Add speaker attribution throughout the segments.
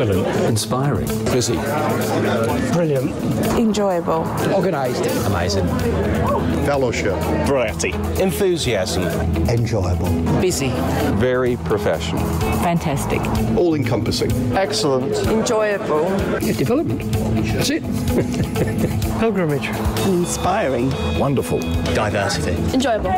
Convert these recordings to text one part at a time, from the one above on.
Speaker 1: Excellent. Inspiring. Busy.
Speaker 2: Brilliant. Enjoyable.
Speaker 3: Organised. Amazing. Fellowship. Variety. Enthusiasm. Enjoyable. Busy. Very professional.
Speaker 4: Fantastic. All
Speaker 3: encompassing. Excellent.
Speaker 4: Enjoyable. Yeah, development. That's it. Pilgrimage. Inspiring. Wonderful. Diversity. Enjoyable.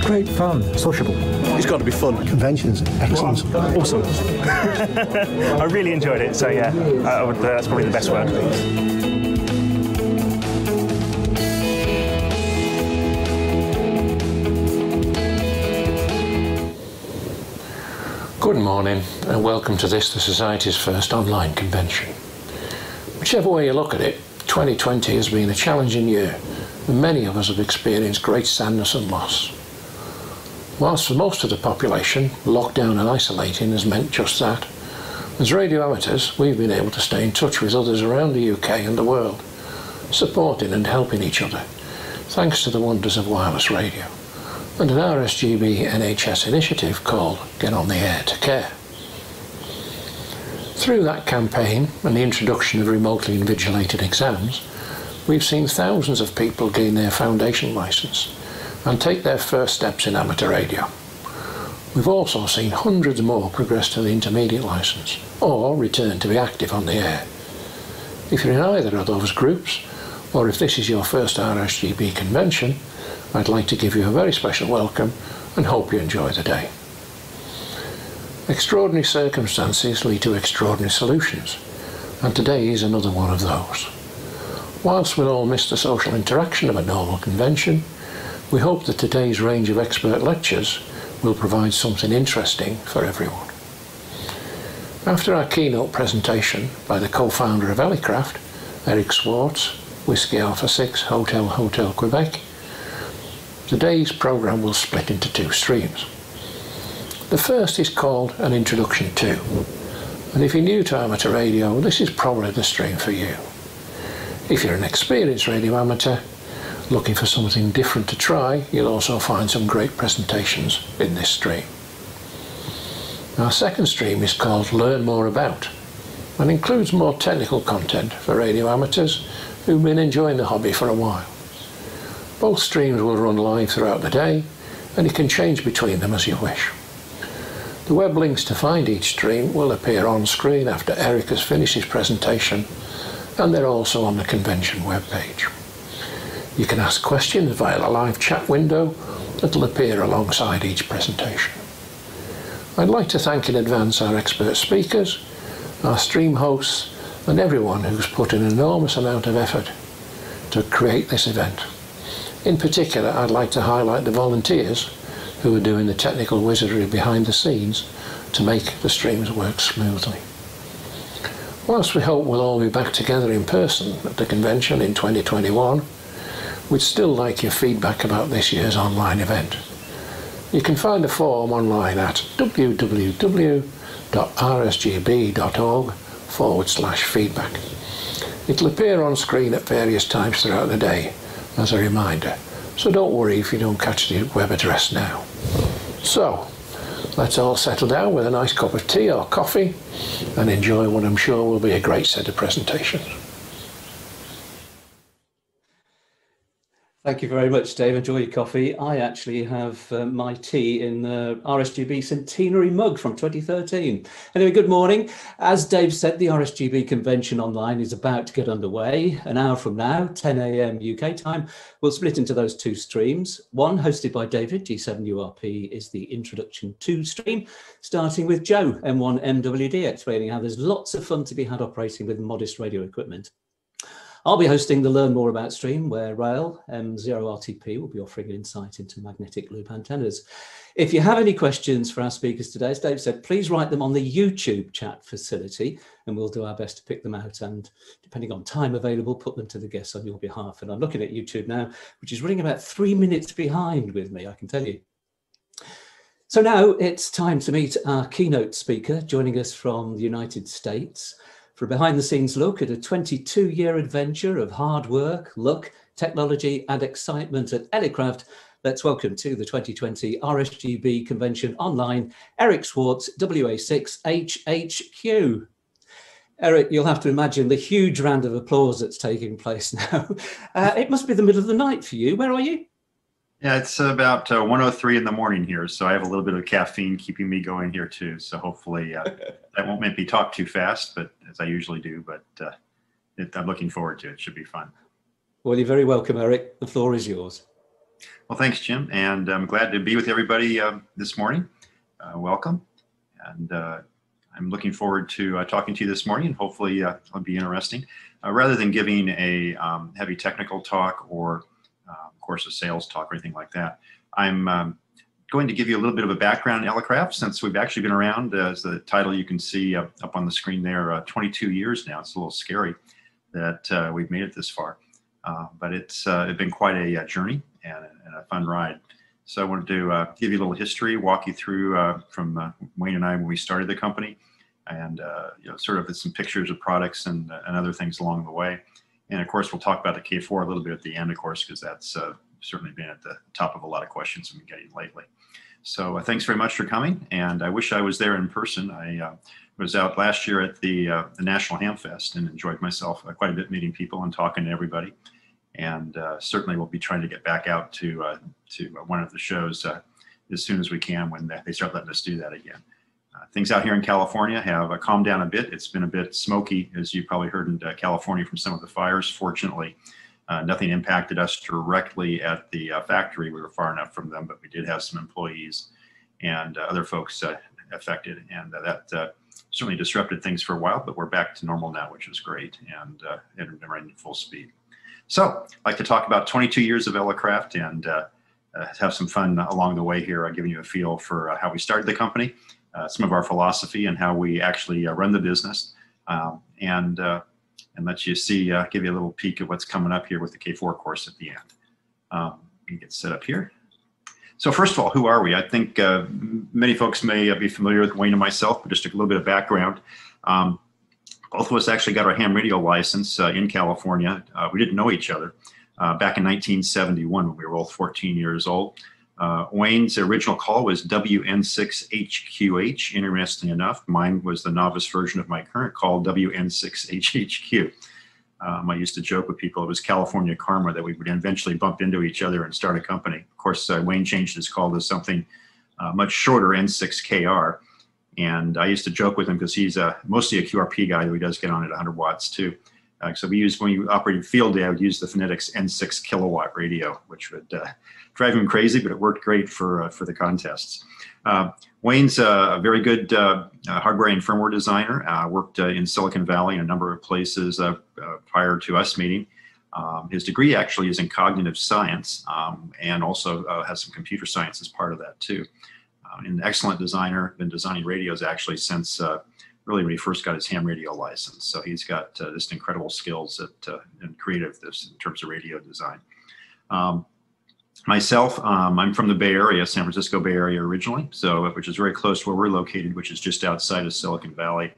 Speaker 4: Great fun. Sociable. It's got to be fun. Conventions, excellent,
Speaker 5: awesome.
Speaker 6: I really enjoyed it. So yeah, would, uh, that's probably the best word.
Speaker 1: Good morning and welcome to this, the Society's first online convention. Whichever way you look at it, 2020 has been a challenging year. Many of us have experienced great sadness and loss. Whilst for most of the population, lockdown and isolating has meant just that, as radio amateurs, we've been able to stay in touch with others around the UK and the world, supporting and helping each other, thanks to the wonders of wireless radio and an RSGB NHS initiative called Get On The Air to Care. Through that campaign and the introduction of remotely invigilated exams, we've seen thousands of people gain their foundation licence, and take their first steps in amateur radio. We've also seen hundreds more progress to the intermediate license or return to be active on the air. If you're in either of those groups, or if this is your first RSGB convention, I'd like to give you a very special welcome and hope you enjoy the day. Extraordinary circumstances lead to extraordinary solutions, and today is another one of those. Whilst we'll all miss the social interaction of a normal convention, we hope that today's range of expert lectures will provide something interesting for everyone. After our keynote presentation by the co-founder of Elecraft, Eric Swartz, Whiskey Alpha 6, Hotel Hotel Quebec, today's programme will split into two streams. The first is called An Introduction To, and if you're new to amateur radio, this is probably the stream for you. If you're an experienced radio amateur, looking for something different to try, you'll also find some great presentations in this stream. Our second stream is called Learn More About and includes more technical content for radio amateurs who've been enjoying the hobby for a while. Both streams will run live throughout the day and you can change between them as you wish. The web links to find each stream will appear on screen after Eric has finished his presentation and they're also on the convention webpage. You can ask questions via the live chat window that'll appear alongside each presentation. I'd like to thank in advance our expert speakers, our stream hosts, and everyone who's put an enormous amount of effort to create this event. In particular, I'd like to highlight the volunteers who are doing the technical wizardry behind the scenes to make the streams work smoothly. Whilst we hope we'll all be back together in person at the convention in 2021, We'd still like your feedback about this year's online event. You can find the form online at www.rsgb.org forward slash feedback. It'll appear on screen at various times throughout the day as a reminder, so don't worry if you don't catch the web address now. So, let's all settle down with a nice cup of tea or coffee and enjoy what I'm sure will be a great set of presentations.
Speaker 7: Thank you very much, Dave. Enjoy your coffee. I actually have uh, my tea in the RSGB centenary mug from 2013. Anyway, good morning. As Dave said, the RSGB convention online is about to get underway. An hour from now, 10 a.m. UK time, we'll split into those two streams. One, hosted by David, G7URP, is the Introduction to stream, starting with Joe, M1MWD, explaining how there's lots of fun to be had operating with modest radio equipment. I'll be hosting the Learn More About stream where Rail M0RTP will be offering an insight into magnetic loop antennas. If you have any questions for our speakers today, as Dave said, please write them on the YouTube chat facility and we'll do our best to pick them out and depending on time available, put them to the guests on your behalf. And I'm looking at YouTube now, which is running about three minutes behind with me, I can tell you. So now it's time to meet our keynote speaker joining us from the United States for a behind the scenes look at a 22 year adventure of hard work, luck, technology, and excitement at Elecraft, let's welcome to the 2020 RSGB Convention Online Eric Swartz, WA6HHQ. Eric, you'll have to imagine the huge round of applause
Speaker 8: that's taking place now. Uh, it must be the middle of the night for you. Where are you? Yeah, it's about uh, 103 in the morning here, so I have a little bit of caffeine keeping me going here too. So hopefully uh, that won't make me talk too fast, but as I usually do. But uh, it, I'm looking forward to it. it. Should be fun. Well, you're very welcome, Eric. The floor is yours. Well, thanks, Jim, and I'm glad to be with everybody uh, this morning. Uh, welcome, and uh, I'm looking forward to talking to you this morning. Hopefully, it'll be interesting. rather than giving a um, heavy technical talk or course a sales talk or anything like that. I'm um, going to give you a little bit of a background in Elecraft since we've actually been around, uh, as the title you can see up, up on the screen there, uh, 22 years now. It's a little scary that uh, we've made it this far, uh, but it's, uh, it's been quite a, uh, journey and a, and a, fun ride. So I wanted to give you a little history, walk you through from Wayne and I when we started the company, and you know, sort of some pictures of products and, and other things along the way. And of course, we'll talk about the K4 a little bit at the end, of course, because that's uh, certainly been at the top of a lot of questions we've been getting lately. So uh, thanks very much for coming. And I wish I was there in person. I uh, was out last year at the, uh, the National Ham Fest and enjoyed myself uh, quite a bit meeting people and talking to everybody. And uh, certainly we'll be trying to get back out to, uh, to one of the shows as soon as we can when they start letting us do that again. Uh, things out here in California have uh, calmed down a bit. It's been a bit smoky, as you probably heard in uh, California from some of the fires. Fortunately, nothing impacted us directly at the factory. We were far enough from them, but we did have some employees and other folks affected, and that certainly disrupted things for a while, but we're back to normal now, which is great, and uh, running full speed. So, I'd like to talk about 22 years of Elecraft and uh, uh, have some fun along the way here, uh, giving you a feel for uh, how we started the company uh, some of our philosophy and how we actually uh, run the business, um, and uh, and let you see, give you a little peek of what's coming up here with the K4 course at the end. Um, get set up here. So first of all, who are we? I think uh, many folks may be familiar with Wayne and myself, but just a little bit of background. Um, both of us actually got our ham radio license uh, in California. Uh, we didn't know each other back in 1971 when we were both 14 years old. Uh, Wayne's original call was WN6HQH. Interestingly enough, mine was the novice version of my current call, WN6HHQ. Um, I used to joke with people it was California karma that we would eventually bump into each other and start a company. Of course, uh, Wayne changed his call to something uh, much shorter, N6KR. And I used to joke with him because he's a, uh, mostly a QRP guy, though he does get on at 100 watts too. Uh, so we use when you operate in field day, I would use the Phonetics N6 kilowatt radio, which would uh, drive him crazy, but it worked great for uh, for the contests. Uh, Wayne's a very good uh, uh, hardware and firmware designer. worked in Silicon Valley in a number of places prior to us meeting. Um, his degree actually is in cognitive science, um, and also has some computer science as part of that too. an excellent designer, been designing radios actually since really when he first got his ham radio license. So he's got uh, just incredible skills at, uh, and creativeness in terms of radio design. Um, myself, um, I'm from the Bay Area, San Francisco Bay Area originally, so which is very close to where we're located, which is just outside of Silicon Valley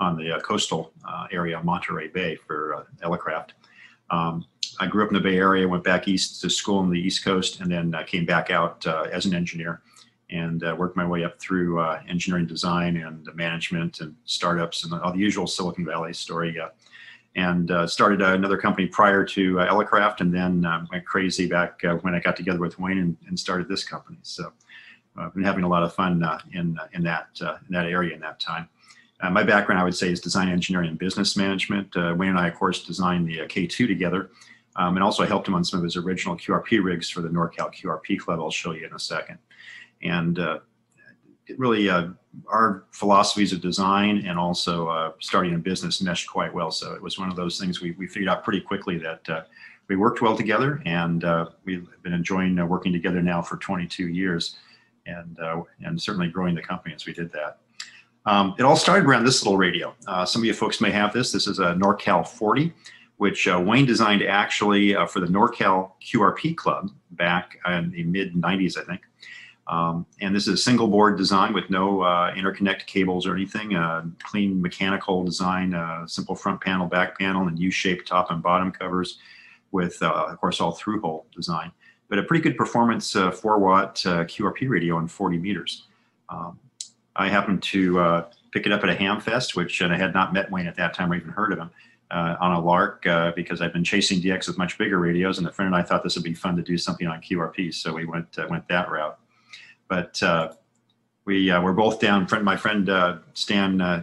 Speaker 8: on the uh, coastal uh, area of Monterey Bay for uh, Elecraft. Um, I grew up in the Bay Area, went back east to school on the East Coast, and then uh, came back out as an engineer and uh, worked my way up through uh, engineering design and management and startups and all the usual Silicon Valley story. Uh, and started uh, another company prior to uh, Elecraft and then uh, went crazy back uh, when I got together with Wayne and, and started this company. So I've been having a lot of fun in, in, that, in that area in that time. my background, I would say, is design engineering and business management. Wayne and I, of course, designed the K2 together. Um, and also I helped him on some of his original QRP rigs for the NorCal QRP Club. I'll show you in a second and uh, really uh, our philosophies of design and also uh, starting a business meshed quite well. So it was one of those things we, we figured out pretty quickly that we worked well together and we've been enjoying working together now for 22 years and, and certainly growing the company as we did that. Um, it all started around this little radio. Uh, some of you folks may have this. This is a NorCal 40, which uh, Wayne designed actually uh, for the NorCal QRP Club back in the mid 90s, I think. Um, and this is a single board design with no uh, interconnect cables or anything, uh, clean mechanical design, uh, simple front panel, back panel, and U-shaped top and bottom covers with, uh, of course, all through-hole design. But a pretty good performance 4-watt uh, uh, QRP radio on 40 meters. Um, I happened to pick it up at a ham fest, which and I had not met Wayne at that time or even heard of him. Uh, on a lark uh, because I've been chasing DX with much bigger radios, and a friend and I thought this would be fun to do something on QRP, so we went uh, went that route but uh, we uh, were both down. Friend, my friend uh, Stan uh,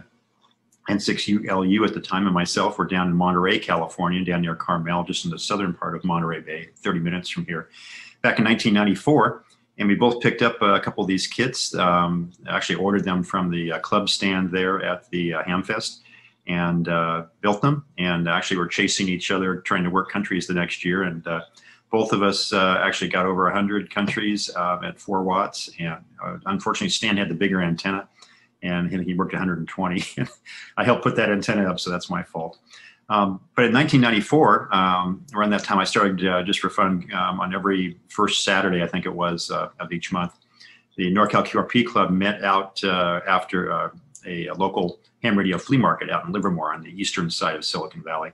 Speaker 8: N6ULU at the time, and myself were down in Monterey, California, down near Carmel, just in the southern part of Monterey Bay, 30 minutes from here, back in 1994. And we both picked up uh, a couple of these kits. Um, actually, ordered them from the uh, club stand there at the uh, Hamfest and built them. And actually, were chasing each other, trying to work countries the next year. And both of us uh, actually got over 100 countries uh, at four watts. And uh, unfortunately, Stan had the bigger antenna and he worked 120. I helped put that antenna up, so that's my fault. Um, but in 1994, um, around that time, I started uh, just for fun um, on every first Saturday, I think it was, uh, of each month. The NorCal QRP Club met out uh, after a, a local ham radio flea market out in Livermore on the eastern side of Silicon Valley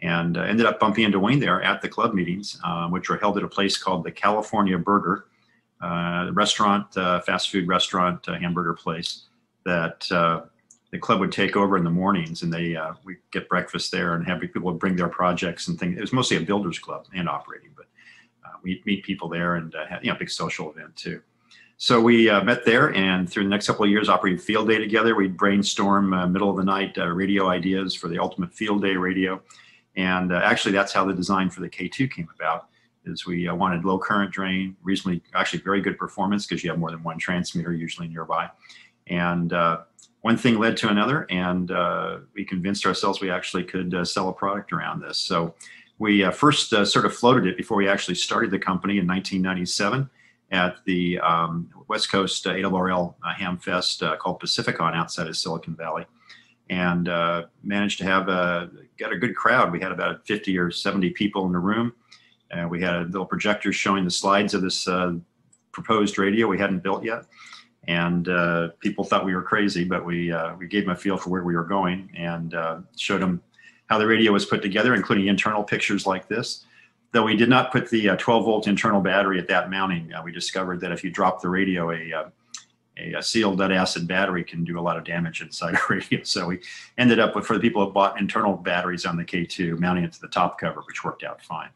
Speaker 8: and uh, ended up bumping into Wayne there at the club meetings, uh, which were held at a place called the California Burger uh, restaurant, uh, fast food restaurant, uh, hamburger place that uh, the club would take over in the mornings, and they we get breakfast there and have people bring their projects and things. It was mostly a builders club and operating, but we meet people there and have, you know big social event too. So we met there, and through the next couple of years, operating field day together. We'd brainstorm middle of the night radio ideas for the ultimate field day radio and uh, actually, that's how the design for the K2 came about. Is we uh, wanted low current drain, reasonably, actually very good performance because you have more than one transmitter usually nearby. And uh, one thing led to another, and uh, we convinced ourselves we actually could uh, sell a product around this. So we uh, first sort of floated it before we actually started the company in 1997 at the um, West Coast ARRL Ham Fest called Pacificon outside of Silicon Valley and uh, managed to have a got a good crowd. We had about 50 or 70 people in the room. and we had a little projector showing the slides of this uh, proposed radio we hadn't built yet, and uh, people thought we were crazy, but we uh, we gave them a feel for where we were going and uh, showed them how the radio was put together, including internal pictures like this. Though we did not put the 12 volt internal battery at that mounting, we discovered that if you drop the radio a a, a sealed lead acid battery can do a lot of damage inside a radio. So we ended up with, for the people who bought internal batteries on the K2, mounting it to the top cover, which worked out fine.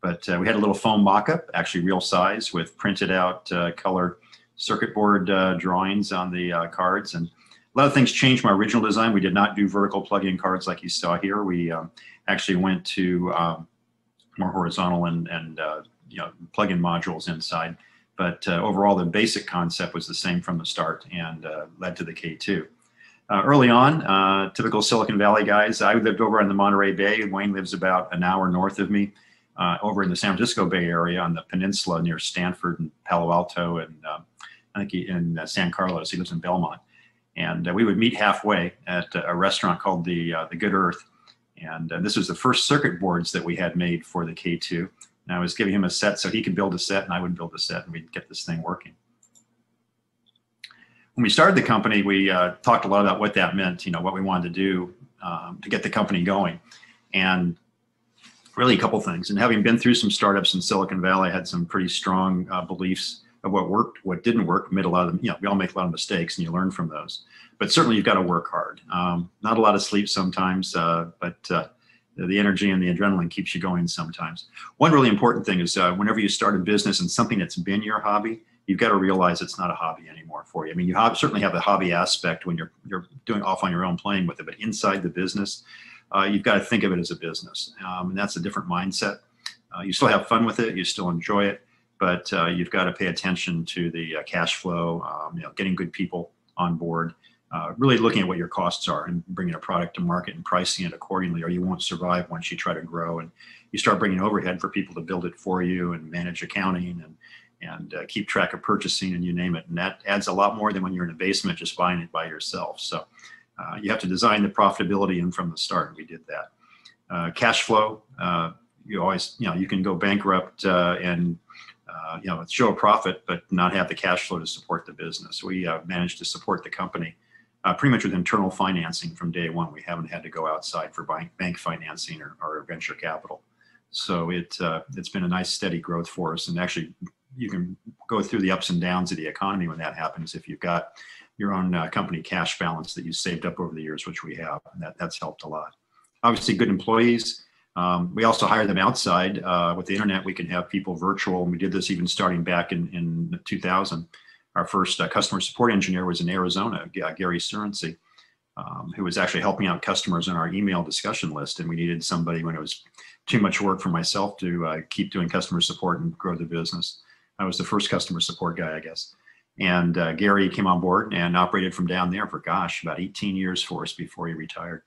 Speaker 8: But uh, we had a little foam mock up, actually real size, with printed out uh, color circuit board uh, drawings on the uh, cards. And a lot of things changed my original design. We did not do vertical plug in cards like you saw here. We um, actually went to um, more horizontal and, and uh, you know, plug in modules inside. But uh, overall, the basic concept was the same from the start and uh, led to the K2. Uh, early on, uh, typical Silicon Valley guys, I lived over on the Monterey Bay. Wayne lives about an hour north of me uh, over in the San Francisco Bay Area on the peninsula near Stanford and Palo Alto and um, I think he, in uh, San Carlos. He lives in Belmont. And we would meet halfway at a restaurant called the, the Good Earth. And this was the first circuit boards that we had made for the K2. And I was giving him a set so he could build a set and I would build a set and we'd get this thing working. When we started the company, we uh, talked a lot about what that meant, you know, what we wanted to do um, to get the company going. And really a couple things. And having been through some startups in Silicon Valley, I had some pretty strong uh, beliefs of what worked, what didn't work. Made a lot of them. You know, we all make a lot of mistakes, and you learn from those. But certainly, you've got to work hard. Um, not a lot of sleep sometimes, uh, but uh, the energy and the adrenaline keeps you going sometimes. One really important thing is uh, whenever you start a business and something that's been your hobby, you've got to realize it's not a hobby anymore for you. I mean, you have, certainly have a hobby aspect when you're you're doing off on your own playing with it, but inside the business, uh, you've got to think of it as a business, um, and that's a different mindset. Uh, you still have fun with it, you still enjoy it, but uh, you've got to pay attention to the uh, cash flow, um, you know, getting good people on board uh, really looking at what your costs are and bringing a product to market and pricing it accordingly, or you won't survive once you try to grow and you start bringing overhead for people to build it for you and manage accounting and and uh, keep track of purchasing and you name it. And that adds a lot more than when you're in a basement just buying it by yourself. So uh, you have to design the profitability in from the start. And we did that. Uh, cash flow. Uh, you always, you know, you can go bankrupt and you know show a profit, but not have the cash flow to support the business. We managed to support the company uh, pretty much with internal financing from day one. We haven't had to go outside for bank, bank financing or, or venture capital. So it, uh, it's been a nice steady growth for us. And actually, you can go through the ups and downs of the economy when that happens if you've got your own uh, company cash balance that you saved up over the years, which we have. And that, that's helped a lot. Obviously, good employees. Um, we also hire them outside. Uh, with the internet, we can have people virtual. And we did this even starting back in, in 2000. Our first uh, customer support engineer was in Arizona, uh, Gary Surrency, um, who was actually helping out customers on our email discussion list. And we needed somebody when it was too much work for myself to uh, keep doing customer support and grow the business. I was the first customer support guy, I guess. And uh, Gary came on board and operated from down there for, gosh, about 18 years for us before he retired.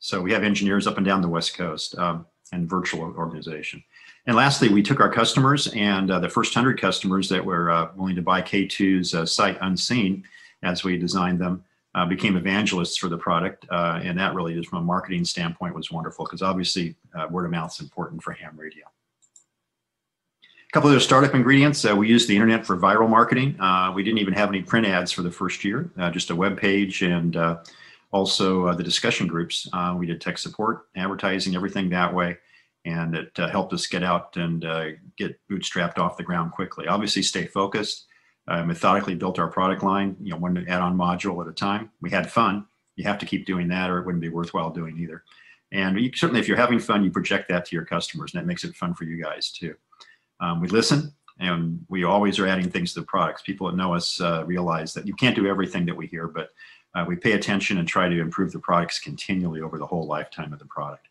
Speaker 8: So we have engineers up and down the West Coast um, and virtual organization. And lastly, we took our customers and uh, the first 100 customers that were uh, willing to buy K2's uh, sight unseen as we designed them uh, became evangelists for the product. Uh, and that really is from a marketing standpoint was wonderful because obviously uh, word of mouth is important for ham radio. A couple of other startup ingredients. we used the internet for viral marketing. we didn't even have any print ads for the first year, just a web page and also the discussion groups. we did tech support, advertising, everything that way and it uh, helped us get out and uh, get bootstrapped off the ground quickly. Obviously, stay focused, uh, methodically built our product line, you know, one add-on module at a time. We had fun. You have to keep doing that, or it wouldn't be worthwhile doing either. And you, certainly, if you're having fun, you project that to your customers, and that makes it fun for you guys too. Um, we listen, and we always are adding things to the products. People that know us uh, realize that you can't do everything that we hear, but uh, we pay attention and try to improve the products continually over the whole lifetime of the product.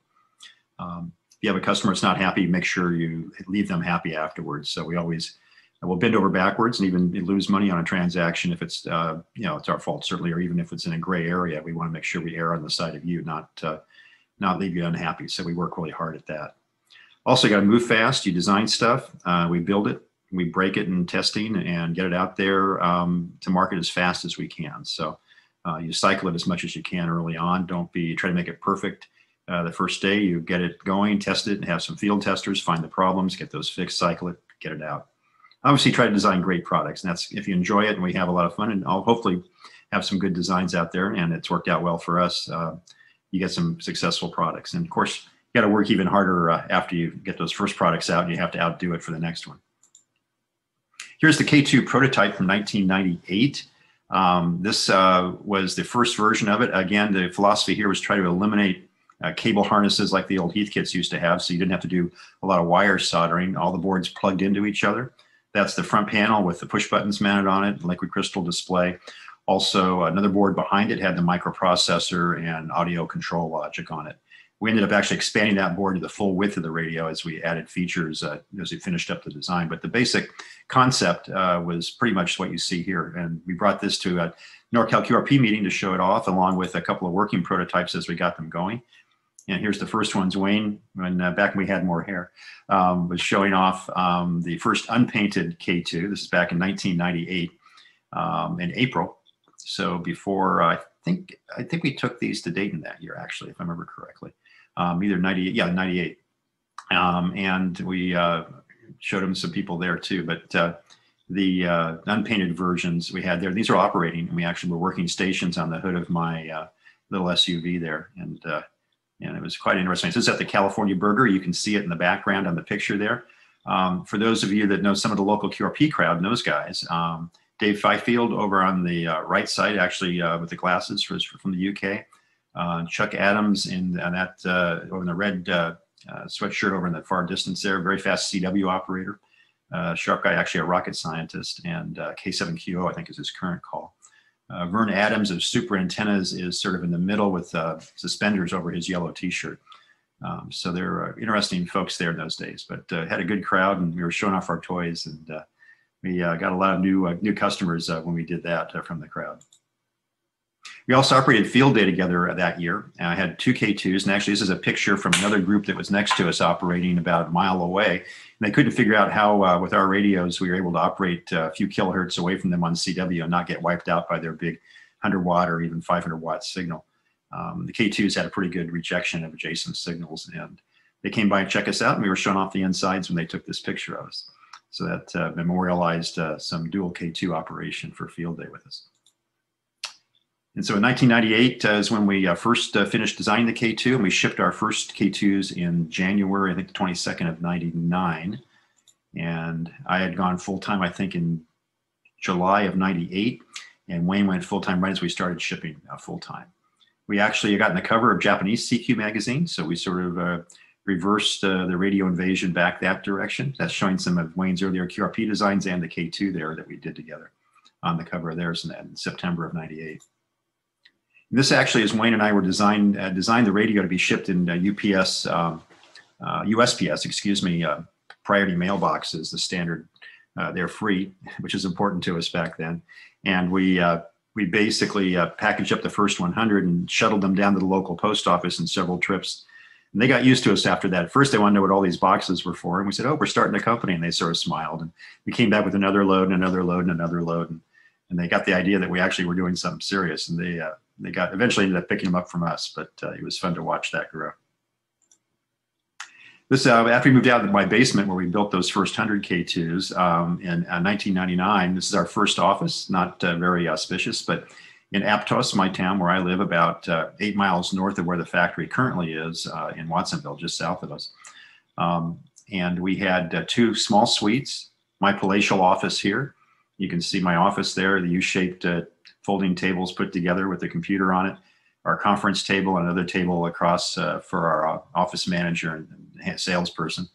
Speaker 8: Um, if you have a customer that's not happy, make sure you leave them happy afterwards. So we always will bend over backwards and even lose money on a transaction if it's uh, you know it's our fault certainly, or even if it's in a gray area. We want to make sure we err on the side of you, not uh, not leave you unhappy. So we work really hard at that. Also, got to move fast. You design stuff, uh, we build it, we break it in testing, and get it out there um, to market as fast as we can. So uh, you cycle it as much as you can early on. Don't be try to make it perfect uh, the first day. You get it going, test it, and have some field testers find the problems, get those fixed, cycle it, get it out. Obviously, try to design great products, and that's if you enjoy it. And we have a lot of fun, and I'll hopefully have some good designs out there. And it's worked out well for us. Uh, you get some successful products, and of course, you got to work even harder uh, after you get those first products out. And you have to outdo it for the next one. Here's the K2 prototype from 1998. Um, this uh, was the first version of it. Again, the philosophy here was try to eliminate uh, cable harnesses like the old Heath kits used to have. So you didn't have to do a lot of wire soldering. All the boards plugged into each other. That's the front panel with the push buttons mounted on it, liquid crystal display. Also, another board behind it had the microprocessor and audio control logic on it. We ended up actually expanding that board to the full width of the radio as we added features uh, as we finished up the design. But the basic concept uh, was pretty much what you see here. And we brought this to a NorCal QRP meeting to show it off, along with a couple of working prototypes as we got them going and here's the first one's Wayne, when uh, back when we had more hair, um, was showing off um, the first unpainted K2. This is back in 1998 um, in April. So before, uh, I think I think we took these to Dayton that year, actually, if I remember correctly. Um, either 98, yeah, 98. Um, and we uh, showed them some people there too, but uh, the uh, unpainted versions we had there, these are operating, and we actually were working stations on the hood of my uh, little SUV there. And and it was quite interesting. This is at the California Burger. You can see it in the background on the picture there. Um, for those of you that know some of the local QRP crowd, those guys, um, Dave Fifield over on the uh, right side, actually uh, with the glasses, was from the UK. Uh, Chuck Adams in on that uh, over in the red uh, uh, sweatshirt over in the far distance there, very fast CW operator, uh, sharp guy, actually a rocket scientist, and K7QO I think is his current call. Uh, Vern Adams of Super Antennas is sort of in the middle with uh, suspenders over his yellow T-shirt. Um, so there were interesting folks there in those days, but uh, had a good crowd, and we were showing off our toys, and uh, we uh, got a lot of new uh, new customers when we did that from the crowd. We also operated Field Day together that year. I had two K2s, and actually, this is a picture from another group that was next to us operating about a mile away. And they couldn't figure out how, uh, with our radios, we were able to operate uh, a few kilohertz away from them on CW and not get wiped out by their big 100 watt or even 500 watt signal. Um, the K2s had a pretty good rejection of adjacent signals, and they came by and checked us out, and we were shown off the insides when they took this picture of us. So that uh, memorialized uh, some dual K2 operation for field day with us. And so in 1998 uh, is when we uh, first uh, finished designing the K2, and we shipped our first K2s in January, I think the 22nd of 99. And I had gone full time, I think, in July of 98. And Wayne went full time right as we started shipping uh, full time. We actually got in the cover of Japanese CQ magazine. So we sort of uh, reversed uh, the radio invasion back that direction. That's showing some of Wayne's earlier QRP designs and the K2 there that we did together on the cover of theirs in, in September of 98 this actually is Wayne and I were designed uh, designed the radio to be shipped in uh, UPS, um, uh, USPS, excuse me, uh, priority mailboxes, the standard. Uh, they're free, which is important to us back then, and we uh, we basically packaged up the first 100 and shuttled them down to the local post office in several trips. And they got used to us after that. First, they wanted to know what all these boxes were for, and we said, "Oh, we're starting a company," and they sort of smiled. And we came back with another load and another load and another load. And and they got the idea that we actually were doing something serious. And they uh, they got eventually ended up picking them up from us, but uh, it was fun to watch that grow. This uh, after we moved out of my basement where we built those first hundred K2s um, in 1999. Uh, this is our first office, not uh, very auspicious, but in Aptos, my town where I live, about uh, eight miles north of where the factory currently is in Watsonville, just south of us. Um, and we had two small suites, my palatial office here, you can see my office there, the U-shaped uh, folding tables put together with the computer on it, our conference table, another table across uh, for our uh, office manager and salesperson.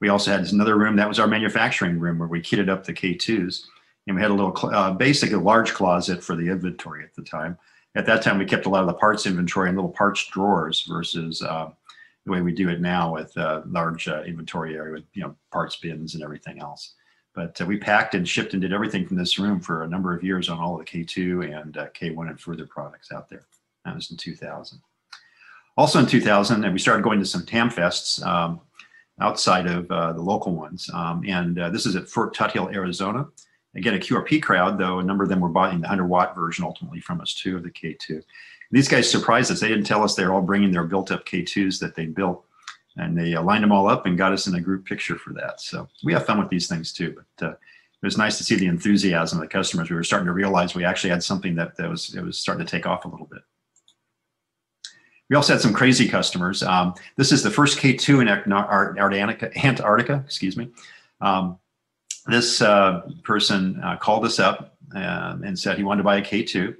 Speaker 8: We also had another room, that was our manufacturing room where we kitted up the K2s. And we had a little, uh, basically a large closet for the inventory at the time. At that time, we kept a lot of the parts inventory in little parts drawers versus uh, the way we do it now with a uh, large inventory area with, you know, parts bins and everything else. But uh, we packed and shipped and did everything from this room for a number of years on all of the K2 and uh, K1 and further products out there. That was in 2000. Also in 2000, and we started going to some hamfests um, outside of uh, the local ones. Um, and uh, this is at Fort Tuthill, Arizona. Again, a QRP crowd, though a number of them were buying the 100 watt version ultimately from us too of the K2. And these guys surprised us. They didn't tell us they're all bringing their built up K2s that they built and they uh, lined them all up and got us in a group picture for that. So we have fun with these things too. But uh, it was nice to see the enthusiasm of the customers. We were starting to realize we actually had something that, that was it was starting to take off a little bit. We also had some crazy customers. Um, this is the first K2 in Antarctica, Antarctica excuse me. Um, this uh, person uh, called us up um, and said he wanted to buy a K2.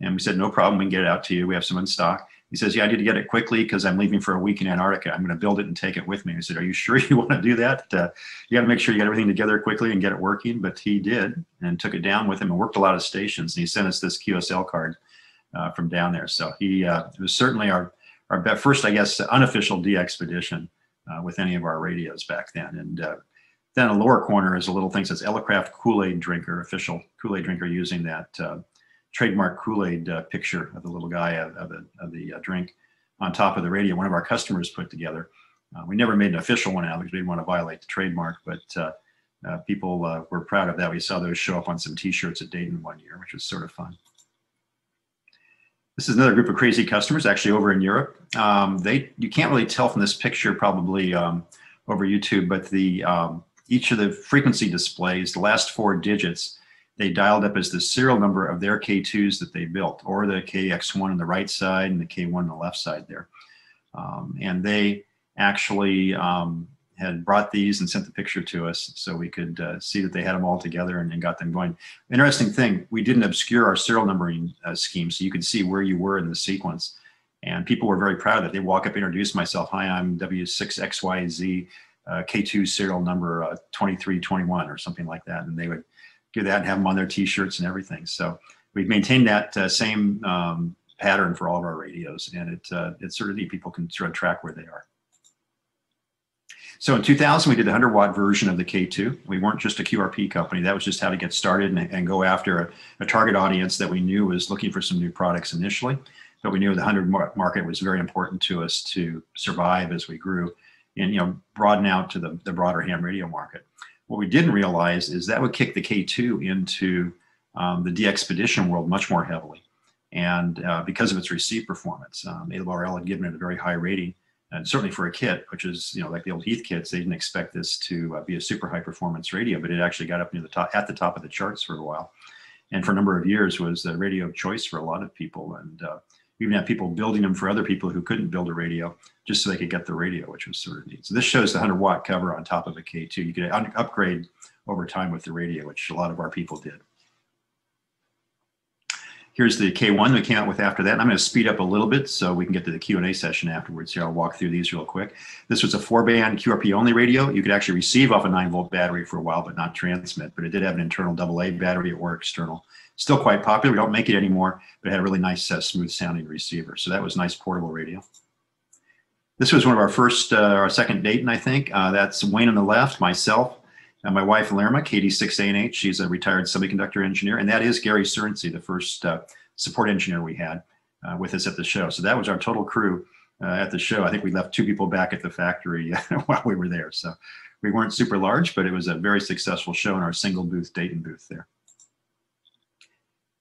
Speaker 8: And we said, no problem, we can get it out to you. We have some in stock he says, Yeah, I need to get it quickly because I'm leaving for a week in Antarctica. I'm going to build it and take it with me. I said, Are you sure you want to do that? Uh, you got to make sure you get everything together quickly and get it working. But he did and took it down with him and worked a lot of stations. And he sent us this QSL card uh, from down there. So he uh, was certainly our, our first, I guess, unofficial DXpedition uh, with any of our radios back then. And uh, then a lower corner is a little thing that says Elecraft Kool Aid Drinker, official Kool Aid Drinker using that uh, trademark Kool-Aid uh, picture of the little guy of, of the, of the uh, drink on top of the radio. One of our customers put together. Uh, we never made an official one out because we didn't want to violate the trademark, but uh, uh, people uh, were proud of that. We saw those show up on some T-shirts at Dayton one year, which was sort of fun. This is another group of crazy customers, actually over in Europe. Um, they you can't really tell from this picture, probably um, over YouTube, but the um, each of the frequency displays, the last four digits they dialed up as the serial number of their K2s that they built, or the KX1 on the right side and the K1 on the left side there. Um, and they actually um, had brought these and sent the picture to us so we could uh, see that they had them all together and, and, got them going. Interesting thing, we didn't obscure our serial numbering uh, scheme, so you could see where you were in the sequence. And people were very proud of it. they walk up, introduce myself. Hi, I'm W6XYZ uh, K2 serial number uh, 2321 or something like that. And they would do that and have them on their t-shirts and everything. So we've maintained that uh, same um, pattern for all of our radios, and it uh, it certainly people can sort of track where they are. So in 2000, we did the 100 watt version of the K2. We weren't just a QRP company. That was just how to get started and, and go after a, a, target audience that we knew was looking for some new products initially. But we knew the 100 market was very important to us to survive as we grew and you know broaden out to the, the broader ham radio market. What we didn't realize is that would kick the K2 into um, the DXpedition world much more heavily. And uh, because of its receipt performance, um, ARRL had given it a very high rating. And certainly for a kit, which is, you know, like the old Heath kits, they didn't expect this to uh, be a super high performance radio, but it actually got up near the top, at the top of the charts for a while. And for a number of years was the radio of choice for a lot of people. And uh, we even had people building them for other people who couldn't build a radio just so they could get the radio, which was sort of neat. So this shows the 100 watt cover on top of a K2. You could upgrade over time with the radio, which a lot of our people did. Here's the K1 that came out with after that. And I'm going to speed up a little bit so we can get to the Q&A session afterwards here. I'll walk through these real quick. This was a four-band QRP-only radio. You could actually receive off a 9-volt battery for a while, but not transmit. But it did have an internal AA battery or external. Still quite popular. We don't make it anymore, but it had a really nice, uh, smooth-sounding receiver. So that was nice portable radio. This was one of our first, uh, our second date, and I think. Uh, that's Wayne on the left, myself, and uh, my wife, Lerma, KD6ANH, she's a retired semiconductor engineer. And that is Gary Surrency, the first uh, support engineer we had uh, with us at the show. So that was our total crew uh, at the show. I think we left two people back at the factory while we were there. So we weren't super large, but it was a very successful show in our single booth Dayton booth there.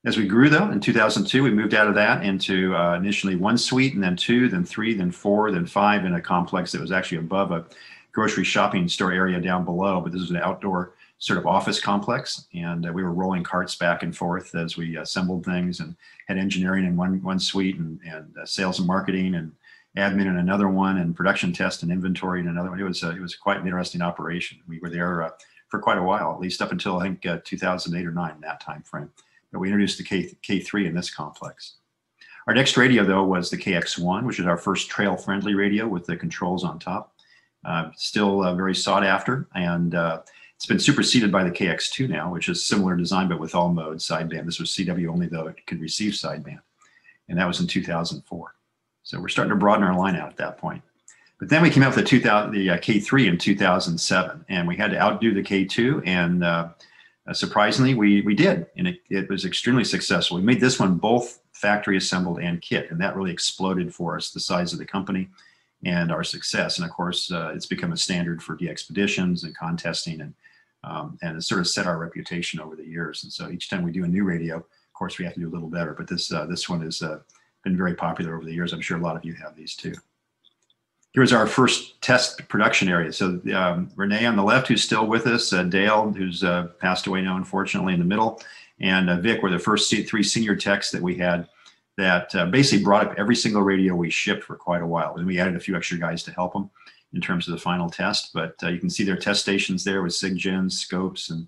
Speaker 8: As we grew though, in 2002, we moved out of that into uh, initially one suite and then two, then three, then four, then five in a complex that was actually above a grocery shopping store area down below, but this was an outdoor sort of office complex. And uh, we were rolling carts back and forth as we assembled things and had engineering in one, one suite and, and uh, sales and marketing and admin in another one and production test and inventory in another one. It was, uh, it was quite an interesting operation. We were there uh, for quite a while, at least up until I think uh, 2008 or nine, that time frame. But we introduced the K, K3 in this complex. Our next radio though was the KX1, which is our first trail friendly radio with the controls on top. Uh, still uh, very sought after. And uh, it's been superseded by the KX2 now, which is similar design, but with all modes sideband. This was CW only, though it could receive sideband. And that was in 2004. So we're starting to broaden our line out at that point. But then we came out with the, 2000, the uh, K3 in 2007, and we had to outdo the K2. And uh, surprisingly, we, we did. And it, it was extremely successful. We made this one both factory assembled and kit, and that really exploded for us the size of the company and our success. And of course, uh, it's become a standard for the expeditions and contesting, and um, and it's sort of set our reputation over the years. And so each time we do a new radio, of course, we have to do a little better. But this uh, this one has uh, been very popular over the years. I'm sure a lot of you have these too. Here's our first test production area. So um, Renee on the left, who's still with us, uh, Dale, who's uh, passed away now, unfortunately, in the middle, and uh, Vic were the first three senior techs that we had that uh, basically brought up every single radio we shipped for quite a while. And we added a few extra guys to help them in terms of the final test. But uh, you can see their test stations there with SIGGENs, scopes, and,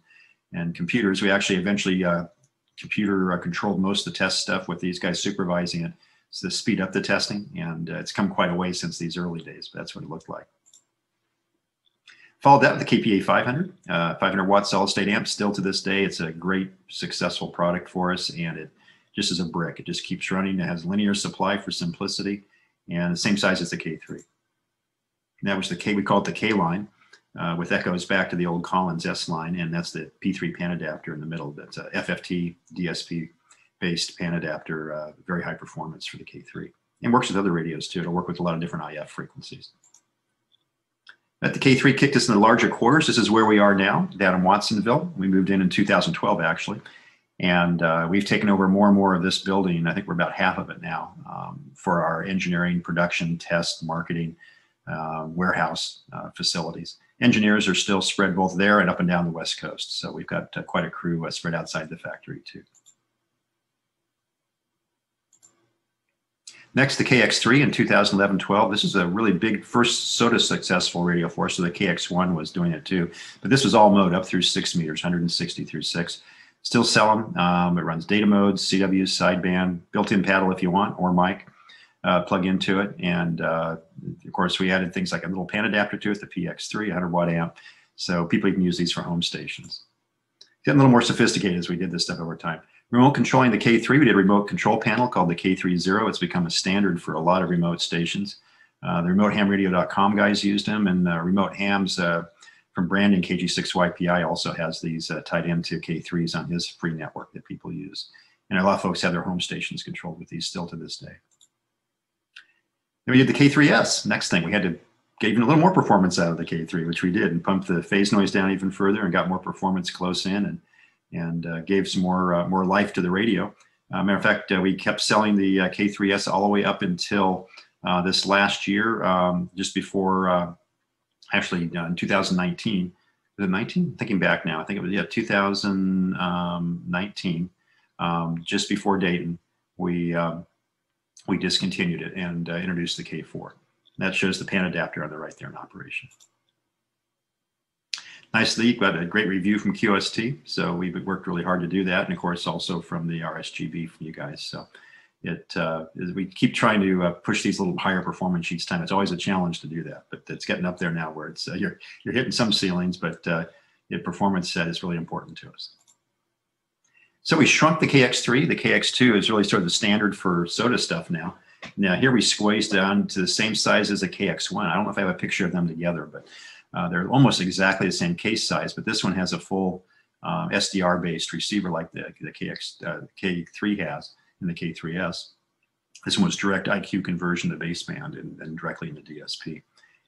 Speaker 8: and computers. We actually eventually uh, computer uh, controlled most of the test stuff with these guys supervising it to speed up the testing. And uh, it's come quite a way since these early days, but that's what it looked like. Followed that with the KPA 500, uh, 500 watt solid state amp. Still to this day, it's a great successful product for us and it just as a brick. It just keeps running. It has linear supply for simplicity and the same size as the K3. And that was the K, we call it the K line, uh, with echoes back to the old Collins S line, and that's the P3 pan adapter in the middle. That's a FFT DSP based pan adapter, uh, very high performance for the K3. And works with other radios too. It'll work with a lot of different IF frequencies. At the K3 kicked us in the larger quarters. This is where we are now, down in Watsonville. We moved in in 2012, actually. And uh, we've taken over more and more of this building. I think we're about half of it now um, for our engineering, production, test, marketing, uh, warehouse uh, facilities. Engineers are still spread both there and up and down the West Coast. So we've got uh, quite a crew uh, spread outside the factory too. Next, the KX3 in 2011-12. This is a really big first SOTA successful radio force. so the KX1 was doing it too. But this was all mode up through six meters, 160 through six still sell them. Um, it runs data modes, CW, sideband, built-in paddle if you want, or mic. Uh, plug into it, and uh, of course we added things like a little pan adapter to it, the PX3, 100 watt amp, so people can use these for home stations. Getting a little more sophisticated as we did this stuff over time. Remote controlling the K3, we did a remote control panel called the K3/0. It's become a standard for a lot of remote stations. Uh, the remotehamradio.com guys used them, and uh, remote hams uh, from Brandon, KG6YPI also has these uh, tied into K3s on his free network that people use. And a lot of folks have their home stations controlled with these still to this day. Then we did the K3S. Next thing, we had to get even a little more performance out of the K3, which we did, and pumped the phase noise down even further and got more performance close in and, and uh, gave some more, uh, more life to the radio. Uh, matter of fact, uh, we kept selling the uh, K3S all the way up until this last year, um, just before actually uh, in 2019, was it 19? Thinking back now, I think it was, yeah, 2019, um, just before Dayton, we, um, we discontinued it and uh, introduced the K4. That shows the pan adapter on the right there in operation. Nicely, got a great review from QST. So we've worked really hard to do that. And of course, also from the RSGB from you guys. So it uh, we keep trying to uh, push these little higher performance each time. It's always a challenge to do that, but it's getting up there now where it's uh, you're you're hitting some ceilings, but uh, your performance set is really important to us. So we shrunk the KX3. The KX2 is really sort of the standard for SOTA stuff now. Now here we squeezed down to the same size as the KX1. I don't know if I have a picture of them together, but uh, they're almost exactly the same case size. But this one has a full um, SDR-based receiver like the, the KX uh, K3 has in the K3S. This one was direct IQ conversion to baseband and, and directly into DSP.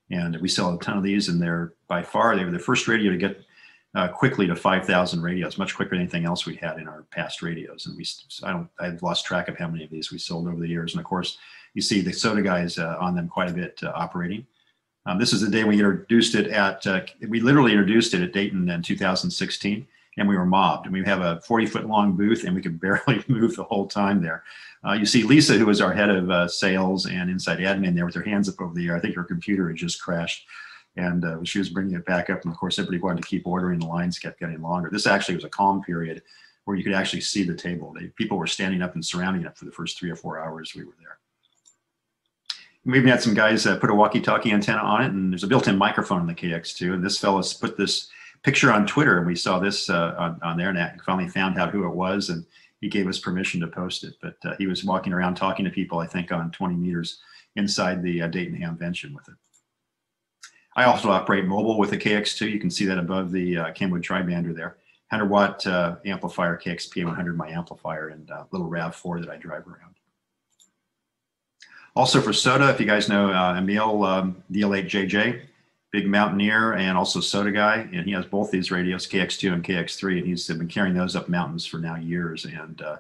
Speaker 8: And we sell a ton of these, and they're by far they were the first radio to get uh, quickly to 5,000 radios, much quicker than anything else we had in our past radios. And we, I don't, I've lost track of how many of these we sold over the years. And of course, you see the SOTA guys uh, on them quite a bit uh, operating. Um, this is the day we introduced it at, uh, we literally introduced it at Dayton in 2016 and we were mobbed. And we have a 40 foot long booth and we could barely move the whole time there. Uh, you see Lisa, who was our head of uh, sales and inside admin there with her hands up over the air. I think her computer had just crashed and uh, she was bringing it back up. And of course, everybody wanted to keep ordering. The lines kept getting longer. This actually was a calm period where you could actually see the table. They, people were standing up and surrounding it for the first three or four hours we were there. We even had some guys uh, put a walkie-talkie antenna on it, and there's a built-in microphone in the KX2. And this fellow put this picture on Twitter, and we saw this uh, on, on, there, and I finally found out who it was, and he gave us permission to post it. But uh, he was walking around talking to people, I think, on 20 meters inside the uh, Dayton Hamvention with it. I also operate mobile with a KX2. You can see that above the uh, Kenwood Tribander there. 100 watt uh, amplifier, KXP 100 my amplifier, and uh, little RAV4 that I drive around. Also for SOTA, if you guys know uh, Emil um, DL8JJ, big mountaineer and also SOTA guy, and he has both these radios, KX2 and KX3, and he's been carrying those up mountains for now years and uh,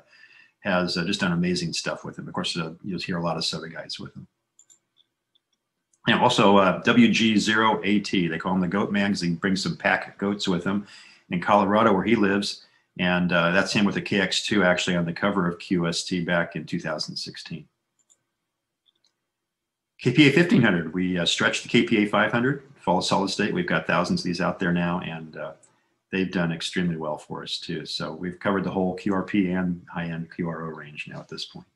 Speaker 8: has uh, just done amazing stuff with him. Of course, uh, you'll hear a lot of SOTA guys with him. And also uh, WG0AT, they call him the goat man because he brings some pack goats with him in Colorado where he lives. And uh, that's him with a KX2 actually on the cover of QST back in 2016. KPA 1500, we uh, stretched the KPA 500 Fall solid state. We've got thousands of these out there now, and uh, they've done extremely well for us too. So we've covered the whole QRP and high-end QRO range now at this point.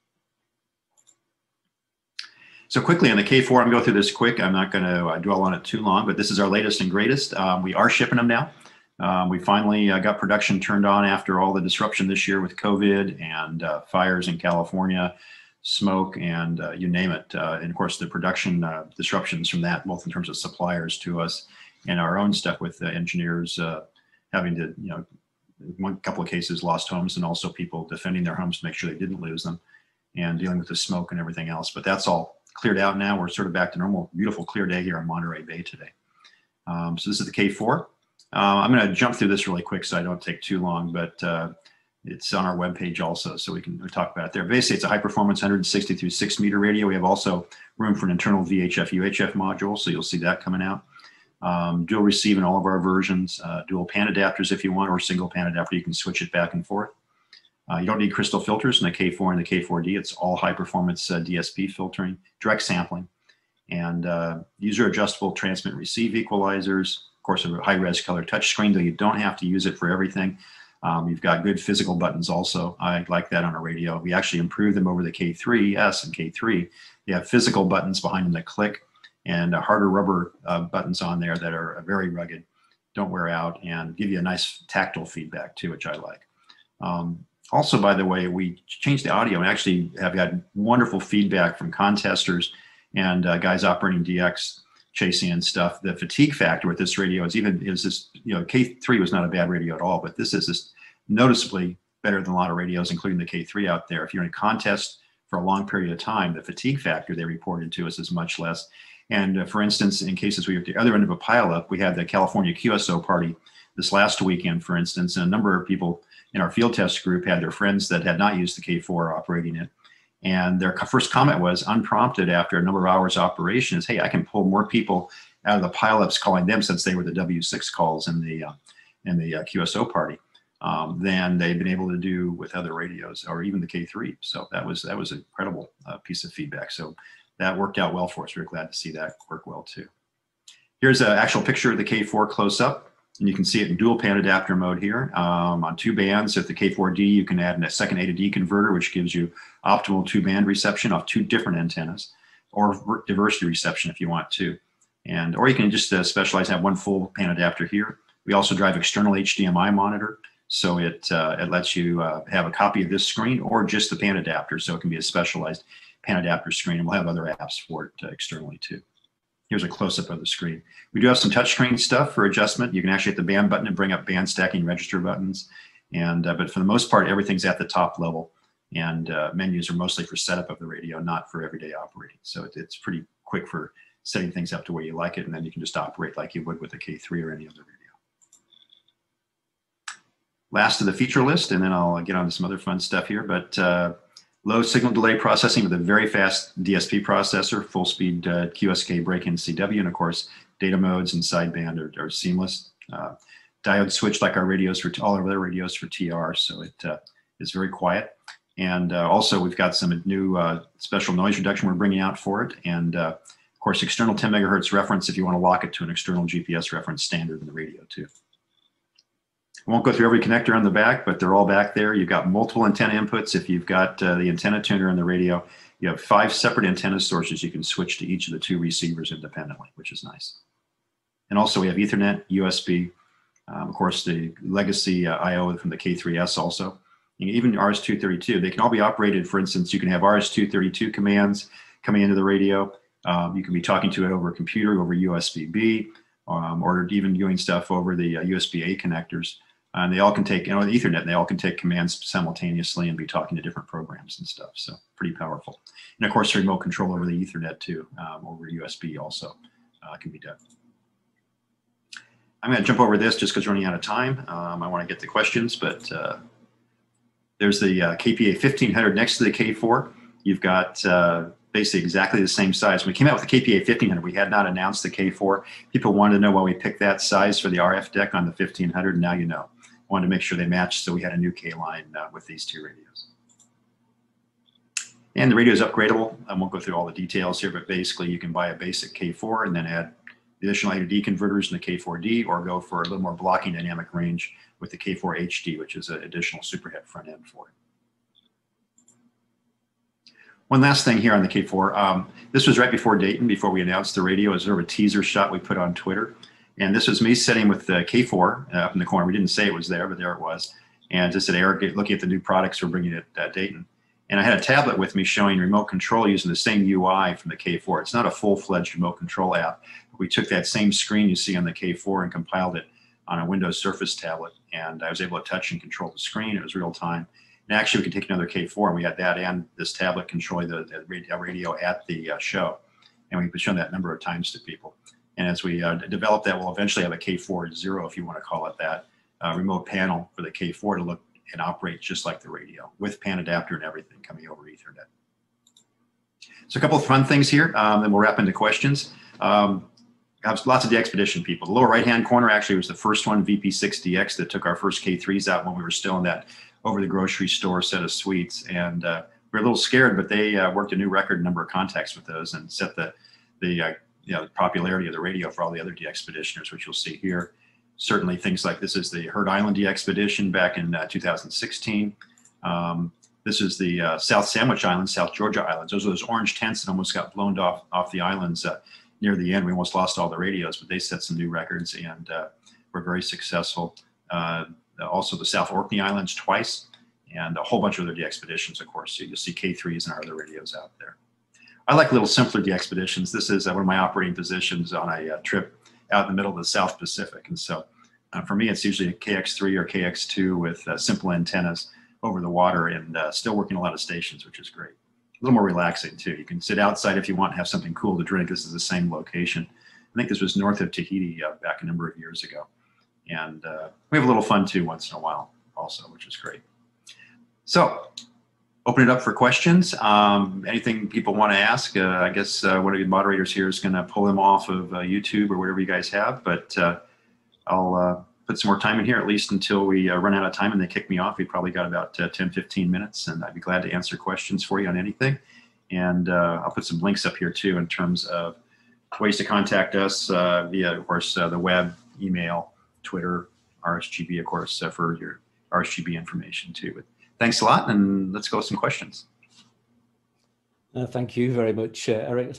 Speaker 8: So quickly on the K4, I'm going to go through this quick. I'm not going to uh, dwell on it too long, but this is our latest and greatest. Um, we are shipping them now. Um, we finally uh, got production turned on after all the disruption this year with COVID and uh, fires in California smoke, and uh, you name it. Uh, and of course, the production uh, disruptions from that, both in terms of suppliers to us and our own stuff with engineers uh, having to, you know, one couple of cases lost homes and also people defending their homes to make sure they didn't lose them and dealing with the smoke and everything else. But that's all cleared out now. We're sort of back to normal, beautiful, clear day here on Monterey Bay today. Um, so this is the K4. Uh, I'm going to jump through this really quick so I don't take too long, but uh, it's on our webpage also, so we can talk about it there. Basically, it's a high performance 160 through 6 meter radio. We have also room for an internal VHF UHF module, so you'll see that coming out. Um, dual receive in all of our versions, uh, dual pan adapters if you want, or single pan adapter. You can switch it back and forth. Uh, you don't need crystal filters in the K4 and the K4D. It's all high performance uh, DSP filtering, direct sampling, and uh, user adjustable transmit receive equalizers. Of course, a high res color touchscreen, though you don't have to use it for everything. Um, you've got good physical buttons also. I like that on a radio. We actually improved them over the K3S and K3. You have physical buttons behind them that click and uh, harder rubber uh, buttons on there that are uh, very rugged, don't wear out, and give you a nice tactile feedback too, which I like. Um, also, by the way, we changed the audio and actually have had wonderful feedback from contesters and uh, guys operating DX chasing and stuff, the fatigue factor with this radio is even is this you know K3 was not a bad radio at all, but this is just noticeably better than a lot of radios, including the K3 out there. If you're in a contest for a long period of time, the fatigue factor they reported to us is much less. And uh, for instance, in cases we at the other end of a pileup, we had the California QSO party this last weekend, for instance, and a number of people in our field test group had their friends that had not used the K4 operating it and their first comment was unprompted after a number of hours operation is, hey, I can pull more people out of the pileups calling them since they were the W6 calls in the, uh, in the uh, QSO party um, than they've been able to do with other radios or even the K3. So that was, that was an incredible uh, piece of feedback. So that worked out well for us. We are glad to see that work well too. Here's an actual picture of the K4 close up. And you can see it in dual pan adapter mode here um, on two bands. If the K4D, you can add a second A to D converter, which gives you optimal two band reception off two different antennas or diversity reception if you want to. And, or you can just uh, specialize, have one full pan adapter here. We also drive external HDMI monitor. So it, uh, it lets you uh, have a copy of this screen or just the pan adapter. So it can be a specialized pan adapter screen and we'll have other apps for it uh, externally too. Here's a close-up of the screen. We do have some touchscreen stuff for adjustment. You can actually hit the band button and bring up band stacking register buttons. And, uh, but for the most part, everything's at the top level. And uh, menus are mostly for setup of the radio, not for everyday operating. So it, it's pretty quick for setting things up to where you like it. And then you can just operate like you would with a K3 or any other radio last of the feature list, and then I'll get on to some other fun stuff here. But uh, low signal delay processing with a very fast DSP processor, full speed uh, QSK break in CW, and of course, data modes and sideband are, are seamless. Uh, diode switch like our radios for all our other radios for TR, so it uh, is very quiet. And uh, also, we've got some new uh, special noise reduction we're bringing out for it, and uh, of course, external 10 megahertz reference if you want to lock it to an external GPS reference standard in the radio too. I won't go through every connector on the back, but they're all back there. You've got multiple antenna inputs. If you've got uh, the antenna tuner and the radio, you have five separate antenna sources. You can switch to each of the two receivers independently, which is nice. And also we have Ethernet, USB, um, of course, the legacy uh, I.O. from the K3S also. And even RS-232, they can all be operated. For instance, you can have RS-232 commands coming into the radio. Um, you can be talking to it over a computer, over USB-B, um, or even doing stuff over the uh, USB-A connectors and they all can take you know ethernet they all can take commands simultaneously and be talking to different programs and stuff so pretty powerful and of course remote control over the ethernet too um, over usb also uh, can be done i'm going to jump over this just because we're running out of time um, i want to get the questions but uh, there's the uh, kpa 1500 next to the k4 you've got uh, basically exactly the same size. When we came out with the KPA 1500, we had not announced the K4. People wanted to know why we picked that size for the RF deck on the 1500, now you know wanted to make sure they matched, so we had a new K line uh, with these two radios. And the radio is upgradable. I won't go through all the details here, but basically you can buy a basic K4 and then add the additional A to D converters in the K4D or go for a little more blocking dynamic range with the K4 HD, which is an additional superhet front end for it. One last thing here on the K4. Um, this was right before Dayton, before we announced the radio, as sort of a teaser shot we put on Twitter. And this was me sitting with the K4 uh, up in the corner. We didn't say it was there, but there it was. And just said, Eric, looking at the new products we're bringing at Dayton. And I had a tablet with me showing remote control using the same UI from the K4. It's not a full fledged remote control app. We took that same screen you see on the K4 and compiled it on a Windows Surface tablet. And I was able to touch and control the screen. It was real time. And actually, we could take another K4 and we had that and this tablet controlling the, the radio at the uh, show. And we've shown that number of times to people. And as we uh, develop that, we'll eventually have a K4 if you want to call it that, uh, remote panel for the K4 to look and operate just like the radio with pan adapter and everything coming over Ethernet. So a couple of fun things here, um, then we'll wrap into questions. Um, lots of the expedition people. The lower right-hand corner actually was the first one, VP6DX, that took our first K3s out when we were still in that over the grocery store set of suites. And uh, we were a little scared, but they uh, worked a new record number of contacts with those and set the, the uh, you know, the popularity of the radio for all the other DXpeditioners, which you'll see here. Certainly things like this is the Heard Island DXpedition back in uh, 2016. Um, this is the uh, South Sandwich Islands, South Georgia Islands. Those are those orange tents that almost got blown off, off the islands uh, near the end. We almost lost all the radios, but they set some new records and uh, were very successful. Uh, also the South Orkney Islands twice and a whole bunch of other DXpeditions, of course. So you'll see K3s and our other radios out there. I like a little simpler DXpeditions. This is uh, one of my operating positions on a uh, trip out in the middle of the South Pacific. And so uh, for me, it's usually a KX3 or KX2 with simple antennas over the water and still working a lot of stations, which is great. A little more relaxing too. You can sit outside if you want and have something cool to drink. This is the same location. I think this was north of Tahiti uh, back a number of years ago. And uh, we have a little fun too once in a while, also, which is great. So open it up for questions. Um, anything people want to ask, uh, I guess uh, one of the moderators here is going to pull them off of uh, YouTube or whatever you guys have, but uh, I'll uh, put some more time in here, at least until we uh, run out of time and they kick me off. We've probably got about uh, 10, 15 minutes, and I'd be glad to answer questions for you on anything. And I'll put some links up here too in terms of ways to contact us via, of course, the web, email, Twitter, RSGB, of course, for your RSGB information too thanks a lot, and let's go with some questions.
Speaker 7: Uh, thank you very much, uh, Eric.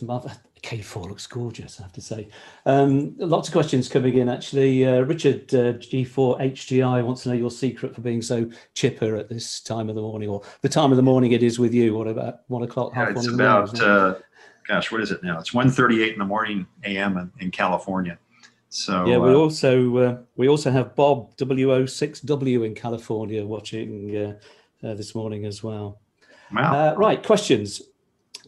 Speaker 7: K4 looks gorgeous, I have to say. Um, lots of questions coming in, actually. Uh, Richard uh, G4HGI wants to know your secret for being so chipper at this time of the morning, or the time of the morning it is with you. What about one o'clock? Yeah, half it's one about, morning, it? Uh,
Speaker 8: gosh, what is it now? It's 1.38 in the morning a.m. in, in California. So yeah, we uh,
Speaker 7: also we also have Bob W06W in California watching uh, this morning as well. Wow. Uh, right, questions.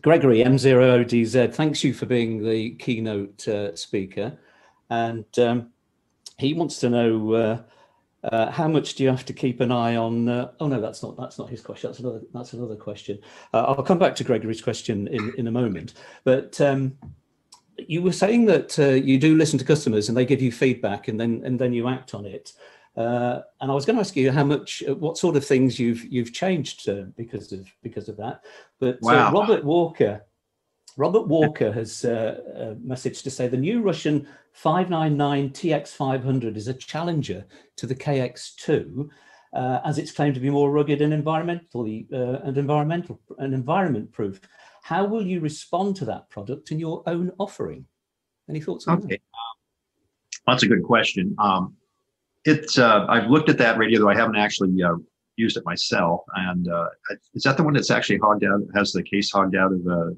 Speaker 7: Gregory M0ODZ, thanks you for being the keynote uh, speaker. And um, he wants to know uh, uh how much do you have to keep an eye on? Uh, oh no, that's not that's not his question. That's another that's another question. Uh, I'll come back to Gregory's question in in a moment. But um, you were saying that you do listen to customers and they give you feedback and then and then you act on it. Uh, and I was going to ask you how much, uh, what sort of things you've you've changed uh, because of because of that. But uh, wow. uh, Robert Walker, Robert Walker has uh, a uh, message to say the new Russian 599 TX500 is a challenger to the KX2. as it's claimed to be more rugged and environmentally and environmental and environment proof, how will you respond to that product in your own offering? Any thoughts on okay. that?
Speaker 8: That's a good question. Um, it's uh, I've looked at that radio though I haven't actually uh, used it myself. And uh, is that the one that's actually hogged out? Has the case hogged out of a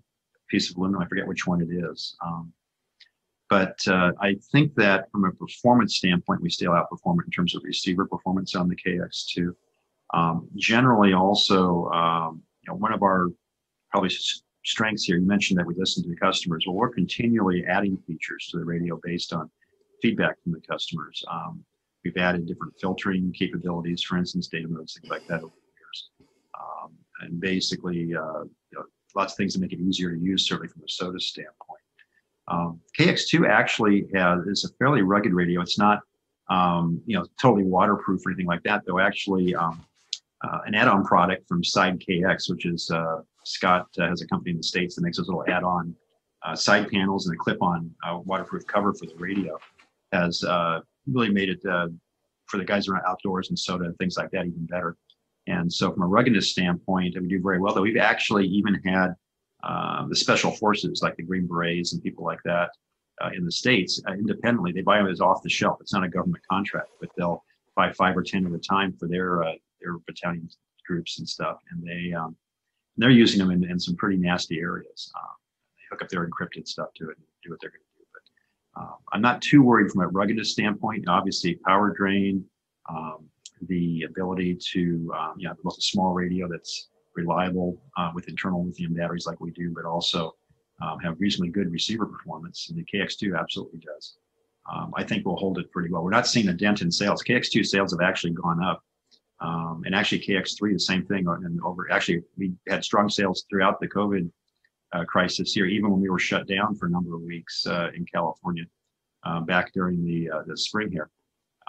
Speaker 8: piece of aluminum? I forget which one it is. Um, but uh, I think that from a performance standpoint, we still outperform it in terms of receiver performance on the KX2. Um, generally, also um, you know, one of our probably strengths here. You mentioned that we listen to the customers. Well, we're continually adding features to the radio based on feedback from the customers. Um, We've added different filtering capabilities, for instance, data modes, things like that over the years. Um, and basically, uh, you know, lots of things to make it easier to use, certainly from a SOTA standpoint. Um, KX2 actually has, is a fairly rugged radio. It's not, um, you know, totally waterproof or anything like that, though. Actually, um, uh, an add-on product from SideKX, which is uh, Scott uh, has a company in the states that makes those little add-on uh, side panels and a clip-on uh, waterproof cover for the radio, has uh, really made it uh, for the guys around outdoors and SOTA and things like that even better. And so, from a ruggedness standpoint, we do very well. Though we've actually even had uh, the special forces, like the Green Berets and people like that, uh, in the states uh, independently. They buy them as off the shelf. It's not a government contract, but they'll buy five or ten at a time for their uh, their battalion groups and stuff. And they um, they're using them in, in some pretty nasty areas. Um, they hook up their encrypted stuff to it and do what they're going to uh, I'm not too worried from a ruggedness standpoint. Obviously, power drain, um, the ability to um, you know a small radio that's reliable uh, with internal lithium batteries like we do, but also um, have reasonably good receiver performance. And the KX2 absolutely does. Um, I think we'll hold it pretty well. We're not seeing a dent in sales. KX2 sales have actually gone up. Um, and actually, KX3, the same thing. And over, actually, we had strong sales throughout the COVID uh, crisis here, even when we were shut down for a number of weeks uh, in California uh, back during the, uh, the spring here.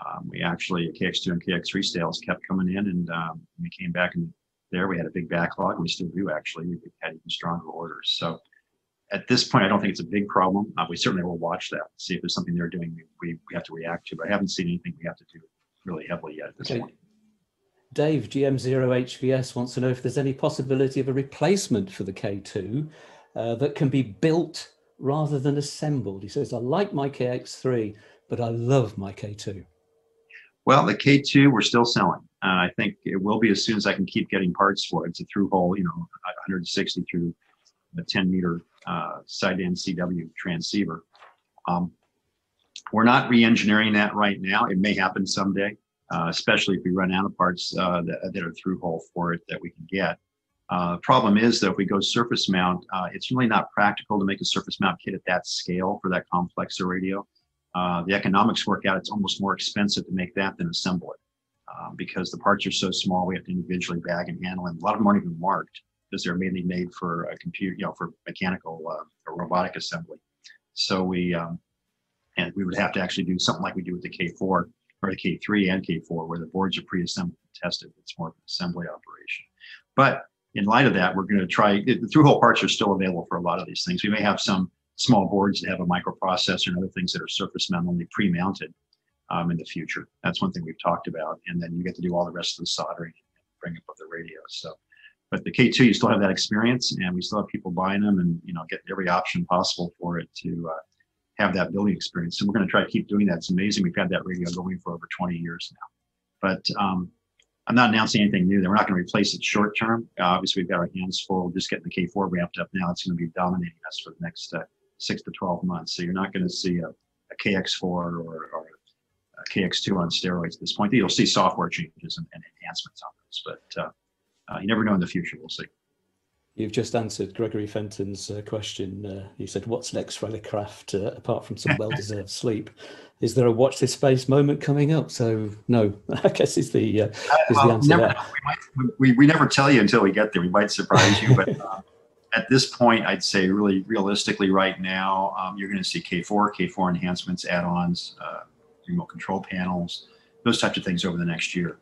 Speaker 8: Um, we actually, KX2 and KX3 sales kept coming in and um, we came back and there we had a big backlog. We still do actually. We had even stronger orders. So at this point, I don't think it's a big problem. Uh, we certainly will watch that, see if there's something they're doing we, we, we have to react to, but I haven't seen anything we have to do really heavily yet at this okay. point.
Speaker 7: Dave, GM0HVS wants to know if there's any possibility of a replacement for the K2 uh, that can be built rather than assembled. He says, I like my KX3, but I love my K2.
Speaker 8: Well, the K2 we're still selling. Uh, I think it will be as soon as I can keep getting parts for it. It's a through hole, you know, 160 through a 10 meter uh, side CW transceiver. Um, we're not re-engineering that right now. It may happen someday, uh, especially if we run out of parts uh, that, that are through hole for it that we can get. Uh, problem is that if we go surface mount, uh, it's really not practical to make a surface mount kit at that scale for that complex radio. Uh, the economics work out, it's almost more expensive to make that than assemble it um, because the parts are so small, we have to individually bag and handle them. A lot of them aren't even marked because they're mainly made for a computer, you know, for mechanical uh, or robotic assembly. So we, um, and we would have to actually do something like we do with the K4 or the K3 and K4 where the boards are pre-assembled and tested. It's more of an assembly operation. But in light of that, we're going to try the through-hole parts are still available for a lot of these things. We may have some small boards that have a microprocessor and other things that are surface mount only pre-mounted um, in the future. That's one thing we've talked about. And then you get to do all the rest of the soldering and bring up the radio. So, but the K2, you still have that experience and we still have people buying them and, you know, get every option possible for it to uh, have that building experience. So we're going to try to keep doing that. It's amazing. We've had that radio going for over 20 years now. But um, I'm not announcing anything new. There, we're not going to replace it short term. Uh, obviously, we've got our hands full. Just getting the K4 ramped up now, it's going to be dominating us for the next uh, six to 12 months. So you're not going to see a, a KX4 or, or a KX2 on steroids at this point. You'll see software changes and, and enhancements on those, but uh, uh you never know in the future. We'll see. You've
Speaker 7: just answered Gregory Fenton's uh, question. Uh, you said, "What's next for the uh, apart from some well-deserved sleep? Is there a watch this space moment coming up?" So, no, I guess is the uh, uh is the answer. Never,
Speaker 8: we, might, we, we, never tell you until we get there. We might surprise you, but uh, at this point, I'd say really realistically, right now, um, you're going to see K4, K4 enhancements, add-ons, uh, remote control panels, those types of things over the next year.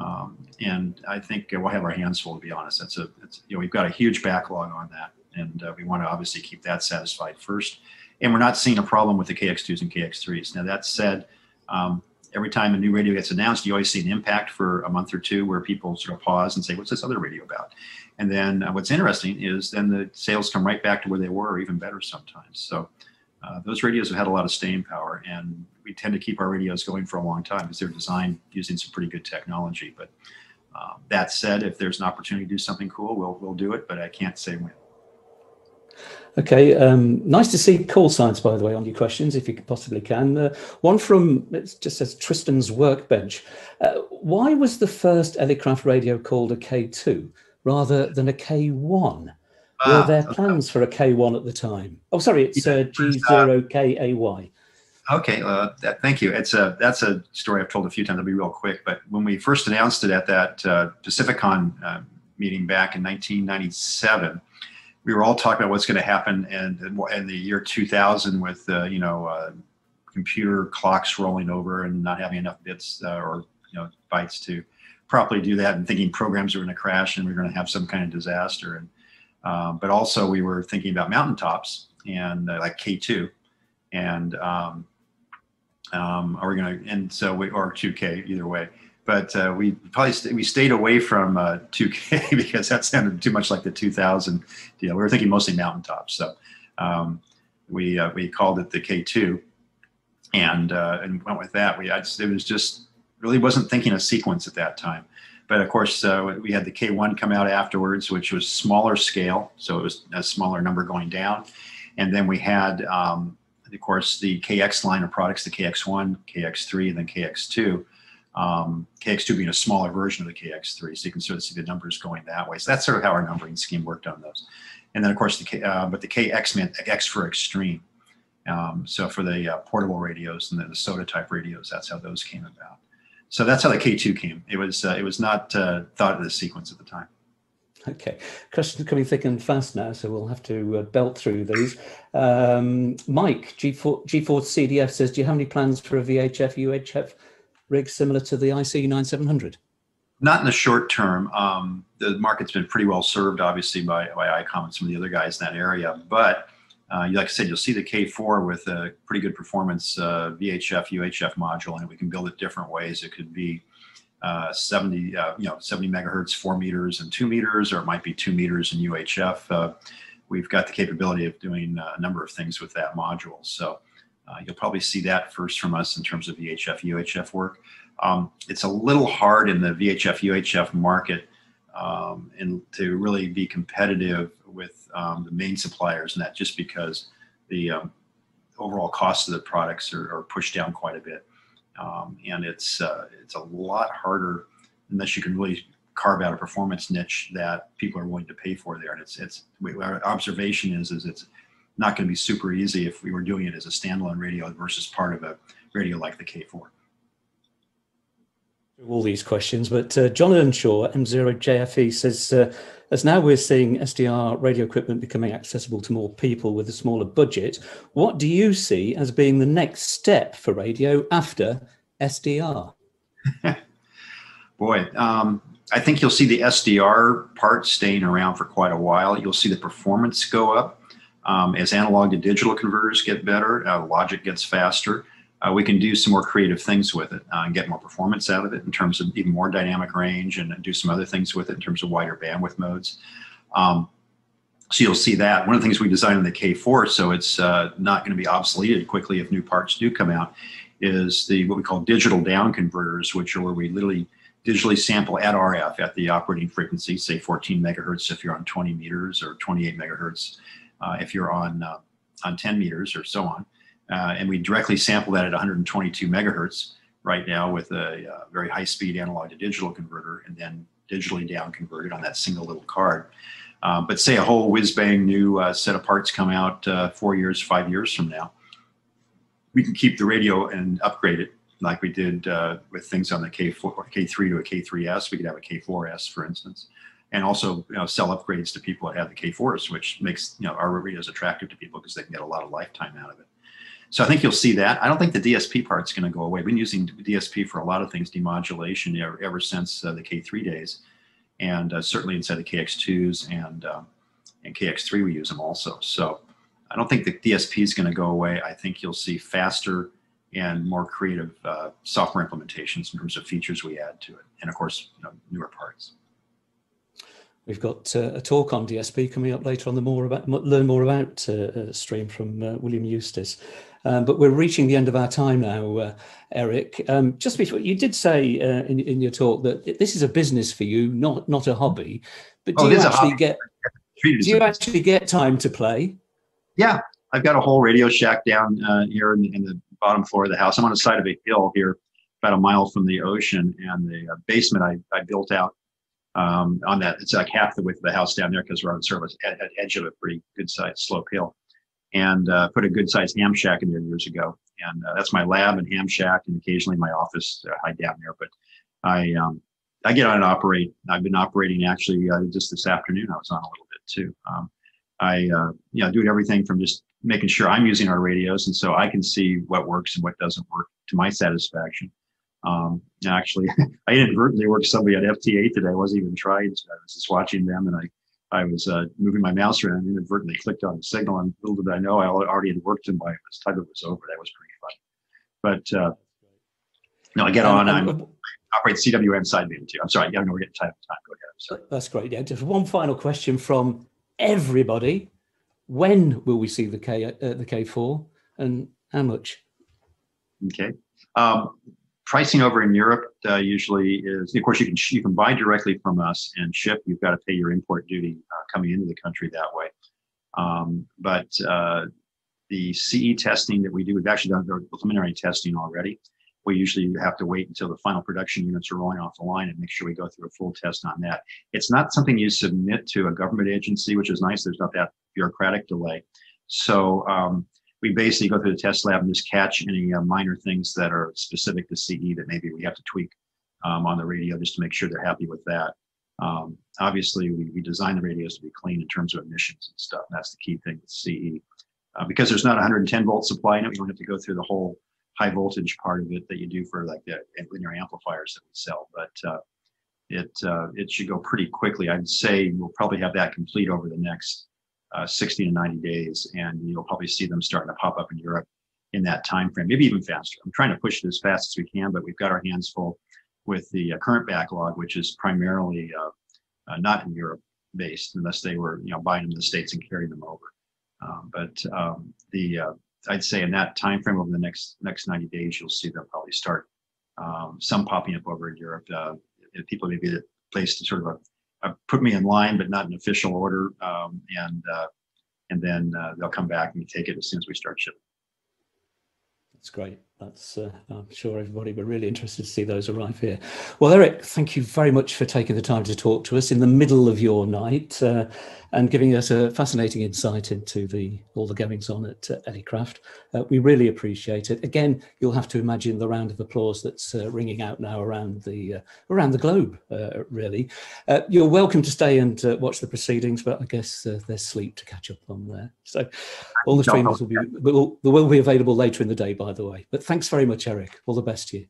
Speaker 8: Um, and I think we'll have our hands full, to be honest. That's a, you know, we've got a huge backlog on that. And uh, we want to obviously keep that satisfied first. And we're not seeing a problem with the KX2s and KX3s. Now, that said, um, every time a new radio gets announced, you always see an impact for a month or two where people sort of pause and say, What's this other radio about? And then uh, what's interesting is then the sales come right back to where they were, or even better sometimes. So uh, those radios have had a lot of staying power. And we tend to keep our radios going for a long time because they're designed using some pretty good technology. But uh, that said, if there's an opportunity to do something cool, we'll we'll do it. But I can't say when.
Speaker 7: Okay, um, nice to see call signs, by the way, on your questions, if you possibly can. Uh, one from, it just says Tristan's Workbench. Uh, why was the first Elecraft radio called a K2 rather than a K1? Were ah, there plans for a K1 at the time? Oh, sorry, it's uh, uh G0KAY.
Speaker 8: Okay, uh, that, thank you. It's a that's a story I've told a few times. I'll be real quick. But when we first announced it at that uh, Pacificon uh, meeting back in 1997, we were all talking about what's going to happen and in the year 2000 with uh, you know uh, computer clocks rolling over and not having enough bits uh, or you know bytes to properly do that, and thinking programs are going to crash and we're going to have some kind of disaster. And um, but also we were thinking about mountaintops and like K2 and um, um, are we going to, and so we, or 2K, either way. But uh, we probably st- we stayed away from uh, 2K because that sounded too much like the 2000 deal. We were thinking mostly mountaintops. So um, we, uh, we called it the K2 and, uh, and went with that. We, I just, it was just, really wasn't thinking a sequence at that time. But of course, uh, we had the K1 come out afterwards, which was smaller scale. So it was a smaller number going down. And then we had um, of course, the KX line of products, the KX1, KX3, and then KX2. Um, KX2 being a smaller version of the KX3, so you can sort of see the numbers going that way. So that's sort of how our numbering scheme worked on those. And then, of course, the K, uh, but the KX meant X for extreme. Um, so for the uh, portable radios and the, the SOTA type radios, that's how those came about. So that's how the K2 came. It was uh, it was not uh, thought of the sequence at the time.
Speaker 7: Okay, questions coming thick and fast now, so we'll have to uh, belt through these. Um, Mike, G4, G4 CDF says, do you have any plans for a VHF, UHF rig similar to the IC9700?
Speaker 8: Not in the short term. Um, the market's been pretty well served, obviously, by, by ICOM and some of the other guys in that area. But uh, like I said, you'll see the K4 with a pretty good performance uh, VHF, UHF module, and we can build it different ways. It could be uh, 70, uh, you know, 70 megahertz, four meters and two meters, or it might be two meters in UHF. Uh, we've got the capability of doing uh, a number of things with that module. So uh, you'll probably see that first from us in terms of VHF, UHF work. Um, it's a little hard in the VHF, UHF market um, and to really be competitive with um, the main suppliers and that just because the um, overall cost of the products are, are pushed down quite a bit um, and it's uh, it's a lot harder unless you can really carve out a performance niche that people are willing to pay for there. And it's it's our observation is is it's not going to be super easy if we were doing it as a standalone radio versus part of a radio like the K4
Speaker 7: all these questions, but uh, Jonathan Shaw, M0JFE, says, uh, as now we're seeing SDR radio equipment becoming accessible to more people with a smaller budget, what do you see as being the next step for radio after SDR?
Speaker 8: Boy, um, I think you'll see the SDR part staying around for quite a while. You'll see the performance go up um, as analog to digital converters get better, uh, logic gets faster uh, we can do some more creative things with it uh, and get more performance out of it in terms of even more dynamic range and do some other things with it in terms of wider bandwidth modes. Um, so you'll see that. One of the things we designed in the K4, so it's uh, not going to be obsoleted quickly if new parts do come out, is the what we call digital down converters, which are where we literally digitally sample at RF at the operating frequency, say 14 megahertz if you're on 20 meters or 28 megahertz uh, if you're on uh, on 10 meters or so on. Uh, and we directly sample that at 122 megahertz right now with a, a uh, very high speed analog to digital converter and then digitally down converted on that single little card. Um, but say a whole whiz bang new uh, set of parts come out uh, four years, five years from now, we can keep the radio and upgrade it like we did uh, with things on the K4, K3 to a K3S. We could have a K4S, for instance, and also you know, sell upgrades to people that have the K4s, which makes you know, our radios attractive to people because they can get a lot of lifetime out of it. So I think you'll see that. I don't think the DSP part is going to go away. We've been using DSP for a lot of things, demodulation, ever, ever since uh, the K3 days, and uh, certainly inside the KX2s and um, and KX3 we use them also. So I don't think the DSP is going to go away. I think you'll see faster and more creative uh, software implementations in terms of features we add to it, and of course you know, newer parts.
Speaker 7: We've got uh, a talk on DSP coming up later on. The more about learn more about uh, uh Stream from uh, William Eustace. Um, but we're reaching the end of our time now, uh, Eric. Um, just before you did say uh, in, in, your talk that this is a business for you, not not a
Speaker 8: hobby. But oh, do oh, you actually get do you actually get
Speaker 7: time to play?
Speaker 8: Yeah, I've got a whole radio shack down uh, here in the, in the, bottom floor of the house. I'm on the side of a hill here, about a mile from the ocean, and the uh, basement I, I built out um, on that. It's like half the width of the house down there because we're on sort of an edge of a pretty good sized slope hill and uh, put a good sized ham shack in there years ago. And uh, that's my lab and ham shack, and occasionally my office. Uh, I down there, but I um, I get on and operate. I've been operating actually uh, just this afternoon. I was on a little bit too. Um, I uh, you know doing everything from just making sure I'm using our radios, and so I can see what works and what doesn't work to my satisfaction. Um, actually, I inadvertently worked somebody at FT8 today. I wasn't even trying. To. I was just watching them, and I I was uh, moving my mouse around and inadvertently clicked on the signal. And little did I know, I already had worked in by the time it was over. That was pretty fun. But uh,
Speaker 7: no, I get um, on. i I'm,
Speaker 8: I operate CWM sideband too. I'm sorry. Yeah, no, we're getting time. time. Go ahead.
Speaker 7: That's great. Yeah. Just one final question from everybody. When will we see the K uh, the K4 and how much?
Speaker 8: Okay. Um, pricing over in Europe uh, usually is, of course, you can sh- you can buy directly from us and ship. You've got to pay your import duty uh, coming into the country that way. Um, but uh, the CE testing that we do, we've actually done the preliminary testing already. We usually have to wait until the final production units are rolling off the line and make sure we go through a full test on that. It's not something you submit to a government agency, which is nice. There's not that bureaucratic delay. So um, we basically go through the test lab and just catch any uh, minor things that are specific to CE that maybe we have to tweak um, on the radio just to make sure they're happy with that. Um, obviously, we, we design the radios to be clean in terms of emissions and stuff. And that's the key thing with CE. Uh, because there's not 110 volt supply in it, we don't have to go through the whole high voltage part of it that you do for like the linear amplifiers that we sell. But uh, it uh, it should go pretty quickly. I'd say we'll probably have that complete over the next uh, 60 to 90 days, and you'll probably see them starting to pop up in Europe in that time frame, maybe even faster. I'm trying to push it as fast as we can, but we've got our hands full with the uh, current backlog, which is primarily uh, uh, not in Europe based, unless they were you know buying them in the states and carrying them over. Um, but um, the uh, I'd say in that time frame over the next next 90 days, you'll see them probably start um, some popping up over in Europe. Uh, people may be placed to sort of a uh, put me in line, but not an official order. Um, and uh, and then uh, they'll come back and take it as soon as we start shipping. That's great
Speaker 7: that's uh, I'm sure everybody were really interested to see those arrive here. Well, Eric, thank you very much for taking the time to talk to us in the middle of your night uh, and giving us a fascinating insight into the all the goings on at uh, Elecraft. Uh, we really appreciate it. Again, you'll have to imagine the round of applause that's uh, ringing out now around the uh, around the globe. Uh, really, you're welcome to stay and watch the proceedings, but I guess there's sleep to catch up on there. So all the streams will be will, will be available later in the day, by the way. But Thanks very much, Eric. All the best to you.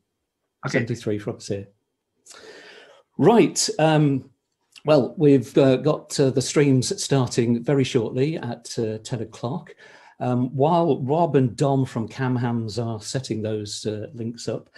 Speaker 7: Okay. 73 from us here. Right. Um, well, we've uh, got uh, the streams starting very shortly at uh, 10 o'clock. Um, while Rob and Dom from CamHams are setting those uh, links up,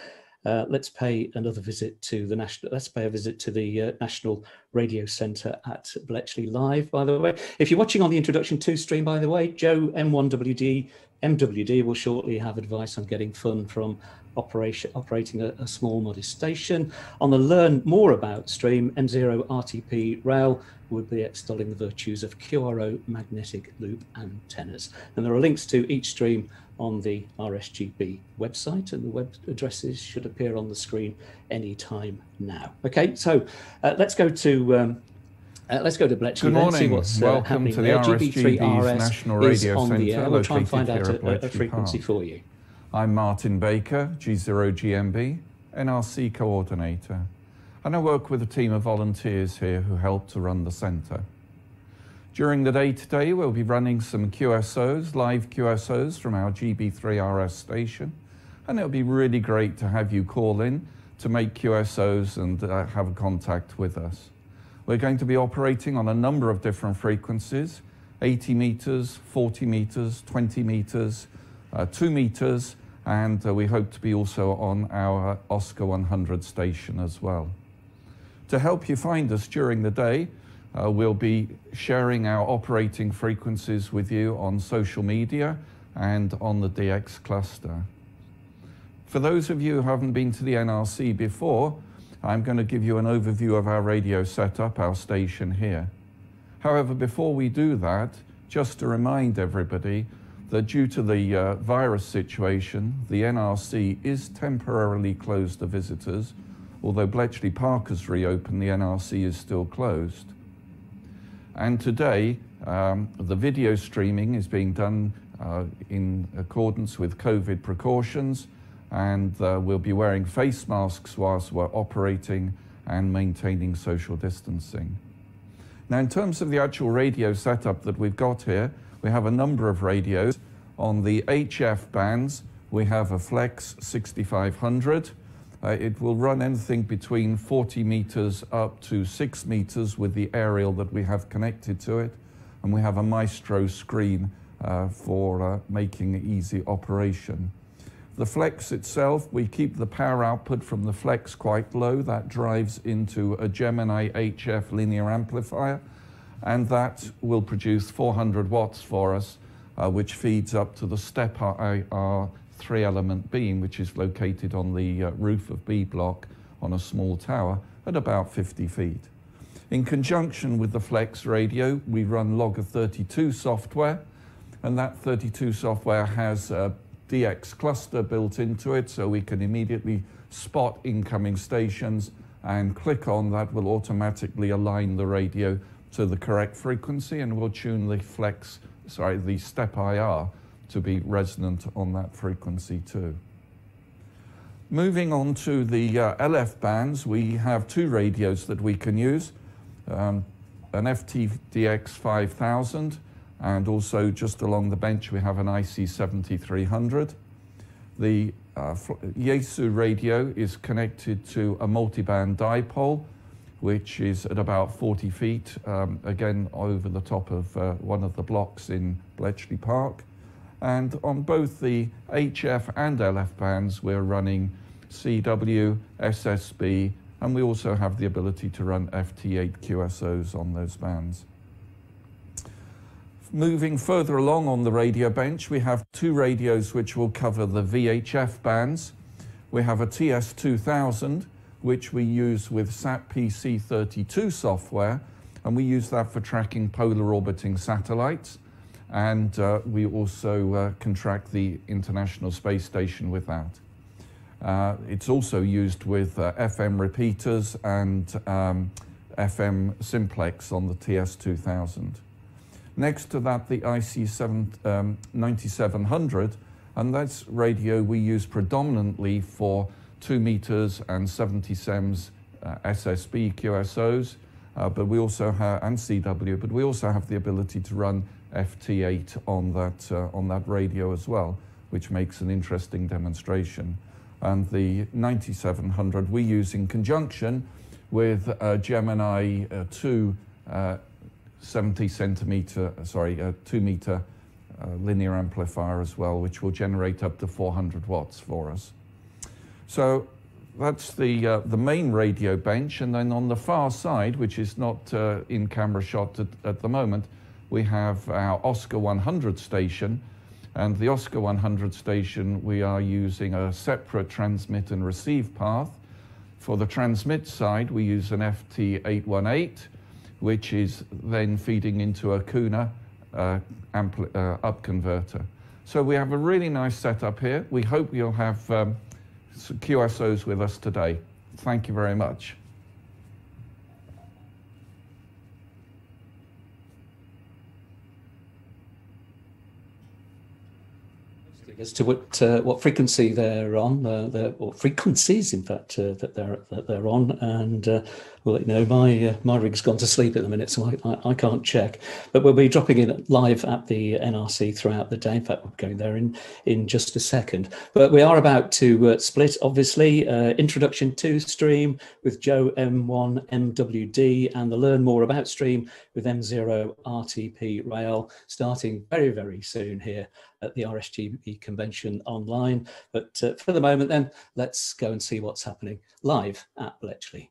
Speaker 7: uh, let's pay another visit to the national. Let's pay a visit to the uh, National Radio Centre at Bletchley Live. By the way, if you're watching on the Introduction to stream, by the way, Joe M1WD MWD will shortly have advice on getting fun from operation, operating a, a, small modest station. On the Learn More About stream, M0 RTP rail would be extolling the virtues of QRO, magnetic loop antennas. And there are links to each stream on the RSGB website and the web addresses should appear on the screen anytime now. Okay, so uh, let's go to um, uh, let's go to Bletchley. Good morning. what's, uh, Welcome happening. to the RSGB's RS National Radio on Centre. The air. We'll try and find out a, a frequency Park.
Speaker 9: for you. I'm Martin Baker, G0GMB, NRC coordinator, and I work with a team of volunteers here who help to run the centre. During the day today, we'll be running some QSOs, live QSOs from our GB3RS station, and it'll be really great to have you call in to make QSOs and uh, have a contact with us. We're going to be operating on a number of different frequencies, 80 meters, 40 meters, 20 meters, uh, 2 meters, and uh, we hope to be also on our Oscar 100 station as well. To help you find us during the day, uh, we'll be sharing our operating frequencies with you on social media and on the DX cluster. For those of you who haven't been to the NRC before, I'm going to give you an overview of our radio setup, our station here. However, before we do that, just to remind everybody that due to the uh, virus situation, the NRC is temporarily closed to visitors, although Bletchley Park has reopened, the NRC is still closed. And today, um, the video streaming is being done uh, in accordance with COVID precautions, and uh, we'll be wearing face masks whilst we're operating and maintaining social distancing. Now, in terms of the actual radio setup that we've got here, we have a number of radios. On the HF bands, we have a Flex 6500. Uh, it will run anything between 40 meters up to 6 meters with the aerial that we have connected to it. And we have a Maestro screen uh, for uh, making easy operation. The flex itself, we keep the power output from the flex quite low. That drives into a Gemini HF linear amplifier, and that will produce 400 watts for us, uh, which feeds up to the SteppIR three-element beam, which is located on the uh, roof of B block on a small tower at about 50 feet. In conjunction with the Flex radio, we run Logger 32 software, and that 32 software has uh, DX cluster built into it so we can immediately spot incoming stations and click on that will automatically align the radio to the correct frequency and we'll tune the flex, sorry, the SteppIR to be resonant on that frequency too. Moving on to the uh, LF bands, we have two radios that we can use. Um, an FTDX 5000 and also just along the bench, we have an IC7300. The uh, Yaesu radio is connected to a multiband dipole, which is at about 40 feet, um, again over the top of uh, one of the blocks in Bletchley Park. And on both the HF and LF bands, we're running CW, SSB, and we also have the ability to run FT8 QSOs on those bands. Moving further along on the radio bench, we have two radios which will cover the VHF bands. We have a TS2000, which we use with satpc PC32 software, and we use that for tracking polar orbiting satellites. And uh, we also uh, contract the International Space Station with that. Uh, it's also used with uh, FM repeaters and um, FM simplex on the TS2000. Next to that, the IC9700, um, and that's radio we use predominantly for 2 meters and 70 SEMs uh, SSB QSOs, uh, but we also have, and CW, but we also have the ability to run FT8 on that, uh, on that radio as well, which makes an interesting demonstration. And the 9700 we use in conjunction with uh, Gemini uh, 2 uh, 70 centimeter, uh, sorry, a uh, two meter uh, linear amplifier as well, which will generate up to 400 watts for us. So that's the, uh, the main radio bench. And then on the far side, which is not uh, in camera shot at, at, the moment, we have our Oscar 100 station. And the Oscar 100 station, we are using a separate transmit and receive path. For the transmit side, we use an FT818 which is then feeding into a Kuhne uh, uh, up converter. So we have a really nice setup here. We hope you'll have um, QSOs with us today. Thank you very much.
Speaker 7: as to what uh, what frequency they're on, uh, they're, or frequencies, in fact, uh, that they're that they're on, and uh, we'll let you know. My uh, my rig's gone to sleep at the minute, so I, I, I, can't check. But we'll be dropping in live at the NRC throughout the day. In fact, we'll be going there in in just a second. But we are about to uh, split, obviously. Uh, introduction to Stream with Joe M1 MWD and the Learn More About Stream with M0 RTP Rail, starting very very soon here at the RSGB convention online. But uh, for the moment, then let's go and see what's happening live at Bletchley.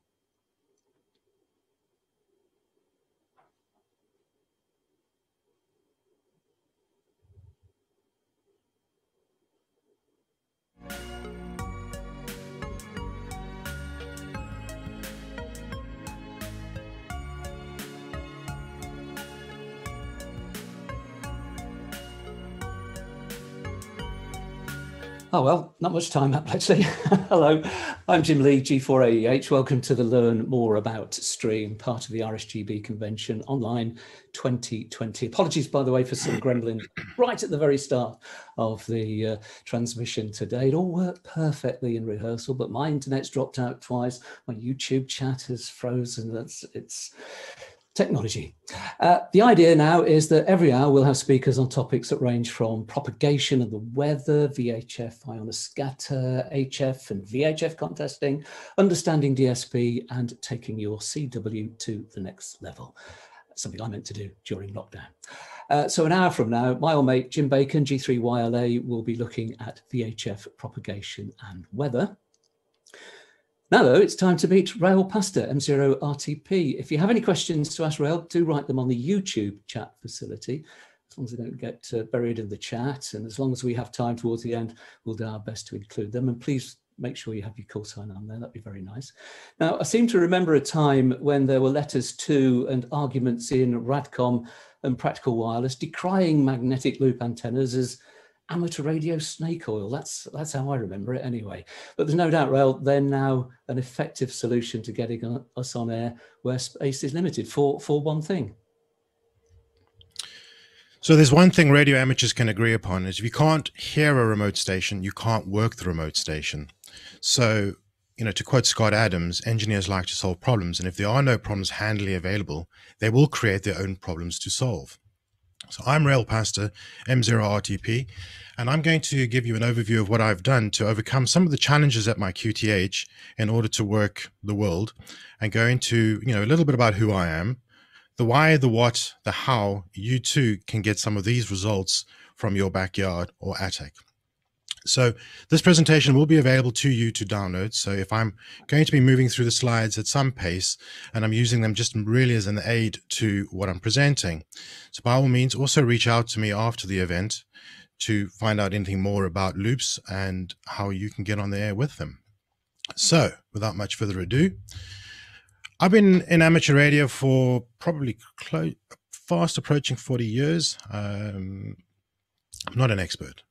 Speaker 7: Thank you. Oh, well, not much time up, actually. Hello, I'm Jim Lee, G4AEH. Welcome to the Learn More About stream, part of the RSGB convention online 2020. Apologies, by the way, for some gremlin right at the very start of the uh, transmission today. It all worked perfectly in rehearsal, but my internet's dropped out twice. My YouTube chat has frozen. That's it's technology. Uh, the idea now is that every hour we'll have speakers on topics that range from propagation of the weather, VHF ionoscatter, HF and VHF contesting, understanding DSP, and taking your CW to the next level. Something I meant to do during lockdown. Uh, so an hour from now, my old mate Jim Bacon, G3YLA, will be looking at VHF propagation and weather. Now, though, it's time to meet Rail Pasta, M0RTP. If you have any questions to ask Rail, do write them on the YouTube chat facility. As long as they don't get uh, buried in the chat, and as long as we have time towards the end, we'll do our best to include them. And please make sure you have your call sign on there. That'd be very nice. Now, I seem to remember a time when there were letters to and arguments in Radcom and Practical Wireless decrying magnetic loop antennas as amateur radio snake oil. That's that's how I remember it anyway. But there's no doubt, Rail, they're now an effective solution to getting us on air where space is limited for for
Speaker 10: one thing. So there's one thing radio amateurs can agree upon is if you can't hear a remote station, you can't work the remote station. So, you know, to quote Scott Adams, engineers like to solve problems, and if there are no problems handily available, they will create their own problems to solve. So I'm Rail Pastor, M0RTP, and I'm going to give you an overview of what I've done to overcome some of the challenges at my QTH in order to work the world and go into, you know, a little bit about who I am, the why, the what, the how, you too can get some of these results from your backyard or attic. So this presentation will be available to you to download. So if I'm going to be moving through the slides at some pace and I'm using them just really as an aid to what I'm presenting. So by all means, also reach out to me after the event to find out anything more about loops and how you can get on the air with them. So without much further ado, I've been in amateur radio for probably fast approaching 40 years. Um, I'm not an expert,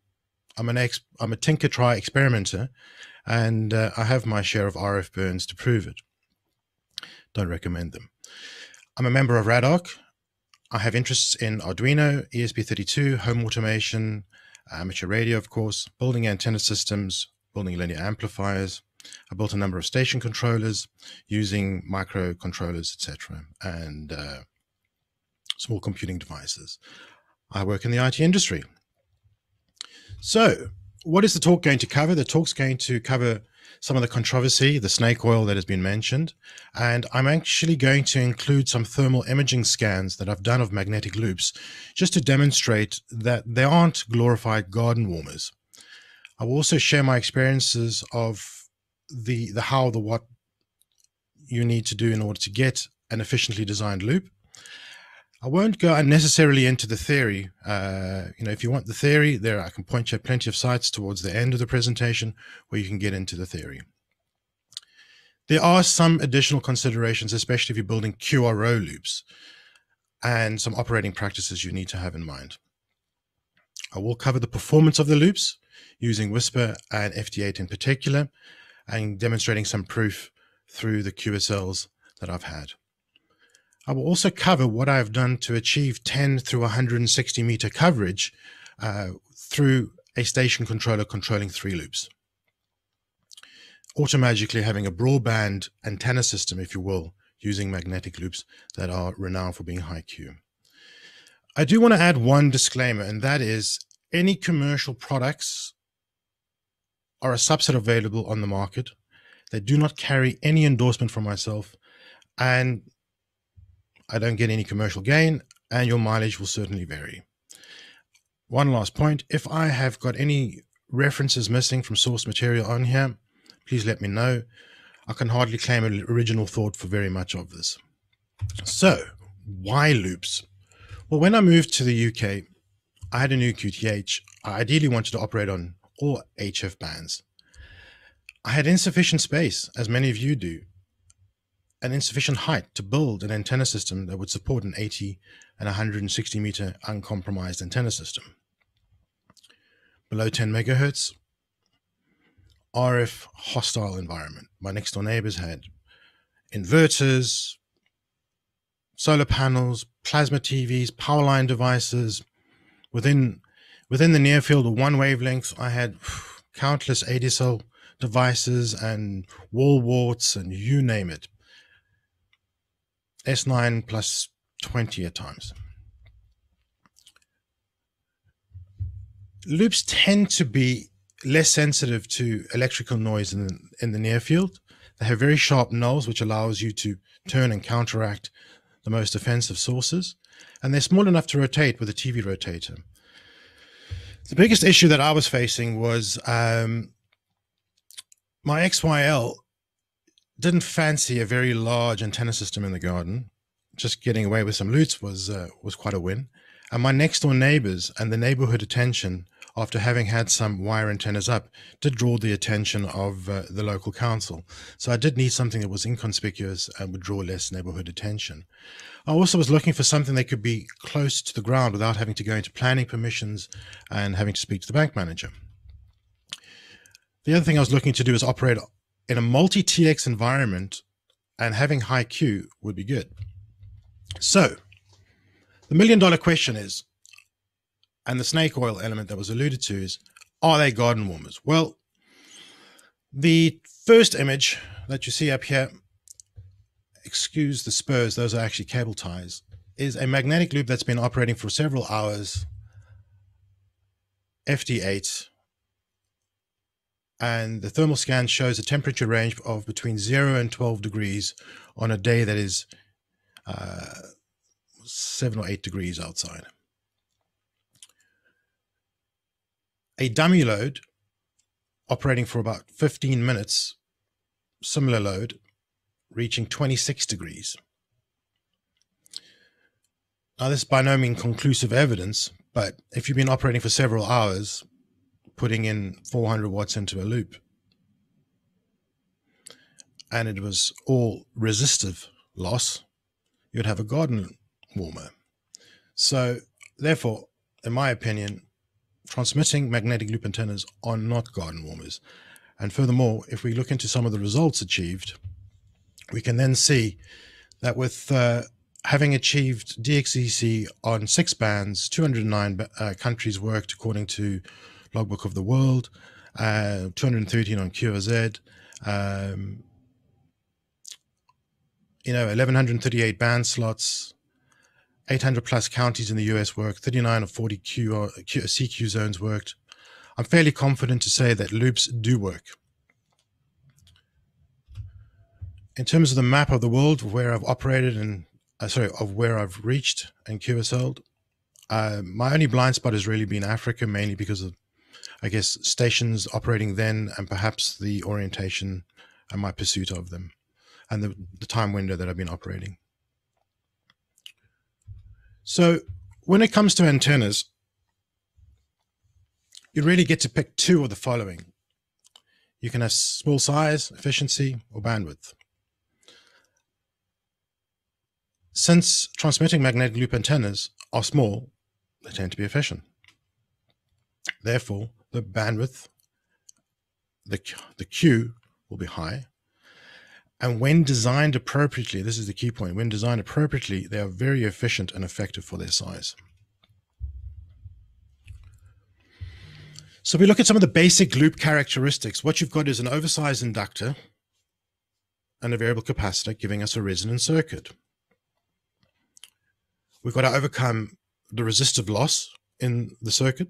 Speaker 10: I'm an ex, I'm a tinker try experimenter, and uh, I have my share of RF burns to prove it. Don't recommend them. I'm a member of Radoc. I have interests in Arduino, ESP32, home automation, uh, amateur radio, of course, building antenna systems, building linear amplifiers. I built a number of station controllers using microcontrollers, etc., and uh, small computing devices. I work in the IT industry, so, what is the talk going to cover? The talk's going to cover some of the controversy, the snake oil that has been mentioned, and I'm actually going to include some thermal imaging scans that I've done of magnetic loops just to demonstrate that they aren't glorified garden warmers. I will also share my experiences of the, the how, the what you need to do in order to get an efficiently designed loop. I won't go unnecessarily into the theory. Uh, you know, if you want the theory, there I can point you at plenty of sites towards the end of the presentation where you can get into the theory. There are some additional considerations, especially if you're building QRO loops and some operating practices you need to have in mind. I will cover the performance of the loops using WSPR and FT8 in particular, and demonstrating some proof through the QSLs that I've had. I will also cover what I have done to achieve 10 through 160 meter coverage uh, through a station controller controlling three loops. Automatically having a broadband antenna system, if you will, using magnetic loops that are renowned for being high Q. I do want to add one disclaimer, and that is any commercial products are a subset available on the market. They do not carry any endorsement from myself, and I don't get any commercial gain, and your mileage will certainly vary. One last point if I have got any references missing from source material on here, please let me know. I can hardly claim an original thought for very much of this. So, why loops? Well, when I moved to the UK, I had a new QTH. I ideally wanted to operate on all HF bands. I had insufficient space, as many of you do, an insufficient height to build an antenna system that would support an 80 and 160 meter uncompromised antenna system. Below 10 megahertz, RF hostile environment. My next door neighbors had inverters, solar panels, plasma TVs, power line devices. Within within the near field of one wavelength, I had countless ADSL devices and wall warts and you name it. S9 plus 20 at times. Loops tend to be less sensitive to electrical noise in the, in the near field. They have very sharp nulls, which allows you to turn and counteract the most offensive sources. And they're small enough to rotate with a TV rotator. The biggest issue that I was facing was um, my XYL didn't fancy a very large antenna system in the garden. Just getting away with some loots was uh, was quite a win. And my next door neighbors and the neighborhood attention after having had some wire antennas up did draw the attention of uh, the local council. So I did need something that was inconspicuous and would draw less neighborhood attention. I also was looking for something that could be close to the ground without having to go into planning permissions and having to speak to the bank manager. The other thing I was looking to do is operate in a multi-TX environment and having high Q would be good. So the million dollar question is, and the snake oil element that was alluded to is, are they garden warmers? Well, the first image that you see up here, excuse the spurs, those are actually cable ties, is a magnetic loop that's been operating for several hours, FT8, and the thermal scan shows a temperature range of between 0 and 12 degrees on a day that is uh, 7 or 8 degrees outside. A dummy load operating for about 15 minutes, similar load, reaching 26 degrees. Now, this is by no means conclusive evidence, but if you've been operating for several hours, putting in 400 watts into a loop. And it was all resistive loss, you'd have a garden warmer. So, therefore, in my opinion, transmitting magnetic loop antennas are not garden warmers. And furthermore, if we look into some of the results achieved, we can then see that with uh, having achieved DXCC on six bands, 209 uh, countries worked according to Logbook of the World, uh, 213 on QRZ, um, you know, 1138 band slots, 800 plus counties in the US work. 39 of 40 Q, uh, CQ zones worked. I'm fairly confident to say that loops do work. In terms of the map of the world, where I've operated and uh, sorry, of where I've reached and QSL'd, uh, my only blind spot has really been Africa, mainly because of I guess, stations operating then and perhaps the orientation and my pursuit of them and the, the time window that I've been operating. So when it comes to antennas, you really get to pick two of the following. You can have small size, efficiency, or bandwidth. Since transmitting magnetic loop antennas are small, they tend to be efficient. Therefore, the bandwidth, the, the Q will be high. And when designed appropriately, this is the key point, when designed appropriately, they are very efficient and effective for their size. So we look at some of the basic loop characteristics. What you've got is an oversized inductor and a variable capacitor giving us a resonant circuit. We've got to overcome the resistive loss in the circuit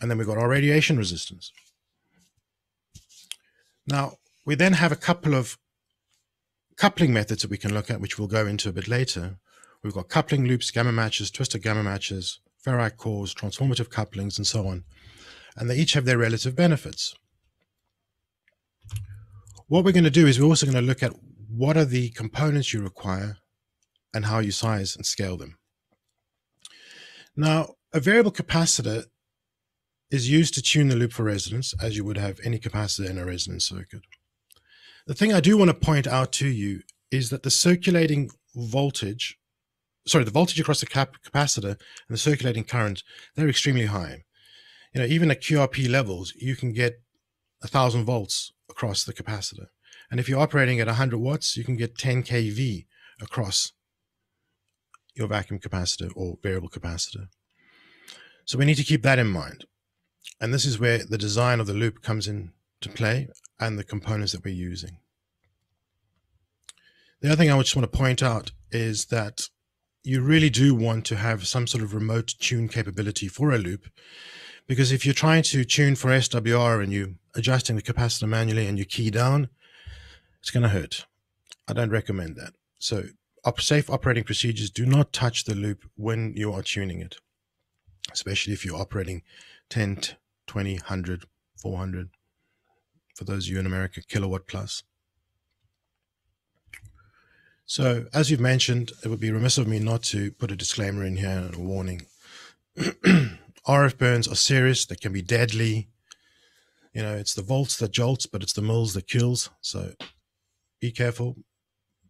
Speaker 10: and then we've got our radiation resistance. Now, we then have a couple of coupling methods that we can look at, which we'll go into a bit later. We've got coupling loops, gamma matches, twisted gamma matches, ferrite cores, transformative couplings, and so on. And they each have their relative benefits. What we're going to do is we're also going to look at what are the components you require and how you size and scale them. Now, a variable capacitor is used to tune the loop for resonance as you would have any capacitor in a resonance circuit. The thing I do want to point out to you is that the circulating voltage, sorry, the voltage across the cap capacitor and the circulating current, they're extremely high. You know, even at QRP levels, you can get a thousand volts across the capacitor. And if you're operating at 100 watts, you can get 10 kV across your vacuum capacitor or variable capacitor. So we need to keep that in mind. And this is where the design of the loop comes into play and the components that we're using. The other thing I would just want to point out is that you really do want to have some sort of remote tune capability for a loop, because if you're trying to tune for SWR and you're adjusting the capacitor manually and you key down, it's going to hurt. I don't recommend that. So safe operating procedures do not touch the loop when you are tuning it, especially if you're operating 10, 20, 100, 400. For those of you in America, kilowatt plus. So, as we've mentioned, it would be remiss of me not to put a disclaimer in here and a warning. RF burns are serious, they can be deadly. You know, it's the volts that jolts, but it's the mills that kills. So, be careful,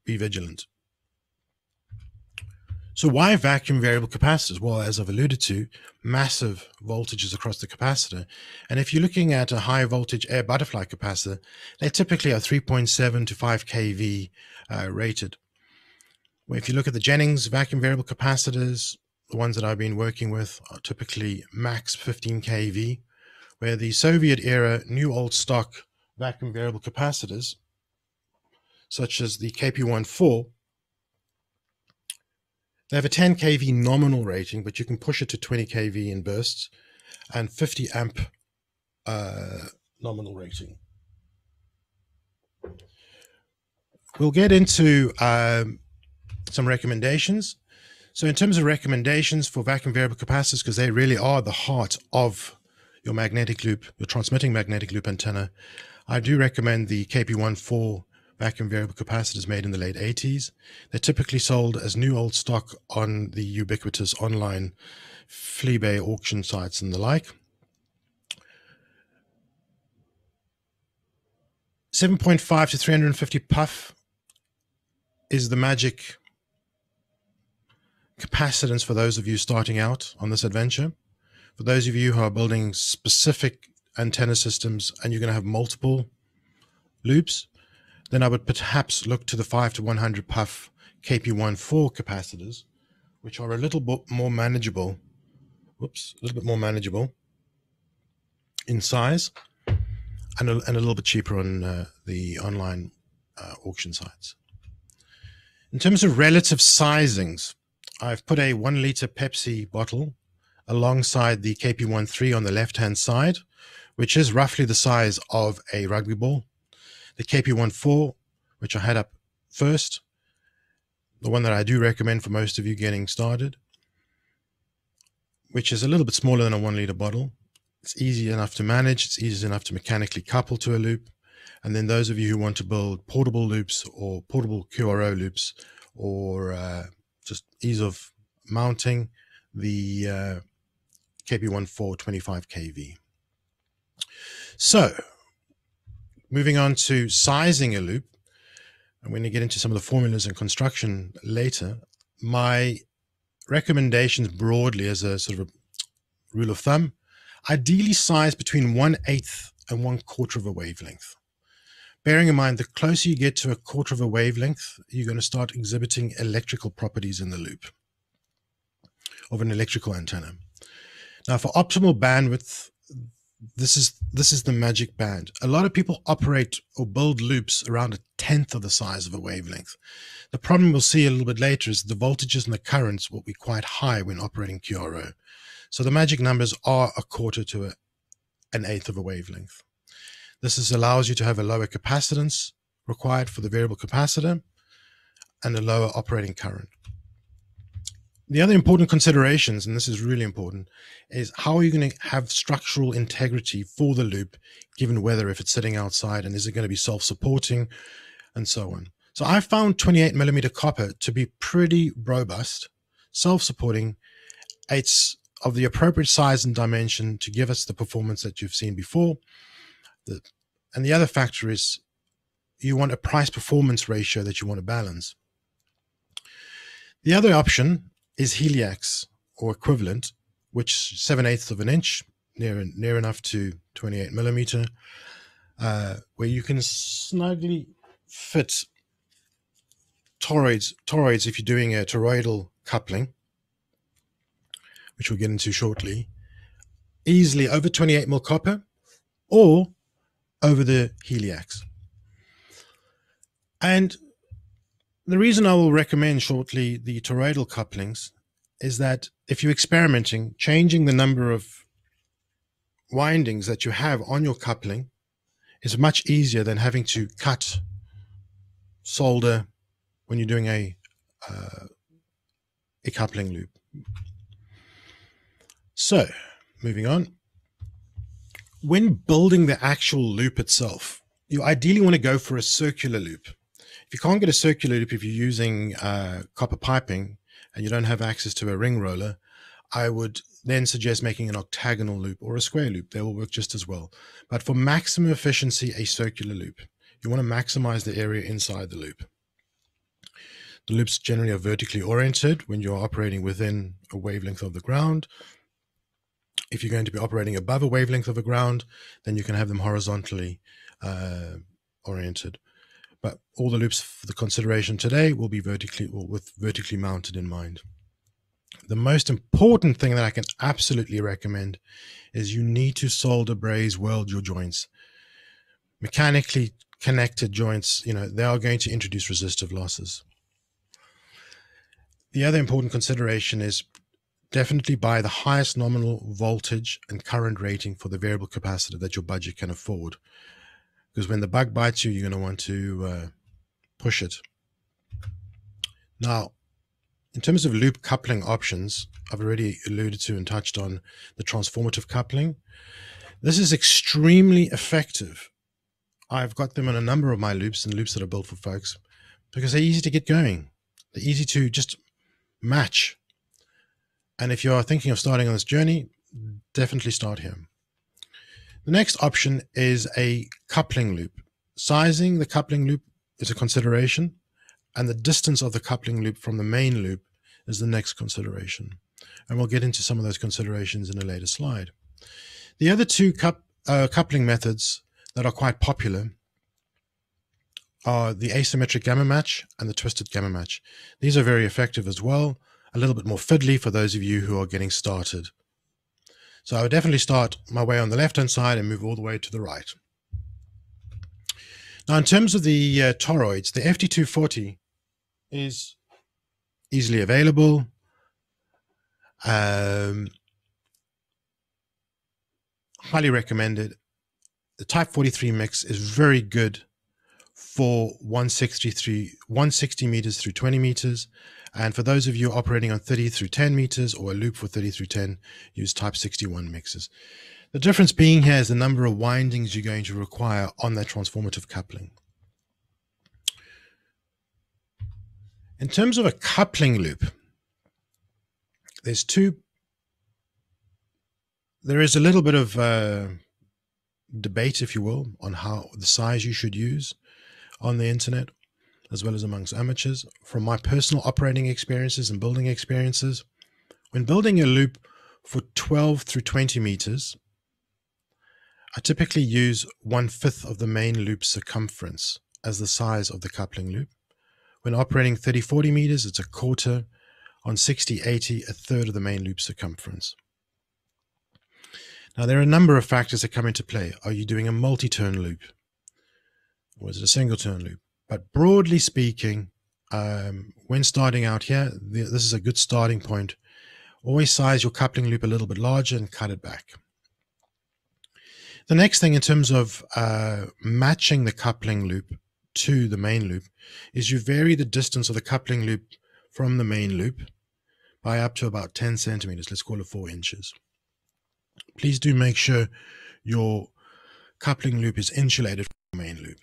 Speaker 10: be vigilant. So why vacuum variable capacitors? Well, as I've alluded to, massive voltages across the capacitor. And if you're looking at a high voltage air butterfly capacitor, they typically are 3.7 to 5 kV uh, rated. If you look at the Jennings vacuum variable capacitors, the ones that I've been working with are typically max 15 kV, where the Soviet era new old stock vacuum variable capacitors, such as the KP14, they have a 10 kV nominal rating, but you can push it to 20 kV in bursts and 50 amp uh, nominal rating. We'll get into um, some recommendations. So in terms of recommendations for vacuum variable capacitors, because they really are the heart of your magnetic loop, your transmitting magnetic loop antenna, I do recommend the KP14 vacuum variable capacitors made in the late 80s. They're typically sold as new old stock on the ubiquitous online flea bay auction sites and the like. 7.5 to 350 puff is the magic capacitance for those of you starting out on this adventure. For those of you who are building specific antenna systems and you're going to have multiple loops, then I would perhaps look to the 5 to 100 puff kp 14 capacitors, which are a little bit more manageable. Whoops, a little bit more manageable in size and a, and a little bit cheaper on uh, the online uh, auction sites. In terms of relative sizings, I've put a one liter Pepsi bottle alongside the KP13 on the left hand side, which is roughly the size of a rugby ball the KP14, which I had up first, the one that I do recommend for most of you getting started, which is a little bit smaller than a one liter bottle. It's easy enough to manage. It's easy enough to mechanically couple to a loop. And then those of you who want to build portable loops or portable QRO loops or uh, just ease of mounting the uh, KP14 25 KV. So moving on to sizing a loop, I'm going to get into some of the formulas and construction later. My recommendations broadly as a sort of a rule of thumb, ideally size between one eighth and one quarter of a wavelength. Bearing in mind, the closer you get to a quarter of a wavelength, you're going to start exhibiting electrical properties in the loop of an electrical antenna. Now, for optimal bandwidth, this is this is the magic band. A lot of people operate or build loops around a tenth of the size of a wavelength. The problem we'll see a little bit later is the voltages and the currents will be quite high when operating QRO. So the magic numbers are a quarter to a, an eighth of a wavelength. This is, allows you to have a lower capacitance required for the variable capacitor and a lower operating current. The other important considerations, and this is really important, is how are you going to have structural integrity for the loop, given weather if it's sitting outside, and is it going to be self-supporting, and so on. So I found 28 millimeter copper to be pretty robust, self-supporting. It's of the appropriate size and dimension to give us the performance that you've seen before. The, and the other factor is you want a price performance ratio that you want to balance. The other option is Heliax or equivalent, which seven eighths of an inch, near near enough to 28 millimeter, uh, where you can snugly fit toroids toroids if you're doing a toroidal coupling, which we'll get into shortly, easily over 28 mil copper, or over the heliax. And the reason I will recommend shortly the toroidal couplings is that if you're experimenting, changing the number of windings that you have on your coupling is much easier than having to cut, solder when you're doing a, uh, a coupling loop. So, moving on. When building the actual loop itself, you ideally want to go for a circular loop. If you can't get a circular loop if you're using uh, copper piping and you don't have access to a ring roller, I would then suggest making an octagonal loop or a square loop. They will work just as well. But for maximum efficiency, a circular loop. You want to maximize the area inside the loop. The loops generally are vertically oriented when you're operating within a wavelength of the ground. If you're going to be operating above a wavelength of the ground, then you can have them horizontally uh, oriented. But all the loops for the consideration today will be vertically or with vertically mounted in mind. The most important thing that I can absolutely recommend is you need to solder braze weld your joints. Mechanically connected joints, you know, they are going to introduce resistive losses. The other important consideration is definitely buy the highest nominal voltage and current rating for the variable capacitor that your budget can afford because when the bug bites you, you're going to want to uh, push it. Now, in terms of loop coupling options, I've already alluded to and touched on the transformative coupling. This is extremely effective. I've got them in a number of my loops and loops that are built for folks because they're easy to get going. They're easy to just match. And if you're thinking of starting on this journey, definitely start here. The next option is a coupling loop. Sizing the coupling loop is a consideration, and the distance of the coupling loop from the main loop is the next consideration. And we'll get into some of those considerations in a later slide. The other two cup, uh, coupling methods that are quite popular are the asymmetric gamma match and the twisted gamma match. These are very effective as well, a little bit more fiddly for those of you who are getting started. So I would definitely start my way on the left-hand side and move all the way to the right. Now, in terms of the uh, toroids, the FT240 is easily available. Um, highly recommended. The Type 43 mix is very good for 163, 160 meters through 20 meters. And for those of you operating on 30 through 10 meters or a loop for 30 through 10, use type 61 mixes. The difference being here is the number of windings you're going to require on that transformative coupling. In terms of a coupling loop, there's two, there is a little bit of uh, debate, if you will, on how the size you should use on the internet as well as amongst amateurs, from my personal operating experiences and building experiences, when building a loop for 12 through 20 meters, I typically use one fifth of the main loop circumference as the size of the coupling loop. When operating 30 40 meters, it's a quarter. On 60 80, a third of the main loop circumference. Now, there are a number of factors that come into play. Are you doing a multi turn loop? Or is it a single turn loop? But broadly speaking, um, when starting out here, th this is a good starting point. Always size your coupling loop a little bit larger and cut it back. The next thing in terms of uh, matching the coupling loop to the main loop is you vary the distance of the coupling loop from the main loop by up to about 10 centimeters. Let's call it four inches. Please do make sure your coupling loop is insulated from the main loop.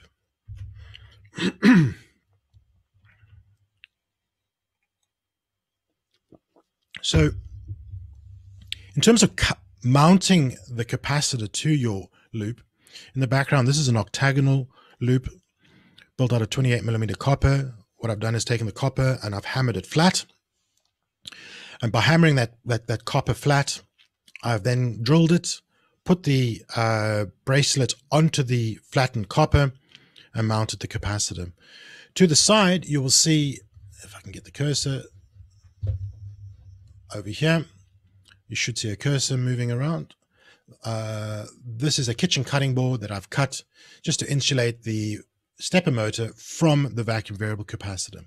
Speaker 10: so, in terms of mounting the capacitor to your loop, in the background, this is an octagonal loop built out of 28 millimeter copper. What I've done is taken the copper and I've hammered it flat. And by hammering that, that, that copper flat, I've then drilled it, put the uh, bracelet onto the flattened copper, and mounted the capacitor. To the side, you will see, if I can get the cursor over here, you should see a cursor moving around. Uh, this is a kitchen cutting board that I've cut just to insulate the stepper motor from the vacuum variable capacitor.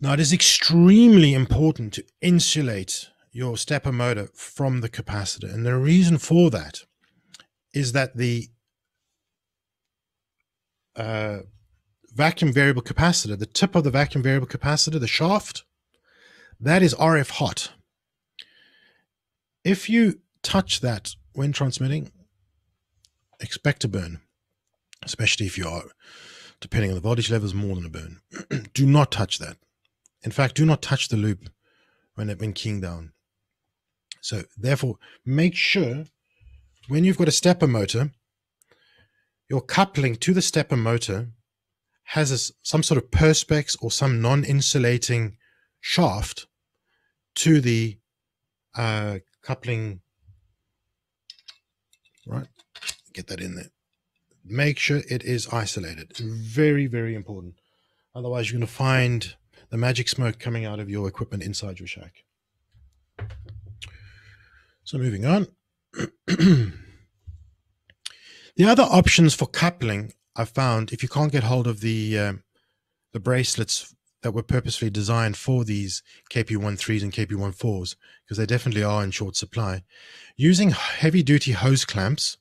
Speaker 10: Now it is extremely important to insulate your stepper motor from the capacitor. And the reason for that is that the uh, vacuum variable capacitor, the tip of the vacuum variable capacitor, the shaft, that is RF hot. If you touch that when transmitting, expect a burn, especially if you are, depending on the voltage levels, more than a burn. do not touch that. In fact, do not touch the loop when it when keying down. So therefore, make sure when you've got a stepper motor, your coupling to the stepper motor has a, some sort of perspex or some non-insulating shaft to the uh, coupling. Right, get that in there. Make sure it is isolated. Very, very important. Otherwise, you're going to find the magic smoke coming out of your equipment inside your shack. So, moving on. The other options for coupling I found if you can't get hold of the um, the bracelets that were purposely designed for these KP13s and KP14s because they definitely are in short supply. Using heavy duty hose clamps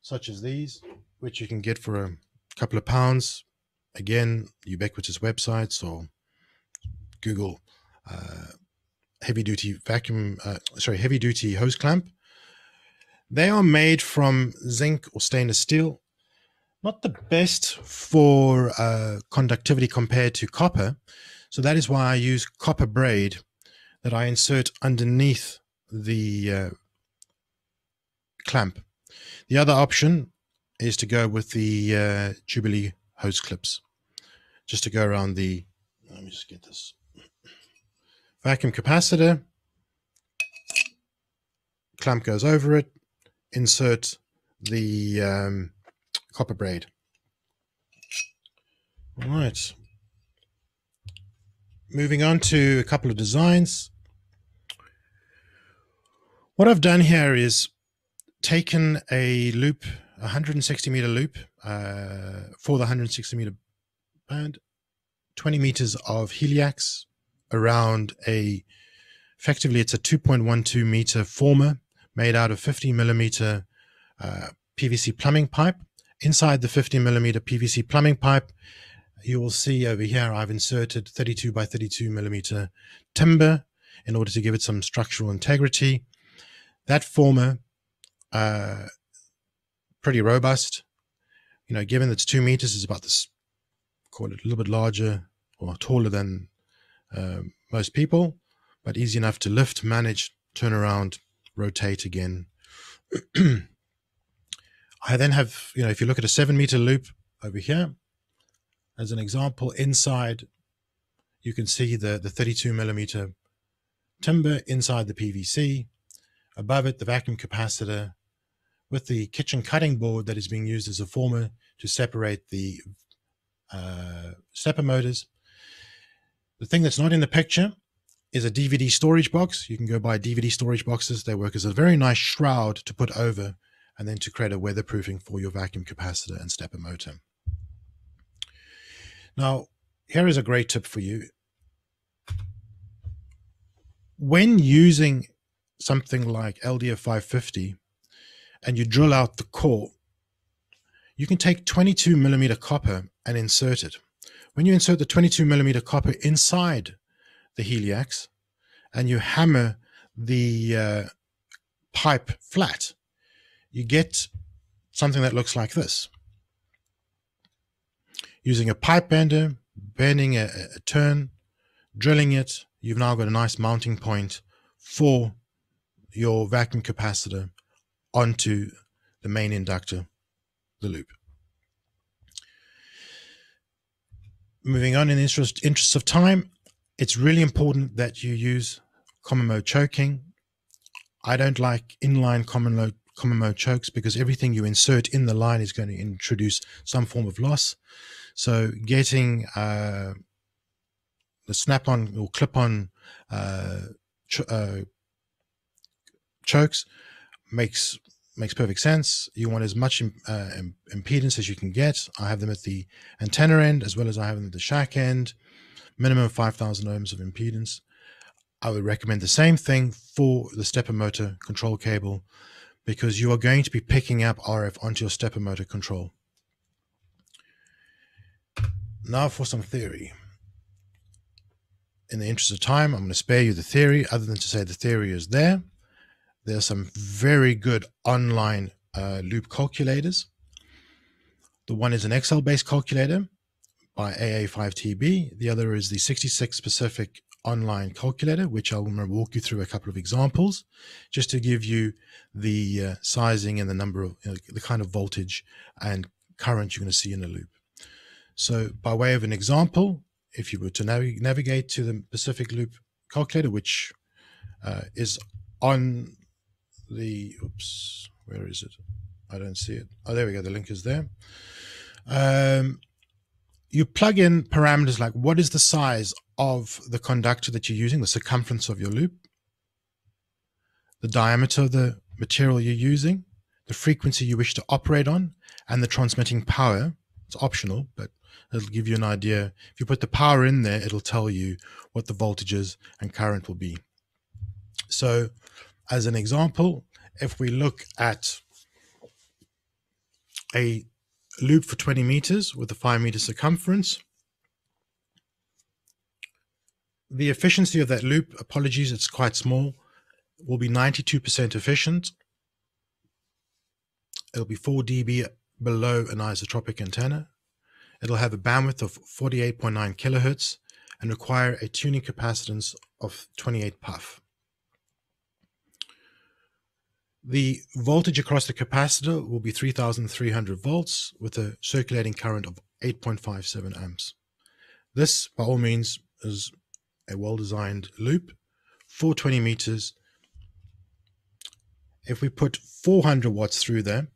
Speaker 10: such as these, which you can get for a couple of pounds, again, ubiquitous websites or Google uh, heavy duty vacuum, uh, sorry, heavy duty hose clamp they are made from zinc or stainless steel. Not the best for uh, conductivity compared to copper. So that is why I use copper braid that I insert underneath the uh, clamp. The other option is to go with the uh, Jubilee hose clips, just to go around the, let me just get this, vacuum capacitor, clamp goes over it, insert the um, copper braid. All right. Moving on to a couple of designs. What I've done here is taken a loop, 160 meter loop uh, for the 160 meter band, 20 meters of heliax around a, effectively it's a 2.12 meter former made out of 50 millimeter uh, PVC plumbing pipe. Inside the 50 millimeter PVC plumbing pipe, you will see over here I've inserted 32 by 32 millimeter timber in order to give it some structural integrity. That former, uh, pretty robust. You know, given it's two meters, is about this, call it a little bit larger or taller than uh, most people, but easy enough to lift, manage, turn around, rotate again. I then have, you know, if you look at a seven meter loop over here, as an example, inside you can see the, the 32 millimeter timber inside the PVC, above it the vacuum capacitor with the kitchen cutting board that is being used as a former to separate the uh, stepper motors. The thing that's not in the picture is a DVD storage box. You can go buy DVD storage boxes. They work as a very nice shroud to put over and then to create a weatherproofing for your vacuum capacitor and stepper motor. Now, here is a great tip for you. When using something like LDF 550 and you drill out the core, you can take 22 millimeter copper and insert it. When you insert the 22 millimeter copper inside the heliax and you hammer the uh, pipe flat, you get something that looks like this. Using a pipe bender, bending a, a turn, drilling it, you've now got a nice mounting point for your vacuum capacitor onto the main inductor, the loop. Moving on in the interest, interest of time, it's really important that you use common mode choking. I don't like inline common mode, common mode chokes because everything you insert in the line is going to introduce some form of loss. So getting uh, the snap-on or clip-on uh, ch uh, chokes makes makes perfect sense. You want as much uh, impedance as you can get. I have them at the antenna end as well as I have them at the shack end minimum 5,000 ohms of impedance. I would recommend the same thing for the stepper motor control cable because you are going to be picking up RF onto your stepper motor control. Now for some theory. In the interest of time, I'm going to spare you the theory other than to say the theory is there. There are some very good online uh, loop calculators. The one is an Excel-based calculator by AA5TB. The other is the 66 Pacific online calculator, which I'll walk you through a couple of examples just to give you the uh, sizing and the number of you know, the kind of voltage and current you're going to see in a loop. So by way of an example, if you were to nav navigate to the Pacific Loop calculator, which uh, is on the, oops, where is it? I don't see it. Oh, there we go. The link is there. Um, you plug in parameters like what is the size of the conductor that you're using, the circumference of your loop, the diameter of the material you're using, the frequency you wish to operate on, and the transmitting power. It's optional, but it'll give you an idea. If you put the power in there, it'll tell you what the voltages and current will be. So as an example, if we look at a loop for 20 meters with a 5 meter circumference. The efficiency of that loop, apologies, it's quite small, will be 92% efficient. It'll be 4 dB below an isotropic antenna. It'll have a bandwidth of 48.9 kilohertz and require a tuning capacitance of 28 puff. The voltage across the capacitor will be 3300 volts with a circulating current of 8.57 amps. This, by all means, is a well designed loop, 420 meters. If we put 400 watts through there,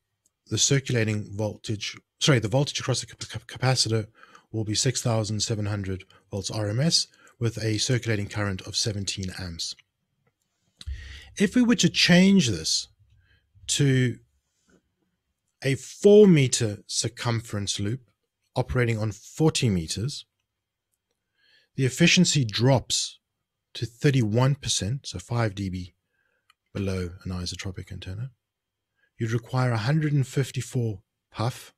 Speaker 10: the circulating voltage, sorry, the voltage across the capacitor will be 6700 volts RMS with a circulating current of 17 amps. If we were to change this to a four meter circumference loop operating on 40 meters, the efficiency drops to 31%, so 5 dB below an isotropic antenna. You'd require 154 puff.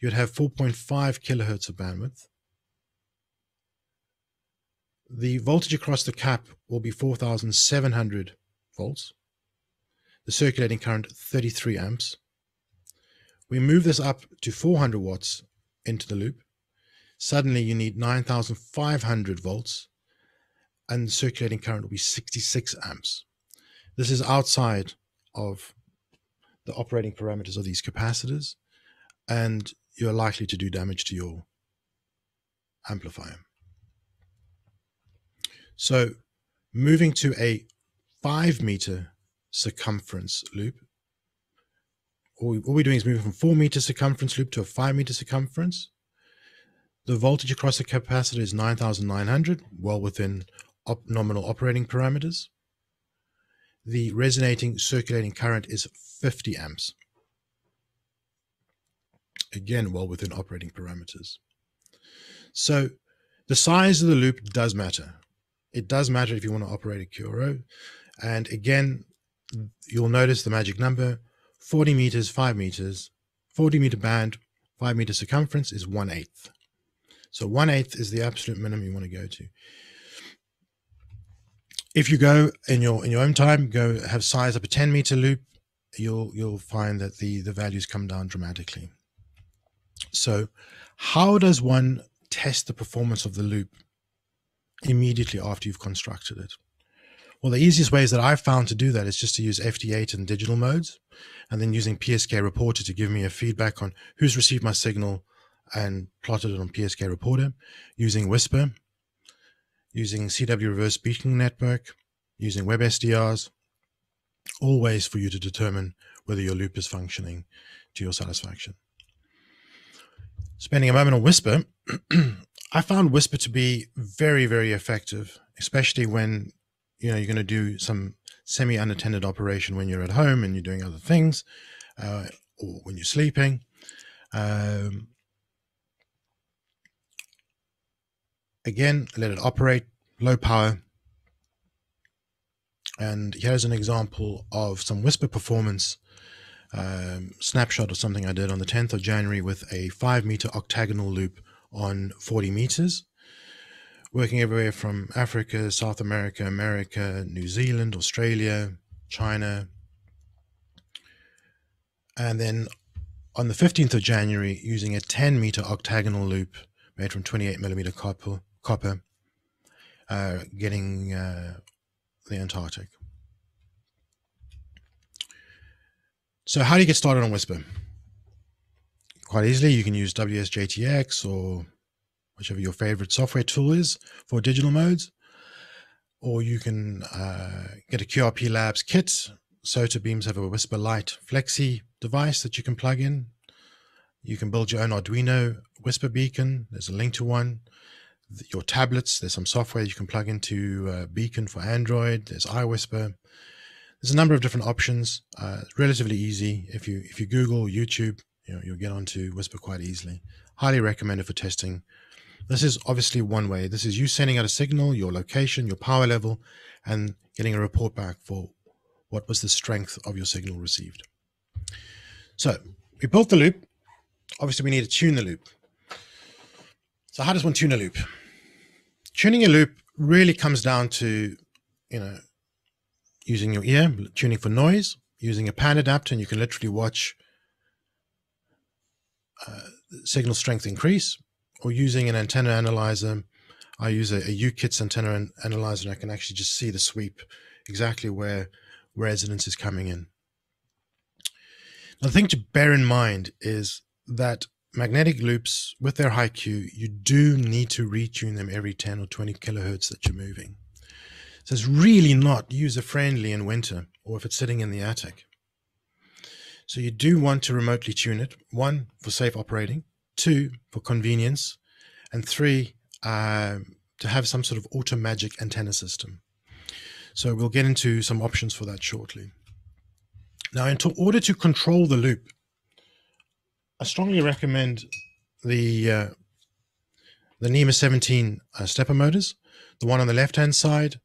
Speaker 10: You'd have 4.5 kilohertz of bandwidth. The voltage across the cap will be 4,700 volts the circulating current 33 amps. We move this up to 400 watts into the loop. Suddenly you need 9,500 volts and the circulating current will be 66 amps. This is outside of the operating parameters of these capacitors and you're likely to do damage to your amplifier. So moving to a 5 meter circumference loop. All, we, all we're doing is moving from 4 meter circumference loop to a 5 meter circumference. The voltage across the capacitor is 9900, well within op nominal operating parameters. The resonating circulating current is 50 amps. Again, well within operating parameters. So the size of the loop does matter. It does matter if you want to operate a QRO. And again, you'll notice the magic number 40 meters, 5 meters, 40 meter band, 5 meter circumference is 1 eighth. So 1 eighth is the absolute minimum you want to go to. If you go in your in your own time, go have size up a 10 meter loop, you'll you'll find that the the values come down dramatically. So how does one test the performance of the loop immediately after you've constructed it? Well, the easiest ways that I've found to do that is just to use FT8 and digital modes, and then using PSK Reporter to give me a feedback on who's received my signal and plotted it on PSK Reporter, using Whisper, using CW Reverse Beacon Network, using WebSDRs, all ways for you to determine whether your loop is functioning to your satisfaction. Spending a moment on Whisper, I found Whisper to be very, very effective, especially when you know you're going to do some semi unattended operation when you're at home and you're doing other things uh, or when you're sleeping um, again let it operate low power and here's an example of some WSPR performance um, snapshot of something I did on the 10th of January with a 5 meter octagonal loop on 40 meters working everywhere from Africa, South America, America, New Zealand, Australia, China. And then on the 15th of January, using a 10 meter octagonal loop made from 28 millimeter copper, copper uh, getting uh, the Antarctic. So, how do you get started on WSPR? Quite easily, you can use WSJTX or whichever your favorite software tool is for digital modes, or you can uh, get a QRP Labs kit. beams have a WSPRlite Flexi device that you can plug in. You can build your own Arduino WSPR Beacon. There's a link to one. Your tablets, there's some software you can plug into uh, Beacon for Android. There's iWhisper. There's a number of different options. Uh, relatively easy. If you if you Google YouTube, you know, you'll get onto WSPR quite easily. Highly recommended for testing this is obviously one way. This is you sending out a signal, your location, your power level, and getting a report back for what was the strength of your signal received. So we built the loop. Obviously, we need to tune the loop. So how does one tune a loop? Tuning a loop really comes down to, you know, using your ear, tuning for noise, using a pan adapter, and you can literally watch uh, signal strength increase or using an antenna analyzer. I use a, a UKITS antenna an- analyzer and I can actually just see the sweep exactly where resonance is coming in. Now, the thing to bear in mind is that magnetic loops with their high Q, you do need to retune them every 10 or 20 kilohertz that you're moving. So it's really not user friendly in winter or if it's sitting in the attic. So you do want to remotely tune it, one, for safe operating, two for convenience, and three uh, to have some sort of auto magic antenna system. So we'll get into some options for that shortly. Now, in order to control the loop, I strongly recommend the uh, the NEMA 17 uh, stepper motors. The one on the left-hand side,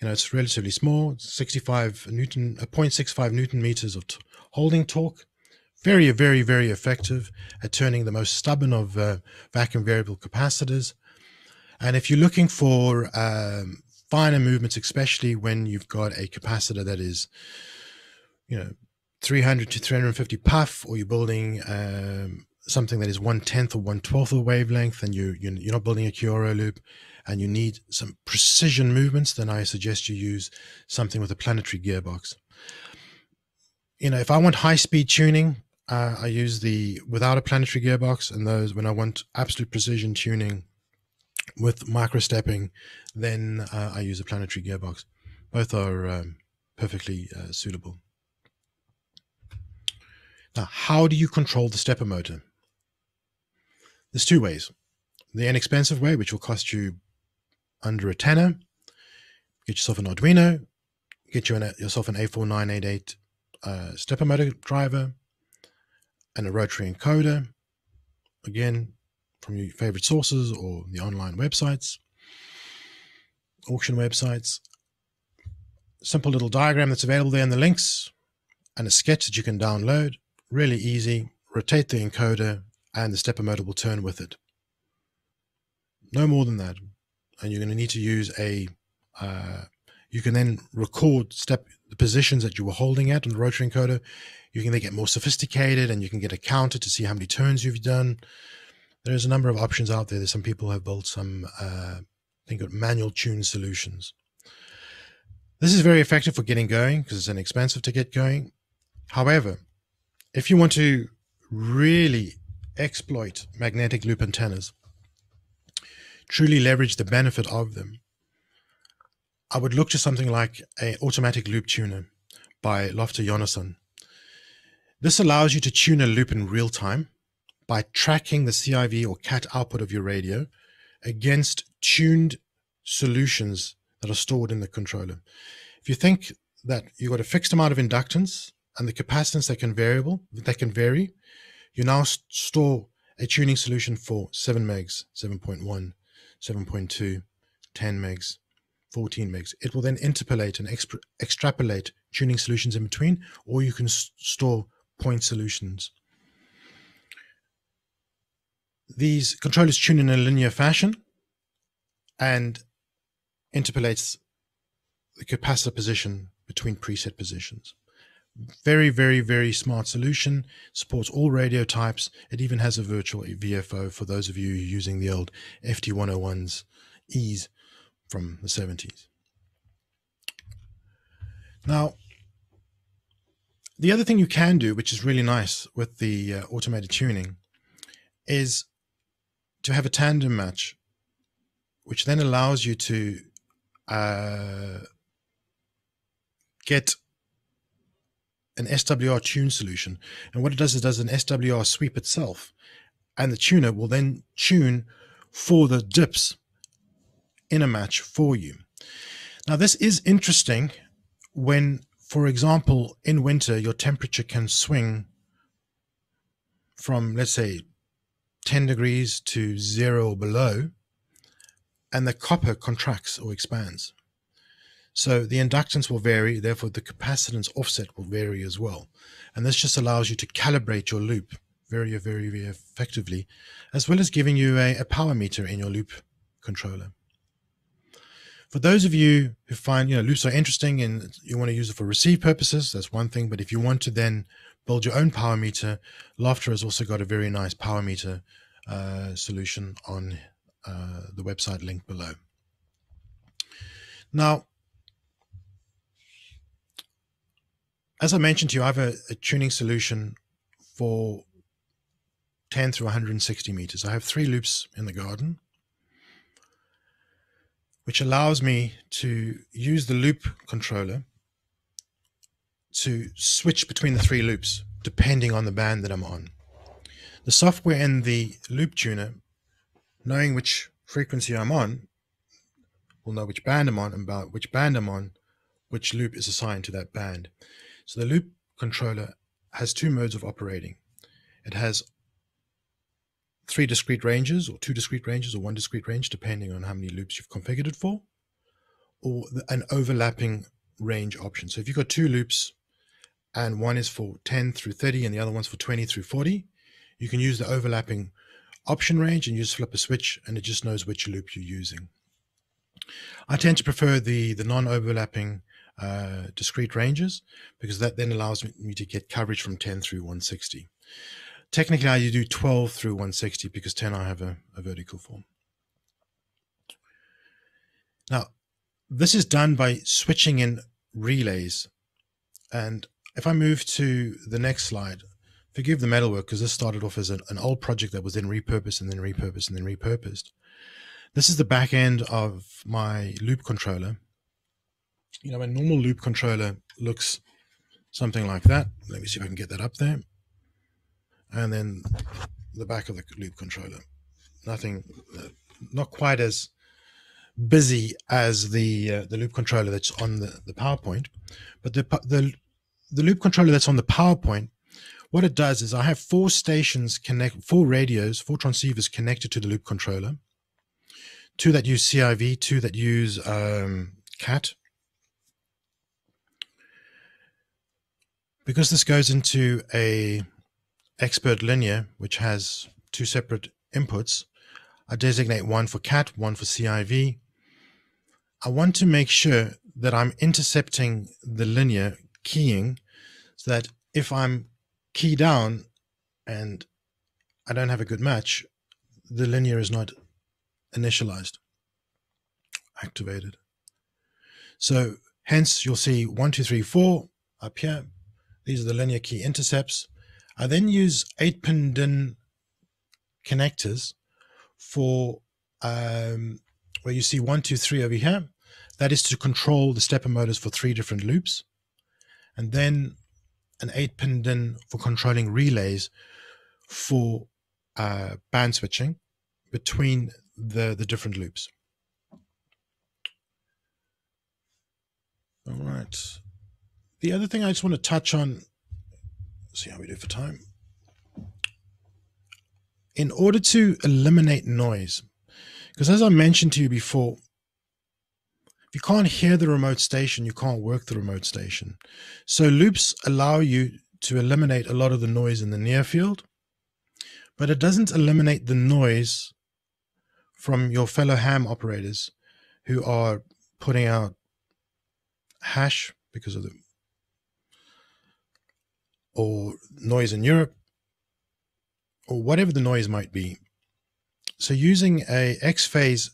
Speaker 10: you know, it's relatively small, 65 newton, uh, 0.65 newton meters of holding torque, very, very, very effective at turning the most stubborn of uh, vacuum variable capacitors. And if you're looking for um, finer movements, especially when you've got a capacitor that is, you know, 300 to 350 puff, or you're building um, something that is one tenth or one twelfth of the wavelength, and you you're not building a QRO loop, and you need some precision movements, then I suggest you use something with a planetary gearbox. You know, if I want high speed tuning, uh, I use the without a planetary gearbox and those when I want absolute precision tuning with microstepping, then uh, I use a planetary gearbox. Both are um, perfectly uh, suitable. Now, how do you control the stepper motor? There's two ways. The inexpensive way, which will cost you under a tenner, get yourself an Arduino, get you an, yourself an A4988 uh, stepper motor driver, and a rotary encoder, again, from your favorite sources or the online websites, auction websites. Simple little diagram that's available there in the links and a sketch that you can download. Really easy. Rotate the encoder and the stepper motor will turn with it. No more than that. And you're going to need to use a uh, you can then record step the positions that you were holding at on the rotary encoder. You can then get more sophisticated and you can get a counter to see how many turns you've done. There's a number of options out there. There's some people have built some, uh, I think, called manual tune solutions. This is very effective for getting going because it's inexpensive to get going. However, if you want to really exploit magnetic loop antennas, truly leverage the benefit of them, I would look to something like an automatic loop tuner by Loftur Jonasson. This allows you to tune a loop in real time by tracking the CIV or CAT output of your radio against tuned solutions that are stored in the controller. If you think that you've got a fixed amount of inductance and the capacitance that can variable that can vary, you now st store a tuning solution for 7 megs, 7.1, 7.2, 10 megs, 14 megs. It will then interpolate and exp- extrapolate tuning solutions in between, or you can s- store point solutions. These controllers tune in a linear fashion and interpolates the capacitor position between preset positions. Very, very, very smart solution. Supports all radio types. It even has a virtual VFO for those of you using the old FT101s, Ease from the 70s. Now, the other thing you can do, which is really nice with the uh, automated tuning, is to have a tandem match, which then allows you to uh, get an SWR tune solution. And what it does is it does an SWR sweep itself, and the tuner will then tune for the dips in a match for you. Now, this is interesting when, for example, in winter, your temperature can swing from, let's say, 10 degrees to zero or below, and the copper contracts or expands. So the inductance will vary, therefore, the capacitance offset will vary as well. And this just allows you to calibrate your loop very, very, very effectively, as well as giving you a, a power meter in your loop controller for those of you who find you know loops are interesting and you want to use it for receive purposes, that's one thing. But if you want to then build your own power meter, Loftur has also got a very nice power meter uh, solution on uh, the website link below. Now, as I mentioned to you, I have a, a tuning solution for 10 through 160 meters. I have three loops in the garden which allows me to use the loop controller to switch between the three loops depending on the band that I'm on. The software and the loop tuner, knowing which frequency I'm on, will know which band I'm on and about which band I'm on, which loop is assigned to that band. So the loop controller has two modes of operating. It has three discrete ranges or two discrete ranges or one discrete range, depending on how many loops you've configured it for, or an overlapping range option. So if you've got two loops and one is for 10 through 30 and the other one's for 20 through 40, you can use the overlapping option range and you just flip a switch and it just knows which loop you're using. I tend to prefer the, the non-overlapping uh, discrete ranges because that then allows me to get coverage from 10 through 160. Technically, I do 12 through 160 because 10 I have a, a vertical form. Now, this is done by switching in relays. And if I move to the next slide, forgive the metalwork because this started off as an, an, old project that was then repurposed and then repurposed and then repurposed. This is the back end of my loop controller. You know, my normal loop controller looks something like that. Let me see if I can get that up there and then the back of the loop controller. Nothing, uh, not quite as busy as the uh, the loop controller that's on the, the PowerPoint, but the, the the loop controller that's on the PowerPoint, what it does is I have four stations connect, four radios, four transceivers connected to the loop controller. Two that use CIV, two that use um, CAT. Because this goes into a expert linear, which has two separate inputs. I designate one for CAT, one for CIV. I want to make sure that I'm intercepting the linear keying so that if I'm key down and I don't have a good match, the linear is not initialized, activated. So hence you'll see one, two, three, four up here. These are the linear key intercepts. I then use eight pin DIN connectors for um, where you see one, two, three over here. That is to control the stepper motors for three different loops. And then an eight pin DIN for controlling relays for uh, band switching between the, the different loops. All right. The other thing I just want to touch on see how we do for time. In order to eliminate noise, because as I mentioned to you before, if you can't hear the remote station, you can't work the remote station. So loops allow you to eliminate a lot of the noise in the near field, but it doesn't eliminate the noise from your fellow ham operators who are putting out hash because of the or noise in Europe or whatever the noise might be. So using a X phase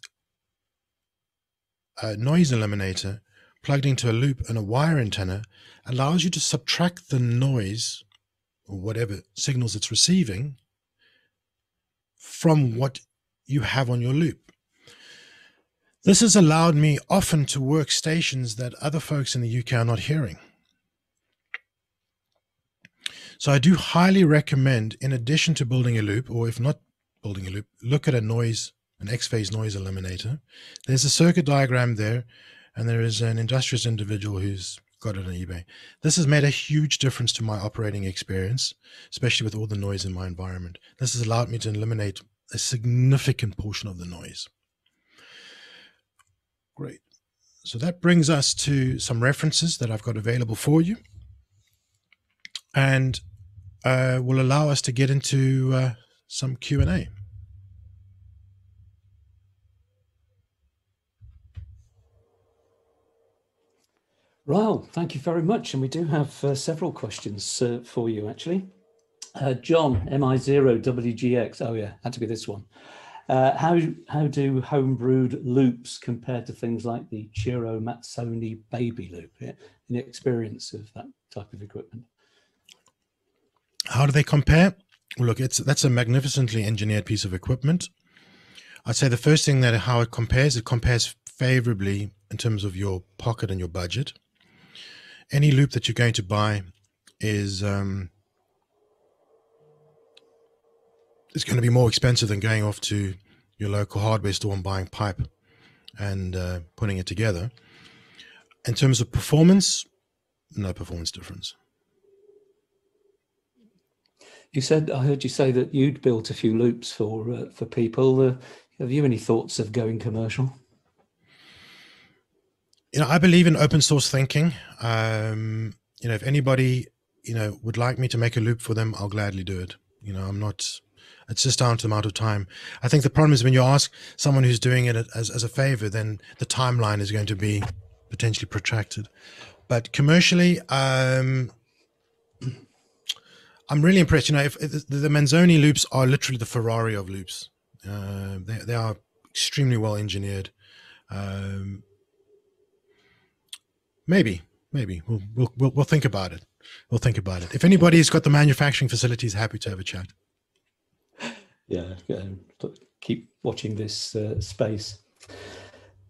Speaker 10: uh, noise eliminator plugged into a loop and a wire antenna allows you to subtract the noise or whatever signals it's receiving from what you have on your loop. This has allowed me often to work stations that other folks in the UK are not hearing. So I do highly recommend, in addition to building a loop, or if not building a loop, look at a noise, an X-phase noise eliminator. There's a circuit diagram there, and there is an industrious individual who's got it on eBay. This has made a huge difference to my operating experience, especially with all the noise in my environment. This has allowed me to eliminate a significant portion of the noise. Great. So that brings us to some references that I've got available for you. And uh, will allow us to get into uh, some Q and A.
Speaker 7: Raul, thank you very much, and we do have uh, several questions uh, for you actually. Uh, John Mi0WGX. Oh yeah, had to be this one. Uh, how how do homebrewed loops compare to things like the Ciro Mazzoni baby loop? Yeah, in experience of that type of equipment.
Speaker 10: How do they compare? Look, it's that's a magnificently engineered piece of equipment. I'd say the first thing that how it compares, it compares favorably in terms of your pocket and your budget. Any loop that you're going to buy is um, it's going to be more expensive than going off to your local hardware store and buying pipe and uh, putting it together. In terms of performance, no performance difference.
Speaker 7: You said I heard you say that you'd built a few loops for uh, for people.
Speaker 10: Uh, have you any thoughts of going commercial? You know, I believe in open source thinking. Um, you know, if anybody you know would like me to make a loop for them, I'll gladly do it. You know, I'm not. It's just down to the amount of time. I think the problem is when you ask someone who's doing it as, as a favor, then the timeline is going to be potentially protracted. But commercially, um, I'm really impressed. You know, if, the, the Mazzoni loops are literally the Ferrari of loops. Uh, they, they are extremely well engineered. Um, maybe, maybe we'll, we'll, we'll we'll think about it. We'll think about it. If anybody's got the manufacturing facilities, happy to have a chat.
Speaker 11: Yeah,
Speaker 7: keep watching this uh, space.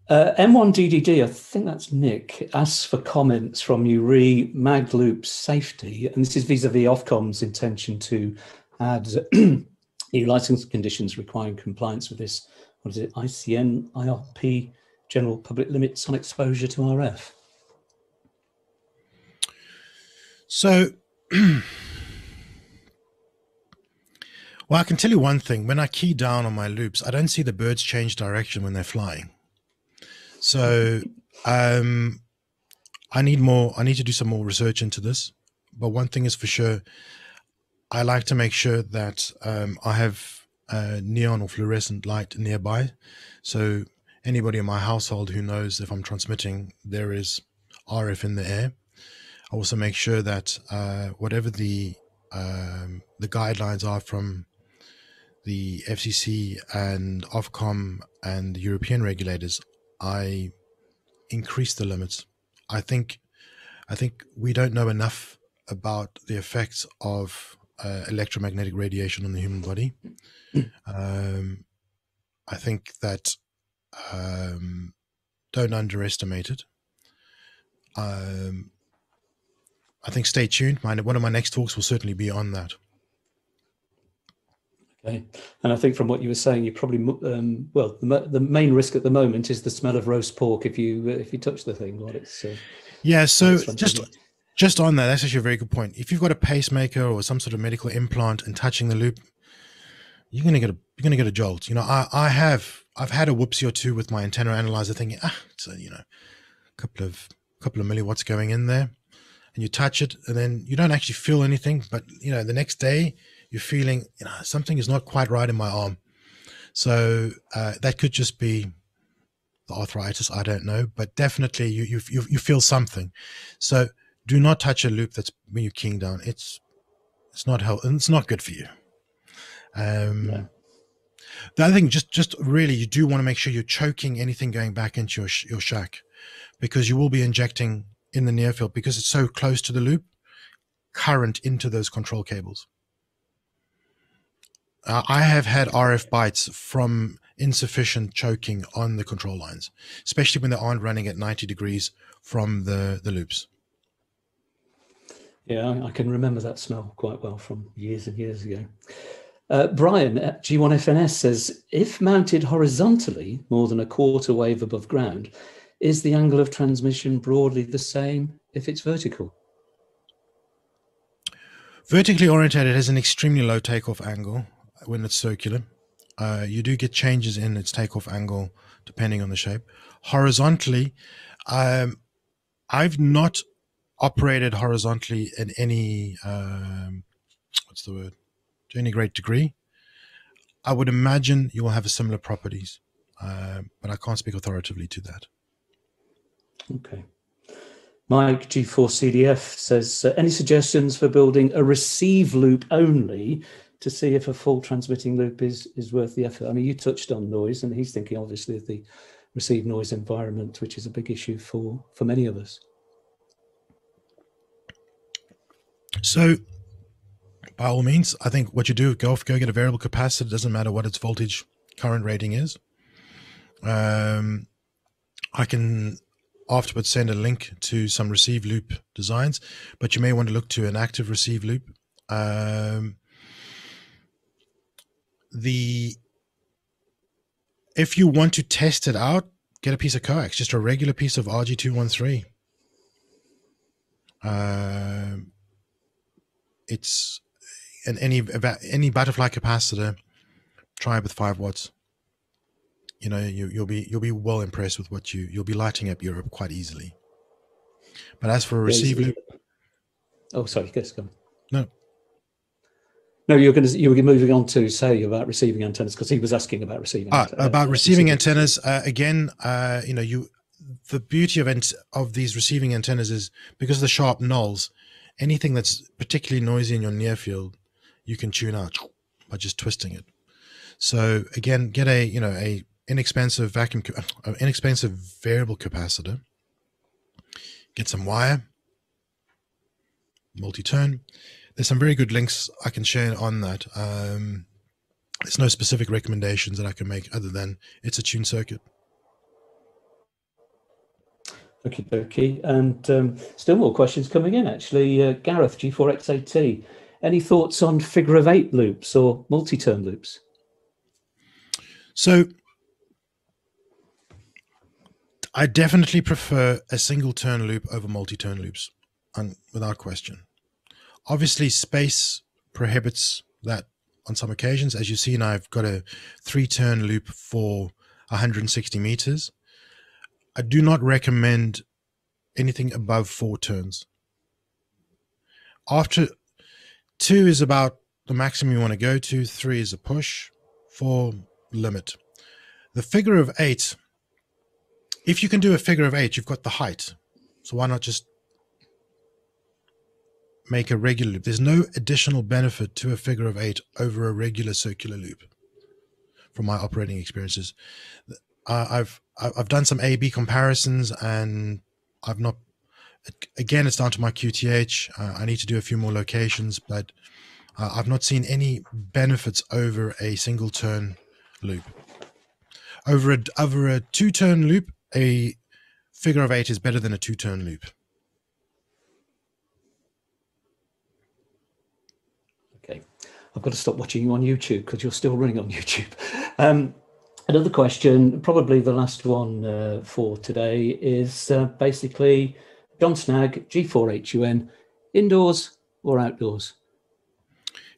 Speaker 10: Uh, M1DDD, I think
Speaker 7: that's Nick, asks for comments from URI Magloop Safety, and this is vis-a-vis Ofcom's intention to add new license conditions requiring compliance with this, what is it, ICN, IRP, general public limits on exposure to
Speaker 10: RF. So, well, I can tell you one thing. When I key down on my loops, I don't see the birds change direction when they're flying. So um, I need more. I need to do some more research into this. But one thing is for sure, I like to make sure that um, I have a neon or fluorescent light nearby. So anybody in my household who knows if I'm transmitting, there is RF in the air. I also make sure that uh, whatever the um, the guidelines are from the FCC and Ofcom and the European regulators I increase the limits. I think I think we don't know enough about the effects of uh, electromagnetic radiation on the human body. Um, I think that um, don't underestimate it. Um, I think stay tuned. My, one of my next talks will certainly be on that.
Speaker 7: Okay. And I think from what you were saying, you probably um, well the, the main risk at the moment is the smell of roast pork if you uh, if you touch the thing. What it's uh,
Speaker 10: yeah. So just just on that, that's actually a very good point. If you've got a pacemaker or some sort of medical implant and touching the loop, you're gonna get a you're gonna get a jolt. You know, I I have I've had a whoopsie or two with my antenna analyzer thinking ah it's a, you know a couple of couple of milliwatts going in there, and you touch it and then you don't actually feel anything, but you know the next day you're feeling, you know, something is not quite right in my arm. So uh, that could just be the arthritis. I don't know, but definitely you you you, feel something. So do not touch a loop that's when you're keying down. It's it's not help and it's not good for you. Um, yeah. The other thing, just just really, you do want to make sure you're choking anything going back into your your shack, because you will be injecting in the near field because it's so close to the loop, current into those control cables. Uh, I have had RF bites from insufficient choking on the control lines, especially when they aren't running at 90 degrees from the, the loops.
Speaker 7: Yeah, I can remember that smell quite well from years and years ago. Uh, Brian at G1FNS says if mounted horizontally more than a quarter wave above ground, is the angle of transmission broadly the same if it's vertical?
Speaker 10: Vertically orientated has an extremely low takeoff angle when it's circular. Uh, you do get changes in its takeoff angle depending on the shape. Horizontally, um, I've not operated horizontally in any um, what's the word to any great degree. I would imagine you will have similar properties, uh, but I can't speak authoritatively to that.
Speaker 7: Okay. Mike G4CDF says, uh, any suggestions for building a receive loop only to see if a full transmitting loop is is worth the effort. I mean, you touched on noise, and he's thinking obviously of the received noise environment, which is a big issue for for many of us.
Speaker 10: So, by all means, I think what you do go off, go get a variable capacitor. It doesn't matter what its voltage current rating is. Um, I can afterwards send a link to some receive loop designs, but you may want to look to an active receive loop. Um, the if you want to test it out, get a piece of coax, just a regular piece of RG213. Uh, um, it's and any any butterfly capacitor. Try it with five watts. You know you, you'll be you'll be well impressed with what you you'll be lighting up Europe quite easily. But as for a receiver,
Speaker 7: oh sorry, yes, go. On. No, no, you're going to you were moving on to say about receiving antennas because he was asking about
Speaker 1: receiving Ah, antennas. about receiving, receiving
Speaker 10: antennas. Uh, again, uh, you know, you the beauty of ent- of these receiving antennas is because of the sharp nulls. Anything that's particularly noisy in your near field, you can tune out by just twisting it. So again, get a you know a inexpensive vacuum, uh, inexpensive variable capacitor. Get some wire, multi-turn, there's some very good links I can share on that. Um, there's no specific recommendations that I can make other than it's a tuned circuit. Okay,
Speaker 7: okay. And um, still more questions coming in, actually. Uh, Gareth, G4XAT, any thoughts on figure of eight loops or multi turn loops?
Speaker 10: So I definitely prefer a single turn loop over multi turn loops, and without question. Obviously, space prohibits that on some occasions. As you've seen, I've got a three turn loop for 160 meters. I do not recommend anything above four turns. After two is about the maximum you want to go to, three is a push, four limit. The figure of eight, if you can do a figure of eight, you've got the height. So why not just make a regular loop. There's no additional benefit to a figure of eight over a regular circular loop from my operating experiences. I, have I've done some A B comparisons and I've not, again, it's down to my QTH. Uh, I need to do a few more locations, but uh, I've not seen any benefits over a single turn loop. Over a, over a two turn loop, a figure of eight is better than a two turn loop.
Speaker 7: I've got to stop watching you on YouTube because you're still running on YouTube. Um, another question, probably the last one uh, for today, is uh, basically John Snag, G4HUN, indoors or outdoors?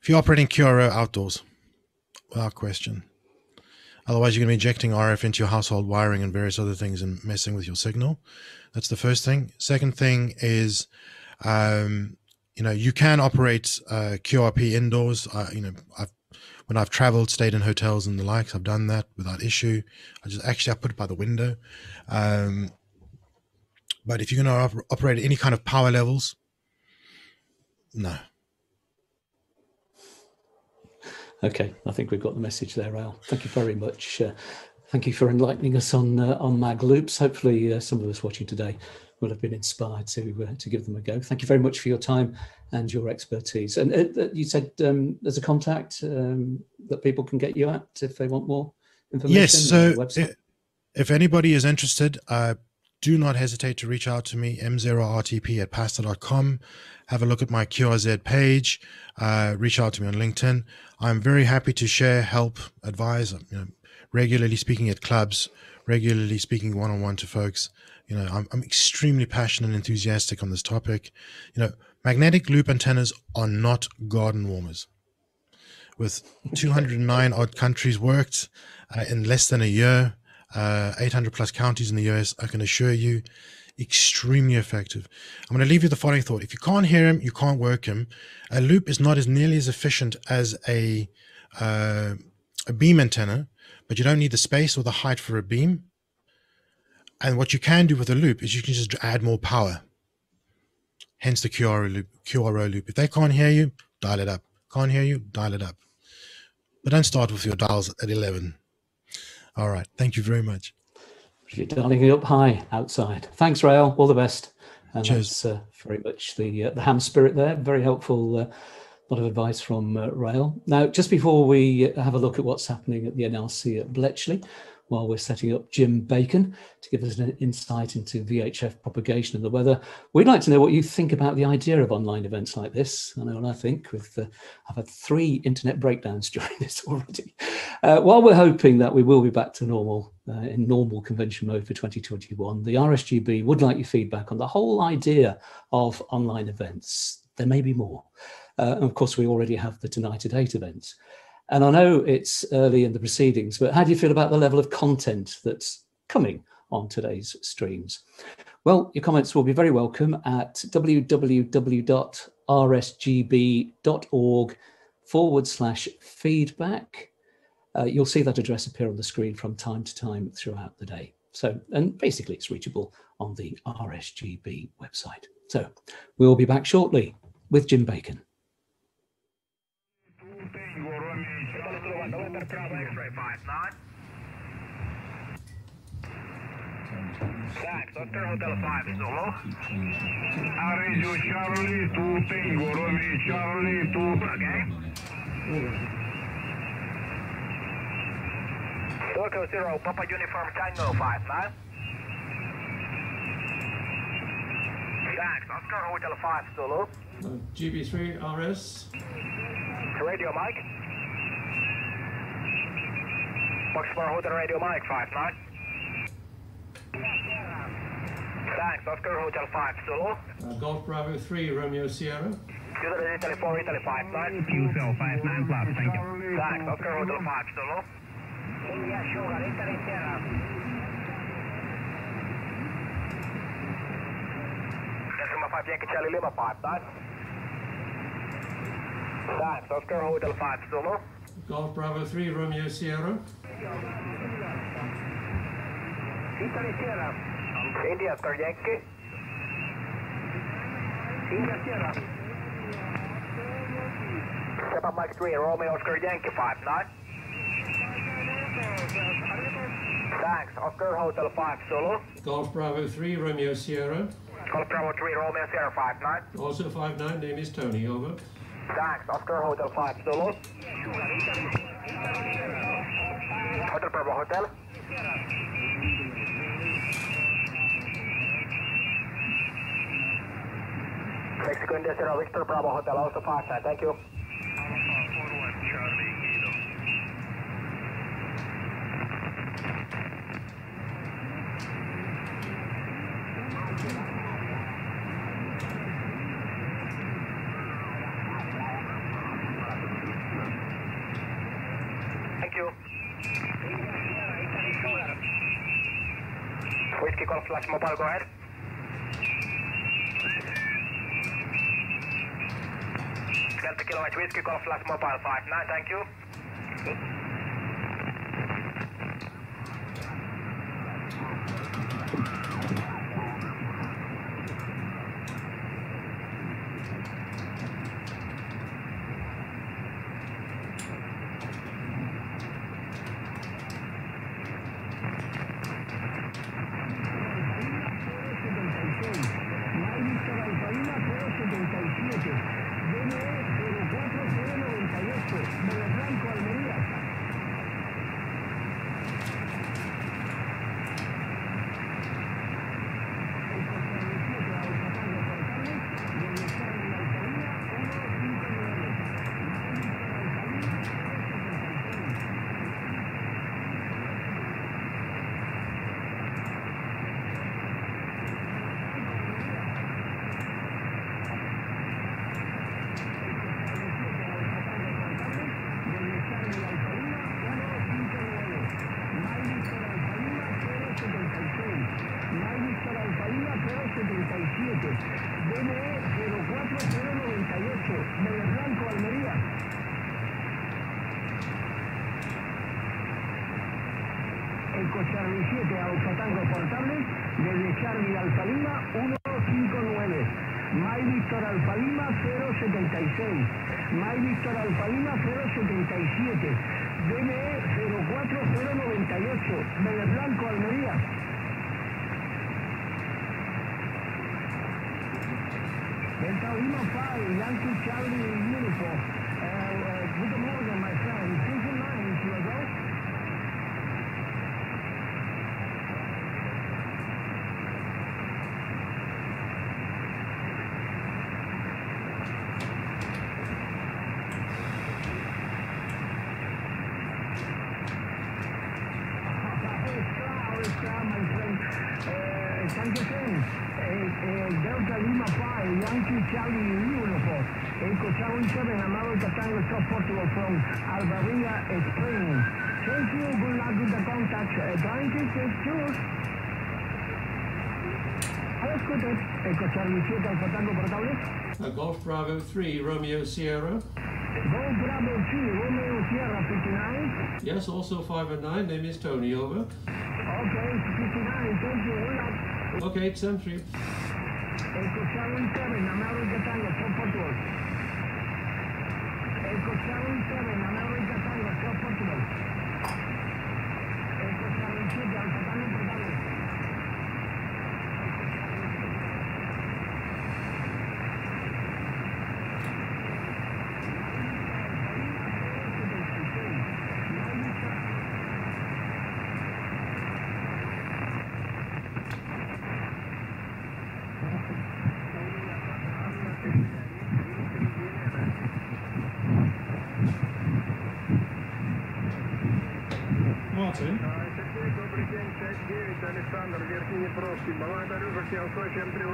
Speaker 10: If you're operating QRO, outdoors, without question. Otherwise, you're going to be injecting RF into your household wiring and various other things and messing with your signal. That's the first thing. Second thing is um, you know, you can operate uh, QRP indoors. you know, I've when I've traveled, stayed in hotels and the likes, I've done that without issue. I just actually I put it by the window. Um, but if you're going to op- operate any kind of power levels, no.
Speaker 7: Okay, I think we've got the message there, Al. Thank you very much. Uh, thank you for enlightening us on uh, on mag loops. Hopefully, uh, some of us watching today will have been inspired to uh, to give them a go. Thank you very much for your time and your expertise. And uh, uh you said um, there's a contact um, that people can get you at if they want more
Speaker 12: information. Yes, so
Speaker 10: if anybody is interested, uh, do not hesitate to reach out to me, m0rtp at pasta.com. Have a look at my QRZ page. Uh, reach out to me on LinkedIn. I'm very happy to share, help, advise. You know, regularly speaking at clubs, regularly speaking one on one to folks. You know, I'm, I'm extremely passionate and enthusiastic on this topic. You know, magnetic loop antennas are not garden warmers. With 209 odd countries worked uh, in less than a year, uh, 800 plus counties in the US, I can assure you, extremely effective. I'm going to leave you the following thought. If you can't hear him, you can't work him. A loop is not as nearly as efficient as a, uh, a beam antenna, but you don't need the space or the height for a beam. And what you can do with a loop is you can just add more power. Hence the QRO loop, QRO loop. If they can't hear you, dial it up. Can't hear you, dial it up. But don't start with your dials at 11. All right. Thank you very much. You're dialing it up high outside. Thanks, Rail.
Speaker 7: All the best. And Cheers. that's uh, very much the uh, the ham spirit there. Very helpful. Uh, lot of advice from uh, Rail. Now, just before we have a look at what's happening at the NRC at Bletchley, while we're setting up Jim Bacon to give us an insight into VHF propagation and the weather. We'd like to know what you think about the idea of online events like this. I know what I think. With uh, I've had three internet breakdowns during this already. Uh, while we're hoping that we will be back to normal uh, in normal convention mode for 2021, the RSGB would like your feedback on the whole idea of online events. There may be more. Uh, and of course, we already have the Tonight at 8 events. And I know it's early in the proceedings, but how do you feel about the level of content that's coming on today's streams? Well, your comments will be very welcome at www.rsgb.org forward slash feedback. Uh, you'll see that address appear on the screen from time to time throughout the day. So, and basically it's reachable on the
Speaker 2: RSGB website.
Speaker 7: So we'll be back shortly with Jim Bacon.
Speaker 2: not.
Speaker 9: Так, доктор Hotel 5 Zulu. your Charlie to Tango, Romeo Charlie to...
Speaker 13: Okay. Zero, Papa Uniform Tango 5, nine. Thanks, Oscar Hotel 5 Zulu. GB3 RS. Radio Mike. Foxbar Hotel Radio Mike 59. Thanks, Oscar
Speaker 14: Hotel 5 Solo. Uh, Golf Bravo 3, Romeo Sierra. Italy 4, Italy 59.
Speaker 13: 5 59 plus, thank you. Thanks, Oscar Hotel 5 Solo. India Sugar, Italy Sierra. Decima 5 Yankee Charlie Lima 5, thanks.
Speaker 14: Thanks, Oscar Hotel 5 Solo. Golf Bravo 3, Romeo Sierra.
Speaker 13: Eastern Sierra. India for Yankee. India Sierra. Step up Mike 3, Romeo Oscar Yankee 5 9.
Speaker 14: Thanks, Oscar Hotel 5 Solo. Golf Bravo 3, Romeo Sierra.
Speaker 13: Golf Bravo 3, Romeo Sierra 5 9. Also 5 9, name is Tony, over. Thanks, Oscar Hotel 5 Solo. Hotel Bravo Hotel. Mexico India Victor Bravo Hotel, also far Thank you. Thank you. Watch mobile, go ahead. Delta Kilo H Whiskey, call Flash Mobile 59, thank you. Thank you. Yankee Charlie Portugal from Alvaria Spring. Thank you, good luck with the contact. Uh, trying to take two. Echo Charlie 7 Portable.
Speaker 14: A Golf Bravo 3 Romeo Sierra. Golf
Speaker 13: Bravo 3 Romeo Sierra 59. Yes, also
Speaker 14: 5 and 9. Name is
Speaker 13: Tony, over. Okay, 59. Thank you, Okay, it's entry. Echo Charlie 7 America Tango from Portugal. Costa interno de la nave Qatar, Portugal. El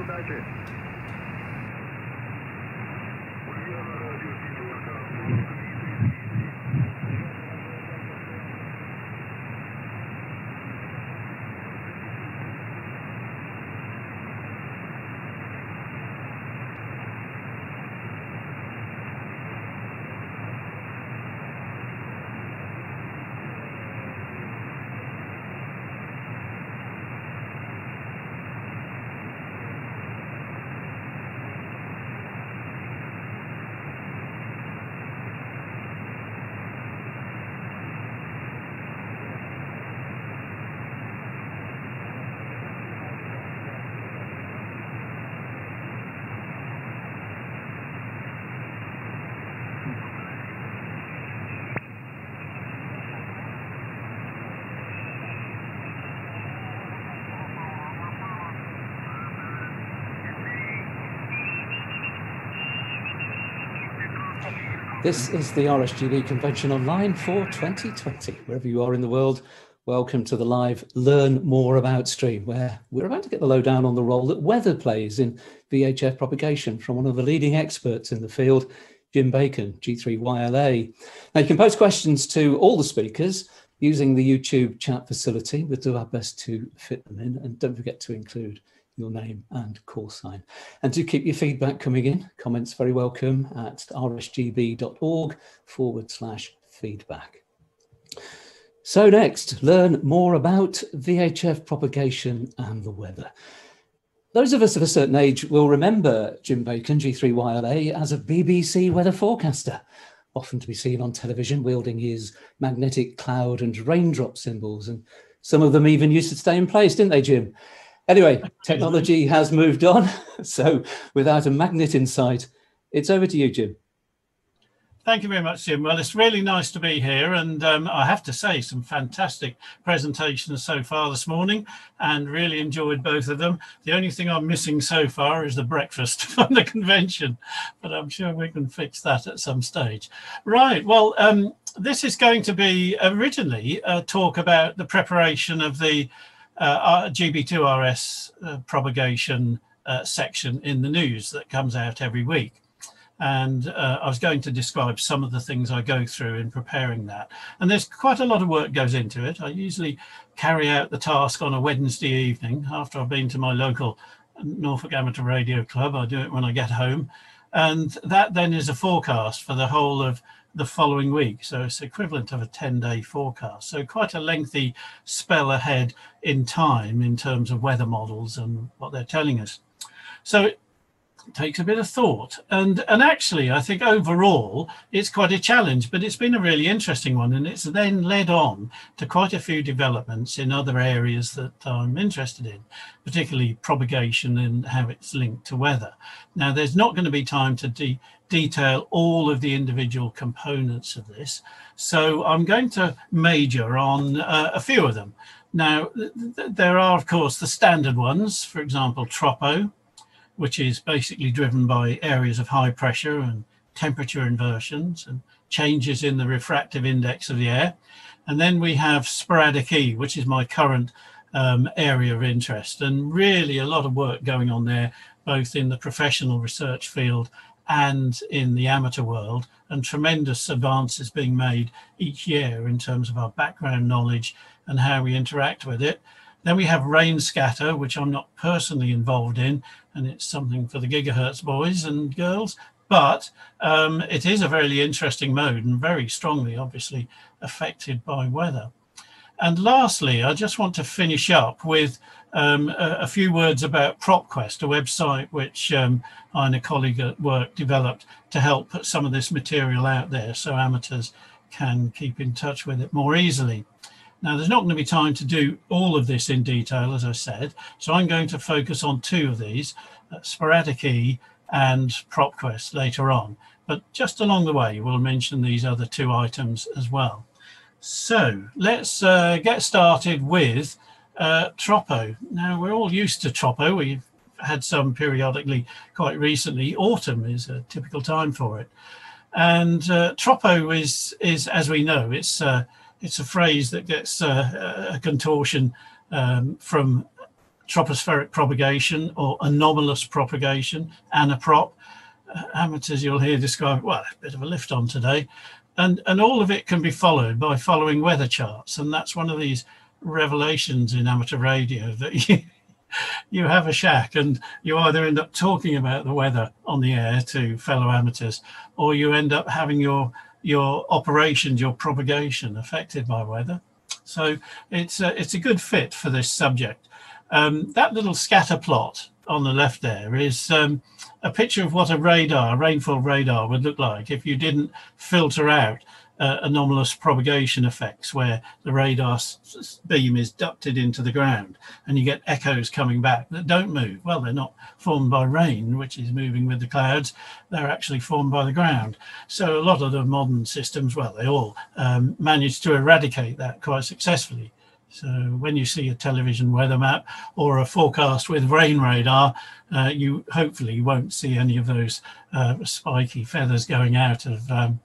Speaker 13: Roger.
Speaker 7: This is the RSGB Convention Online for 2020. Wherever you are in the world, welcome to the live Learn More About stream, where we're about to get the lowdown on the role that weather plays in VHF propagation from one of the leading experts in the field, Jim Bacon, G3YLA. Now, you can post questions to all the speakers using the YouTube chat facility. We'll do our best to fit them in, and don't forget to include your name and call sign. And do keep your feedback coming in. Comments very welcome at rsgb.org forward slash feedback. So next, learn more about VHF propagation and the weather. Those of us of a certain age will remember Jim Bacon, G3YLA, as a BBC weather forecaster, often to be seen on television wielding his magnetic cloud and raindrop symbols. And some of them even used to stay in place, didn't they, Jim? Anyway, technology has moved on. So without a magnet in sight, it's over to you, Jim.
Speaker 11: Thank you very much, Jim. Well, it's really nice to be here. And um, I have to say, some fantastic presentations so far this morning and really enjoyed both of them. The only thing I'm missing so far is the breakfast from the convention, but I'm sure we can fix that at some stage. Right. Well, um, this is going to be originally a talk about the preparation of the uh, GB2RS uh, propagation uh, section in the news that comes out every week. And uh, I was going to describe some of the things I go through in preparing that. And there's quite a lot of work goes into it. I usually carry out the task on a Wednesday evening after I've been to my local Norfolk Amateur Radio Club. I do it when I get home. And that then is a forecast for the whole of the following week. So it's equivalent of a 10 day forecast. So quite a lengthy spell ahead in time in terms of weather models and what they're telling us. So it takes a bit of thought. And, and actually, I think overall, it's quite a challenge, but it's been a really interesting one. And it's then led on to quite a few developments in other areas that I'm interested in, particularly propagation and how it's linked to weather. Now, there's not going to be time to de detail all of the individual components of this. So I'm going to major on uh, a few of them. Now, th th there are, of course, the standard ones, for example, TROPO, which is basically driven by areas of high pressure and temperature inversions and changes in the refractive index of the air. And then we have sporadic E, which is my current um, area of interest. And really a lot of work going on there, both in the professional research field and in the amateur world, and tremendous advances being made each year in terms of our background knowledge and how we interact with it. Then we have rain scatter, which I'm not personally involved in, and it's something for the gigahertz boys and girls. But um, it is a very interesting mode and very strongly, obviously, affected by weather. And lastly, I just want to finish up with um, a, a, few words about PropQuest, a website which um, I and a colleague at work developed to help put some of this material out there so amateurs can keep in touch with it more easily. Now, there's not going to be time to do all of this in detail, as I said, so I'm going to focus on two of these, uh, Sporadic E and PropQuest later on. But just along the way, we'll mention these other two items as well. So let's uh, get started with uh, Now, we're all used to tropo. We've had some periodically quite recently. Autumn is a typical time for it. And uh, is, is, as we know, it's, uh, it's a phrase that gets uh, a contortion um, from tropospheric propagation or anomalous propagation, anaprop. Uh, amateurs you'll hear describe, well, a bit of a lift on today. And, and all of it can be followed by following weather charts. And that's one of these revelations in amateur radio that you you have a shack and you either end up talking about the weather on the air to fellow amateurs or you end up having your your operations your propagation affected by weather so it's a, it's a good fit for this subject um, that little scatter plot on the left there is um, a picture of what a radar rainfall radar would look like if you didn't filter out uh, anomalous propagation effects where the radar beam is ducted into the ground and you get echoes coming back that don't move. Well, they're not formed by rain, which is moving with the clouds, they're actually formed by the ground. So a lot of the modern systems, well, they all um, manage to eradicate that quite successfully. So when you see a television weather map or a forecast with rain radar, uh, you hopefully won't see any of those uh, spiky feathers going out of um,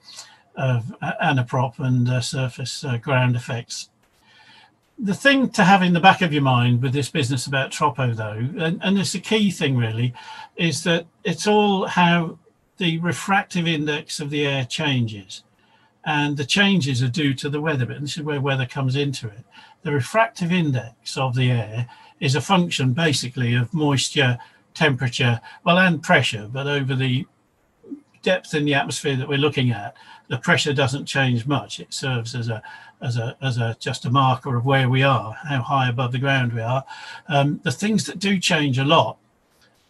Speaker 11: of uh, anaprop and uh, surface uh, ground effects. The thing to have in the back of your mind with this business about Tropo, though, and, and it's a key thing really, is that it's all how the refractive index of the air changes and the changes are due to the weather But And this is where weather comes into it. The refractive index of the air is a function basically of moisture, temperature, well, and pressure, but over the depth in the atmosphere that we're looking at the pressure doesn't change much. It serves as a as a as a just a marker of where we are, how high above the ground we are. Um, the things that do change a lot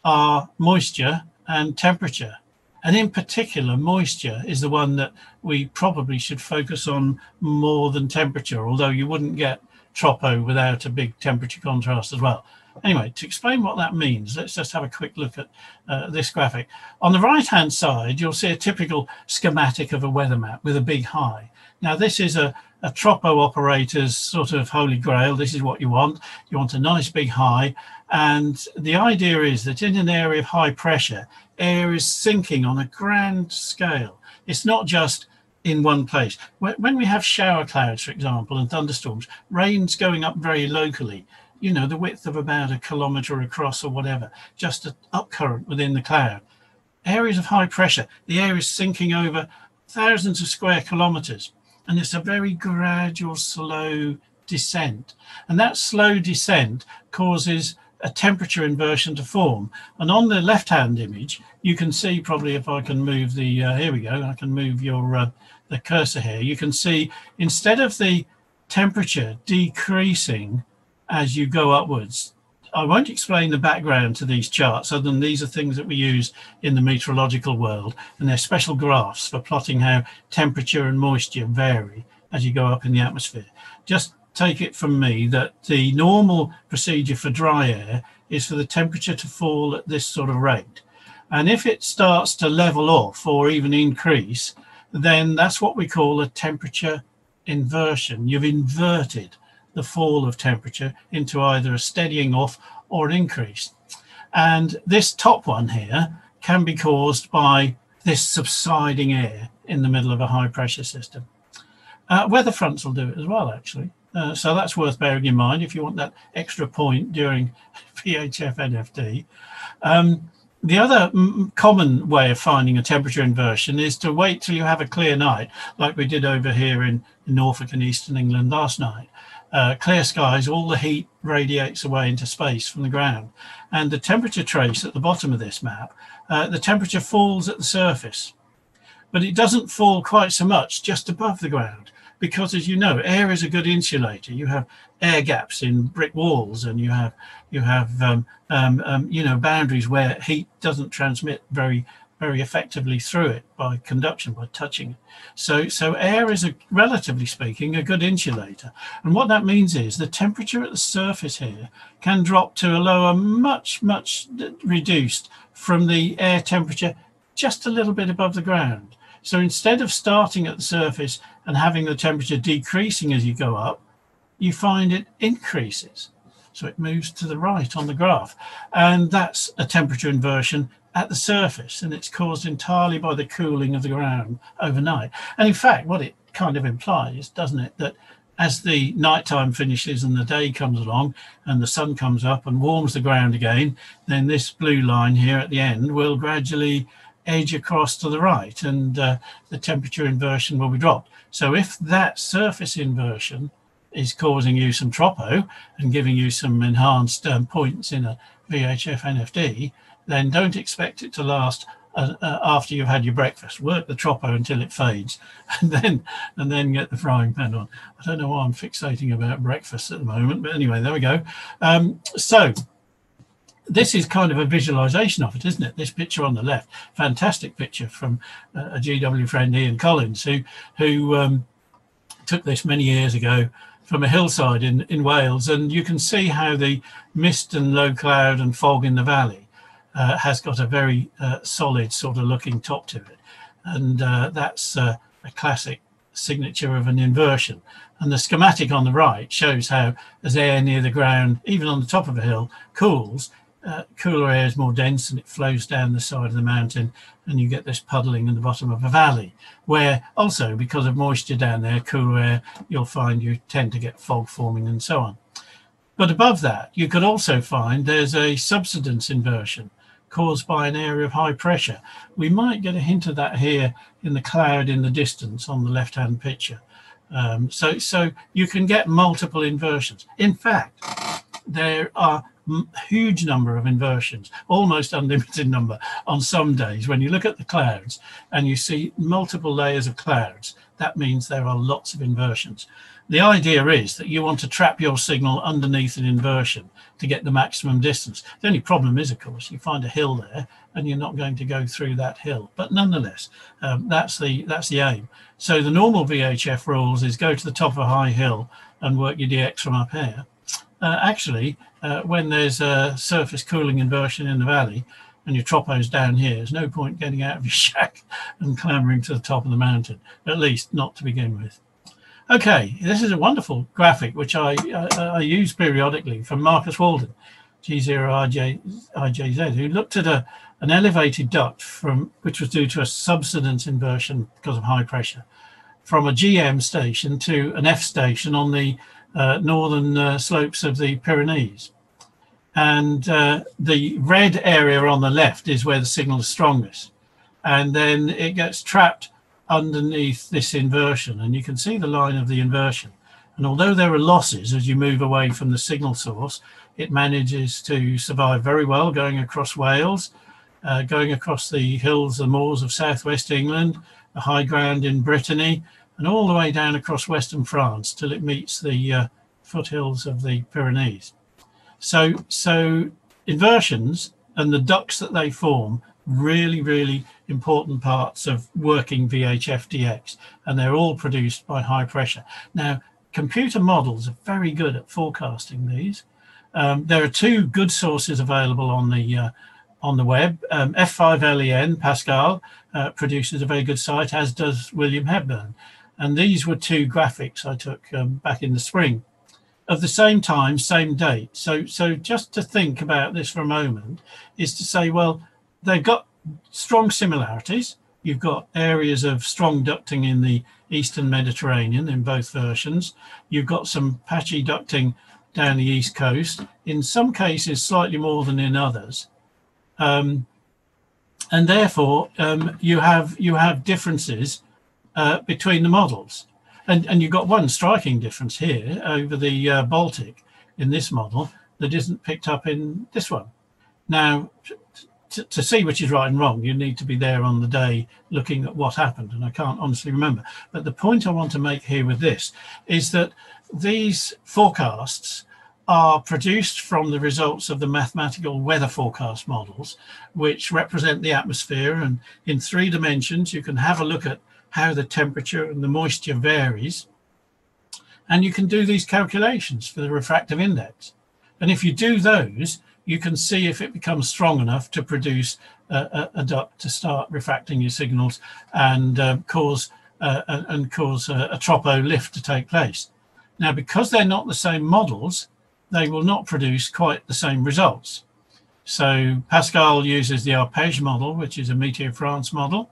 Speaker 11: are moisture and temperature. And in particular, moisture is the one that we probably should focus on more than temperature, although you wouldn't get tropo without a big temperature contrast as well. Anyway, to explain what that means, let's just have a quick look at uh, this graphic. On the right-hand side, you'll see a typical schematic of a weather map with a big high. Now, this is a, a tropo operator's sort of holy grail. This is what you want. You want a nice big high. And the idea is that in an area of high pressure, air is sinking on a grand scale. It's not just in one place. When we have shower clouds, for example, and thunderstorms, rain's going up very locally you know, the width of about a kilometer across or whatever, just an upcurrent within the cloud. Areas of high pressure, the air is sinking over thousands of square kilometers, and it's a very gradual, slow descent. And that slow descent causes a temperature inversion to form. And on the left hand image, you can see probably if I can move the, uh, here we go, I can move your uh, the cursor here. You can see instead of the temperature decreasing as you go upwards. I won't explain the background to these charts other than these are things that we use in the meteorological world and they're special graphs for plotting how temperature and moisture vary as you go up in the atmosphere. Just take it from me that the normal procedure for dry air is for the temperature to fall at this sort of rate. And if it starts to level off or even increase, then that's what we call a temperature inversion. You've inverted the fall of temperature into either a steadying off or an increase. And this top one here can be caused by this subsiding air in the middle of a high pressure system. Uh, weather fronts will do it as well, actually. Uh, so that's worth bearing in mind if you want that extra point during VHF NFD. Um, the other common way of finding a temperature inversion is to wait till you have a clear night, like we did over here in Norfolk and Eastern England last night uh, clear skies, all the heat radiates away into space from the ground. And the temperature trace at the bottom of this map, uh, the temperature falls at the surface, but it doesn't fall quite so much just above the ground. Because as you know, air is a good insulator. You have air gaps in brick walls, and you have you have um, um, um, you know boundaries where heat doesn't transmit very very effectively through it by conduction, by touching it. So, so air is, a, relatively speaking, a good insulator. And what that means is the temperature at the surface here can drop to a lower, much, much reduced from the air temperature just a little bit above the ground. So instead of starting at the surface and having the temperature decreasing as you go up, you find it increases. So it moves to the right on the graph. And that's a temperature inversion at the surface and it's caused entirely by the cooling of the ground overnight. And in fact, what it kind of implies, doesn't it, that as the nighttime finishes and the day comes along and the sun comes up and warms the ground again, then this blue line here at the end will gradually edge across to the right and uh, the temperature inversion will be dropped. So if that surface inversion is causing you some tropo and giving you some enhanced um, points in a VHF NFD, then don't expect it to last uh, uh, after you've had your breakfast. Work the tropo until it fades, and then and then get the frying pan on. I don't know why I'm fixating about breakfast at the moment, but anyway, there we go. Um, so this is kind of a visualization of it, isn't it? This picture on the left, fantastic picture from uh, a GW friend, Ian Collins, who who um, took this many years ago from a hillside in in Wales, and you can see how the mist and low cloud and fog in the valley uh, has got a very uh, solid sort of looking top to it. And uh, that's uh, a classic signature of an inversion. And the schematic on the right shows how as air near the ground, even on the top of a hill, cools, uh, cooler air is more dense and it flows down the side of the mountain and you get this puddling in the bottom of a valley where also because of moisture down there, cooler air, you'll find you tend to get fog forming and so on. But above that, you could also find there's a subsidence inversion caused by an area of high pressure. We might get a hint of that here in the cloud in the distance on the left-hand picture. Um, so, so you can get multiple inversions. In fact, there are huge number of inversions, almost unlimited number on some days. When you look at the clouds and you see multiple layers of clouds, that means there are lots of inversions. The idea is that you want to trap your signal underneath an inversion to get the maximum distance. The only problem is, of course, you find a hill there and you're not going to go through that hill. But nonetheless, um, that's the that's the aim. So the normal VHF rules is go to the top of a high hill and work your DX from up here. Uh, actually, uh, when there's a surface cooling inversion in the valley and your tropo's down here, there's no point getting out of your shack and clambering to the top of the mountain, at least not to begin with. Okay, this is a wonderful graphic which I, uh, I use periodically from Marcus Walden, g 0 rjz who looked at a, an elevated duct from which was due to a subsidence inversion because of high pressure from a GM station to an F station on the uh, northern uh, slopes of the Pyrenees. And uh, the red area on the left is where the signal is strongest. And then it gets trapped underneath this inversion and you can see the line of the inversion. And although there are losses as you move away from the signal source, it manages to survive very well going across Wales, uh, going across the hills and moors of southwest England, the high ground in Brittany, and all the way down across western France till it meets the uh, foothills of the Pyrenees. So, so inversions and the ducts that they form really, really important parts of working VHFDX, and they're all produced by high pressure. Now, computer models are very good at forecasting these. Um, there are two good sources available on the uh, on the web. Um, F5LEN Pascal uh, produces a very good site, as does William Hepburn. And these were two graphics I took um, back in the spring of the same time, same date. So, so just to think about this for a moment is to say, well, they've got strong similarities. You've got areas of strong ducting in the Eastern Mediterranean in both versions. You've got some patchy ducting down the East Coast, in some cases, slightly more than in others. Um, and therefore, um, you have you have differences uh, between the models. And, and you've got one striking difference here over the uh, Baltic in this model that isn't picked up in this one. Now, to, to see which is right and wrong, you need to be there on the day looking at what happened. And I can't honestly remember. But the point I want to make here with this is that these forecasts are produced from the results of the mathematical weather forecast models, which represent the atmosphere. And in three dimensions, you can have a look at how the temperature and the moisture varies. And you can do these calculations for the refractive index. And if you do those, you can see if it becomes strong enough to produce a, uh, uh, a duct to start refracting your signals and um, cause uh, and cause a, a tropo lift to take place. Now, because they're not the same models, they will not produce quite the same results. So Pascal uses the Arpège model, which is a Météo-France model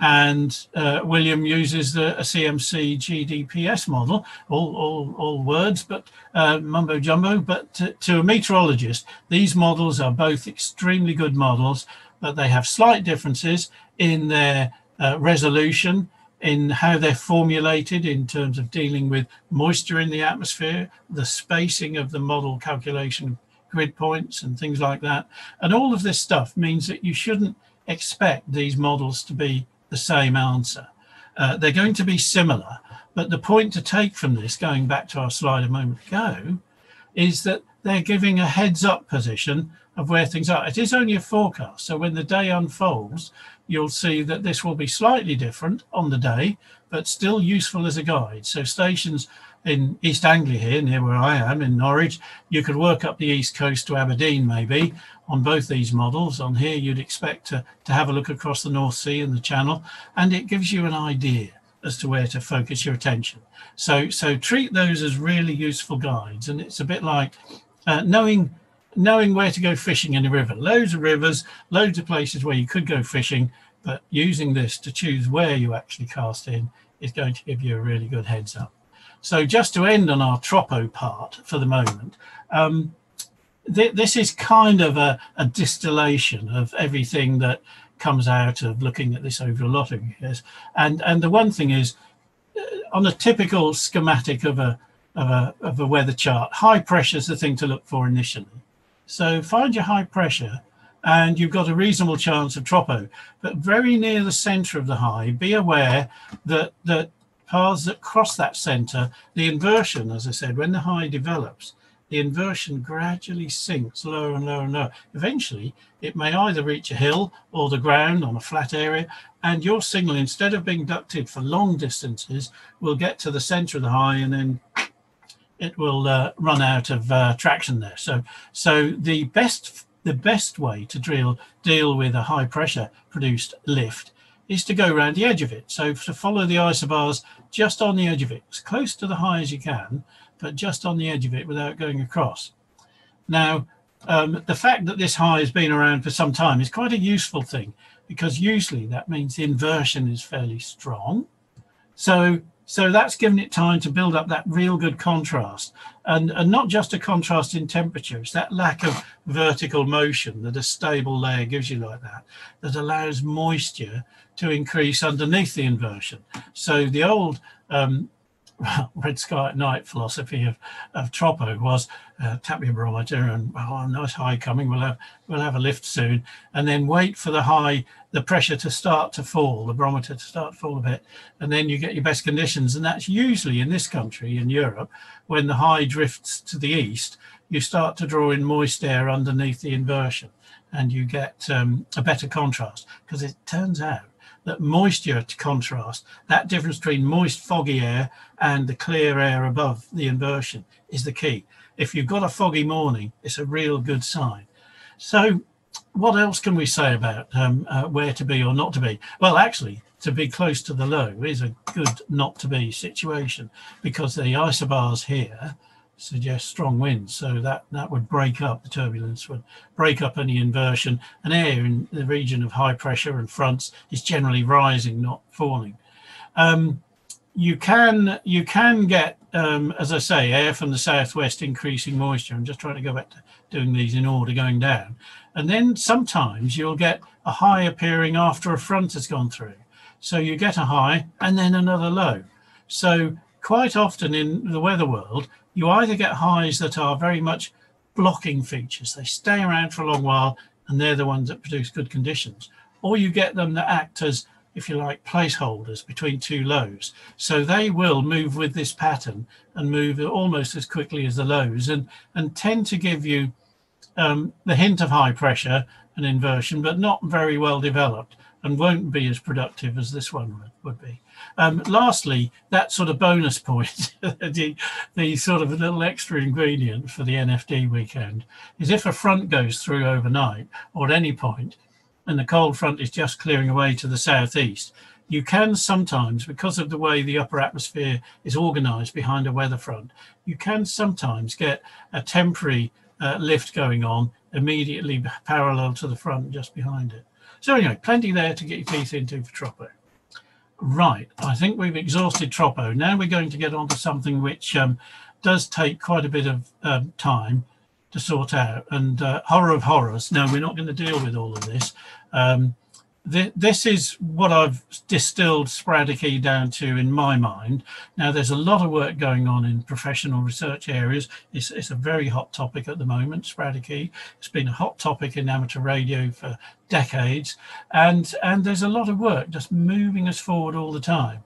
Speaker 11: and uh, William uses the, a CMC GDPS model, all, all, all words, but uh, mumbo jumbo. But to, to, a meteorologist, these models are both extremely good models, but they have slight differences in their uh, resolution, in how they're formulated in terms of dealing with moisture in the atmosphere, the spacing of the model calculation grid points and things like that. And all of this stuff means that you shouldn't expect these models to be the same answer. Uh, they're going to be similar, but the point to take from this, going back to our slide a moment ago, is that they're giving a heads up position of where things are. It is only a forecast, so when the day unfolds, you'll see that this will be slightly different on the day, but still useful as a guide. So stations in East Anglia here, near where I am in Norwich, you could work up the east coast to Aberdeen maybe on both these models. On here, you'd expect to, to have a look across the North Sea and the Channel, and it gives you an idea as to where to focus your attention. So, so treat those as really useful guides. And it's a bit like uh, knowing knowing where to go fishing in a river. Loads of rivers, loads of places where you could go fishing, but using this to choose where you actually cast in is going to give you a really good heads up. So just to end on our tropo part for the moment, um, th- this is kind of a, a distillation of everything that comes out of looking at this over a lot of years. And and the one thing is, uh, on a typical schematic of a of a of a weather chart, high pressure is the thing to look for initially. So find your high pressure, and you've got a reasonable chance of tropo. But very near the centre of the high, be aware that that paths that cross that centre, the inversion, as I said, when the high develops, the inversion gradually sinks lower and lower and lower. Eventually, it may either reach a hill or the ground on a flat area, and your signal, instead of being ducted for long distances, will get to the center of the high and then it will uh, run out of uh, traction there. So, so the best the best way to drill, deal with a high pressure produced lift is to go around the edge of it. So to follow the isobars just on the edge of it, as close to the high as you can, but just on the edge of it without going across. Now, um, the fact that this high has been around for some time is quite a useful thing because usually that means the inversion is fairly strong. So, so that's given it time to build up that real good contrast and, and not just a contrast in temperature, it's that lack of vertical motion that a stable layer gives you like that, that allows moisture to increase underneath the inversion. So the old um, Red Sky at Night philosophy of, of Tropo was uh, tap your barometer and oh, nice high coming. We'll have we'll have a lift soon, and then wait for the high, the pressure to start to fall, the barometer to start to fall a bit, and then you get your best conditions. And that's usually in this country, in Europe, when the high drifts to the east, you start to draw in moist air underneath the inversion, and you get um, a better contrast because it turns out that moisture to contrast, that difference between moist, foggy air and the clear air above the inversion is the key. If you've got a foggy morning, it's a real good sign. So what else can we say about um, uh, where to be or not to be? Well, actually, to be close to the low is a good not to be situation because the isobars here suggests strong winds. So that, that would break up the turbulence, would break up any inversion. And air in the region of high pressure and fronts is generally rising, not falling. Um, you can you can get, um, as I say, air from the southwest increasing moisture. I'm just trying to go back to doing these in order, going down. And then sometimes you'll get a high appearing after a front has gone through. So you get a high and then another low. So quite often in the weather world, you either get highs that are very much blocking features. They stay around for a long while and they're the ones that produce good conditions. Or you get them that act as, if you like, placeholders between two lows. So they will move with this pattern and move almost as quickly as the lows and, and tend to give you um, the hint of high pressure and inversion, but not very well developed and won't be as productive as this one would, would be. Um, lastly, that sort of bonus point, the, the sort of little extra ingredient for the NFD weekend is if a front goes through overnight or at any point and the cold front is just clearing away to the southeast, you can sometimes, because of the way the upper atmosphere is organized behind a weather front, you can sometimes get a temporary uh, lift going on immediately parallel to the front just behind it. So anyway, plenty there to get your teeth into for Tropo. Right, I think we've exhausted Tropo. Now we're going to get on to something which um, does take quite a bit of um, time to sort out. And uh, horror of horrors, no, we're not going to deal with all of this. Um, this is what I've distilled Spradicky down to in my mind. Now, there's a lot of work going on in professional research areas. It's, it's a very hot topic at the moment, Spradicky. It's been a hot topic in amateur radio for decades. And, and there's a lot of work just moving us forward all the time.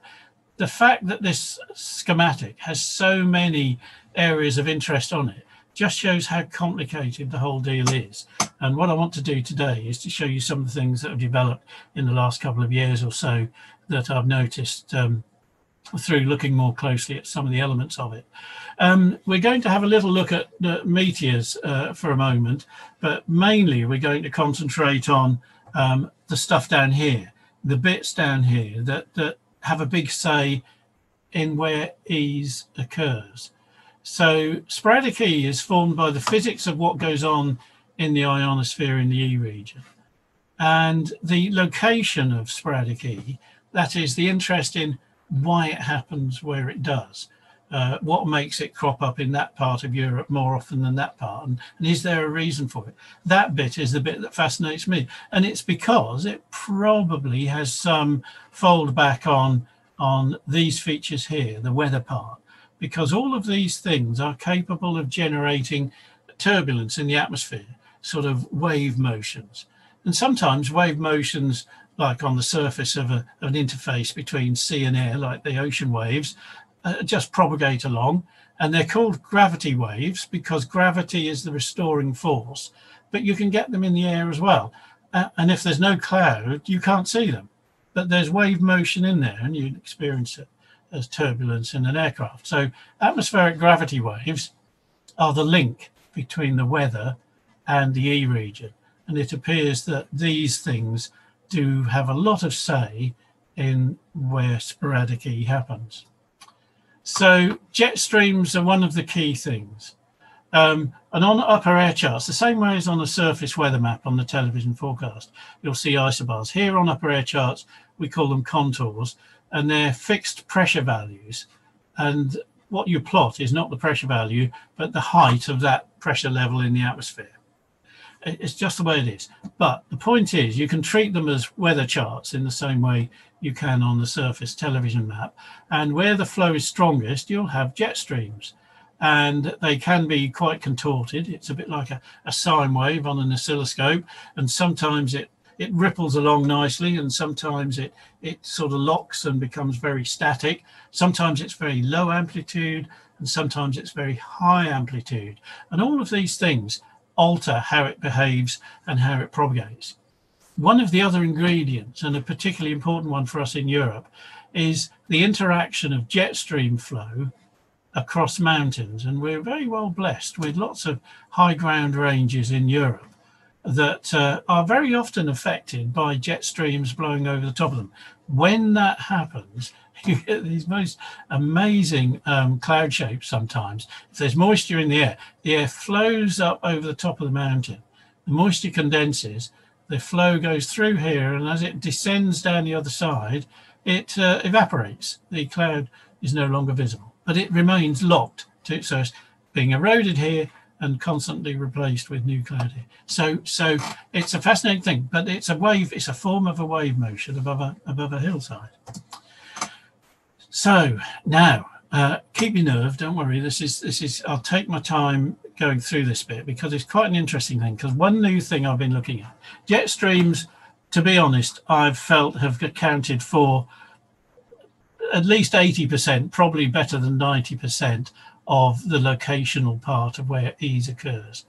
Speaker 11: The fact that this schematic has so many areas of interest on it just shows how complicated the whole deal is. And what I want to do today is to show you some of the things that have developed in the last couple of years or so that I've noticed um, through looking more closely at some of the elements of it. Um, we're going to have a little look at the meteors uh, for a moment, but mainly we're going to concentrate on um, the stuff down here, the bits down here that, that have a big say in where Es occurs. So sporadic E is formed by the physics of what goes on in the ionosphere in the E region. And the location of sporadic E, that is the interest in why it happens where it does. Uh, what makes it crop up in that part of Europe more often than that part? And, and, is there a reason for it? That bit is the bit that fascinates me. And it's because it probably has some fold back on, on these features here, the weather part, because all of these things are capable of generating turbulence in the atmosphere, sort of wave motions. And sometimes wave motions, like on the surface of, a, of an interface between sea and air, like the ocean waves, uh, just propagate along. And they're called gravity waves because gravity is the restoring force. But you can get them in the air as well. Uh, and if there's no cloud, you can't see them. But there's wave motion in there and you experience it as turbulence in an aircraft. So atmospheric gravity waves are the link between the weather and the E region. And it appears that these things do have a lot of say in where sporadic E happens. So jet streams are one of the key things. Um, and on upper air charts, the same way as on a surface weather map on the television forecast, you'll see isobars. Here on upper air charts, we call them contours and they're fixed pressure values. And what you plot is not the pressure value, but the height of that pressure level in the atmosphere. It's just the way it is. But the point is, you can treat them as weather charts in the same way you can on the surface television map. And where the flow is strongest, you'll have jet streams. And they can be quite contorted. It's a bit like a, a sine wave on an oscilloscope. And sometimes it it ripples along nicely and sometimes it it sort of locks and becomes very static sometimes it's very low amplitude and sometimes it's very high amplitude and all of these things alter how it behaves and how it propagates one of the other ingredients and a particularly important one for us in Europe is the interaction of jet stream flow across mountains and we're very well blessed with lots of high ground ranges in Europe that uh, are very often affected by jet streams blowing over the top of them. When that happens, you get these most amazing um, cloud shapes sometimes. If there's moisture in the air, the air flows up over the top of the mountain. The moisture condenses, the flow goes through here, and as it descends down the other side, it uh, evaporates. The cloud is no longer visible, but it remains locked. To, so it's being eroded here, and constantly replaced with new clarity. So, so it's a fascinating thing, but it's a wave. It's a form of a wave motion above a above a hillside. So now, uh, keep your nerve. Don't worry. This is this is. I'll take my time going through this bit because it's quite an interesting thing. Because one new thing I've been looking at jet streams. To be honest, I've felt have accounted for at least 80%, probably better than 90% of the locational part of where Es occurs.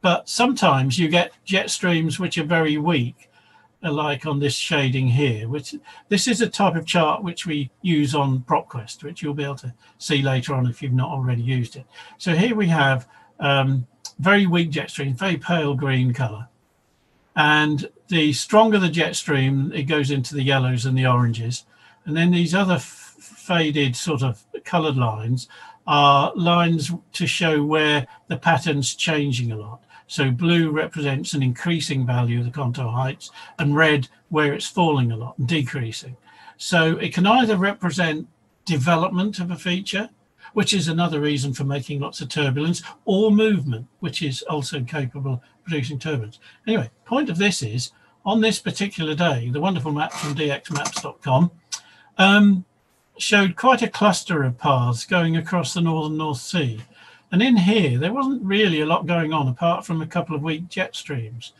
Speaker 11: But sometimes you get jet streams which are very weak, like on this shading here, which this is a type of chart which we use on PropQuest, which you'll be able to see later on if you've not already used it. So here we have um, very weak jet stream, very pale green color. And the stronger the jet stream, it goes into the yellows and the oranges. And then these other faded sort of colored lines are lines to show where the pattern's changing a lot. So blue represents an increasing value of the contour heights and red where it's falling a lot and decreasing. So it can either represent development of a feature, which is another reason for making lots of turbulence, or movement, which is also capable of producing turbulence. Anyway, point of this is on this particular day, the wonderful map from dxmaps.com, um, showed quite a cluster of paths going across the northern North Sea. And in here, there wasn't really a lot going on apart from a couple of weak jet streams.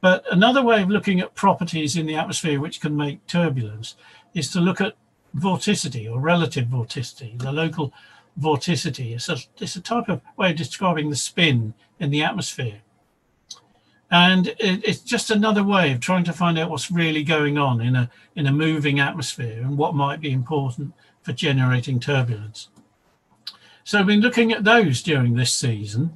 Speaker 11: But another way of looking at properties in the atmosphere which can make turbulence is to look at vorticity or relative vorticity, the local vorticity. It's a, it's a type of way of describing the spin in the atmosphere and it, it's just another way of trying to find out what's really going on in a in a moving atmosphere and what might be important for generating turbulence. So I've been looking at those during this season,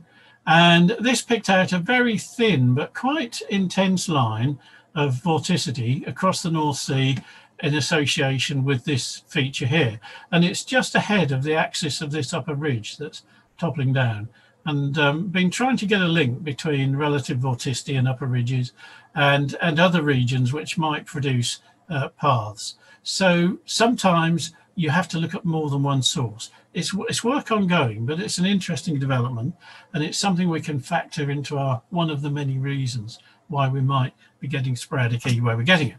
Speaker 11: and this picked out a very thin but quite intense line of vorticity across the North Sea in association with this feature here. And it's just ahead of the axis of this upper ridge that's toppling down and um, been trying to get a link between relative vorticity and upper ridges and, and other regions which might produce uh, paths. So sometimes you have to look at more than one source. It's, it's work ongoing, but it's an interesting development and it's something we can factor into our one of the many reasons why we might be getting sporadic where we're getting it.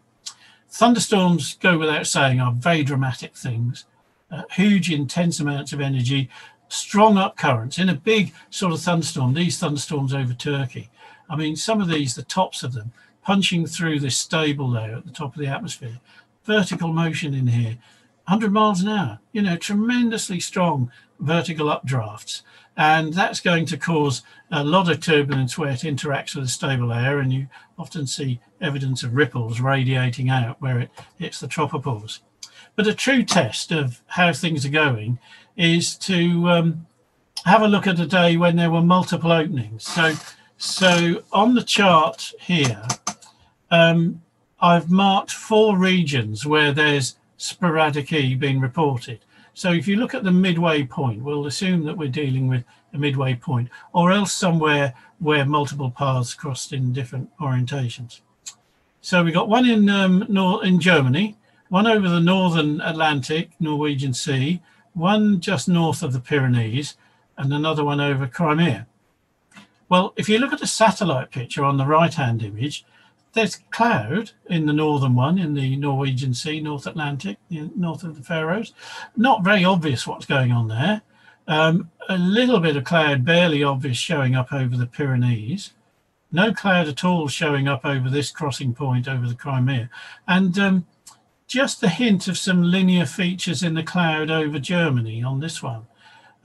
Speaker 11: Thunderstorms go without saying are very dramatic things, uh, huge intense amounts of energy strong upcurrents in a big sort of thunderstorm, these thunderstorms over Turkey. I mean, some of these, the tops of them, punching through this stable layer at the top of the atmosphere, vertical motion in here, 100 miles an hour, you know, tremendously strong vertical updrafts. And that's going to cause a lot of turbulence where it interacts with the stable air. And you often see evidence of ripples radiating out where it hits the tropopause. But a true test of how things are going is to um, have a look at a day when there were multiple openings. So, so on the chart here, um, I've marked four regions where there's sporadic E being reported. So if you look at the midway point, we'll assume that we're dealing with a midway point or else somewhere where multiple paths crossed in different orientations. So we got one in um, in Germany, one over the northern Atlantic, Norwegian Sea, one just north of the Pyrenees and another one over Crimea. Well, if you look at a satellite picture on the right hand image, there's cloud in the northern one in the Norwegian Sea, North Atlantic, north of the Faroes. Not very obvious what's going on there. Um, a little bit of cloud, barely obvious, showing up over the Pyrenees. No cloud at all showing up over this crossing point over the Crimea. And um, just a hint of some linear features in the cloud over Germany on this one.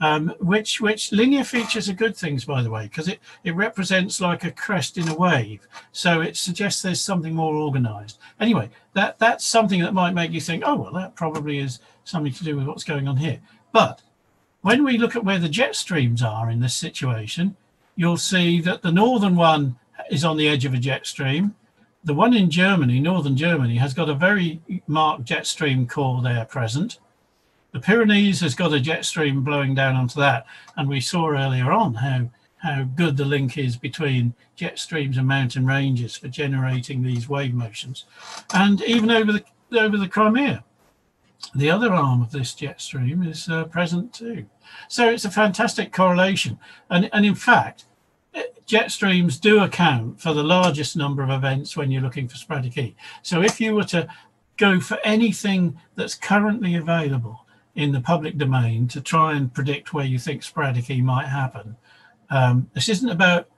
Speaker 11: Um, which which linear features are good things, by the way, because it, it represents like a crest in a wave. So it suggests there's something more organized. Anyway, that that's something that might make you think, oh, well, that probably is something to do with what's going on here. But when we look at where the jet streams are in this situation, you'll see that the northern one is on the edge of a jet stream the one in Germany, northern Germany, has got a very marked jet stream core there present. The Pyrenees has got a jet stream blowing down onto that, and we saw earlier on how how good the link is between jet streams and mountain ranges for generating these wave motions, and even over the over the Crimea, the other arm of this jet stream is uh, present too. So it's a fantastic correlation, and and in fact, jet streams do account for the largest number of events when you're looking for spreader key. So if you were to go for anything that's currently available in the public domain to try and predict where you think spreader key might happen, um, this isn't about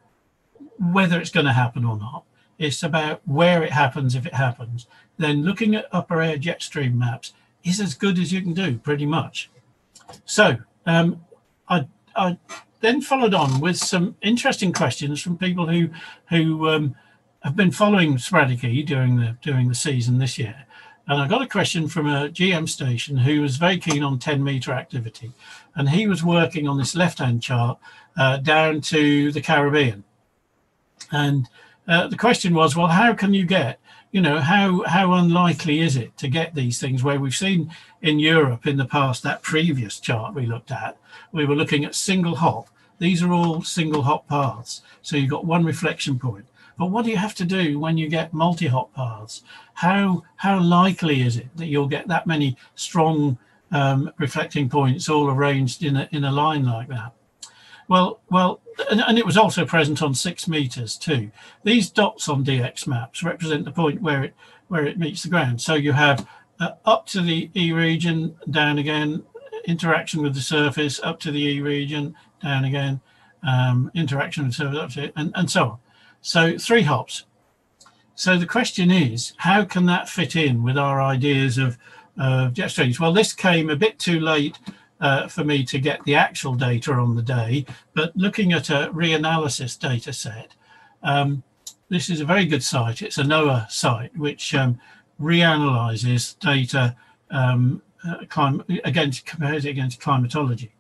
Speaker 11: whether it's going to happen or not. It's about where it happens if it happens. Then looking at upper air jet stream maps is as good as you can do, pretty much. So um, I, I then followed on with some interesting questions from people who who um, have been following Sradicki during the during the season this year. And I got a question from a GM station who was very keen on 10 meter activity. And he was working on this left hand chart uh, down to the Caribbean. And uh, the question was, well, how can you get, you know, how, how unlikely is it to get these things where we've seen in Europe in the past that previous chart we looked at we were looking at single hop. These are all single hop paths. So you've got one reflection point. But what do you have to do when you get multi-hop paths? How how likely is it that you'll get that many strong um, reflecting points all arranged in a, in a line like that? Well, well, and, and, it was also present on six meters too. These dots on DX maps represent the point where it where it meets the ground. So you have uh, up to the E region, down again, interaction with the surface up to the E region, down again, um, interaction with surface up to it, and, and so on. So three hops. So the question is, how can that fit in with our ideas of, jet streams? Well, this came a bit too late uh, for me to get the actual data on the day, but looking at a reanalysis data set, um, this is a very good site. It's a NOAA site, which um, reanalyzes data um, uh, against against climatology.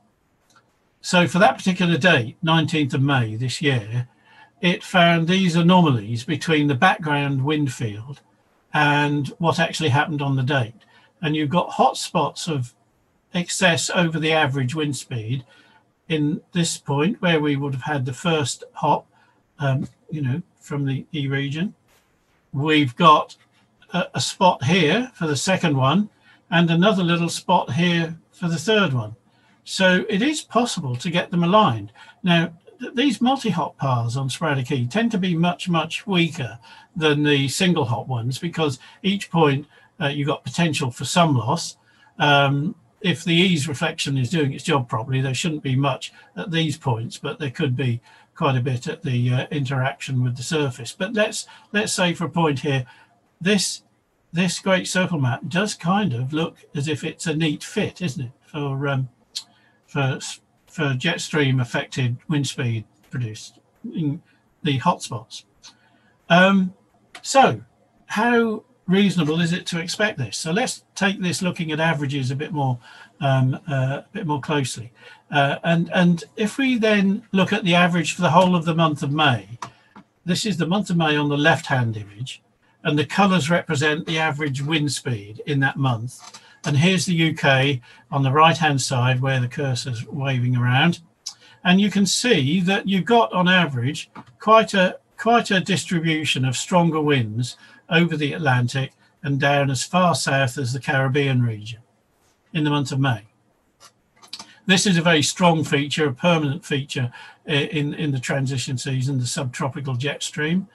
Speaker 11: So for that particular date, 19th of May this year, it found these anomalies between the background wind field and what actually happened on the date. And you've got hot spots of excess over the average wind speed in this point where we would have had the first hop, um, you know, from the E region. We've got a, a spot here for the second one and another little spot here for the third one. So it is possible to get them aligned. Now, these multi-hop paths on sporadic E tend to be much, much weaker than the single hop ones because each point uh, you've got potential for some loss. Um, if the E's reflection is doing its job properly, there shouldn't be much at these points, but there could be quite a bit at the uh, interaction with the surface. But let's let's say for a point here, this this great circle map does kind of look as if it's a neat fit, isn't it, for um, for for jet stream affected wind speed produced in the hotspots. Um, so, how reasonable is it to expect this? So let's take this looking at averages a bit more, um, uh, a bit more closely, uh, and and if we then look at the average for the whole of the month of May, this is the month of May on the left hand image and the colours represent the average wind speed in that month. And here's the UK on the right hand side where the cursor's waving around. And you can see that you've got on average quite a quite a distribution of stronger winds over the Atlantic and down as far south as the Caribbean region in the month of May. This is a very strong feature, a permanent feature eh, in, in the transition season, the subtropical jet stream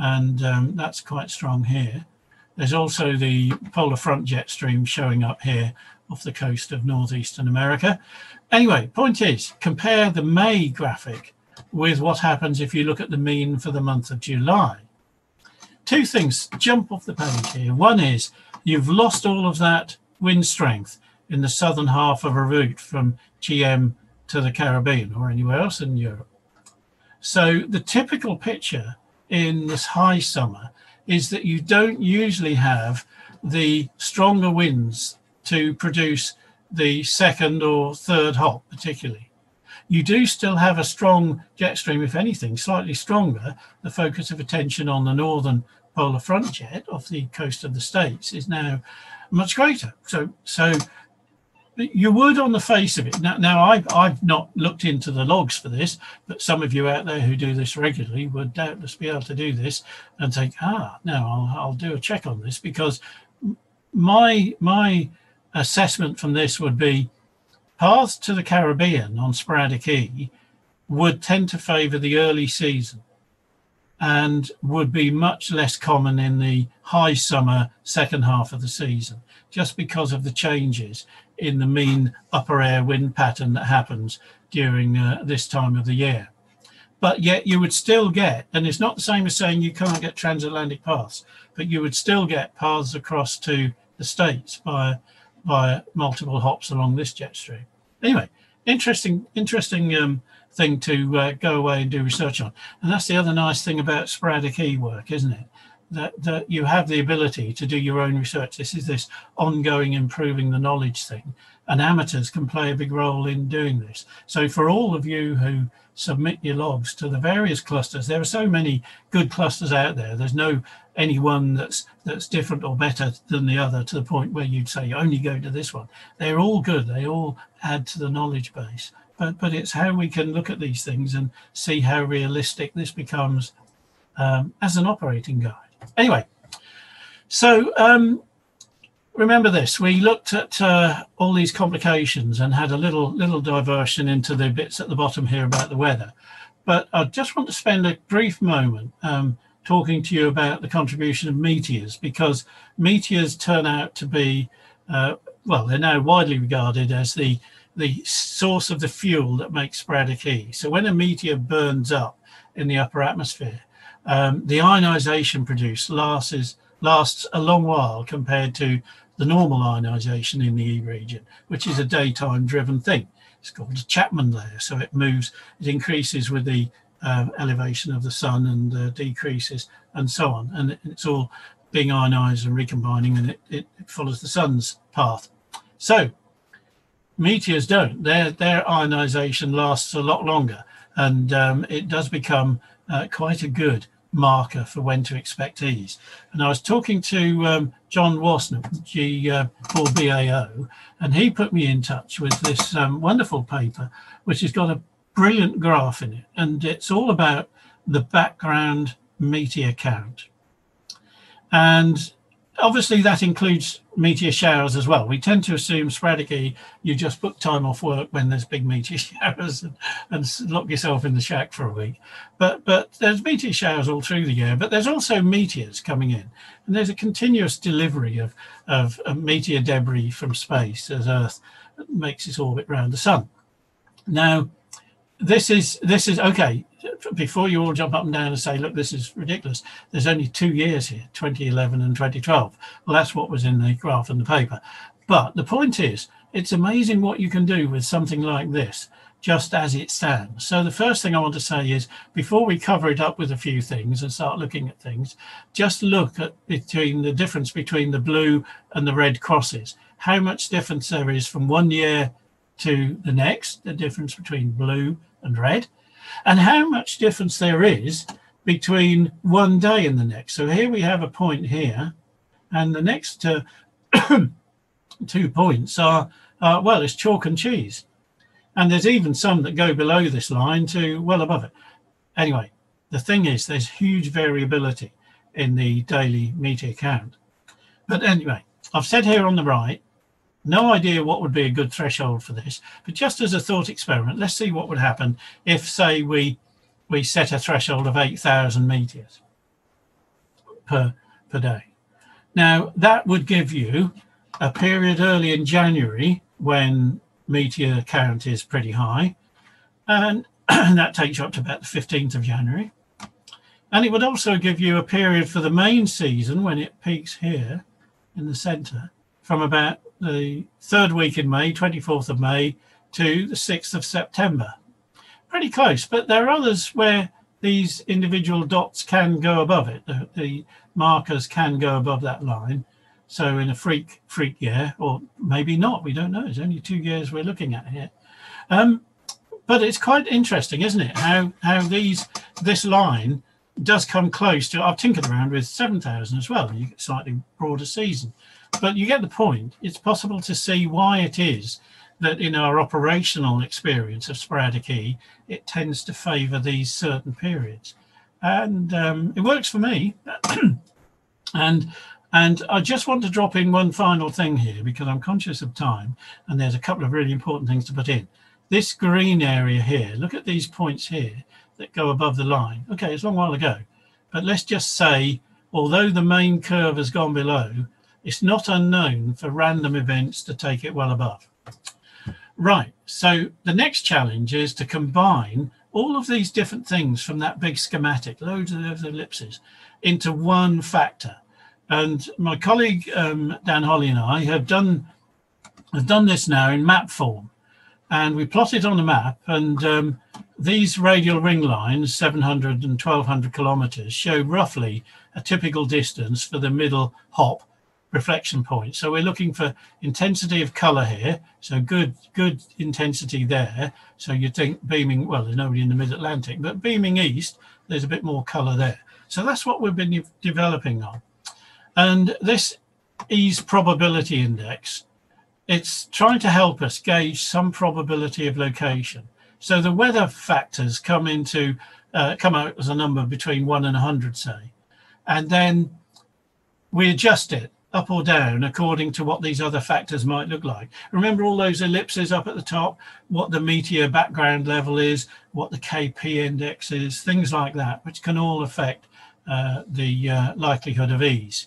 Speaker 11: and um, that's quite strong here. There's also the polar front jet stream showing up here off the coast of northeastern America. Anyway, point is, compare the May graphic with what happens if you look at the mean for the month of July. Two things jump off the page here. One is you've lost all of that wind strength in the southern half of a route from GM to the Caribbean or anywhere else in Europe. So the typical picture in this high summer is that you don't usually have the stronger winds to produce the second or third hop, particularly. You do still have a strong jet stream, if anything, slightly stronger. The focus of attention on the northern polar front jet off the coast of the States is now much greater. So, so you would on the face of it. Now, now I've, I've not looked into the logs for this, but some of you out there who do this regularly would doubtless be able to do this and think, ah, now I'll, I'll do a check on this because my my assessment from this would be paths to the Caribbean on Sporadic E would tend to favour the early season and would be much less common in the high summer second half of the season just because of the changes in the mean upper air wind pattern that happens during uh, this time of the year. But yet you would still get, and it's not the same as saying you can't get transatlantic paths, but you would still get paths across to the States by, by multiple hops along this jet stream. Anyway, interesting, interesting um, thing to uh, go away and do research on. And that's the other nice thing about sporadic E work, isn't it? that, that you have the ability to do your own research. This is this ongoing improving the knowledge thing. And amateurs can play a big role in doing this. So for all of you who submit your logs to the various clusters, there are so many good clusters out there. There's no any one that's that's different or better than the other to the point where you'd say you only go to this one. They're all good. They all add to the knowledge base. But but it's how we can look at these things and see how realistic this becomes um, as an operating guide anyway, so um, remember this: we looked at uh, all these complications and had a little little diversion into the bits at the bottom here about the weather. But I just want to spend a brief moment um, talking to you about the contribution of meteors because meteors turn out to be, uh, well, they're now widely regarded as the the source of the fuel that makes sporadic E. So when a meteor burns up in the upper atmosphere, um, the ionization produced lasts, lasts a long while compared to the normal ionization in the E region, which is a daytime driven thing. It's called the Chapman layer. So it moves, it increases with the uh, elevation of the sun and uh, decreases and so on. And it's all being ionized and recombining and it, it, it follows the sun's path. So meteors don't. Their, their ionization lasts a lot longer and um, it does become uh, quite a good marker for when to expect Es. And I was talking to um, John Worsnop, g uh, or bao and he put me in touch with this um, wonderful paper, which has got a brilliant graph in it. And it's all about the background meteor count. And obviously that includes meteor showers as well. We tend to assume sporadically you just book time off work when there's big meteor showers and, and lock yourself in the shack for a week. But but there's meteor showers all through the year, but there's also meteors coming in, and there's a continuous delivery of of, of meteor debris from space as Earth makes its orbit around the sun. Now, this is this is okay before you all jump up and down and say, look, this is ridiculous, there's only two years here, 2011 and 2012. Well, that's what was in the graph and the paper. But the point is, it's amazing what you can do with something like this, just as it stands. So the first thing I want to say is, before we cover it up with a few things and start looking at things, just look at between the difference between the blue and the red crosses. How much difference there is from one year to the next, the difference between blue and red and how much difference there is between one day and the next. So here we have a point here, and the next uh, two points are, uh, well, it's chalk and cheese. And there's even some that go below this line to well above it. Anyway, the thing is, there's huge variability in the daily meteor count. But anyway, I've said here on the right no idea what would be a good threshold for this, but just as a thought experiment, let's see what would happen if, say, we we set a threshold of 8,000 meteors per, per day. Now, that would give you a period early in January when meteor count is pretty high, and that takes you up to about the 15th of January. And it would also give you a period for the main season when it peaks here in the center from about the third week in May, 24th of May to the 6th of September. Pretty close, but there are others where these individual dots can go above it. The, the markers can go above that line. So in a freak freak year, or maybe not, we don't know. It's only two years we're looking at here. Um, but it's quite interesting, isn't it? How how these this line does come close to. I've tinkered around with seven thousand as well. You get slightly broader season, but you get the point. It's possible to see why it is that in our operational experience of sporadic E, it tends to favour these certain periods. And um, it works for me. and and I just want to drop in one final thing here because I'm conscious of time and there's a couple of really important things to put in. This green area here, look at these points here that go above the line. Okay, it's a long while ago, but let's just say, although the main curve has gone below, it's not unknown for random events to take it well above. Right, so the next challenge is to combine all of these different things from that big schematic, loads of ellipses, into one factor. And my colleague um, Dan Holly and I have done have done this now in map form, and we plot it on a map. And um, these radial ring lines, 700 and 1200 kilometers, show roughly a typical distance for the middle hop reflection point. So we're looking for intensity of color here. So good, good intensity there. So you think beaming, well, there's nobody in the mid Atlantic, but beaming east, there's a bit more color there. So that's what we've been developing on. And this Es probability index, it's trying to help us gauge some probability of location. So the weather factors come into, uh, come out as a number between one and 100, say. And then we adjust it up or down according to what these other factors might look like. Remember all those ellipses up at the top, what the meteor background level is, what the KP index is, things like that, which can all affect uh, the uh, likelihood of Es.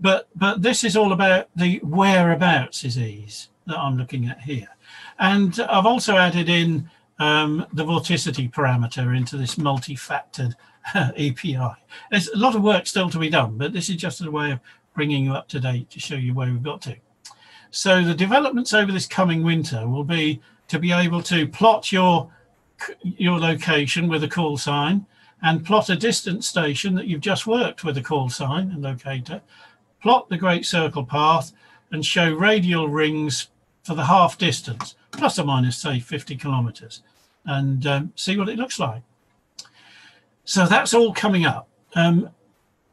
Speaker 11: But, but this is all about the whereabouts is Es that I'm looking at here. And I've also added in um, the vorticity parameter into this multi-factored EPI. There's a lot of work still to be done, but this is just a way of bringing you up to date to show you where we've got to. So the developments over this coming winter will be to be able to plot your your location with a call sign and plot a distance station that you've just worked with a call sign and locator, plot the great circle path and show radial rings for the half distance, plus or minus say 50 kilometers and um, see what it looks like. So that's all coming up. Um,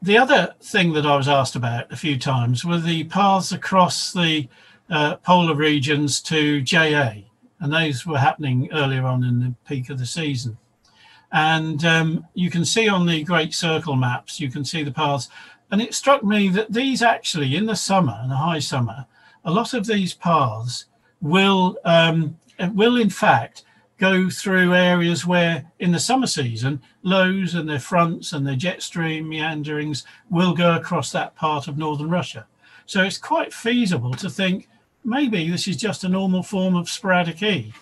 Speaker 11: the other thing that I was asked about a few times were the paths across the uh, polar regions to JA, and those were happening earlier on in the peak of the season. And um, you can see on the Great Circle maps, you can see the paths. And it struck me that these actually, in the summer, in the high summer, a lot of these paths will um, will in fact go through areas where in the summer season lows and their fronts and their jet stream meanderings will go across that part of northern Russia. So it's quite feasible to think maybe this is just a normal form of sporadic E.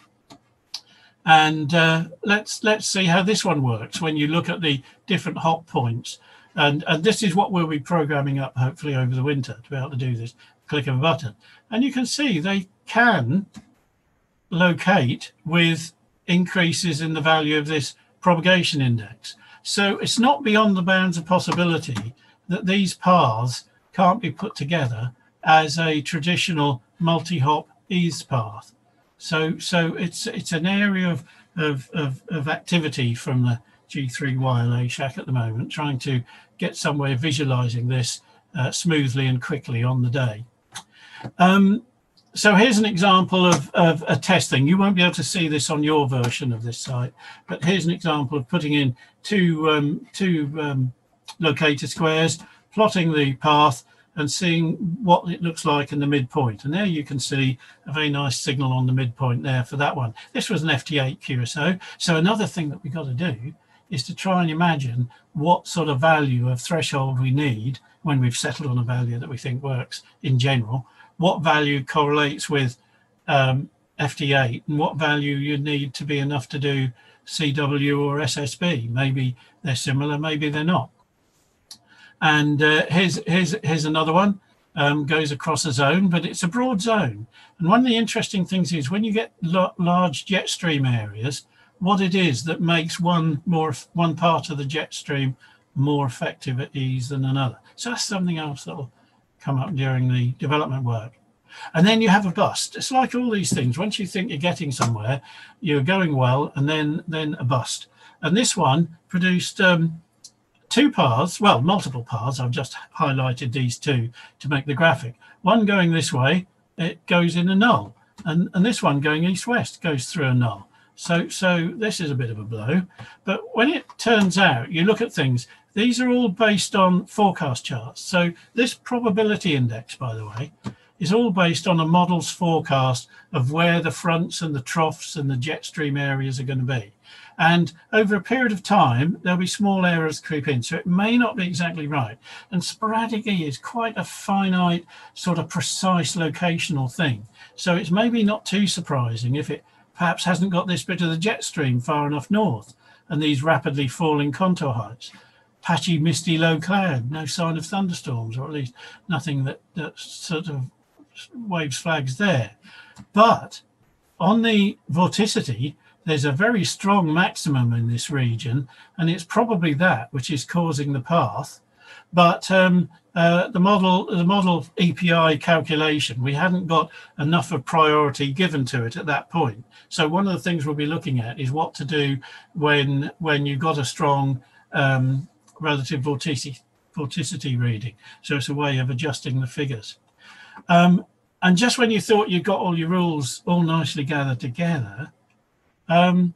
Speaker 11: And uh, let's let's see how this one works when you look at the different hot points. And, and this is what we'll be programming up hopefully over the winter to be able to do this click of a button. And you can see they can locate with increases in the value of this propagation index. So it's not beyond the bounds of possibility that these paths can't be put together as a traditional multi-hop Es path. So so it's it's an area of of, of, of activity from the G3YLA shack at the moment, trying to get some way of visualizing this uh, smoothly and quickly on the day. Um, so here's an example of, of a test thing. You won't be able to see this on your version of this site, but here's an example of putting in two, um, two um, locator squares, plotting the path and seeing what it looks like in the midpoint. And there you can see a very nice signal on the midpoint there for that one. This was an FT8 QSO. So another thing that we have got to do is to try and imagine what sort of value of threshold we need when we've settled on a value that we think works in general what value correlates with um, FT8 and what value you need to be enough to do CW or SSB. Maybe they're similar, maybe they're not. And uh, here's, here's, here's another one. Um, goes across a zone, but it's a broad zone. And one of the interesting things is when you get large jet stream areas, what it is that makes one more one part of the jet stream more effective at Es than another. So that's something else that'll come up during the development work. And then you have a bust. It's like all these things. Once you think you're getting somewhere, you're going well, and then then a bust. And this one produced um, two paths, well, multiple paths. I've just highlighted these two to make the graphic. One going this way, it goes in a null. And, and this one going east-west goes through a null. So, so this is a bit of a blow. But when it turns out, you look at things, these are all based on forecast charts. So this probability index, by the way, is all based on a model's forecast of where the fronts and the troughs and the jet stream areas are going to be. And over a period of time, there'll be small errors creep in. So it may not be exactly right. And sporadic E is quite a finite, sort of precise locational thing. So it's maybe not too surprising if it perhaps hasn't got this bit of the jet stream far enough north and these rapidly falling contour heights patchy, misty, low cloud, no sign of thunderstorms, or at least nothing that, that sort of waves flags there. But on the vorticity, there's a very strong maximum in this region, and it's probably that which is causing the path. But um, uh, the model, the model EPI calculation, we hadn't got enough of priority given to it at that point. So one of the things we'll be looking at is what to do when when you've got a strong um, relative vorticity, vorticity reading. So it's a way of adjusting the figures. Um, and just when you thought you got all your rules all nicely gathered together, um,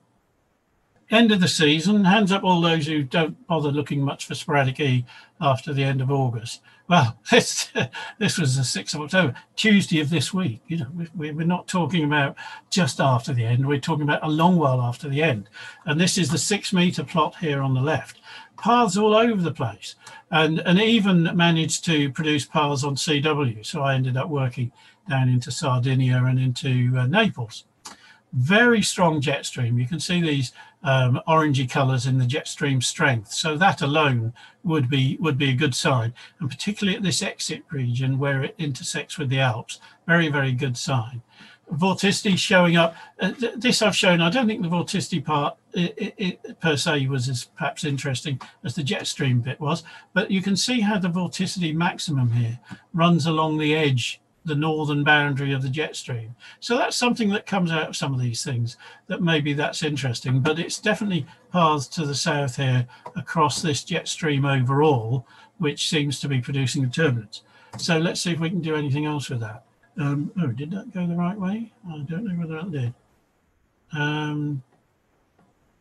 Speaker 11: end of the season, hands up all those who don't bother looking much for sporadic E after the end of August. Well, this this was the 6th of October, Tuesday of this week. You know, we, we're not talking about just after the end. We're talking about a long while after the end. And this is the six meter plot here on the left paths all over the place and, and even managed to produce paths on CW. So I ended up working down into Sardinia and into uh, Naples. Very strong jet stream. You can see these um, orangey colours in the jet stream strength. So that alone would be would be a good sign, and particularly at this exit region where it intersects with the Alps, very very good sign vorticity showing up. Uh, this I've shown. I don't think the vorticity part it, it, per se was as perhaps interesting as the jet stream bit was, but you can see how the vorticity maximum here runs along the edge, the northern boundary of the jet stream. So that's something that comes out of some of these things that maybe that's interesting, but it's definitely paths to the south here across this jet stream overall, which seems to be producing the turbulence. So let's see if we can do anything else with that. Um, oh, did that go the right way? I don't know whether that did. Um,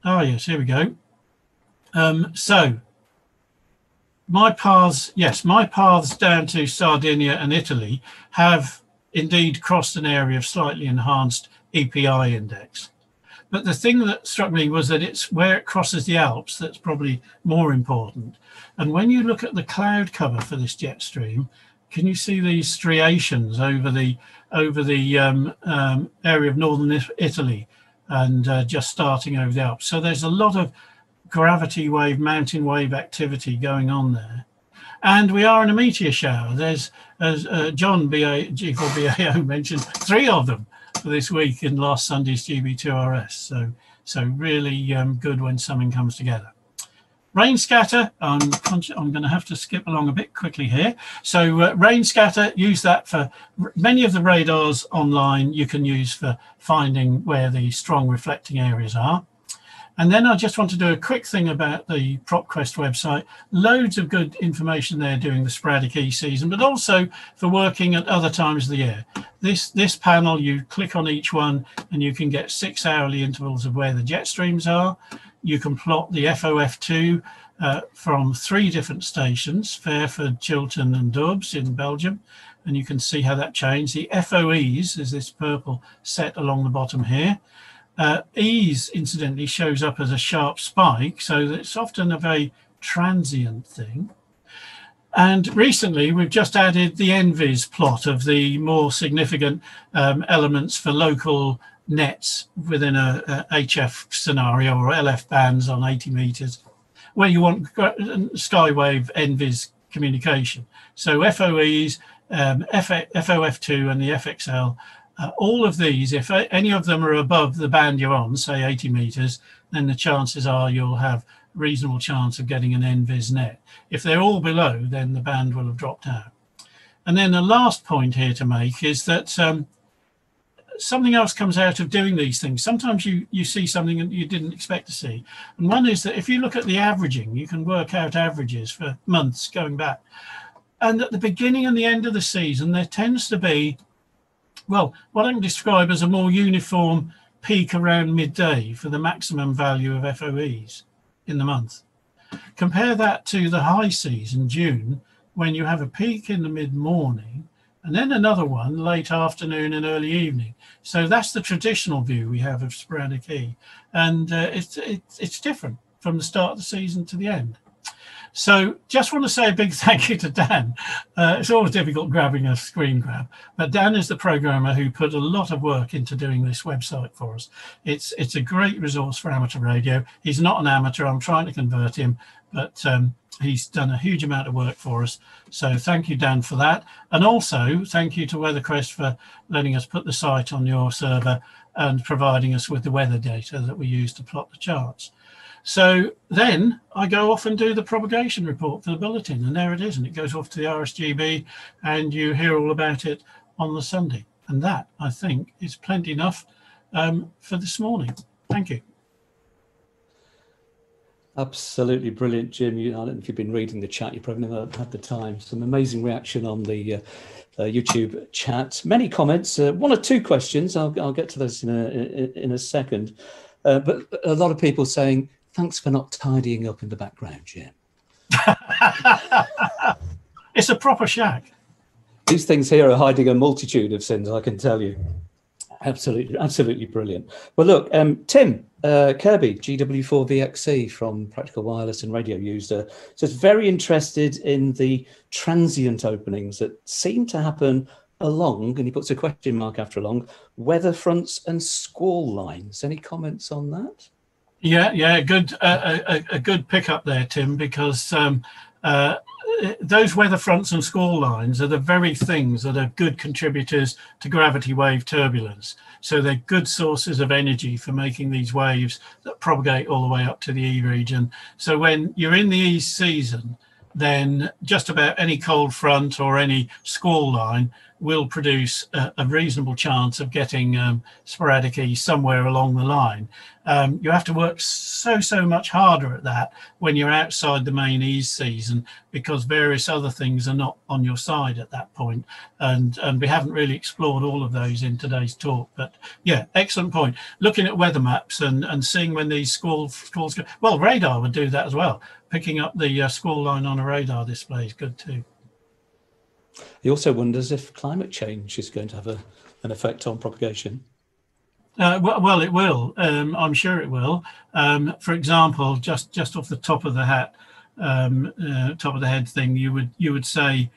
Speaker 11: oh, yes, here we go. Um, so, my paths, yes, my paths down to Sardinia and Italy have indeed crossed an area of slightly enhanced EPI index. But the thing that struck me was that it's where it crosses the Alps that's probably more important. And when you look at the cloud cover for this jet stream, can you see these striations over the over the um, um, area of northern Italy and uh, just starting over the Alps. So there's a lot of gravity wave, mountain wave activity going on there. And we are in a meteor shower. There's, as uh, John BA, G4BAO mentioned, three of them this week in last Sunday's GB2RS. So, so really um, good when something comes together rain scatter. I'm, I'm going to have to skip along a bit quickly here. So uh, rain scatter, use that for many of the radars online you can use for finding where the strong reflecting areas are. And then I just want to do a quick thing about the PropQuest website. Loads of good information there during the sporadic E season, but also for working at other times of the year. This, this panel, you click on each one and you can get six hourly intervals of where the jet streams are you can plot the FOF2 uh, from three different stations, Fairford, Chilton, and Dourbes in Belgium, and you can see how that changed. The FOEs is this purple set along the bottom here. Uh, Es, incidentally, shows up as a sharp spike, so it's often a very transient thing. And recently, we've just added the NVIS plot of the more significant um, elements for local nets within a, a HF scenario or LF bands on 80 meters, where you want skywave NVIS communication. So FOEs, um, FOF2 and the FXL, uh, all of these, if any of them are above the band you're on, say 80 meters, then the chances are you'll have reasonable chance of getting an NVIS net. If they're all below, then the band will have dropped out. And then the last point here to make is that um, something else comes out of doing these things. Sometimes you, you see something that you didn't expect to see. And one is that if you look at the averaging, you can work out averages for months going back. And at the beginning and the end of the season, there tends to be, well, what I can describe as a more uniform peak around midday for the maximum value of FOEs in the month. Compare that to the high season, June, when you have a peak in the mid morning and then another one late afternoon and early evening. So that's the traditional view we have of sporadic E, and uh, it's, it's it's different from the start of the season to the end. So just want to say a big thank you to Dan. Uh, it's always difficult grabbing a screen grab, but Dan is the programmer who put a lot of work into doing this website for us. It's it's a great resource for amateur radio. He's not an amateur. I'm trying to convert him, but um, He's done a huge amount of work for us. So thank you, Dan, for that. And also thank you to Weathercrest for letting us put the site on your server and providing us with the weather data that we use to plot the charts. So then I go off and do the propagation report for the bulletin, and there it is, and it goes off to the RSGB, and you hear all about it on the Sunday. And that, I think, is plenty enough um, for this morning. Thank you.
Speaker 15: Absolutely
Speaker 7: brilliant, Jim. You, I don't know if you've been reading the chat, you probably never had the time. Some amazing reaction on the uh, uh, YouTube chat. Many comments, uh, one or two questions. I'll, I'll, get to those in a, in, in a second. Uh, but a lot of people saying, thanks for not tidying up in the background, Jim. it's a proper shack. These things here are hiding a multitude of sins, I can tell you. Absolutely, absolutely brilliant. Well, look, um, Tim uh, Kirby, GW4VXC from Practical Wireless and Radio User, says very interested in the transient openings that seem to happen along, and he puts a question mark after along, weather fronts and squall lines. Any comments on that?
Speaker 11: Yeah, yeah, good, uh, a, a, good pickup there, Tim, because um, uh, those weather fronts and squall lines are the very things that are good contributors to gravity wave turbulence. So they're good sources of energy for making these waves that propagate all the way up to the E region. So when you're in the E season, then just about any cold front or any squall line will produce a, a reasonable chance of getting um, sporadic E somewhere along the line. Um, you have to work so, so much harder at that when you're outside the main Es season because various other things are not on your side at that point. And, and we haven't really explored all of those in today's talk. But yeah, excellent point. Looking at weather maps and, and seeing when these squall, squalls go. Well, radar would do that as well. Picking up the uh, squall line on a radar display is good too.
Speaker 7: He also wonders if climate change is going to have a, an effect on propagation.
Speaker 11: Uh, well, well, it will. Um, I'm sure it will. Um, for example, just just off the top of the hat, um, uh, top of the head thing, you would you would say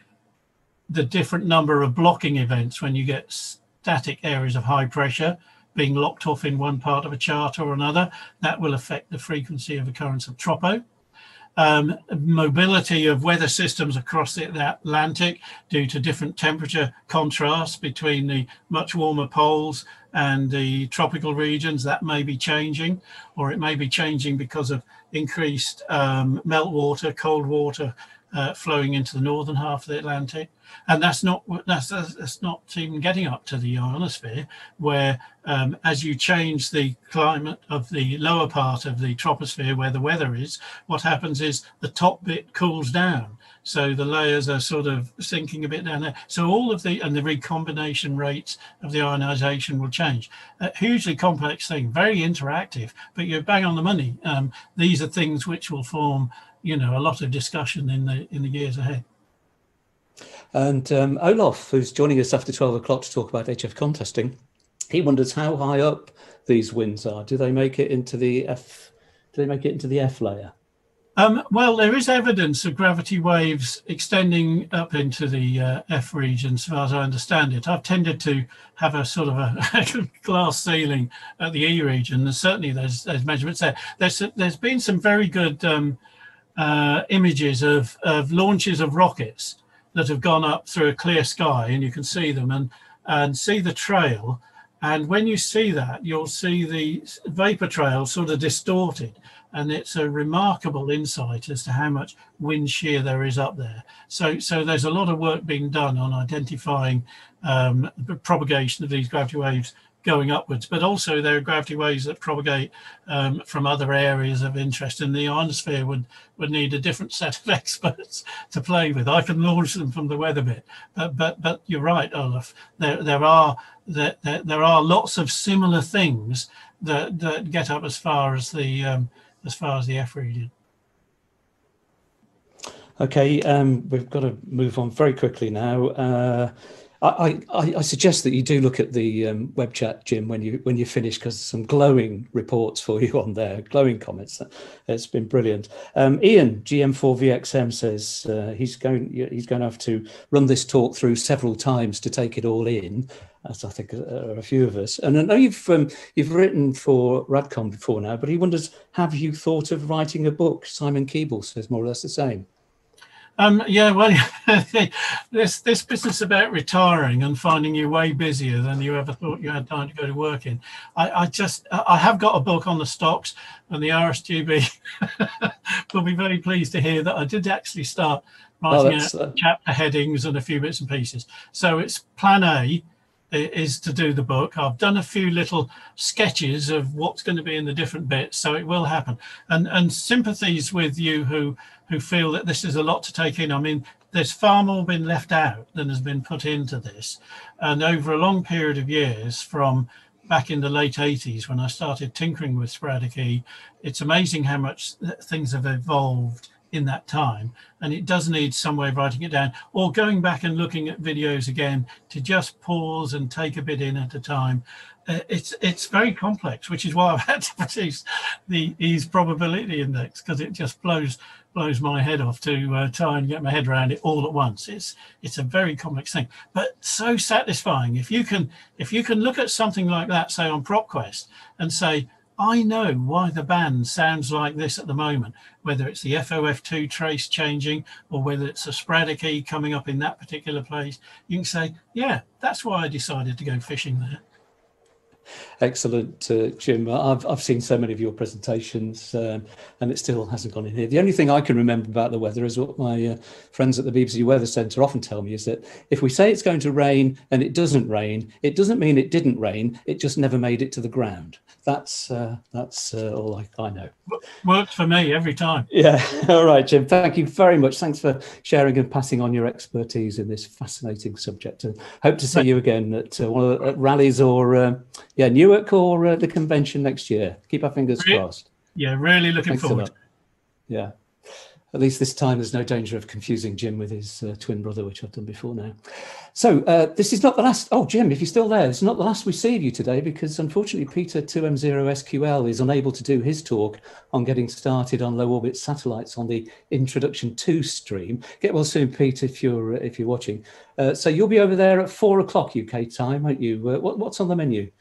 Speaker 11: the different number of blocking events when you get static areas of high pressure being locked off in one part of a chart or another, that will affect the frequency of occurrence of tropo um, mobility of weather systems across the, Atlantic due to different temperature contrasts between the much warmer poles and the tropical regions that may be changing or it may be changing because of increased um, meltwater, cold water uh, flowing into the northern half of the Atlantic, and that's not that's that's not even getting up to the ionosphere, where um, as you change the climate of the lower part of the troposphere where the weather is, what happens is the top bit cools down, so the layers are sort of sinking a bit down there. So all of the and the recombination rates of the ionization will change. A hugely complex thing, very interactive, but you're bang on the money. Um, these are things which will form you know, a lot of discussion in the in the years ahead.
Speaker 7: And um, Olof, who's joining us after 12 o'clock to talk about HF contesting, he wonders how high up these winds are. Do they make it into the F? Do they make it into the F layer?
Speaker 11: Um, well, there is evidence of gravity waves extending up into the uh, F region, so far as I understand it. I've tended to have a sort of a glass ceiling at the E region, and certainly there's, there's measurements there. There's, there's been some very good um, uh, images of, of launches of rockets that have gone up through a clear sky, and you can see them and and see the trail. And when you see that, you'll see the vapor trail sort of distorted. And it's a remarkable insight as to how much wind shear there is up there. So, so there's a lot of work being done on identifying um, the propagation of these gravity waves going upwards, but also there are gravity waves that propagate um, from other areas of interest. And the ionosphere would, would need a different set of experts to play with. I can launch them from the weather bit, but but but you're right, Olof. There there are there, there, there are lots of similar things that that get up as far as the um, as far as the F region.
Speaker 7: Okay, um, we've got to move on very quickly now. Uh, I, I, I, suggest that you do look at the um, web chat, Jim, when you when you finish, because some glowing reports for you on there, glowing comments. It's been brilliant. Um, Ian GM4VXM says uh, he's going he's going to have to run this talk through several times to take it all in, as I think are uh, a few of us. And I know you've um, you've written for Radcom before now, but he wonders, have you thought of writing a book? Simon Keeble says more or less the same.
Speaker 11: Um, yeah, well, this this business about retiring and finding you way busier than you ever thought you had time to go to work in. I, I just I have got a book on the stocks and the RSGB. will be very pleased to hear that I did actually start oh, writing oh, out uh... chapter headings and a few bits and pieces. So it's Plan A is to do the book. I've done a few little sketches of what's going to be in the different bits, so it will happen. And and sympathies with you who who feel that this is a lot to take in. I mean, there's far more been left out than has been put into this. And over a long period of years, from back in the late 80s when I started tinkering with sporadic E, it's amazing how much things have evolved in that time. And it does need some way of writing it down or going back and looking at videos again to just pause and take a bit in at a time. Uh, it's it's very complex, which is why I've had to produce the Es probability index because it just blows blows my head off to uh, try and get my head around it all at once. It's it's a very complex thing, but so satisfying. If you can if you can look at something like that, say on PropQuest, and say, I know why the band sounds like this at the moment, whether it's the FOF2 trace changing or whether it's a spradicky key coming up in that particular place, you can say, yeah, that's why I decided to go fishing there.
Speaker 7: Excellent, uh, Jim. I've, I've seen so many of your presentations um, and it still hasn't gone in here. The only thing I can remember about the weather is what my uh, friends at the BBC Weather Centre often tell me is that if we say it's going to rain and it doesn't rain, it doesn't mean it didn't rain, it just never made it to the ground. That's, uh, that's uh, all I, I know.
Speaker 11: Worked for me every time. Yeah. all
Speaker 7: right, Jim. Thank you very much. Thanks for sharing and passing on your expertise in this fascinating subject. And hope to see you again at uh, one of the at rallies or um, yeah, Newark or uh, the convention next year. Keep our fingers really? crossed.
Speaker 11: Yeah, really looking Thanks forward.
Speaker 7: Yeah. At least this time, there's no danger of confusing Jim with his uh, twin brother, which I've done before now. So, uh, this is not the last. Oh, Jim, if you're still there, it's not the last we see of you today because unfortunately, Peter 2M0SQL is unable to do his talk on getting started on low orbit satellites on the Introduction 2 stream. Get well soon, Pete, if you're, uh, if you're watching. Uh, so, you'll be over there at four o'clock UK time, won't you? Uh, what, what's on the menu?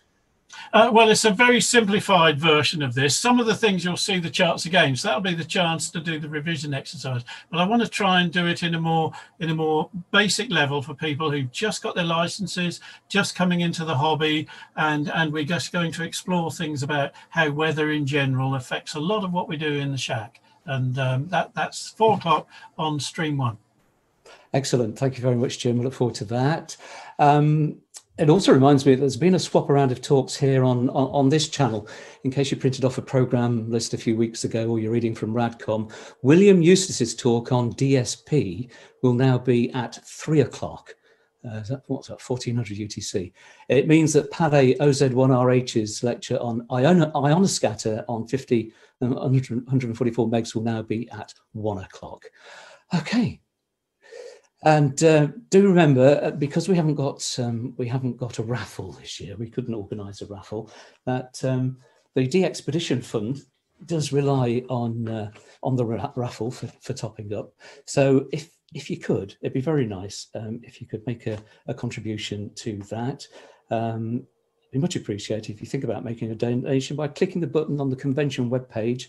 Speaker 11: Uh, well, it's a very simplified version of this. Some of the things you'll see the charts again, so that'll be the chance to do the revision exercise. But I want to try and do it in a more in a more basic level for people who've just got their licenses, just coming into the hobby, and and we're just going to explore things about how weather in general affects a lot of what we do in the shack. And um, that that's four o'clock on stream one.
Speaker 7: Excellent. Thank you very much, Jim. We look forward to that. Um, it also reminds me that there's been a swap around of talks here on, on, on, this channel. In case you printed off a program list a few weeks ago or you're reading from Radcom, William Eustace's talk on DSP will now be at three o'clock. Uh, that, what's that, 1400 UTC? It means that Palle OZ1RH's lecture on ion- ionoscatter on 50, 100, um, 144 megs will now be at one o'clock. Okay, and uh, do remember, uh, because we haven't got um, we haven't got a raffle this year, we couldn't organise a raffle. That um, the DXpedition Fund does rely on uh, on the raffle for, for topping up. So if if you could, it'd be very nice um, if you could make a, a contribution to that. Um, it'd be much appreciated if you think about making a donation by clicking the button on the convention webpage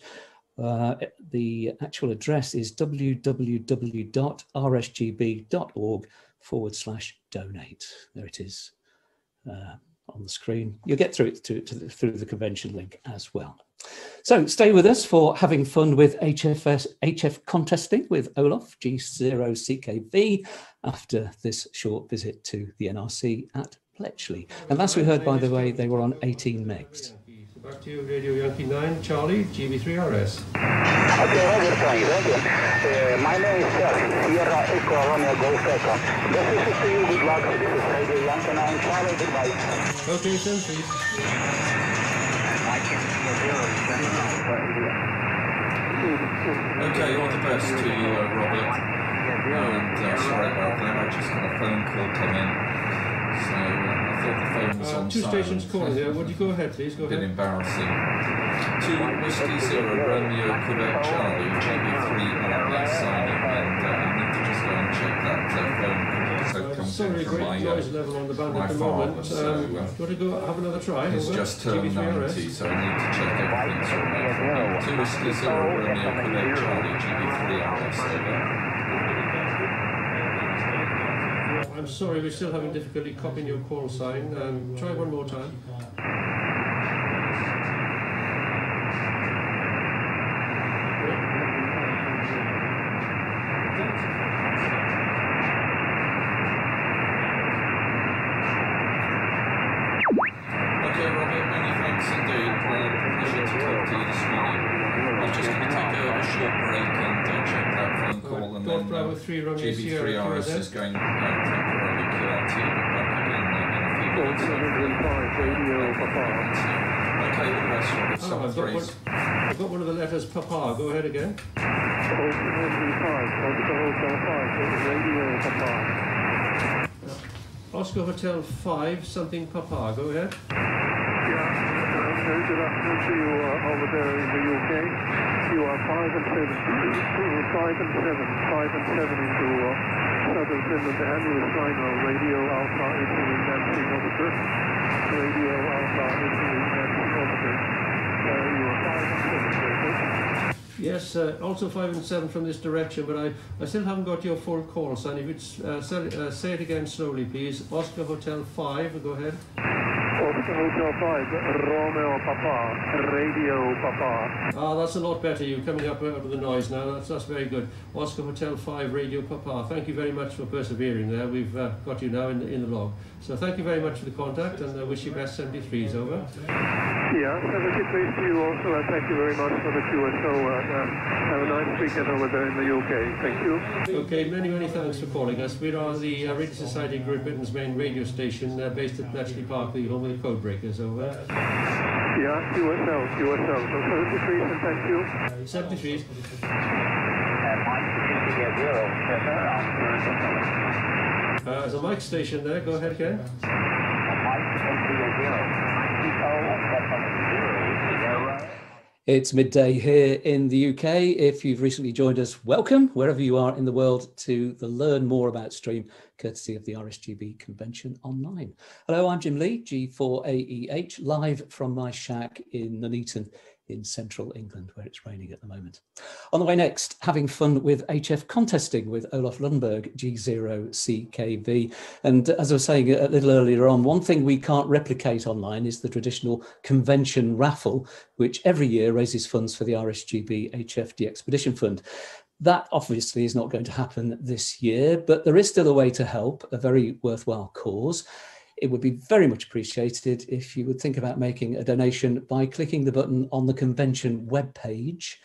Speaker 7: uh, the actual address is www.rsgb.org forward slash donate. There it is uh, on the screen. You'll get through it to, to the, through the convention link as well. So stay with us for having fun with HFS HF contesting with Olof G0CKV after this short visit to the NRC at Bletchley. And last we heard, by the way, they were on 18 megs.
Speaker 14: Back to you, Radio Yankee 9, Charlie, GB3RS. Okay, Roger, Charlie, Roger.
Speaker 13: Uh, my name is Charlie, Sierra Echo Romeo Golf Echo. Best wishes to you, good luck. This is Radio Yankee 9, Charlie, goodbye. Location, please.
Speaker 9: Okay, all the best to you, uh, Robert. And uh, sorry about that, I just got a phone call come in. So uh, I thought the phone was uh, on Two silent. stations corner here. Would you go ahead, please? Go ahead. A bit embarrassing. Two Whiskey Zero Romeo Quebec Charlie jb three RB signing, and uh, I need to just go and check that uh, phone. So uh, comes sorry, from great my, uh, noise uh, level on the band at the father, moment. Um, so, um, do you want
Speaker 14: to go have another try? It's just turned 90,
Speaker 3: so I need to check everything's all right. Two Whiskey Zero Romeo Quebec Charlie GB three RB signing. I'm sorry, we're
Speaker 14: still having difficulty copying your call sign. Um, try one more time. GB3 RS is going uh, temporarily QRT, but back again uh, in a few minutes. Papa. Okay, all the have got one, I've got one of the letters Papa. Go ahead again. Papa. Oscar Hotel 5, something Papa. Go ahead. Yeah heard that I heard you uh, over there in the UK. You are five and seven, five and seven, five and seven into uh, southern Finland, and we're flying on radio Alpha into the Nancy November. Radio Alpha 18 Nancy November. Uh, you are five and seven, very good. Yes, uh, also five and seven from this direction, but I, I still haven't got your full call, son. If it's uh, say, uh, say it again slowly, please. Oscar Hotel Five, go ahead. Oscar Hotel Five, Romeo Papa, Radio Papa. Ah, that's a lot better. You're coming up out of the noise now. That's that's very good. Oscar Hotel Five, Radio Papa. Thank you very much for persevering there. We've uh, got you now in the, in the log. So thank you very much for the contact and I wish you best 73 is over. Yeah, have a good day to you also and thank you very much for the QSO and uh, have a nice weekend over there in the UK. Thank you. Okay, many, many thanks for calling us. We are the uh, Radio Society of Great Britain's main radio station uh, based at Bletchley Park, the home of the Codebreakers, over. Yeah, QSL, QSL. So 73 and thank you. 73. Uh, uh, there's a mic station there. Go ahead, Ken.
Speaker 7: It's midday here in the UK. If you've recently joined us, welcome wherever you are in the world to the Learn More About Stream, courtesy of the RSGB Convention Online. Hello, I'm Jim Lee, G4AEH, live from my shack in Nuneaton in central England, where it's raining at the moment. On the way next, having fun with HF contesting with Olof Lundberg, G0CKV. And as I was saying a little earlier on, one thing we can't replicate online is the traditional convention raffle, which every year raises funds for the RSGB HF DXpedition Fund. That obviously is not going to happen this year, but there is still a way to help, a very worthwhile cause it would be very much appreciated if you would think about making a donation by clicking the button on the convention webpage.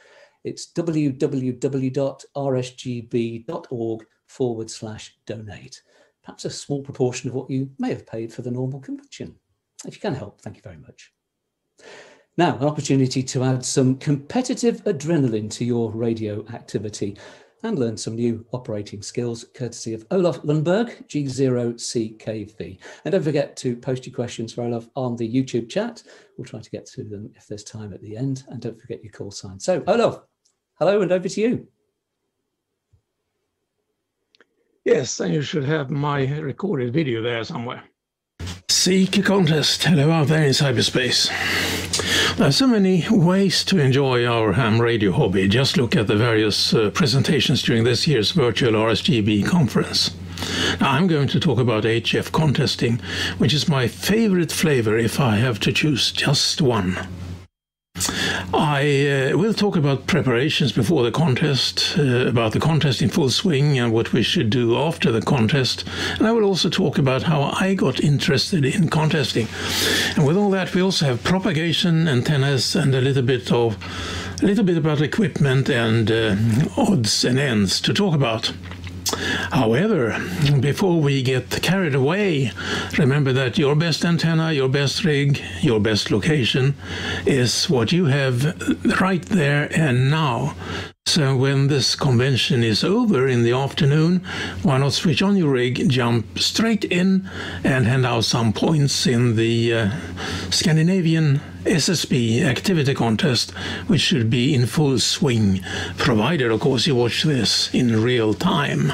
Speaker 7: It's www.rsgb.org forward slash donate. Perhaps a small proportion of what you may have paid for the normal convention. If you can help, thank you very much. Now, an opportunity to add some competitive adrenaline to your radio activity and learn some new operating skills courtesy of Olof Lundberg, G0CKV. And don't forget to post your questions for Olof on the YouTube chat. We'll try to get to them if there's time at the end. And don't forget your call sign. So, Olof, hello and over to you.
Speaker 16: Yes, and you should have my recorded video there somewhere. CQ contest. Hello out there in cyberspace. There are so many ways to enjoy our ham radio hobby. Just look at the various uh, presentations during this year's virtual RSGB conference. Now I'm going to talk about HF contesting, which is my favorite flavor if I have to choose just one. I uh, will talk about preparations before the contest, uh, about the contest in full swing and what we should do after the contest. And I will also talk about how I got interested in contesting. And with all that, we also have propagation, antennas, and a little bit of a little bit about equipment and uh, odds and ends to talk about. However, before we get carried away, remember that your best antenna, your best rig, your best location is what you have right there and now. So when this convention is over in the afternoon, why not switch on your rig, jump straight in, and hand out some points in the uh, Scandinavian SSB activity contest, which should be in full swing, provided, of course, you watch this in real time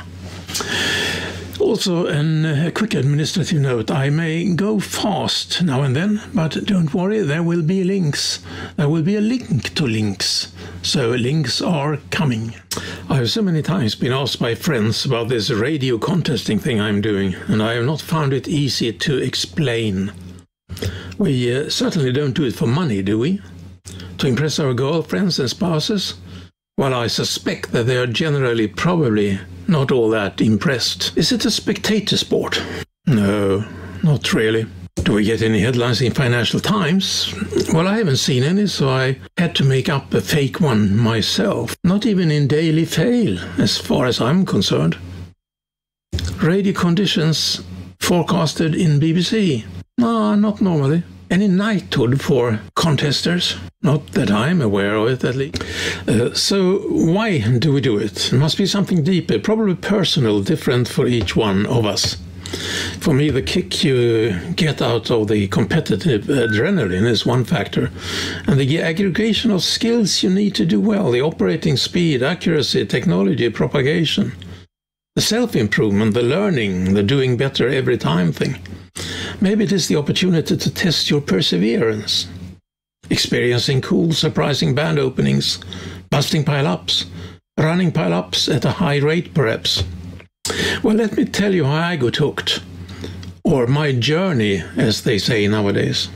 Speaker 16: also a uh, quick administrative note. I may go fast now and then, but don't worry, there will be links. There will be a link to links. So links are coming. I've so many times been asked by friends about this radio contesting thing I'm doing, and I have not found it easy to explain. We uh, certainly don't do it for money, do we? To impress our girlfriends and spouses? Well, I suspect that they are generally probably not all that impressed. Is it a spectator sport? No, not really. Do we get any headlines in Financial Times? Well, I haven't seen any, so I had to make up a fake one myself. Not even in Daily Fail, as far as I'm concerned. Radio conditions forecasted in BBC. Ah, no, not normally any knighthood for contesters? Not that I'm aware of it, at least. Uh, so why do we do it? It must be something deeper, probably personal, different for each one of us. For me, the kick you get out of the competitive adrenaline is one factor. And the aggregation of skills you need to do well the operating speed, accuracy, technology, propagation, the self improvement, the learning, the doing better every time thing. Maybe it is the opportunity to test your perseverance. Experiencing cool, surprising band openings, busting pile ups, running pile ups at a high rate, perhaps. Well, let me tell you how I got hooked, or my journey, as they say nowadays.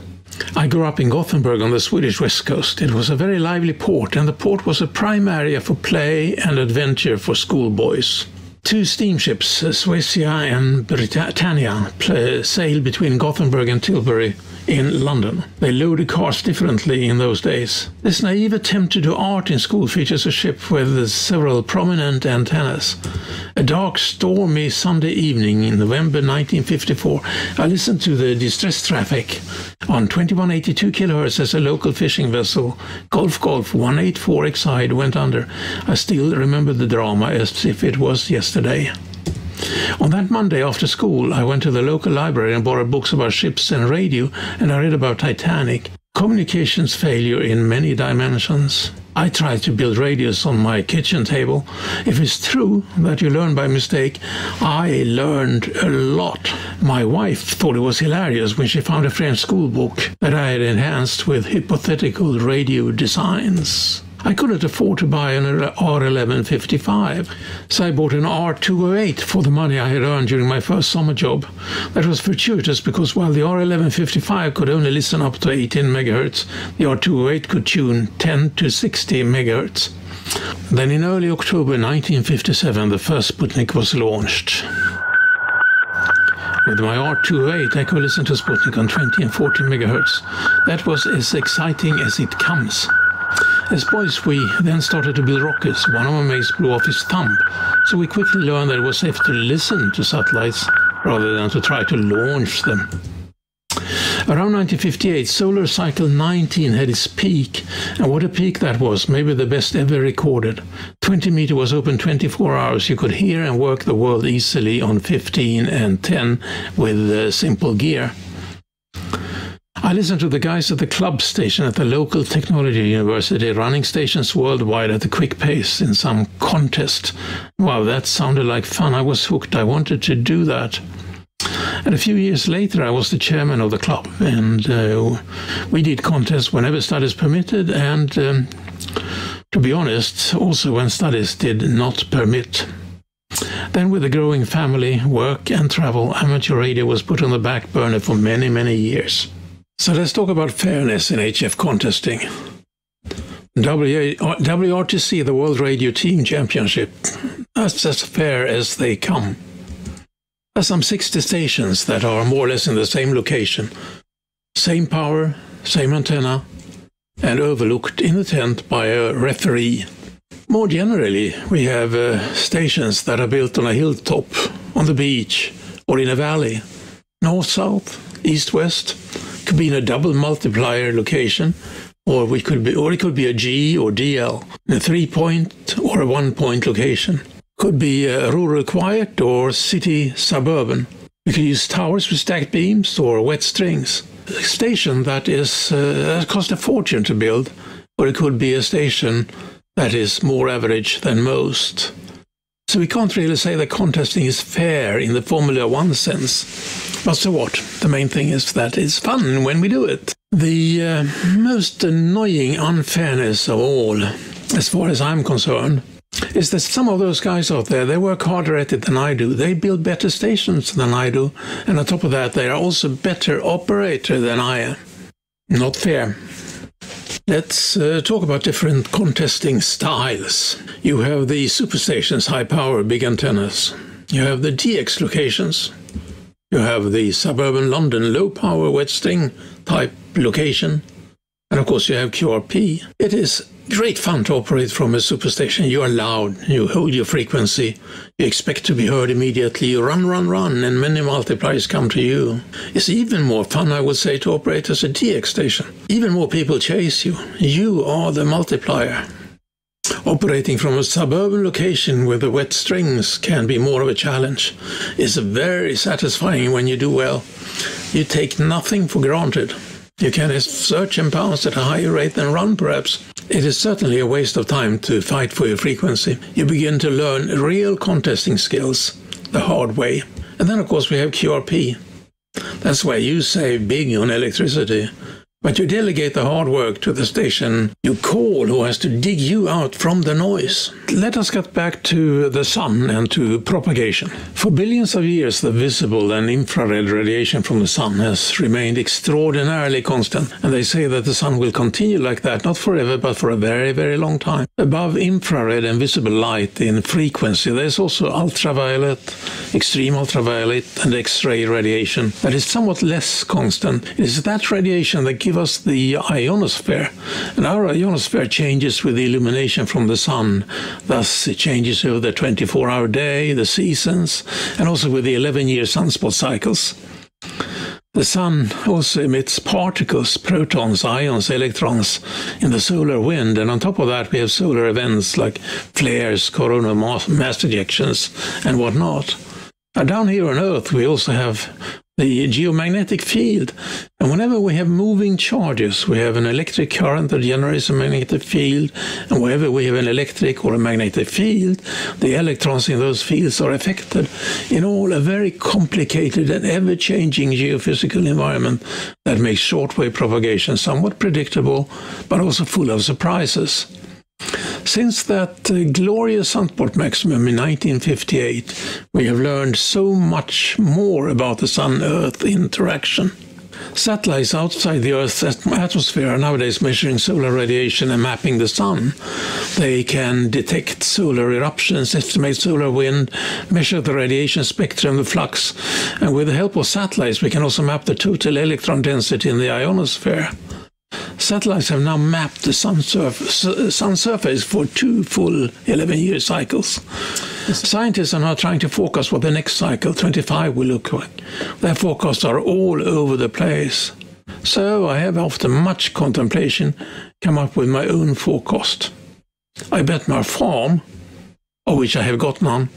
Speaker 16: I grew up in Gothenburg on the Swedish west coast. It was a very lively port, and the port was a prime area for play and adventure for schoolboys two steamships, uh, Suecia and Britannia, sail between Gothenburg and Tilbury in London. They loaded cars differently in those days. This naive attempt to do art in school features a ship with several prominent antennas. A dark, stormy Sunday evening in November 1954, I listened to the distress traffic on 2182 kHz as a local fishing vessel, Golf Golf 184 Exide, went under. I still remember the drama as if it was yesterday. On that Monday after school, I went to the local library and borrowed books about ships and radio, and I read about Titanic. Communications failure in many dimensions. I tried to build radios on my kitchen table. If it's true that you learn by mistake, I learned a lot. My wife thought it was hilarious when she found a French school book that I had enhanced with hypothetical radio designs. I couldn't afford to buy an R1155, so I bought an R208 for the money I had earned during my first summer job. That was fortuitous because while the R1155 could only listen up to 18 MHz, the R208 could tune 10 to 60 MHz. Then in early October 1957, the first Sputnik was launched. With my R208, I could listen to Sputnik on 20 and 40 MHz. That was as exciting as it comes. As boys, we then started to build rockets. One of our mates blew off his thumb, so we quickly learned that it was safe to listen to satellites rather than to try to launch them. Around 1958, solar cycle 19 had its peak, and what a peak that was, maybe the best ever recorded. 20 meter was open 24 hours. You could hear and work the world easily on 15 and 10 with uh, simple gear. I listen to the guys at the club station at the local technology university running stations worldwide at a quick pace in some contest. Wow, that sounded like fun. I was hooked. I wanted to do that. And a few years later, I was the chairman of the club, and uh, we did contests whenever studies permitted, and um, to be honest, also when studies did not permit. Then, with a growing family, work, and travel, amateur radio was put on the back burner for many, many years. So let's talk about fairness in HF contesting. WRTC, the World Radio Team Championship, that's as fair as they come. There are some 60 stations that are more or less in the same location, same power, same antenna, and overlooked in the tent by a referee. More generally, we have uh, stations that are built on a hilltop, on the beach, or in a valley, north-south, east-west, could be in a double multiplier location, or we could be, or it could be a G or DL, a three-point or a one-point location. Could be rural quiet or city suburban. We could use towers with stacked beams or wet strings. A station that is uh, that cost a fortune to build, or it could be a station that is more average than most. So we can't really say that contesting is fair in the Formula One sense. But so what? The main thing is that it's fun when we do it. The uh, most annoying unfairness of all, as far as I'm concerned, is that some of those guys out there, they work harder at it than I do. They build better stations than I do. And on top of that, they are also better operator than I am. Not fair. Let's uh, talk about different contesting styles. You have the superstations, high power, big antennas. You have the DX locations. You have the suburban London low power wet string type location. And of course you have QRP. It is great fun to operate from a superstation. You are loud, you hold your frequency, you expect to be heard immediately, you run, run, run, and many multipliers come to you. It's even more fun, I would say, to operate as a DX station. Even more people chase you. You are the multiplier. Operating from a suburban location with the wet strings can be more of a challenge. It's very satisfying when you do well. You take nothing for granted. You can search and pounce at a higher rate than run, perhaps. It is certainly a waste of time to fight for your frequency. You begin to learn real contesting skills the hard way. And then, of course, we have QRP. That's where you save big on electricity but you delegate the hard work to the station. You call who has to dig you out from the noise. Let us get back to the sun and to propagation. For billions of years, the visible and infrared radiation from the sun has remained extraordinarily constant, and they say that the sun will continue like that, not forever, but for a very, very long time. Above infrared and visible light in frequency, there's also ultraviolet, extreme ultraviolet, and X-ray radiation that is somewhat less constant. It is that radiation that give us the ionosphere. And our ionosphere changes with the illumination from the sun. Thus, it changes over the 24 hour day, the seasons, and also with the 11 year sunspot cycles. The sun also emits particles, protons, ions, electrons in the solar wind, and on top of that, we have solar events like flares, coronal mass ejections, and whatnot. Now, down here on Earth, we also have the geomagnetic field. And whenever we have moving charges, we have an electric current that generates a magnetic field, and wherever we have an electric or a magnetic field, the electrons in those fields are affected in all a very complicated and ever-changing geophysical environment that makes shortwave propagation somewhat predictable, but also full of surprises. Since that uh, glorious sunspot maximum in 1958, we have learned so much more about the Sun-Earth interaction. Satellites outside the Earth's atmosphere are nowadays measuring solar radiation and mapping the sun. They can detect solar eruptions, estimate solar wind, measure the radiation spectrum, the flux, and with the help of satellites, we can also map the total electron density in the ionosphere. Satellites have now mapped the sun, sun surface for two full 11 year cycles. Scientists are now trying to forecast what the next cycle, 25, will look like. Their forecasts are all over the place. So I have, after much contemplation, come up with my own forecast. I bet my farm, of which I have got none,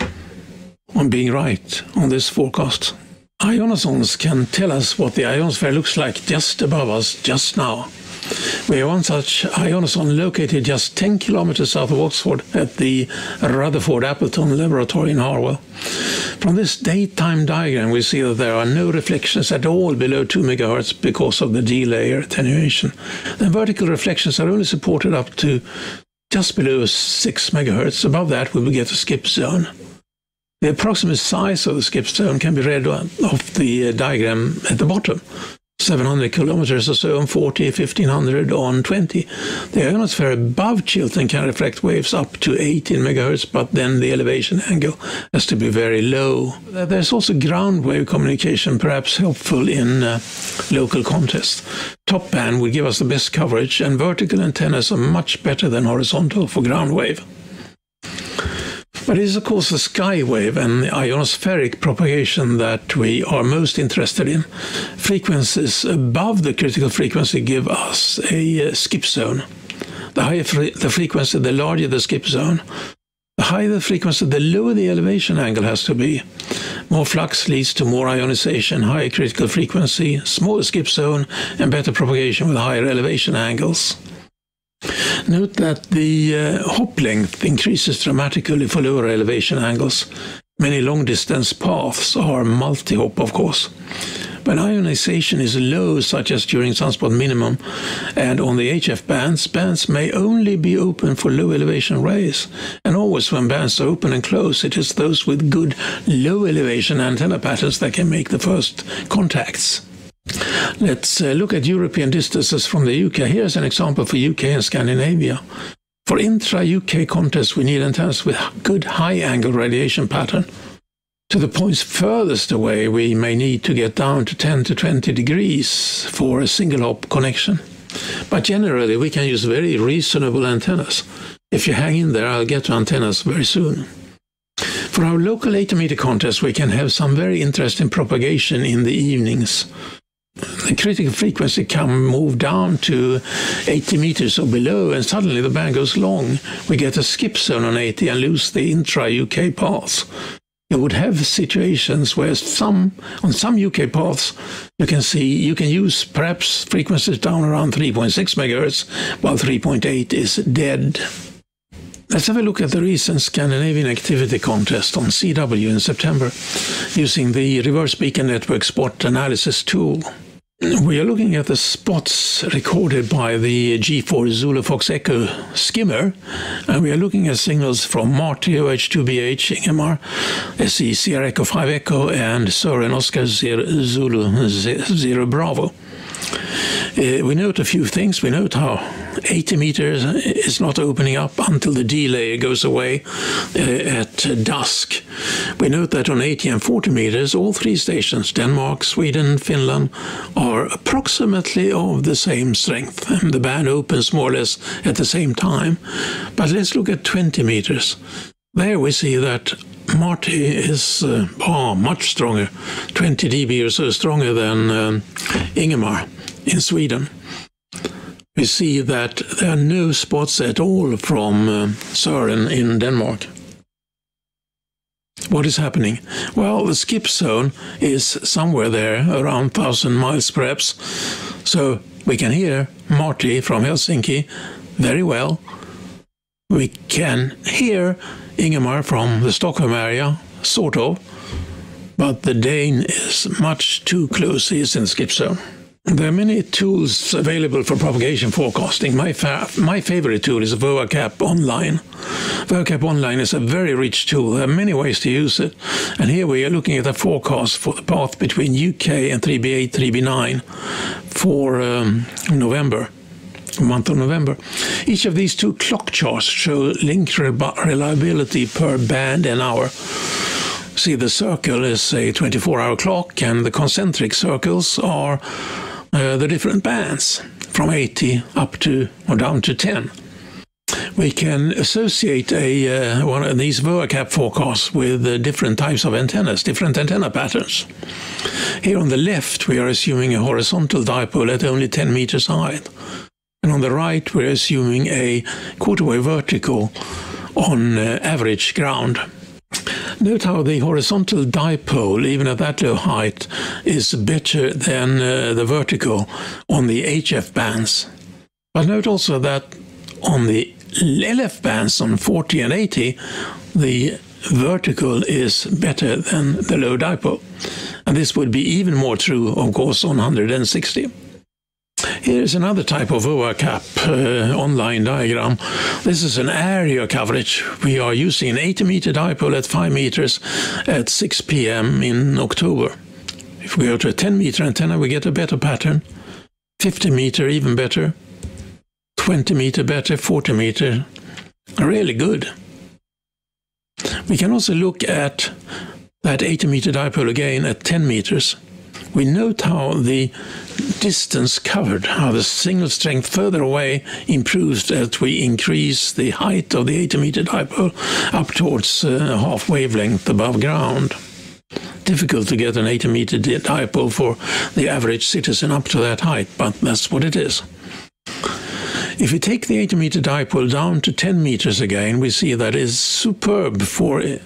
Speaker 16: on being right on this forecast. Ionosondes can tell us what the ionosphere looks like just above us just now. We have one such ionosonde located just 10 kilometers south of Oxford at the Rutherford Appleton Laboratory in Harwell. From this daytime diagram, we see that there are no reflections at all below 2 MHz because of the D layer or attenuation. The vertical reflections are only supported up to just below 6 MHz. Above that, we will get a skip zone. The approximate size of the skip zone can be read off the uh, diagram at the bottom. 700 kilometers or so on 40, 1500 on 20. The ionosphere above Chilton can reflect waves up to 18 megahertz, but then the elevation angle has to be very low. Uh, there's also ground wave communication, perhaps helpful in uh, local contests. Top band would give us the best coverage, and vertical antennas are much better than horizontal for ground wave. But it is, of course, the sky wave and the ionospheric propagation that we are most interested in. Frequencies above the critical frequency give us a uh, skip zone. The higher fre the frequency, the larger the skip zone. The higher the frequency, the lower the elevation angle has to be. More flux leads to more ionization, higher critical frequency, smaller skip zone, and better propagation with higher elevation angles. Note that the uh, hop length increases dramatically for lower elevation angles. Many long-distance paths are multi-hop, of course. When ionization is low, such as during sunspot minimum, and on the HF bands, bands may only be open for low elevation rays. And always when bands are open and close, it is those with good low elevation antenna patterns that can make the first contacts. Let's uh, look at European distances from the UK. Here's an example for UK and Scandinavia. For intra-UK contests, we need antennas with good high-angle radiation pattern. To the points furthest away, we may need to get down to 10 to 20 degrees for a single hop connection. But generally, we can use very reasonable antennas. If you hang in there, I'll get to antennas very soon. For our local 80 meter contest, we can have some very interesting propagation in the evenings the critical frequency can move down to 80 meters or below and suddenly the band goes long. We get a skip zone on 80 and lose the intra-UK paths. You would have situations where some on some UK paths you can see you can use perhaps frequencies down around 3.6 megahertz while 3.8 is dead. Let's have a look at the recent Scandinavian Activity Contest on CW in September using the Reverse Beacon Network Spot Analysis tool. We are looking at the spots recorded by the G4 Zulu Fox Echo skimmer, and we are looking at signals from Martti, OH2BH, Ingemar, SE, Sierra Echo 5 Echo, and Soren Oscar Zero, Zulu Zero Bravo. Uh, we note a few things. We note how 80 meters is not opening up until the D layer goes away uh, at dusk. We note that on 80 and 40 meters, all three stations, Denmark, Sweden, Finland, are approximately of the same strength. And the band opens more or less at the same time. But let's look at 20 meters. There we see that Martti is uh, oh, much stronger, 20 dB or so stronger than um, Ingemar in Sweden. We see that there are no spots at all from uh, Søren in Denmark. What is happening? Well, the skip zone is somewhere there, around 1,000 miles perhaps. So we can hear Martti from Helsinki very well. We can hear Ingemar from the Stockholm area, sort of, but the Dane is much too close. He is in skip zone. There are many tools available for propagation forecasting. My, fa my favorite tool is VOACAP Online. VOACAP Online is a very rich tool. There are many ways to use it. And here we are looking at a forecast for the path between UK and 3B8, 3B9 for um, November month of November. Each of these two clock charts show link re reliability per band and hour. See, the circle is a 24 hour clock, and the concentric circles are uh, the different bands from 80 up to or down to 10 we can associate a uh, one of these VOACAP forecasts with uh, different types of antennas, different antenna patterns. Here on the left, we are assuming a horizontal dipole at only 10 meters high, and on the right, we're assuming a quarter-wave vertical on uh, average ground. Note how the horizontal dipole, even at that low height, is better than uh, the vertical on the HF bands. But note also that on the LF bands on 40 and 80, the vertical is better than the low dipole. And this would be even more true, of course, on 160. Here's another type of VOACAP uh, online diagram. This is an area coverage. We are using an 80 meter dipole at 5 meters at 6 p.m. in October. If we go to a 10 meter antenna, we get a better pattern. 50 meter, even better. 20 meter better, 40 meter. Really good. We can also look at that 80 meter dipole again at 10 meters. We note how the distance covered, how the signal strength further away improves as we increase the height of the 80 meter dipole up towards uh, half wavelength above ground. Difficult to get an 80 meter dipole for the average citizen up to that height, but that's what it is. If we take the 80 meter dipole down to 10 meters again, we see that is superb for uh,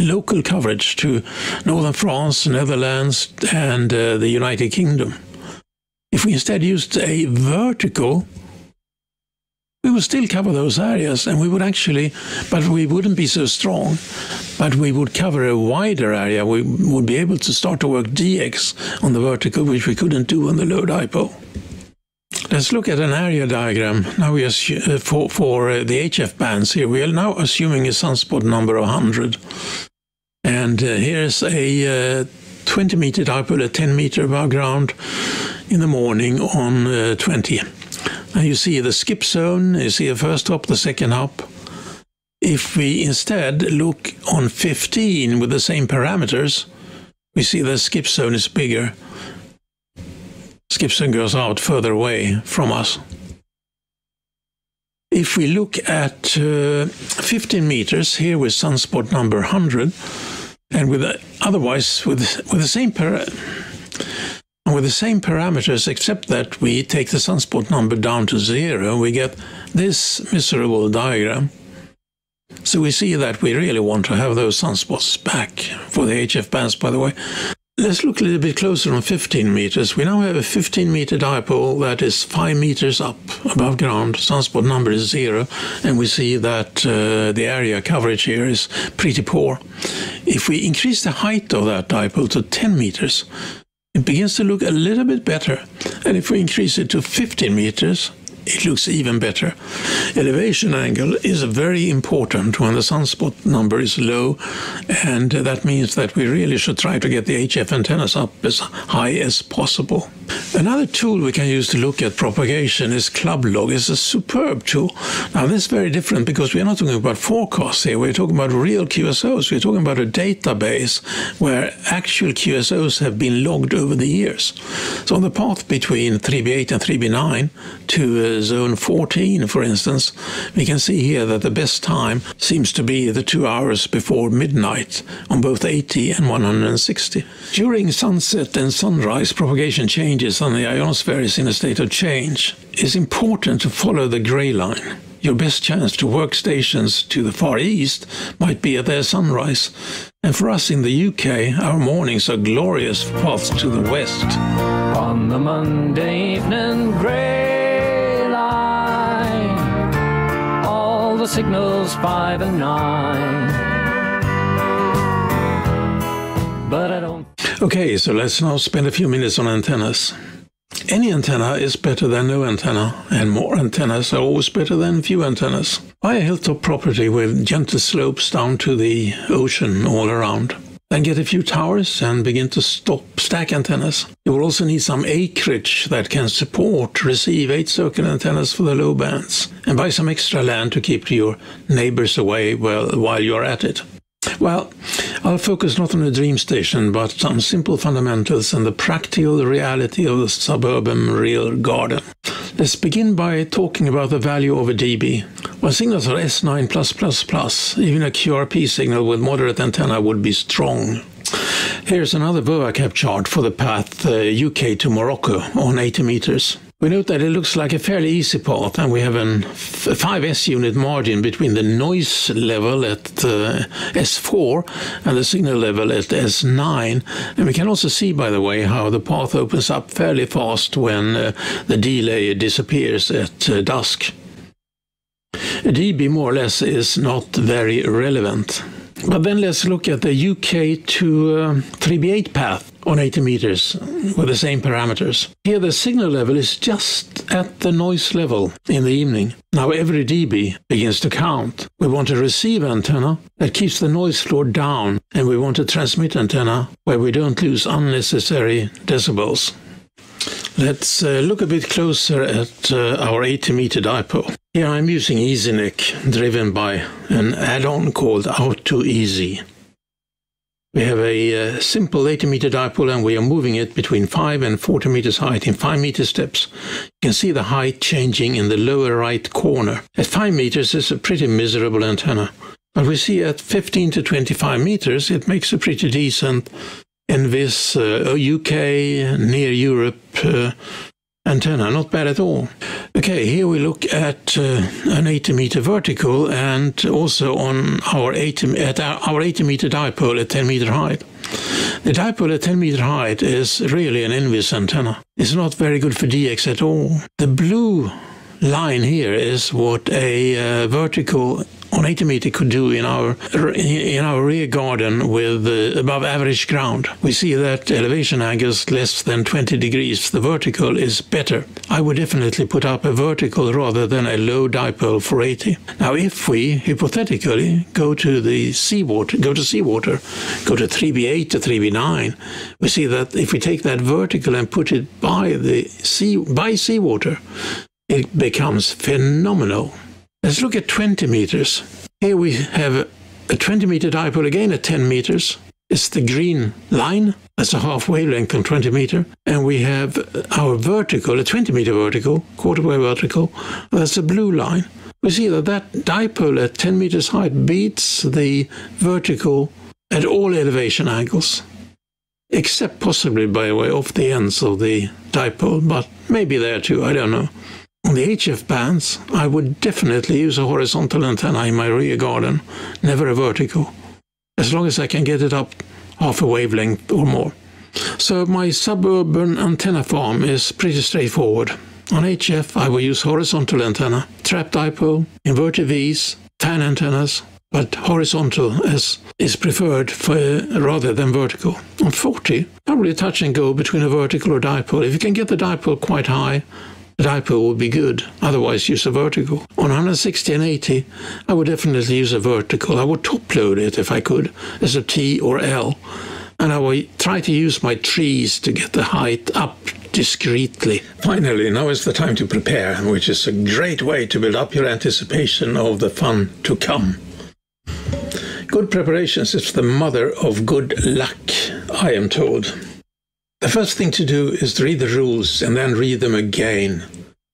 Speaker 16: local coverage to northern France, Netherlands, and uh, the United Kingdom. If we instead used a vertical, we would still cover those areas and we would actually, but we wouldn't be so strong, but we would cover a wider area. We would be able to start to work dx on the vertical, which we couldn't do on the low dipole. Let's look at an area diagram. Now we assume, uh, for, for uh, the HF bands here, we are now assuming a sunspot number of 100. And uh, here's a uh, 20 meter dipole at 10 meter above ground in the morning on uh, 20. And you see the skip zone, you see the first hop, the second hop. If we instead look on 15 with the same parameters, we see the skip zone is bigger. Skip zone goes out further away from us. If we look at uh, 15 meters here with sunspot number 100, and with uh, otherwise with with the same para with the same parameters, except that we take the sunspot number down to zero, we get this miserable diagram. So we see that we really want to have those sunspots back for the HF bands, by the way. Let's look a little bit closer on 15 meters. We now have a 15 meter dipole that is 5 meters up above ground. Sunspot number is zero, and we see that uh, the area coverage here is pretty poor. If we increase the height of that dipole to 10 meters, it begins to look a little bit better. And if we increase it to 15 meters, it looks even better. Elevation angle is very important when the sunspot number is low, and that means that we really should try to get the HF antennas up as high as possible. Another tool we can use to look at propagation is ClubLog. It's a superb tool. Now, this is very different because we're not talking about forecasts here. We're talking about real QSOs. We're talking about a database where actual QSOs have been logged over the years. So on the path between 3B8 and 3B9 to uh, zone 14, for instance, we can see here that the best time seems to be the two hours before midnight on both 80 and 160. During sunset and sunrise, propagation changes and the ionosphere is in a state of change. It's important to follow the gray line your best chance to work stations to the Far East might be at their sunrise. And for us in the UK, our mornings are glorious paths to the west. On the Monday evening, gray the signals five and nine. But I don't. Okay, so let's now spend a few minutes on antennas. Any antenna is better than no antenna, and more antennas are always better than few antennas. Buy a hilltop property with gentle slopes down to the ocean all around. Then get a few towers and begin to stop stack antennas. You will also need some acreage that can support receive 8-circle antennas for the low bands. And buy some extra land to keep your neighbors away well, while you are at it. Well, I'll focus not on a dream station, but on simple fundamentals and the practical reality of the suburban real garden. Let's begin by talking about the value of a dB. While signals are S9+++, even a QRP signal with moderate antenna would be strong. Here's another VOACAP chart for the path uh, UK to Morocco on 80 meters. We note that it looks like a fairly easy path, and we have an a 5S unit margin between the noise level at uh, S4 and the signal level at S9. And we can also see, by the way, how the path opens up fairly fast when uh, the D layer disappears at uh, dusk. A dB more or less is not very relevant. But then let's look at the UK to 3B8 uh, path on 80 meters with the same parameters. Here the signal level is just at the noise level in the evening. Now every dB begins to count. We want a receive antenna that keeps the noise floor down and we want a transmit antenna where we don't lose unnecessary decibels. Let's uh, look a bit closer at uh, our 80 meter dipole. Here I'm using EZNEC driven by an add-on called AutoEZ. We have a uh, simple 80 meter dipole and we are moving it between 5 and 40 meters height in 5 meter steps. You can see the height changing in the lower right corner. At 5 meters it's a pretty miserable antenna. But we see at 15 to 25 meters it makes a pretty decent in this uh, UK, near Europe, uh, antenna. Not bad at all. Okay, here we look at uh, an 80 meter vertical and also on our 80, at our, 80 meter dipole at 10 meter height. The dipole at 10 meter height is really an NVIS antenna. It's not very good for DX at all. The blue line here is what a uh, vertical on 80 meter could do in our in our rear garden with uh, above average ground. We see that elevation angles less than 20 degrees, the vertical is better. I would definitely put up a vertical rather than a low dipole for 80. Now if we hypothetically go to the seawater, go to seawater, go to 3B8 to 3B9, we see that if we take that vertical and put it by the sea by seawater, it becomes phenomenal. Let's look at 20 meters. Here we have a 20 meter dipole again at 10 meters. It's the green line. That's a half wavelength on 20 meter. And we have our vertical, a 20 meter vertical, quarter wave vertical. That's the blue line. We see that that dipole at 10 meters height beats the vertical at all elevation angles, except possibly by way of the ends of the dipole, but maybe there too, I don't know. On the HF bands, I would definitely use a horizontal antenna in my rear garden, never a vertical, as long as I can get it up half a wavelength or more. So my suburban antenna farm is pretty straightforward. On HF, I will use horizontal antenna, trap dipole, inverted Vs, fan antennas, but horizontal as is preferred for, uh, rather than vertical. On 40, probably touch and go between a vertical or dipole. If you can get the dipole quite high, dipole would be good. Otherwise, use a vertical. On 160 and 80, I would definitely use a vertical. I would top load it if I could as a T or L. And I would try to use my trees to get the height up discreetly. Finally, now is the time to prepare, which is a great way to build up your anticipation of the fun to come. Good preparations is the mother of good luck, I am told. The first thing to do is to read the rules and then read them again.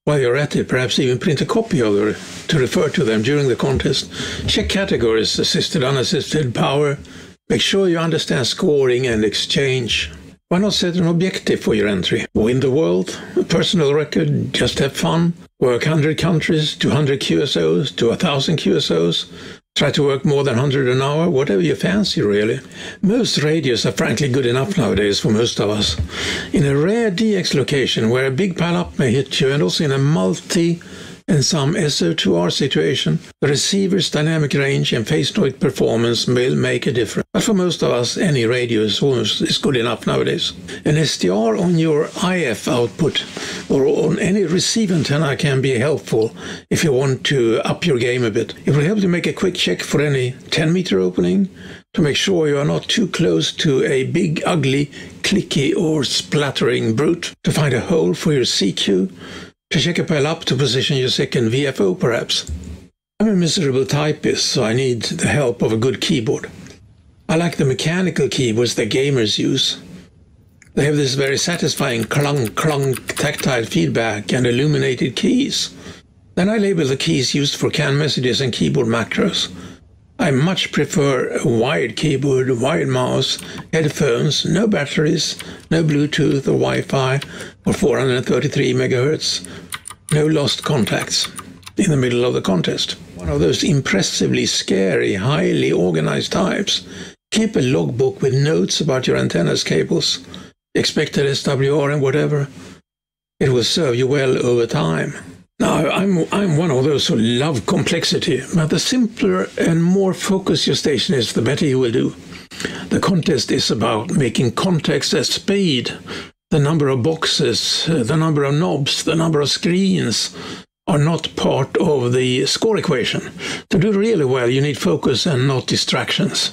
Speaker 16: While you're at it, perhaps even print a copy of them to refer to them during the contest. Check categories, assisted, unassisted, power. Make sure you understand scoring and exchange. Why not set an objective for your entry? Win the world, a personal record, just have fun, work 100 countries, 200 QSOs, to 1000 QSOs, Try to work more than 100 an hour, whatever you fancy, really. Most radios are frankly good enough nowadays for most of us. In a rare DX location where a big pile-up may hit you, and also in a multi in some SO2R situation, the receiver's dynamic range and phase noise performance will make a difference. But for most of us, any radio is almost is good enough nowadays. An SDR on your IF output or on any receive antenna can be helpful if you want to up your game a bit. It will help you make a quick check for any 10 meter opening to make sure you are not too close to a big, ugly, clicky or splattering brute, to find a hole for your CQ to check a pile up to position your second VFO perhaps. I'm a miserable typist, so I need the help of a good keyboard. I like the mechanical keyboards that gamers use. They have this very satisfying clunk clunk tactile feedback and illuminated keys. Then I label the keys used for CAN messages and keyboard macros. I much prefer a wired keyboard, wired mouse, headphones, no batteries, no Bluetooth or Wi-Fi, or 433 megahertz, no lost contacts in the middle of the contest. One of those impressively scary, highly organized types. Keep a logbook with notes about your antennas, cables, expected SWR and whatever. It will serve you well over time. No, I'm I'm one of those who love complexity, but the simpler and more focused your station is, the better you will do. The contest is about making context at speed. The number of boxes, the number of knobs, the number of screens are not part of the score equation. To do really well, you need focus and not distractions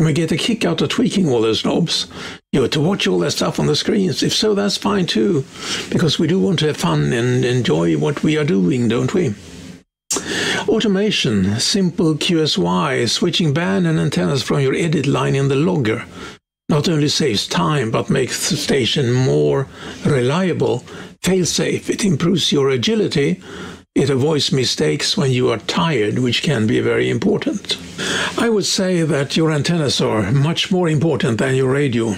Speaker 16: and we get a kick out of tweaking all those knobs, you know, to watch all that stuff on the screens. If so, that's fine too, because we do want to have fun and enjoy what we are doing, don't we? Automation, simple QSY, switching band and antennas from your edit line in the logger not only saves time but makes the station more reliable, fail-safe, it improves your agility it avoids mistakes when you are tired, which can be very important. I would say that your antennas are much more important than your radio.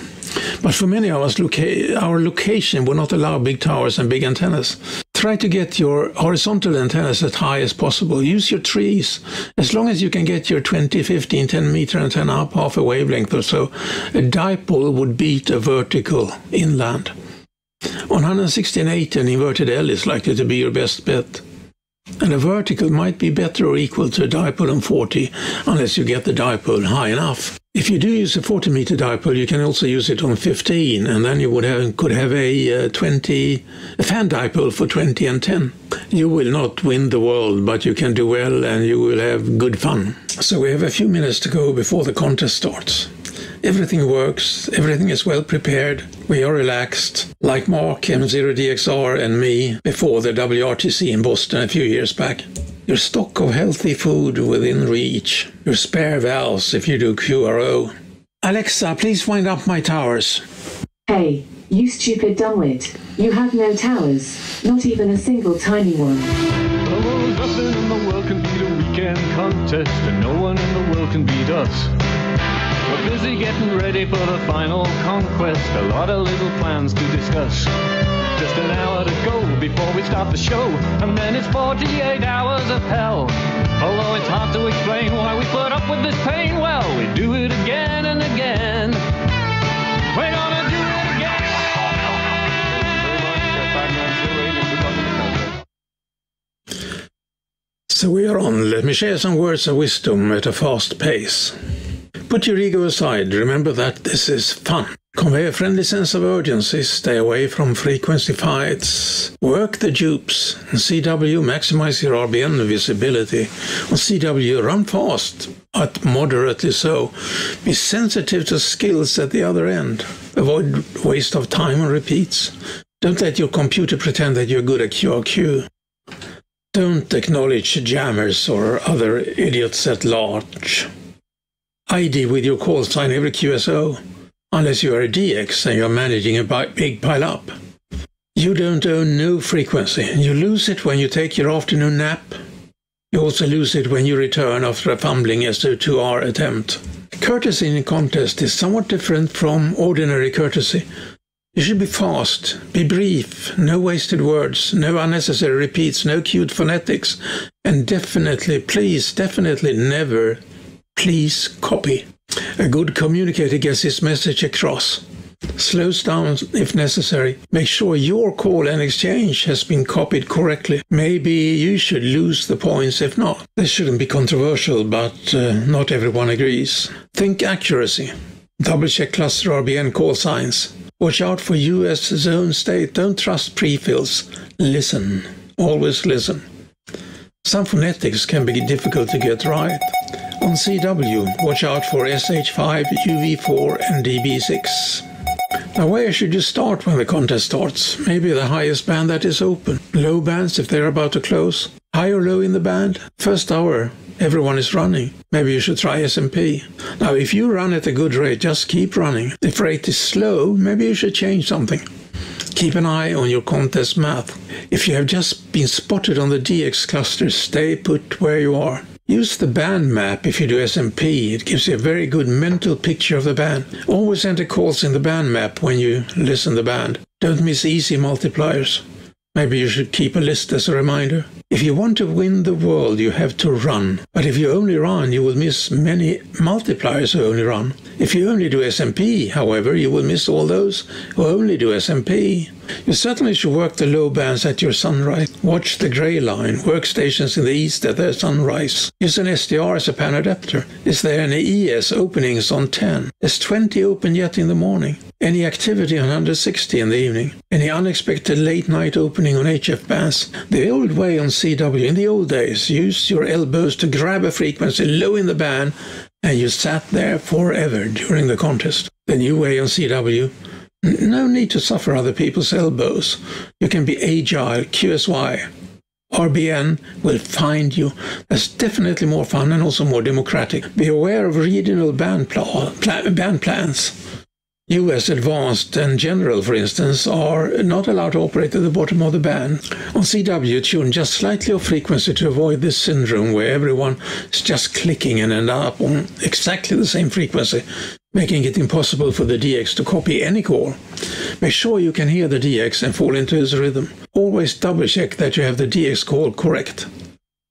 Speaker 16: But for many of us, loca our location will not allow big towers and big antennas. Try to get your horizontal antennas as high as possible. Use your trees. As long as you can get your 20, 15, 10 meter antenna up half a wavelength or so, a dipole would beat a vertical inland. 116.8 and inverted L is likely to be your best bet. And a vertical might be better or equal to a dipole on 40 unless you get the dipole high enough. If you do use a 40 meter dipole, you can also use it on 15, and then you would have, could have a uh, 20 a fan dipole for 20 and 10. You will not win the world, but you can do well, and you will have good fun. So we have a few minutes to go before the contest starts. Everything works, everything is well prepared, we are relaxed, like Mark, M0DXR and me before the WRTC in Boston a few years back. Your stock of healthy food within reach, your spare valves if you do QRO. Alexa, please wind up my towers. Hey, you stupid dumbwit. You have no towers, not even a single tiny one. nothing
Speaker 14: in the world can beat a weekend contest, and no one in the world can beat us. We're busy getting ready for the final conquest. A lot of little plans to discuss.
Speaker 15: Just an hour to go before we start the show, and then it's 48 hours of hell. Although it's hard to explain why we put up with this pain, well, we do it
Speaker 16: again and again.
Speaker 15: We're gonna do it again!
Speaker 16: So we are on. Let me share some words of wisdom at a fast pace. Put your ego aside. Remember that this is fun. Convey a friendly sense of urgency, stay away from frequency fights, work the dupes. CW, maximize your RBN visibility. On CW, run fast, but moderately so. Be sensitive to skills at the other end. Avoid waste of time on repeats. Don't let your computer pretend that you're good at QRQ. Don't acknowledge jammers or other idiots at large. ID with your call sign every QSO, unless you are a DX and you're managing a big pile up. You don't own no frequency. You lose it when you take your afternoon nap. You also lose it when you return after a fumbling SO2R attempt. Courtesy in a contest is somewhat different from ordinary courtesy. You should be fast, be brief, no wasted words, no unnecessary repeats, no cute phonetics, and definitely, please, definitely never Please copy. A good communicator gets his message across. Slows down if necessary. Make sure your call and exchange has been copied correctly. Maybe you should lose the points if not. This shouldn't be controversial, but uh, not everyone agrees. Think accuracy. Double check cluster RBN call signs. Watch out for US zone state. Don't trust prefills. Listen. Always listen. Some phonetics can be difficult to get right. On CW, watch out for SH5, UV4 and DB6. Now where should you start when the contest starts? Maybe the highest band that is open. Low bands if they're about to close. High or low in the band? First hour. Everyone is running. Maybe you should try S&P. Now if you run at a good rate, just keep running. If rate is slow, maybe you should change something. Keep an eye on your contest math. If you have just been spotted on the DX cluster, stay put where you are. Use the band map if you do S&P. It gives you a very good mental picture of the band. Always enter calls in the band map when you listen the band. Don't miss easy multipliers. Maybe you should keep a list as a reminder. If you want to win the world, you have to run. But if you only run, you will miss many multipliers who only run. If you only do S&P, however, you will miss all those who only do S&P. You certainly should work the low bands at your sunrise. Watch the grey line, workstations in the east at their sunrise. Use an SDR as a pan adapter. Is there any ES openings on 10? Is 20 open yet in the morning? Any activity on 160 in the evening? Any unexpected late night opening on HF bands? The old way on CW in the old days, use your elbows to grab a frequency low in the band and you sat there forever during the contest. The new way on CW no need to suffer other people's elbows. You can be agile, QSY. RBN will find you. That's definitely more fun and also more democratic. Be aware of regional band pl- plans. US Advanced and General, for instance, are not allowed to operate at the bottom of the band. On CW, tune just slightly off frequency to avoid this syndrome where everyone is just clicking and end up on exactly the same frequency, making it impossible for the DX to copy any call. Make sure you can hear the DX and fall into his rhythm. Always double check that you have the DX call correct.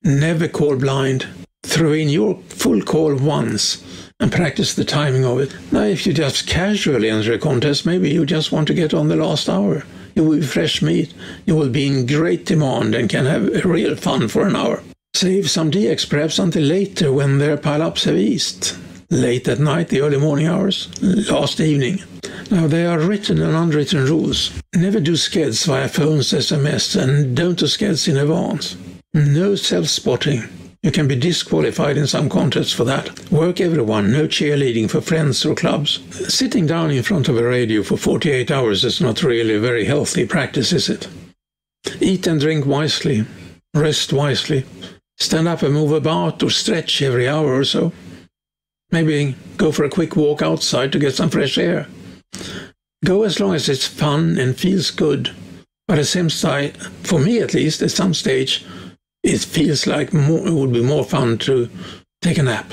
Speaker 16: Never call blind. Throw in your full call once and practice the timing of it. Now, if you just casually enter a contest, maybe you just want to get on the last hour. You will be fresh meat, you will be in great demand and can have real fun for an hour. Save some DX perhaps until later when their pile-ups have eased. Late at night, the early morning hours, last evening. Now, there are written and unwritten rules. Never do skeds via phones, SMS, and don't do skeds in advance. No self-spotting. You can be disqualified in some contests for that. Work everyone, no cheerleading for friends or clubs. Sitting down in front of a radio for 48 hours is not really a very healthy practice, is it? Eat and drink wisely. Rest wisely. Stand up and move about or stretch every hour or so. Maybe go for a quick walk outside to get some fresh air. Go as long as it's fun and feels good. But it seems like, for me at least, at some stage, it feels like more, it would be more fun to take a nap.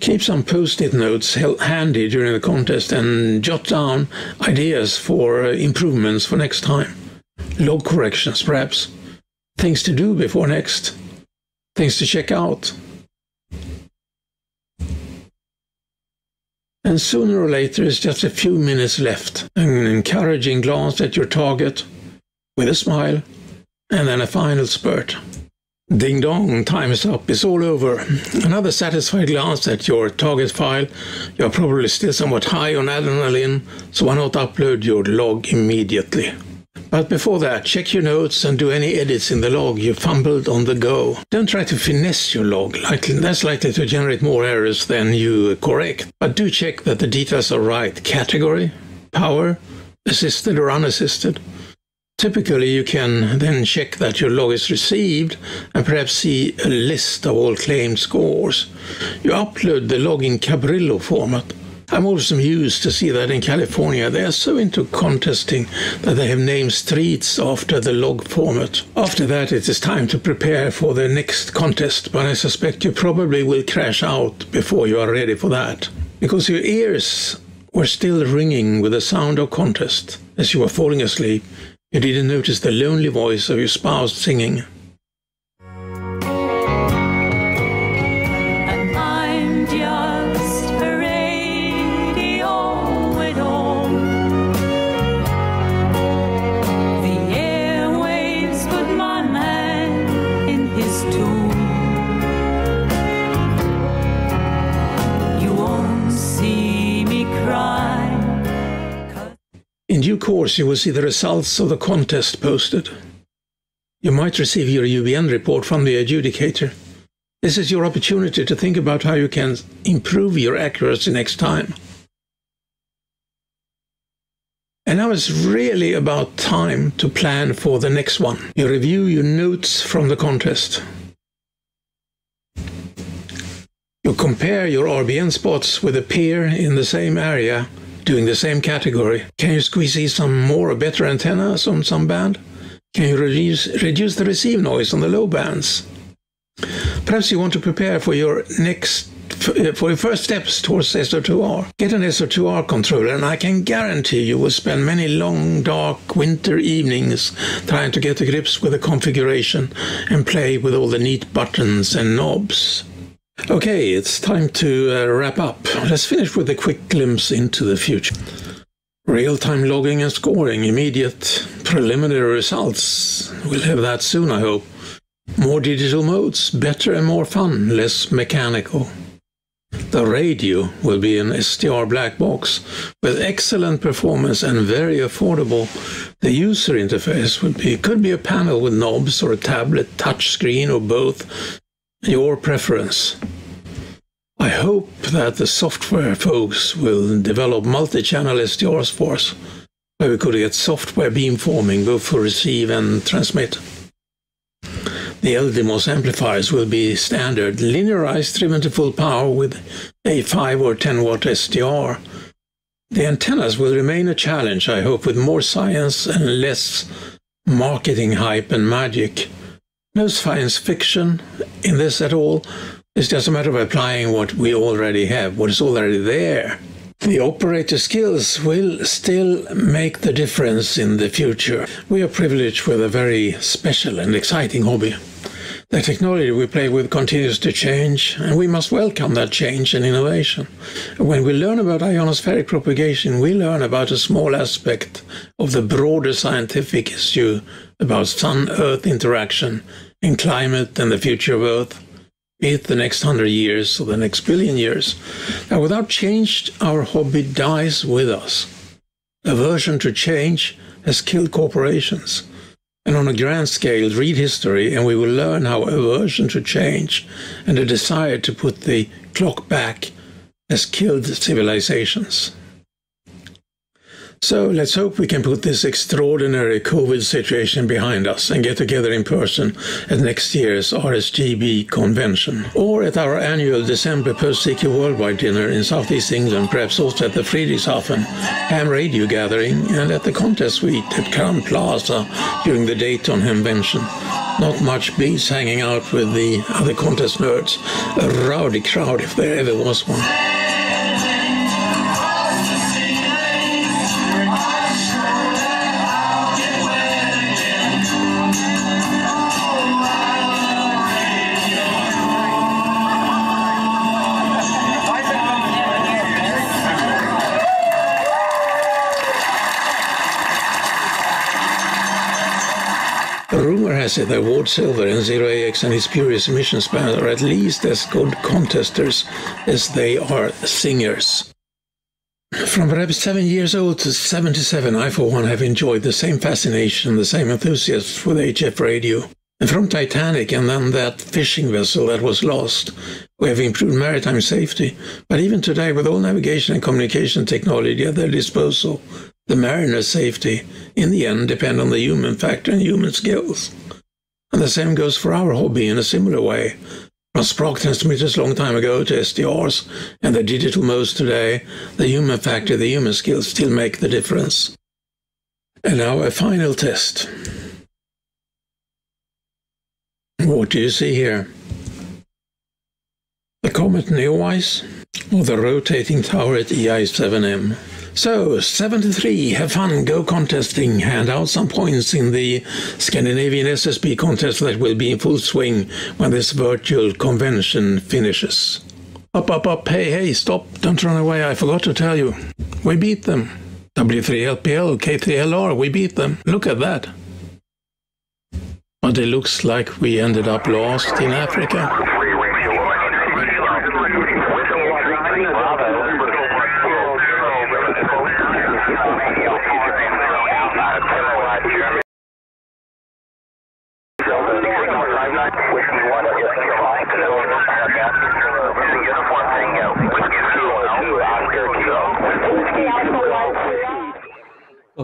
Speaker 16: Keep some post-it notes handy during the contest and jot down ideas for uh, improvements for next time. Log corrections, perhaps. Things to do before next. Things to check out. and sooner or later is just a few minutes left. An encouraging glance at your target with a smile and then a final spurt. Ding dong, time is up, it's all over. Another satisfied glance at your target file. You're probably still somewhat high on adrenaline, so why not upload your log immediately? But before that, check your notes and do any edits in the log you fumbled on the go. Don't try to finesse your log, that's likely to generate more errors than you correct. But do check that the details are right. Category, power, assisted or unassisted. Typically, you can then check that your log is received and perhaps see a list of all claimed scores. You upload the log in Cabrillo format. I'm always amused to see that in California they are so into contesting that they have named streets after the log format. After that, it is time to prepare for the next contest, but I suspect you probably will crash out before you are ready for that. Because your ears were still ringing with the sound of contest. As you were falling asleep, you didn't notice the lonely voice of your spouse singing. In due course, you will see the results of the contest posted. You might receive your UBN report from the adjudicator. This is your opportunity to think about how you can improve your accuracy next time. And now it's really about time to plan for the next one. You review your notes from the contest. You compare your RBN spots with a peer in the same area doing the same category. Can you squeeze in some more or better antennas on some band? Can you reduce, reduce the receive noise on the low bands? Perhaps you want to prepare for your next for uh, your first steps towards SO2R. Get an SO2R controller and I can guarantee you will spend many long dark winter evenings trying to get to grips with the configuration and play with all the neat buttons and knobs. Okay, it's time to uh, wrap up. Let's finish with a quick glimpse into the future. Real-time logging and scoring, immediate preliminary results. We'll have that soon, I hope. More digital modes, better and more fun, less mechanical. The radio will be an SDR black box with excellent performance and very affordable. The user interface would be could be a panel with knobs or a tablet, touchscreen or both, your preference. I hope that the software folks will develop multi-channel SDR force, where we could get software beamforming both for receive and transmit. The LDMOS amplifiers will be standard linearized driven to full power with a 5 or 10 watt SDR. The antennas will remain a challenge, I hope, with more science and less marketing hype and magic. No science fiction in this at all. It's just a matter of applying what we already have, what is already there. The operator skills will still make the difference in the future. We are privileged with a very special and exciting hobby. The technology we play with continues to change, and we must welcome that change and innovation. When we learn about ionospheric propagation, we learn about a small aspect of the broader scientific issue about Sun-Earth interaction and climate and the future of Earth, be it the next hundred years or the next billion years, that without change, our hobby dies with us. Aversion to change has killed corporations. And on a grand scale, read history and we will learn how aversion to change and a desire to put the clock back has killed civilizations. So let's hope we can put this extraordinary COVID situation behind us and get together in person at next year's RSGB convention or at our annual December Post-CQ Worldwide dinner in Southeast England, perhaps also at the Friedrichshafen Ham Radio gathering and at the contest suite at Crowne Plaza during the Dayton convention. Not much bees hanging out with the other contest nerds. A rowdy crowd if there ever was one. impressive they Ward silver N0AX and his Spurious Emissions band are at least as good contesters as they are singers. From perhaps seven years old to 77, I for one have enjoyed the same fascination, the same enthusiasm for HF radio. And from Titanic and then that fishing vessel that was lost, we have improved maritime safety. But even today, with all navigation and communication technology at their disposal, the mariner's safety, in the end, depend on the human factor and human skills. And the same goes for our hobby in a similar way. From spark transmitters long time ago to SDRs and the digital modes today, the human factor, the human skills still make the difference. And now a final test. What do you see here? The comet Neowise or the rotating tower at EI7M? So, 73, have fun, go contesting, hand out some points in the Scandinavian SSB contest that will be in full swing when this virtual convention finishes. Up, up, up, hey, hey, stop, don't run away, I forgot to tell you. We beat them. W3LPL, K3LR, we beat them. Look at that. But it looks like we ended up lost in Africa.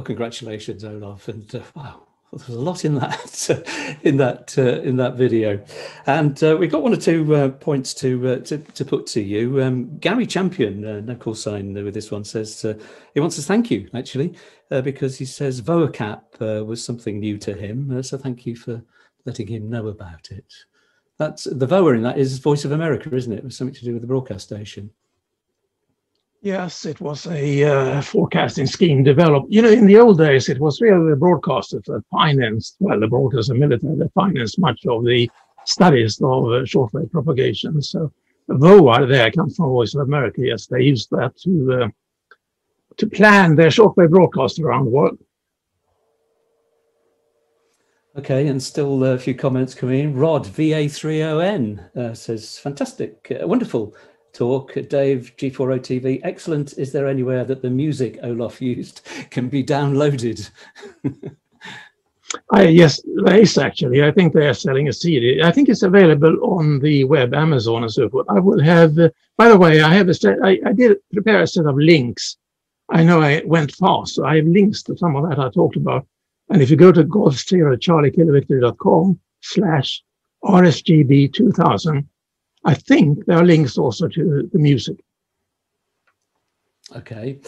Speaker 7: congratulations, Olof. And uh, wow, there's a lot in that in that uh, in that video, and uh, we got one or two uh, points to, uh, to, to put to you. Um, Gary Champion, uh, no call sign with this one, says uh, he wants to thank you actually uh, because he says Voacap was something new to him, so thank you for letting him know about it. That's the Voa in that is Voice of America, isn't it? It was something to do with the broadcast station.
Speaker 16: Yes, it was a uh, forecasting scheme developed. You know, in the old days, it was really the broadcasters that financed, well, the broadcasters and military that financed much of the studies of uh, shortwave propagation. So VOA there comes from Voice of America. Yes, they used that to uh, to plan their shortwave broadcast around the world.
Speaker 7: Okay, and still a few comments coming in. Rod va A Three O N uh, says, fantastic, uh, wonderful talk. Dave, G4O TV, excellent. Is there anywhere that the music Olof used can be downloaded?
Speaker 16: I, yes, there is actually. I think they are selling a CD. I think it's available on the web, Amazon, and so forth. I will have. Uh, by the way, I have a set. I, I, did prepare a set of links. I know I went fast, so I have links to some of that I talked about. And if you go to golf charliekillervictory.com slash RSGB 2000, I think there are links also to the music.
Speaker 7: Okay.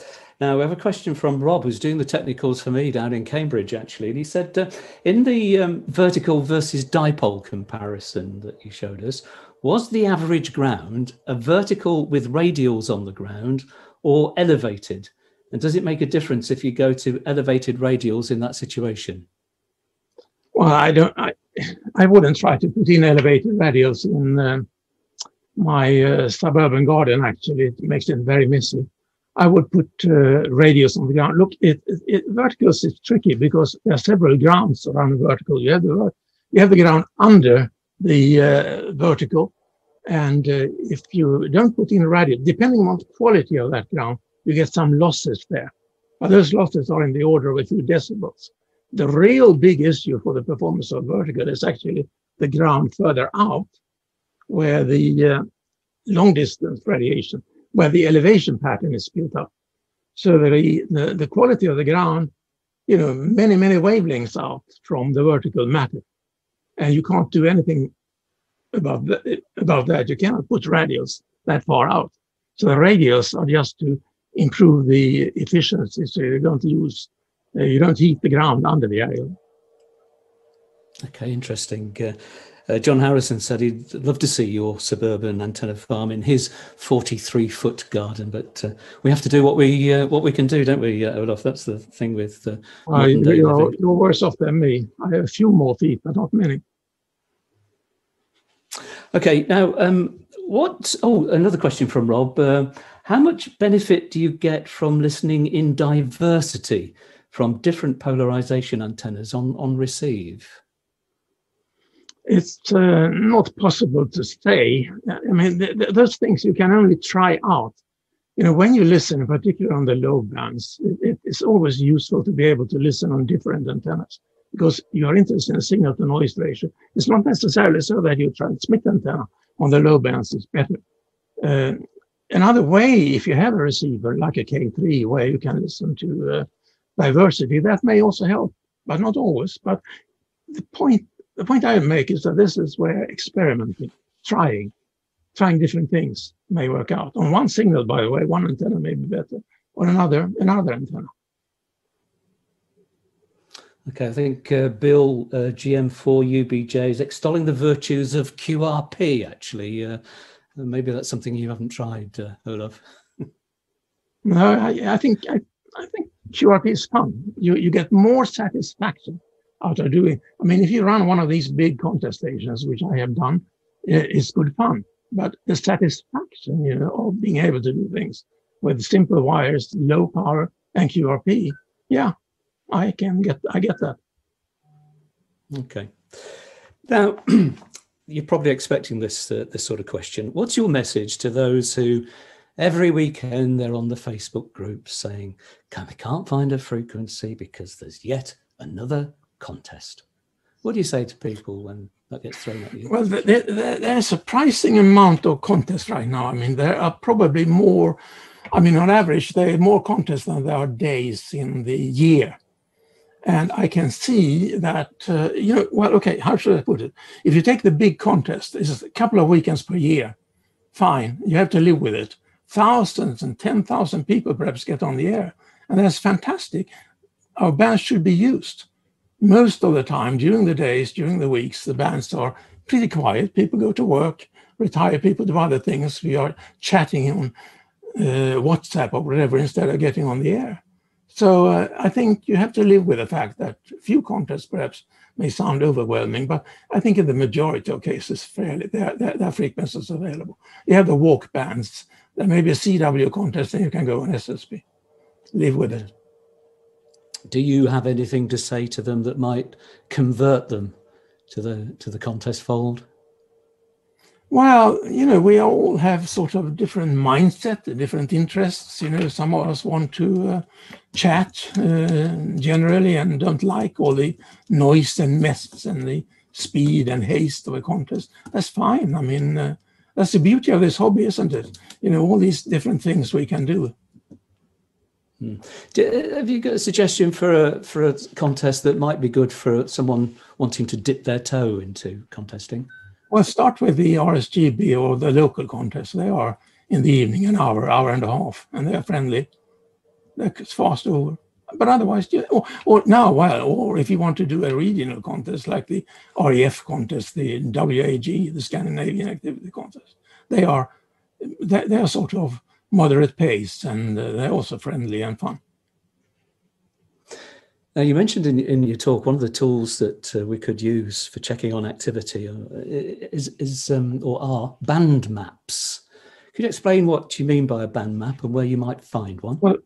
Speaker 7: Now, we have a question from Rob, who's doing the technicals for me down in Cambridge, actually. And he said, uh, in the um, vertical versus dipole comparison that you showed us, was the average ground a vertical with radials on the ground or elevated? And does it make a difference if you go to elevated radials in that situation?
Speaker 16: Well, I don't. I, I wouldn't try to put in elevated radials in um, my uh, suburban garden, actually, it makes it very messy. I would put uh, radials on the ground. Look, it, it, verticals is tricky because there are several grounds around the vertical. You have the, you have the ground under the uh, vertical. And uh, if you don't put in a radials, depending on the quality of that ground, you get some losses there. But those losses are in the order of a few decibels. The real big issue for the performance of vertical is actually the ground further out where the uh, long distance radiation, where the elevation pattern is built up. So the, the, the quality of the ground, you know, many, many wavelengths out from the vertical matter. And you can't do anything about, the, about that. You cannot put radials that far out. So the radials are just to improve the efficiency. So you don't lose, uh, you don't heat the ground under the area.
Speaker 7: Okay, interesting. Uh, uh, John Harrison said he'd love to see your suburban antenna farm in his 43 foot garden, but uh, we have to do what we uh, what we can do, don't we, uh, Olof? That's the thing with. Uh, I, you are,
Speaker 16: you're worse off than me. I have a few more feet, but not many.
Speaker 7: Okay, now um, what? Oh, another question from Rob. Uh, how much benefit do you get from listening in diversity from different polarization antennas on on
Speaker 16: receive? it's uh, not possible to stay. I mean, th th those things you can only try out. You know, when you listen, particularly on the low bands, it, it is always useful to be able to listen on different antennas because you are interested in signal to noise ratio. It's not necessarily so that your transmit antenna on the low bands is better. Uh, another way, if you have a receiver like a K3 where you can listen to uh, diversity, that may also help, but not always. But the point the point I make is that this is where experimenting, trying, trying different things may work out. On one signal, by the way, one antenna may be better, on another, another antenna.
Speaker 7: Okay, I think uh, Bill uh, GM4UBJ is extolling the virtues of QRP, actually. Uh, maybe that's something you haven't tried, uh,
Speaker 16: no, I, I think I, I think QRP is fun. You, you get more satisfaction out of doing. I mean, if you run one of these big contestations, which I have done, it's good fun. But the satisfaction, you know, of being able to do things with simple wires, low power, and QRP, yeah, I can get, I get that.
Speaker 7: Okay. Now, you're probably expecting this uh, this sort of question. What's your message to those who every weekend they're on the Facebook group saying, "I can't find a frequency because there's yet another contest. What do you say to people when that gets thrown at you? Well, there, there, there's
Speaker 16: a surprising amount of contests right now. I mean, there are probably more, I mean, on average, there are more contests than there are days in the year. And I can see that, uh, you know, well, okay, how should I put it? If you take the big contest, it's a couple of weekends per year, fine, you have to live with it. Thousands and 10,000 people perhaps get on the air. And that's fantastic. Our bands should be used most of the time during the days, during the weeks, the bands are pretty quiet. People go to work, retire people do other things. We are chatting on uh, WhatsApp or whatever instead of getting on the air. So uh, I think you have to live with the fact that few contests perhaps may sound overwhelming, but I think in the majority of cases, fairly, there, there are frequencies available. You have the walk bands. There may be a CW contest and you can go on SSB. Live with
Speaker 7: it do you have anything to say to them that might convert them to the to the contest fold?
Speaker 16: Well, you know, we all have sort of different mindset, different interests. You know, some of us want to uh, chat uh, generally and don't like all the noise and mess and the speed and haste of a contest. That's fine. I mean, uh, that's the beauty of this hobby, isn't it? You know, all these different things we can do.
Speaker 7: Hmm. Uh, have you got a suggestion for a for a contest that might be good for someone
Speaker 16: wanting to dip their toe into contesting? Well, start with the RSGB or the local contests. They are in the evening, an hour, hour and a half, and they are friendly. They're fast over. But otherwise, or, or now, well, or if you want to do a regional contest like the REF contest, the WAG, the Scandinavian Activity Contest, they are they, they are sort of moderate pace, and uh, they're also friendly and fun.
Speaker 7: Now, you mentioned in, in your talk one of the tools that uh, we could use for checking on activity uh, is, is um, or are band maps. Could you explain what you mean by a band map and where you might find one? Well,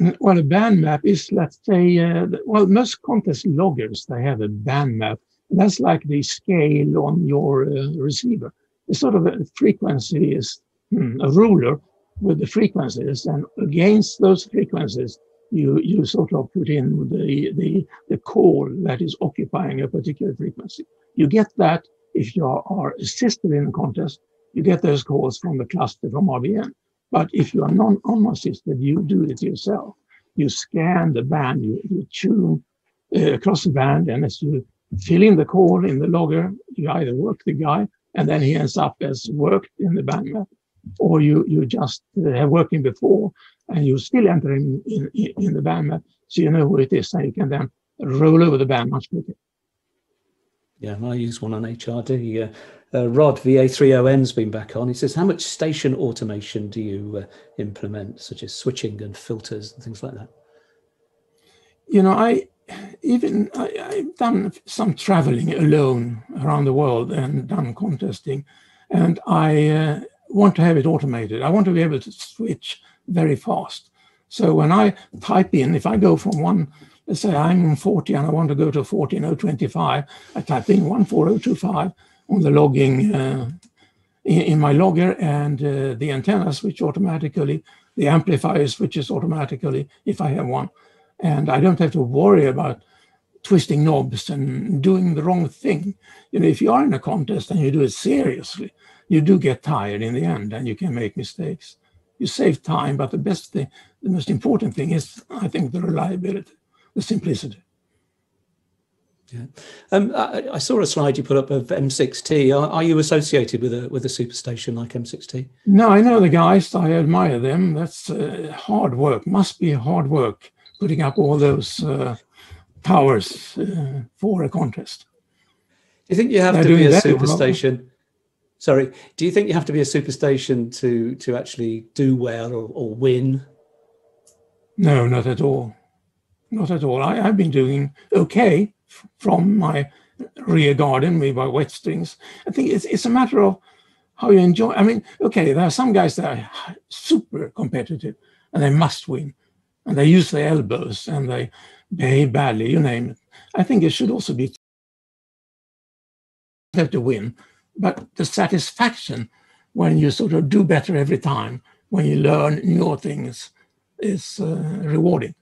Speaker 16: mm, well, a band map is, let's say, uh, well, most contest loggers they have a band map. That's like the scale on your uh, receiver. It's sort of a frequency is hmm, a ruler with the frequencies, and against those frequencies, you, you sort of put in the, the, the call that is occupying a particular frequency. You get that if you are, are assisted in the contest, you get those calls from the cluster from RBN. But if you are non-assisted, you do it yourself. You scan the band, you, you tune uh, across the band, and as you fill in the call in the logger, you either work the guy, and then he ends up as worked in the band map or you you just uh, have worked before and you still enter in, in, in the band map uh, so you know who it is and you can then roll over the ban much quicker.
Speaker 7: Yeah, I use one on HRD. Uh, uh, Rod VA30N's been back on. He says, "How much station automation do you uh, implement, such as switching and filters and things like that?"
Speaker 16: You know, I even I, have done some traveling alone around the world and done contesting, and I uh, want to have it automated. I want to be able to switch very fast. So when I type in, if I go from one, let's say I'm 40 and I want to go to 14025, I type in 14025 on the logging uh, in, in, my logger and uh, the antenna switch automatically, the amplifier switches automatically if I have one. And I don't have to worry about twisting knobs and doing the wrong thing. You know, if you are in a contest and you do it seriously, you do get tired in the end and you can make mistakes. You save time, but the best thing, the most important thing is, I think, the reliability, the simplicity. Yeah.
Speaker 7: Um, I, I, saw a slide you put up of M6T. Are, are, you associated with a with a superstation like M6T?
Speaker 16: No, I know the guys. I admire them. That's uh, hard work. Must be hard work putting up all those uh, powers uh, for a contest. Do
Speaker 7: you think you have They're to be a superstation? Sorry, do you think you have to be a superstation to to actually do well or, or win?
Speaker 16: No, not at all. Not at all. I, have been doing okay from my rear garden, made by wet strings. I think it's, it's a matter of how you enjoy. I mean, okay, there are some guys that are super competitive and they must win and they use their elbows and they behave badly, you name it. I think it should also be have to win but the satisfaction when you sort of do better every time, when you learn new things, is uh, rewarding.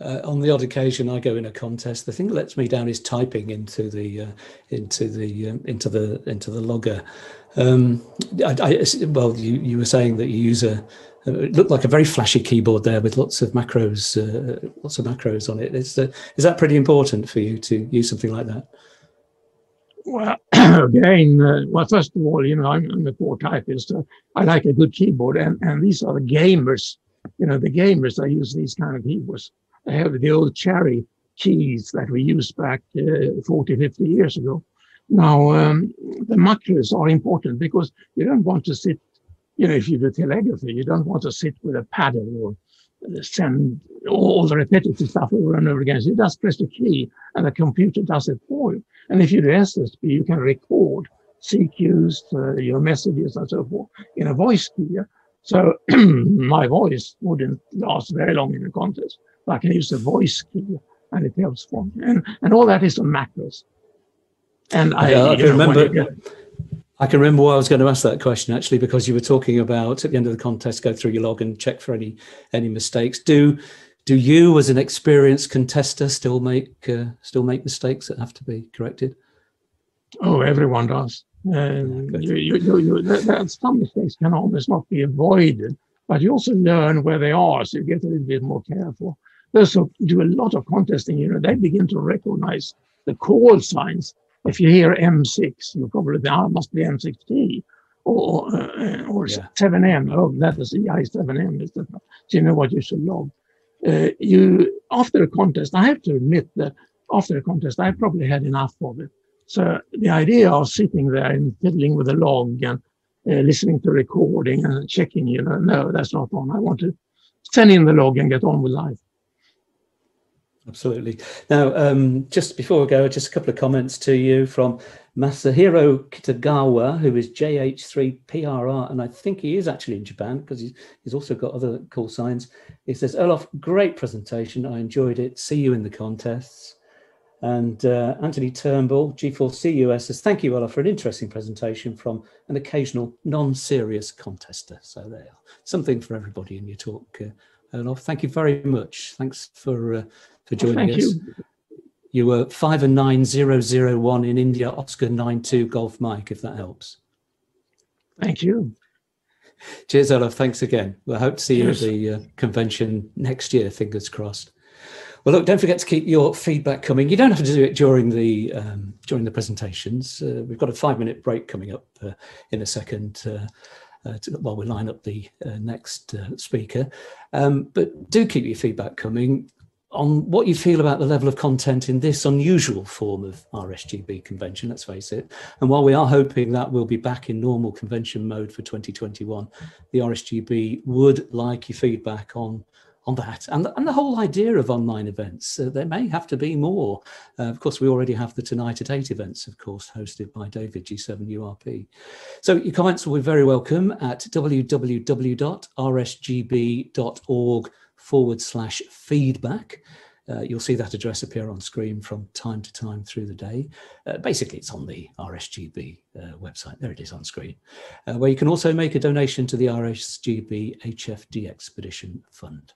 Speaker 7: Uh, on the odd occasion I go in a contest, the thing that lets me down is typing into the uh, into the um, into the into the logger. Um, I, I, well, you, you were saying that you use a it looked like a very flashy keyboard there with lots of macros, uh, lots of macros on it. Is, is that pretty important for you to use something like that? Well, again, uh,
Speaker 16: well, first of all, you know, I'm, I'm a poor typist. Uh, I like a good keyboard, and, and these are the gamers. You know, the gamers, I use these kind of keyboards. I have the old cherry keys that we used back uh, 40, 50 years ago. Now, um, the macros are important because you don't want to sit, you know, if you do telegraphy, you don't want to sit with a paddle or send all the repetitive stuff over and over again. So you just press the key and the computer does it for you. And if you do SSP, you can record CQs, uh, your messages and so forth in a voice key. So my voice wouldn't last very long in a contest, but I can use the voice key and it helps for me. And, and all that is on macros. And I, yeah, I know, remember.
Speaker 7: I can remember why I was going to ask that question actually, because you were talking about at the end of the contest, go through your log and check for any any mistakes. Do do you, as an experienced contester, still make uh, still make mistakes that have to be corrected?
Speaker 16: Oh, everyone does. Um, you, you, you, that, some mistakes can almost not be avoided, but you also learn where they are, so you get a little bit more careful. Those who do a lot of contesting, you know, they begin to recognize the call signs if you hear M6, you probably think, oh, it must be M6T or uh, or yeah. 7M. Oh, thats the i is EI7M. do you know what you should log? Uh, you after a contest, I have to admit that after a contest, I probably had enough of it. So the idea of sitting there and fiddling with a log and uh, listening to recording and checking, you know, no, that's not on. I want to send in the log and get on with life.
Speaker 7: Absolutely. Now, um, just before we go, just a couple of comments to you from Masahiro Kitagawa, who is JH3PRR, and I think he is actually in Japan because he's, he's also got other call signs. He says, Olof, great presentation. I enjoyed it. See you in the contests. And uh, Anthony Turnbull, G4CUS, says, Thank you, Olof, for an interesting presentation from an occasional non serious contester. So, there Something for everybody in your talk, uh, Olof. Thank you very much. Thanks for. Uh, for joining Thank us. You. you were five and nine zero zero one in India, Oscar nine two Golf Mike, if that helps. Thank you. Cheers, Olof. Thanks again. we will hope to see Cheers. you at the uh, convention next year, fingers crossed. Well, look, don't forget to keep your feedback coming. You don't have to do it during the um, during the presentations. Uh, we've got a five minute break coming up uh, in a second uh, uh, while we line up the uh, next speaker. Um, but do keep your feedback coming on what you feel about the level of content in this unusual form of RSGB convention, let's face it. And while we are hoping that we'll be back in normal convention mode for 2021, the RSGB would like your feedback on on that and the, and the whole idea of online events. Uh, there may have to be more. Uh, of course, we already have the Tonight at 8 events, of course, hosted by David G7URP. So your comments will be very welcome at www.rsgb.org forward slash feedback. Uh, you'll see that address appear on screen from time to time through the day. Uh, basically, it's on the RSGB uh, website. There it is on screen, uh, where you can also make a donation to the RSGB HF DXpedition Fund.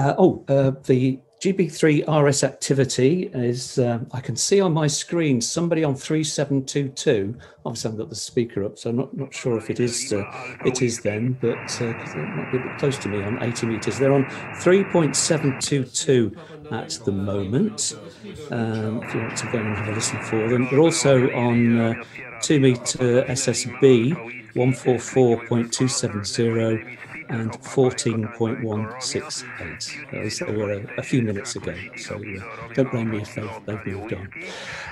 Speaker 7: Uh, oh, uh, the GB3 RS activity is, um, I can see on my screen somebody on 3722. Obviously, I have got the speaker up, so I'm not, not sure if it is uh, it is then, but uh, it might be a bit close to me on 80 meters. They're on 3.722 at the moment, um, if you want to go and have a listen for them. They're also on uh, 2 meter SSB 144.270 and 14.168, as uh, they were a, a few minutes ago. So uh, don't blame me if they've, they've moved on.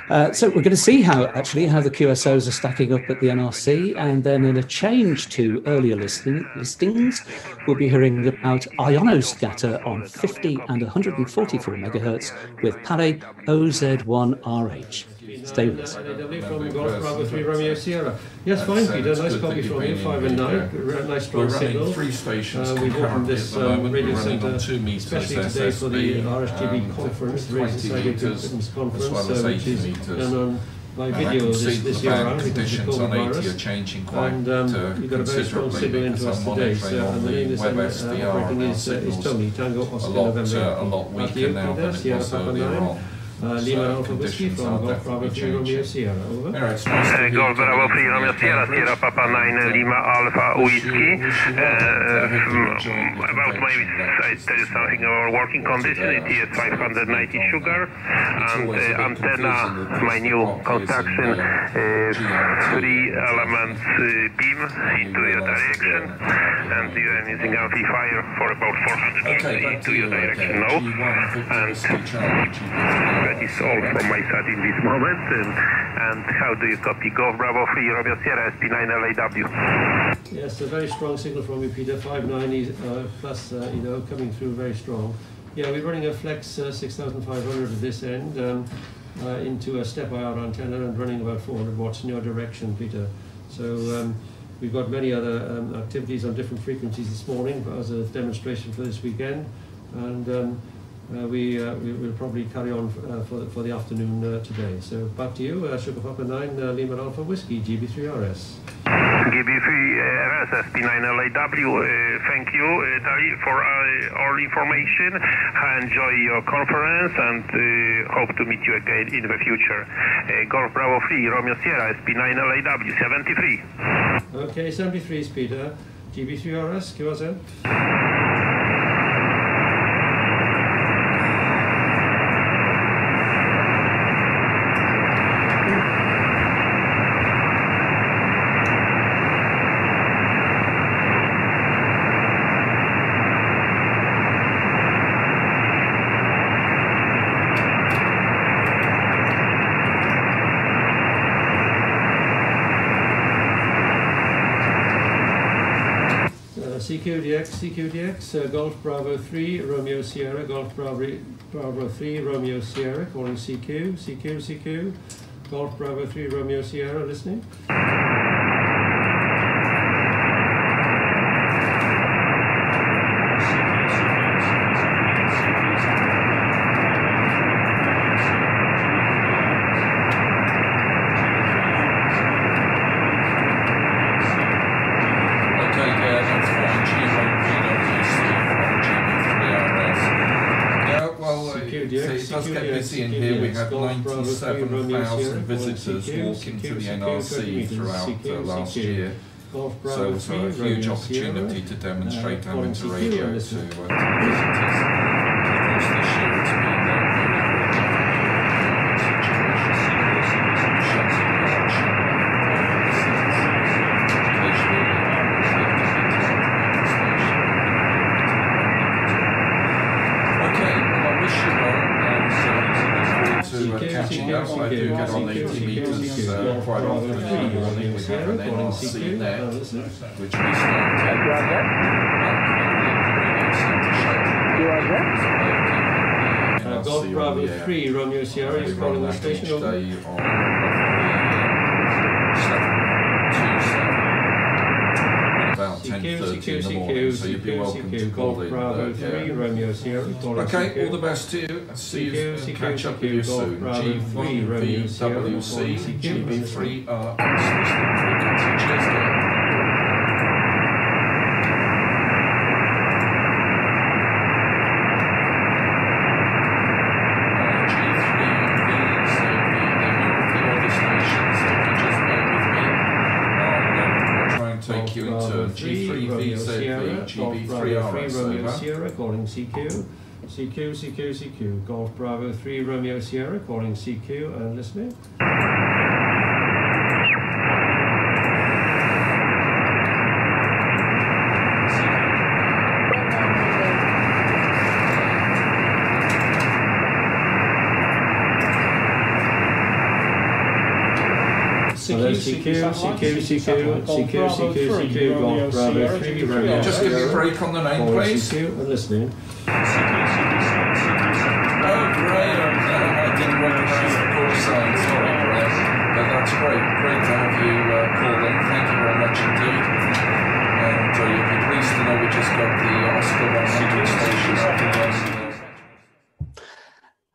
Speaker 7: Uh, so we're going to see how actually how the QSOs are stacking up at the NRC, and then in a change to earlier listing, listings, we'll be hearing about iono scatter on 50 and 144 megahertz with Palle OZ1RH. Stay with us.
Speaker 11: Yes, fine, Peter. Nice copy from you, five and nine. Nice strong signal. Three
Speaker 9: stations.
Speaker 14: Uh, we've from this um, radio centre especially today for the RSGB um, conference, Radio Society Systems Conference, uh, which is done on by video this, this year around because the Are changing quite and um, you've uh, got a very strong and the name uh, uh, lot, Uh, a lot weaker now than it was earlier on. Uh, Lima eh, Alpha Whiskey from Golf Bravo 3 Romeo Sierra, over. Papa
Speaker 16: 9 Lima Alpha Whiskey. Uh, about my, I tell you something, about working condition, uh, it is 590 sugar, and uh, antenna, my new construction, uh, uh
Speaker 14: three elements uh, beam into your direction, and you are using amplifier for about 400 okay, into your direction now, and
Speaker 16: that is all from my side in this moment. And, and how do you copy? Go Bravo 3, Romeo Sierra, SP9 LAW.
Speaker 14: Yes, a very strong signal from Peter. 590 uh, plus, uh, you know, coming through very strong. Yeah, we're running a Flex uh, 6500 at this end um, uh, into a SteppIR antenna and running about 400 watts in your direction, Peter. So um, we've got many other um, activities on different frequencies this morning as a demonstration for this weekend. And um, uh, we, uh, we will probably carry on uh, for, for the afternoon today. So back to you, uh, Sugar Papa 9, Lima Alpha Whiskey, GB3RS.
Speaker 16: GB3RS sp 9 law thank you, for all information. I enjoy your conference and hope to meet you again in the future. Golf Bravo 3, Romeo Sierra, sp 9 law
Speaker 1: 73. Okay,
Speaker 14: 73 Speeder GB3RS, QSN. 3, Romeo Sierra, Golf Bravo, Bravo 3, Romeo Sierra, calling CQ, CQ, CQ, Golf Bravo 3, Romeo Sierra, listening.
Speaker 9: 7,000 visitors walking to the NRC throughout uh, last year. So it was a huge opportunity to demonstrate uh, amateur radio to, uh, to visitors. there and then we'll see that, which we Golf Bravo
Speaker 14: 3, Romeo Sierra is calling the station over. in the morning, so you'd
Speaker 9: be welcome to call in. Okay, all the best to you. See you. Catch up with you soon. g three V vwc 3 r Cheers, guys. Sierra,
Speaker 14: calling CQ. CQ, CQ, CQ. Golf Bravo 3 Romeo Sierra, calling CQ and listening. CQ, CQ, CQ, CQ, CQ, CQ, Golf Bravo 3, Just give me a break on the name, please. I'm listening. CQ, CQ,
Speaker 9: CQ, Oh, great. I didn't recognise the call sign, sorry, Brett. But that's great. Great to have you uh, called in. Thank you very much indeed. And uh, you'll be pleased to know we just got the Oscar 100 station up in Washington.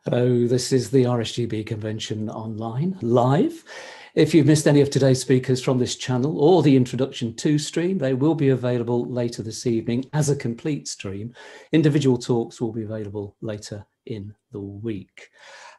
Speaker 7: Hello, this is the RSGB convention online, live. If you've missed any of today's speakers from this channel or the Introduction to stream, they will be available later this evening as a complete stream. Individual talks will be available later in the week.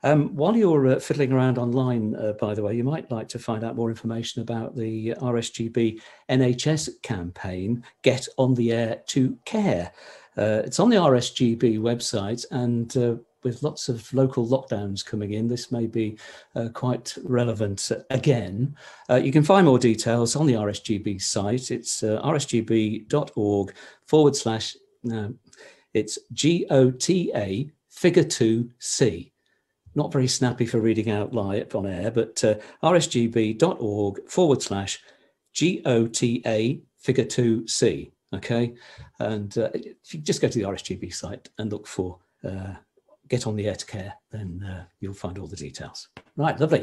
Speaker 7: Um, while you're uh, fiddling around online, uh, by the way, you might like to find out more information about the RSGB NHS campaign, Get on the Air to Care. Uh, it's on the RSGB website and uh, with lots of local lockdowns coming in, this may be uh, quite relevant again. Uh, you can find more details on the RSGB site. It's uh, rsgb.org forward slash, no, it's G-O-T-A figure 2C. Not very snappy for reading out live on air, but uh, rsgb.org forward slash G-O-T-A figure 2C. Okay, and uh, if you just go to the RSGB site and look for uh, get on the air to care, then uh, you'll find all the details. Right, lovely.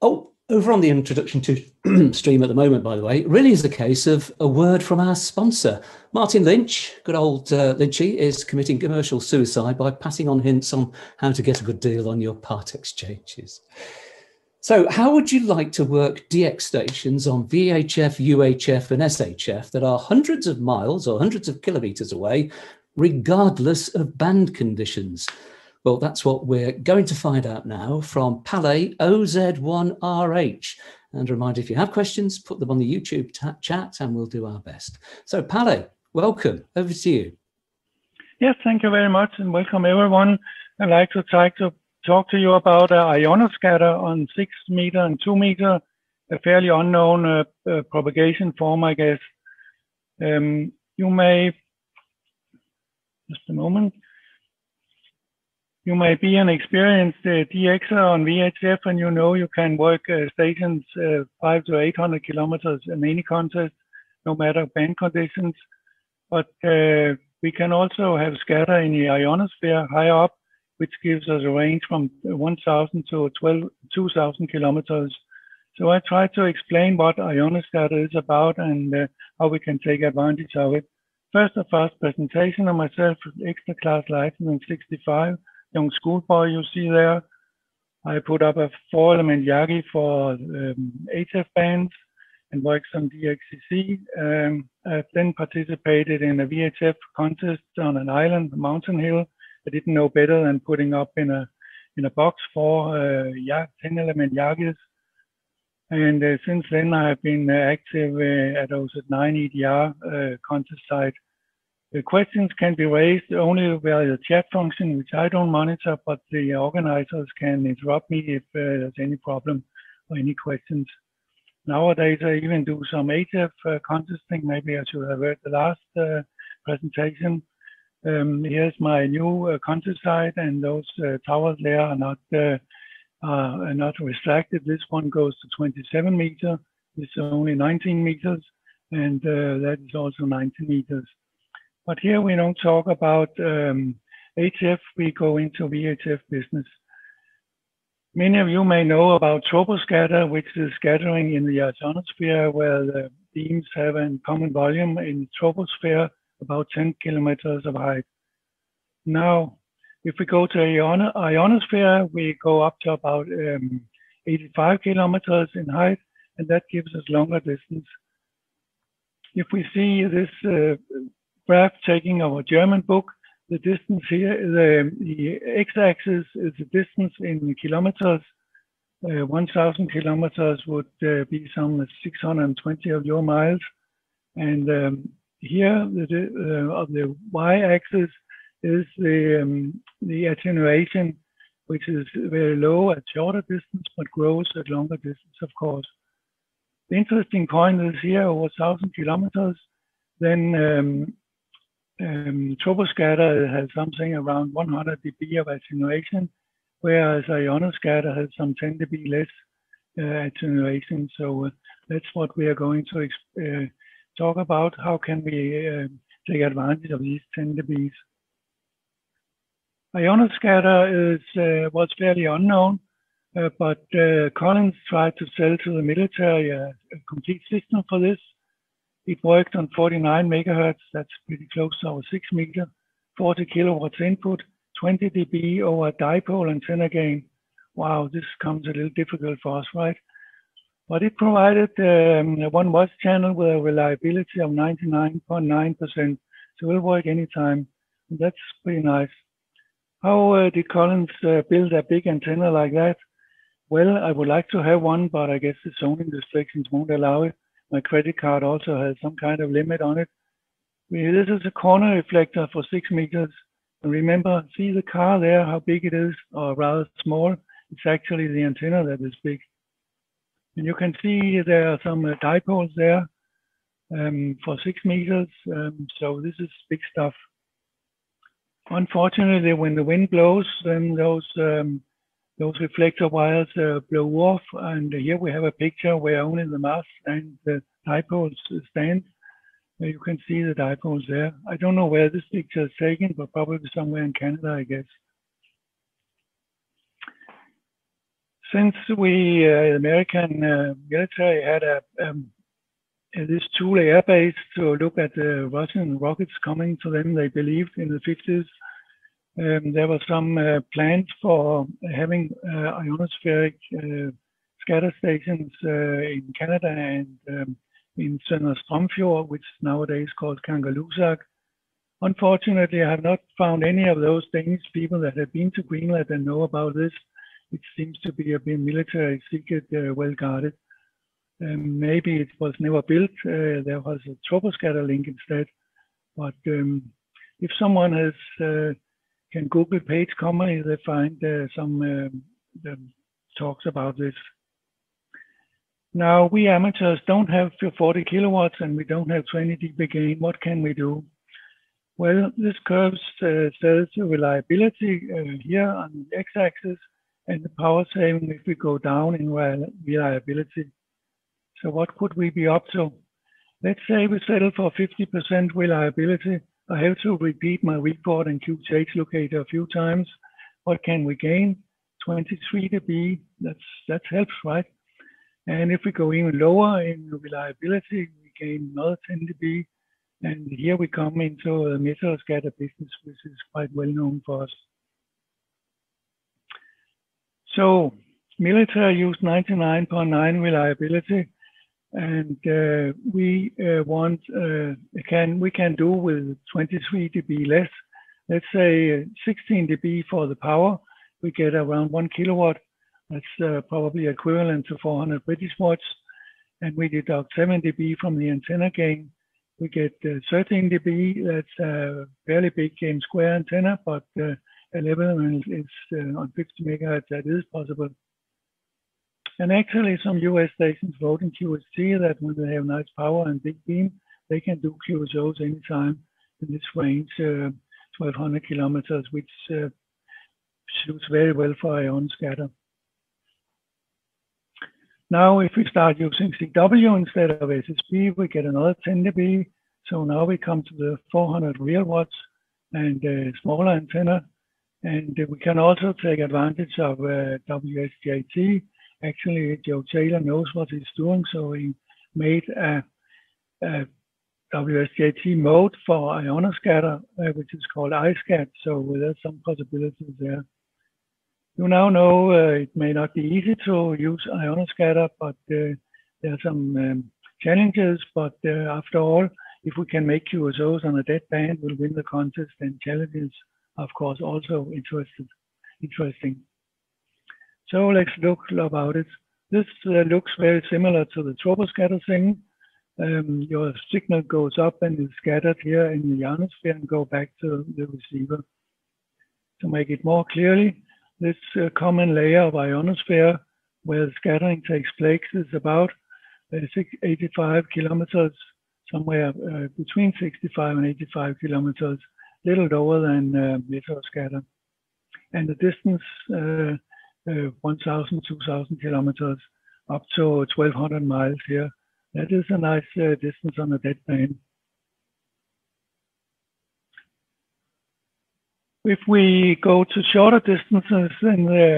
Speaker 7: Oh, over on the introduction to stream at the moment, by the way, really is a case of a word from our sponsor. Martin Lynch, good old uh, Lynchy, is committing commercial suicide by passing on hints on how to get a good deal on your part exchanges. So, how would you like to work DX stations on VHF, UHF, and SHF that are hundreds of miles or hundreds of kilometers away regardless of band conditions? Well, that's what we're going to find out now from Palle OZ1RH. And a reminder, if you have questions, put them on the YouTube chat and we'll do our best. So Palle, welcome, over to you.
Speaker 12: Yes, thank you very much and welcome everyone. I'd like to try to talk to you about uh, ionoscatter on six meter and two meter, a fairly unknown uh, uh, propagation form, I guess. Um, you may just a moment. You may be an experienced uh, DXer on VHF and you know you can work uh, stations uh, 5 to 800 kilometers in any contest, no matter band conditions. But uh, we can also have scatter in the ionosphere high up, which gives us a range from 1,000 to 2,000 kilometers. So I try to explain what ionoscatter is about and uh, how we can take advantage of it. First of us presentation of myself with extra class license in 65, young schoolboy you see there. I put up a four element Yagi for um, HF bands and worked on DXCC. Um, I then participated in a VHF contest on an island, a mountain hill. I didn't know better than putting up in a in a box for uh, yeah, 10 element Yagis. And uh, since then, I have been uh, active uh, at OZ9 EDR uh, contest site the questions can be raised only via the chat function, which I don't monitor, but the organizers can interrupt me if uh, there's any problem or any questions. Nowadays, I even do some HF uh, contesting. Maybe I should have heard the last uh, presentation. Um, here's my new uh, contest site, and those uh, towers there are not uh, are not restricted. This one goes to 27 meters. It's only 19 meters, and uh, that is also 19 meters. But here we don't talk about um, HF, we go into VHF business. Many of you may know about troposcatter, which is scattering in the ionosphere where the beams have a common volume in troposphere about 10 kilometers of height. Now, if we go to ion ionosphere, we go up to about um, 85 kilometers in height, and that gives us longer distance. If we see this uh, graph taking our German book, the distance here, the, the x-axis is the distance in kilometers. Uh, 1,000 kilometers would uh, be some 620 of your miles. And um, here, the, uh, the y-axis is the, um, the attenuation, which is very low at shorter distance, but grows at longer distance, of course. The interesting point is here over 1,000 kilometers, then um, Troposcatter has something around 100 dB of attenuation, whereas ionoscatter has some 10 dB less øh, attenuation. So uh, that's what we are going to øh, talk about. How can we øh, take advantage of these 10 dBs? Ionoscatter is, uh, was fairly unknown, uh, but uh, Collins tried to sell to the military a, a complete system for this, it worked on 49 megahertz. That's pretty close to our 6 meter, 40 kilowatts input, 20 dB over dipole antenna gain. Wow, this comes a little difficult for us, right? But it provided um, one watch channel with a reliability of 99.9%, so it'll work anytime. That's pretty nice. How uh, did Collins uh, build a big antenna like that? Well, I would like to have one, but I guess the zoning restrictions won't allow it. My credit card also has some kind of limit on it. This is a corner reflector for six meters. And remember, see the car there, how big it is, or rather small. It's actually the antenna that is big. And you can see there are some uh, dipoles there um, for six meters. Um, so this is big stuff. Unfortunately, when the wind blows, then those um, those reflector wires uh, blow off, and here we have a picture where only the mast and the dipoles stand. You can see the dipoles there. I don't know where this picture is taken, but probably somewhere in Canada, I guess. Since we, uh, American uh, military, had a, um, uh, this 2 airbase to look at the Russian rockets coming to them, they believed in the 50s, um, there were some uh, plans for having uh, ionospheric uh, scatter stations uh, in Canada and um, in Sønderstrømfjord, which is nowadays called Kangerlussuaq. Unfortunately, I have not found any of those Danish people that have been to Greenland and know about this. It seems to be a bit military secret, uh, well guarded. Um, maybe it was never built. Uh, there was a troposcatter link instead. But um, if someone has can Google page company, they find uh, some uh, talks about this. Now, we amateurs don't have 40 kilowatts and we don't have 20 dB gain. What can we do? Well, this curve uh, says reliability uh, here on the x-axis and the power saving if we go down in reliability. So what could we be up to? Let's say we settle for 50% reliability I have to repeat my report and QTH locator a few times. What can we gain? 23 dB, that's, that helps, right? And if we go even lower in reliability, we gain another 10 dB. And here we come into the meteor scatter business, which is quite well known for us. So military used 99.9 reliability and uh, we uh, want uh, can we can do with 23 dB less. Let's say 16 dB for the power. We get around one kilowatt. That's probably equivalent to 400 British watts. And we deduct 7 dB from the antenna gain. We get 13 dB. That's a fairly big game square antenna, but 11 is on 50 megahertz. That is possible. And actually, some U.S. stations vote in QST that when they have nice power and big beam, they can do QSOs anytime in this range, uh, 1,200 kilometers, which uh, suits very well for ion scatter. Now, if we start using CW instead of SSB, we get another 10 dB. So now we come to the 400 real watts and uh, smaller antenna. And we can also take advantage of uh, WSJT actually Joe Taylor knows what he's doing, so he made a, a WSJT mode for ionoscatter, uh, which is called iSCAT. So there's some possibilities there. You now know uh, it may not be easy to use ionoscatter, but uh, there are some um, challenges. But uh, after all, if we can make QSOs on a dead band, we'll win the contest. And challenges, of course, also interested, interesting. So let's look about it. This uh, looks very similar to the troposcatter thing. Um, your signal goes up and is scattered here in the ionosphere and go back to the receiver. To make it more clearly, this uh, common layer of ionosphere where scattering takes place is about uh, 85 kilometers, somewhere uh, between 65 and 85 kilometers, little lower than uh, meteor scatter. And the distance uh, 1,000, øh, 2,000 kilometers, up to 1,200 miles here. That is a nice øh, distance on a dead plane. If we go to shorter distances, then the,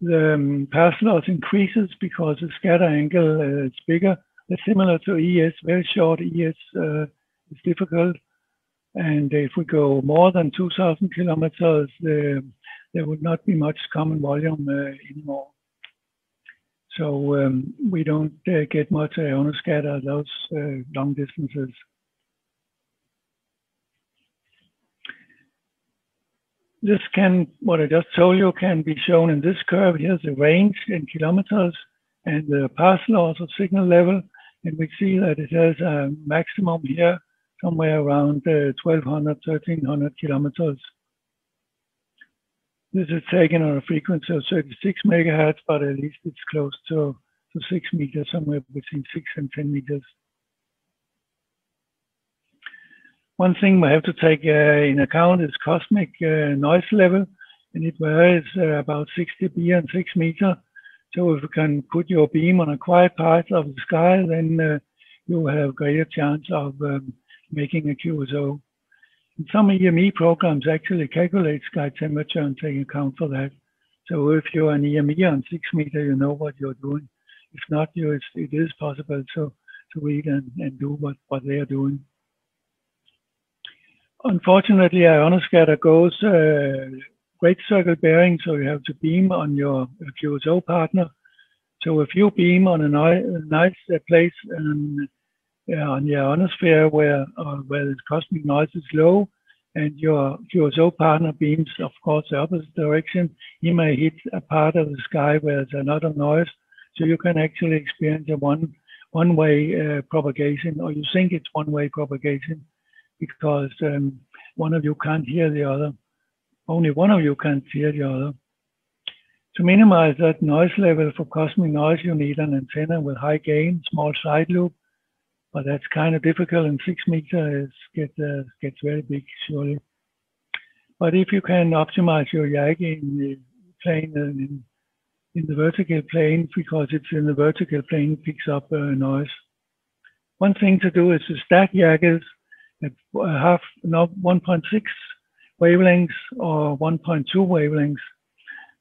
Speaker 12: the um, path loss increases because the scatter angle uh, is bigger. It's similar to ES, very short ES uh, is difficult. And if we go more than 2,000 kilometers, uh, there would not be much common volume uh, anymore. So um, we don't uh, get much ionoscatter uh, those uh, long distances. This can, what I just told you, can be shown in this curve. Here's the range in kilometers and the path loss of signal level. And we see that it has a maximum here somewhere around uh, 1200, 1300 kilometers. This is taken on a frequency of 36 megahertz, but at least it's close to, to 6 meters, somewhere between 6 and 10 meters. One thing we have to take uh, in account is cosmic uh, noise level, and it varies uh, about 60 dB and 6 meter. So if you can put your beam on a quiet part of the sky, then uh, you have greater chance of um, making a QSO. And some EME programs actually calculate sky temperature and take account for that. So if you're an EME on six meter, you know what you're doing. If not, you, it's, it is possible to, to read and, and do what, what they are doing. Unfortunately, ionoscatter goes uh, great circle bearing, so you have to beam on your QSO partner. So if you beam on a nice place and on your er ionosphere where where the cosmic noise is low, and your QSO partner beams, of course, the opposite direction. He may hit a part of the sky where there's another noise, so you can actually experience a one one way uh, propagation, or you think it's one way propagation because um, one of you can't hear the other. Only one of you can not hear the other. To minimize that noise level for cosmic noise, you need an antenna with high gain, small side lobe, but that's kind of difficult and six meter is get, uh, gets very big surely. But if you can optimize your yagi in the plane and uh, in, in, the vertical plane, because it's in the vertical plane, picks up uh, noise. One thing to do is to stack yagis at uh, half, not 1.6 wavelengths or 1.2 wavelengths.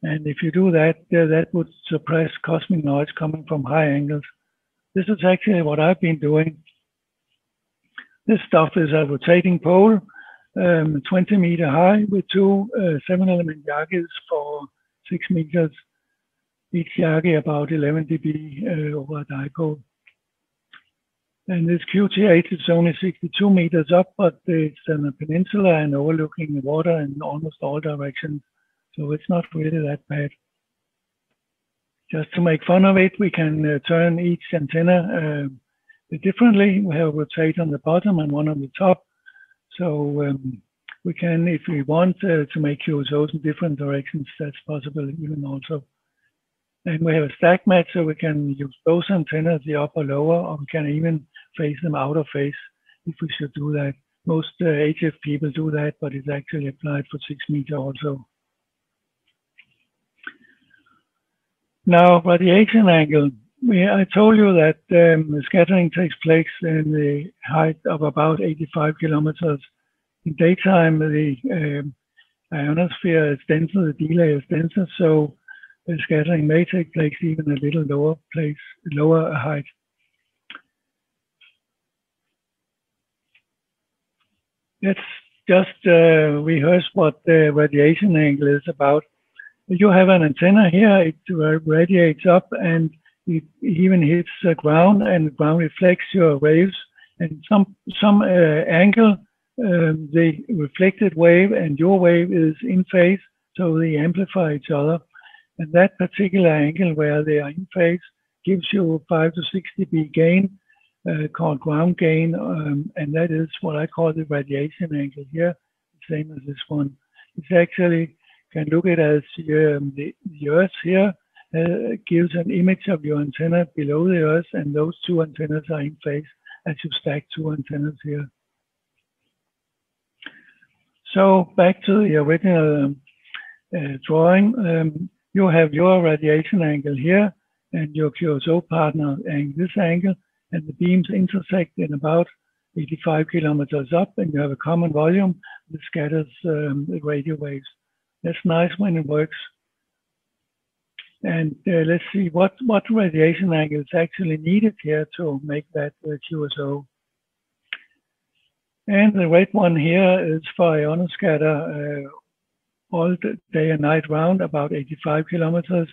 Speaker 12: And if you do that, uh, that would suppress cosmic noise coming from high angles this is actually what I've been doing. This stuff is a rotating pole, um, 20 meter high with two uh, seven element yagis for six meters. Each yagi about 11 dB uh, over a dipole. And this QTH is only 62 meters up, but it's on a peninsula and overlooking the water in almost all directions. So it's not really that bad just to make fun of it, we can uh, turn each antenna um, differently. We have a rotate on the bottom and one on the top. So um, we can, if we want uh, to make QSOs in different directions, that's possible even also. And we have a stack match, so we can use those antennas, the upper, lower, or we can even phase them out of phase if we should do that. Most uh, HF people do that, but it's actually applied for six meter also. Now, by the angle, I told you that um, the scattering takes place in the height of about 85 kilometers. In daytime, the um, ionosphere is denser, the D layer is denser, so the scattering may take place even a little lower place, lower height. Let's just uh, rehearse what the radiation angle is about you have an antenna here, it radiates up and it even hits the ground and the ground reflects your waves and some, some uh, angle, um, the reflected wave and your wave is in phase, so they amplify each other. And that particular angle where they are in phase gives you 5 to 6 dB gain uh, called ground gain, um, and that is what I call the radiation angle here, same as this one. It's actually can look at as um, the, the Earth here uh, øh, gives an image of your antenna below the Earth, and those two antennas are in phase as you stack two antennas here. So back to the original um, uh, drawing, um, you have your radiation angle here and your QSO partner angle this angle, and the beams intersect in about 85 kilometers up, and you have a common volume that scatters um, radio waves. That's nice when it works. And uh, let's see what, what radiation angle is actually needed here to make that uh, QSO. And the red one here is for ionoscatter uh, all day and night round, about 85 kilometers.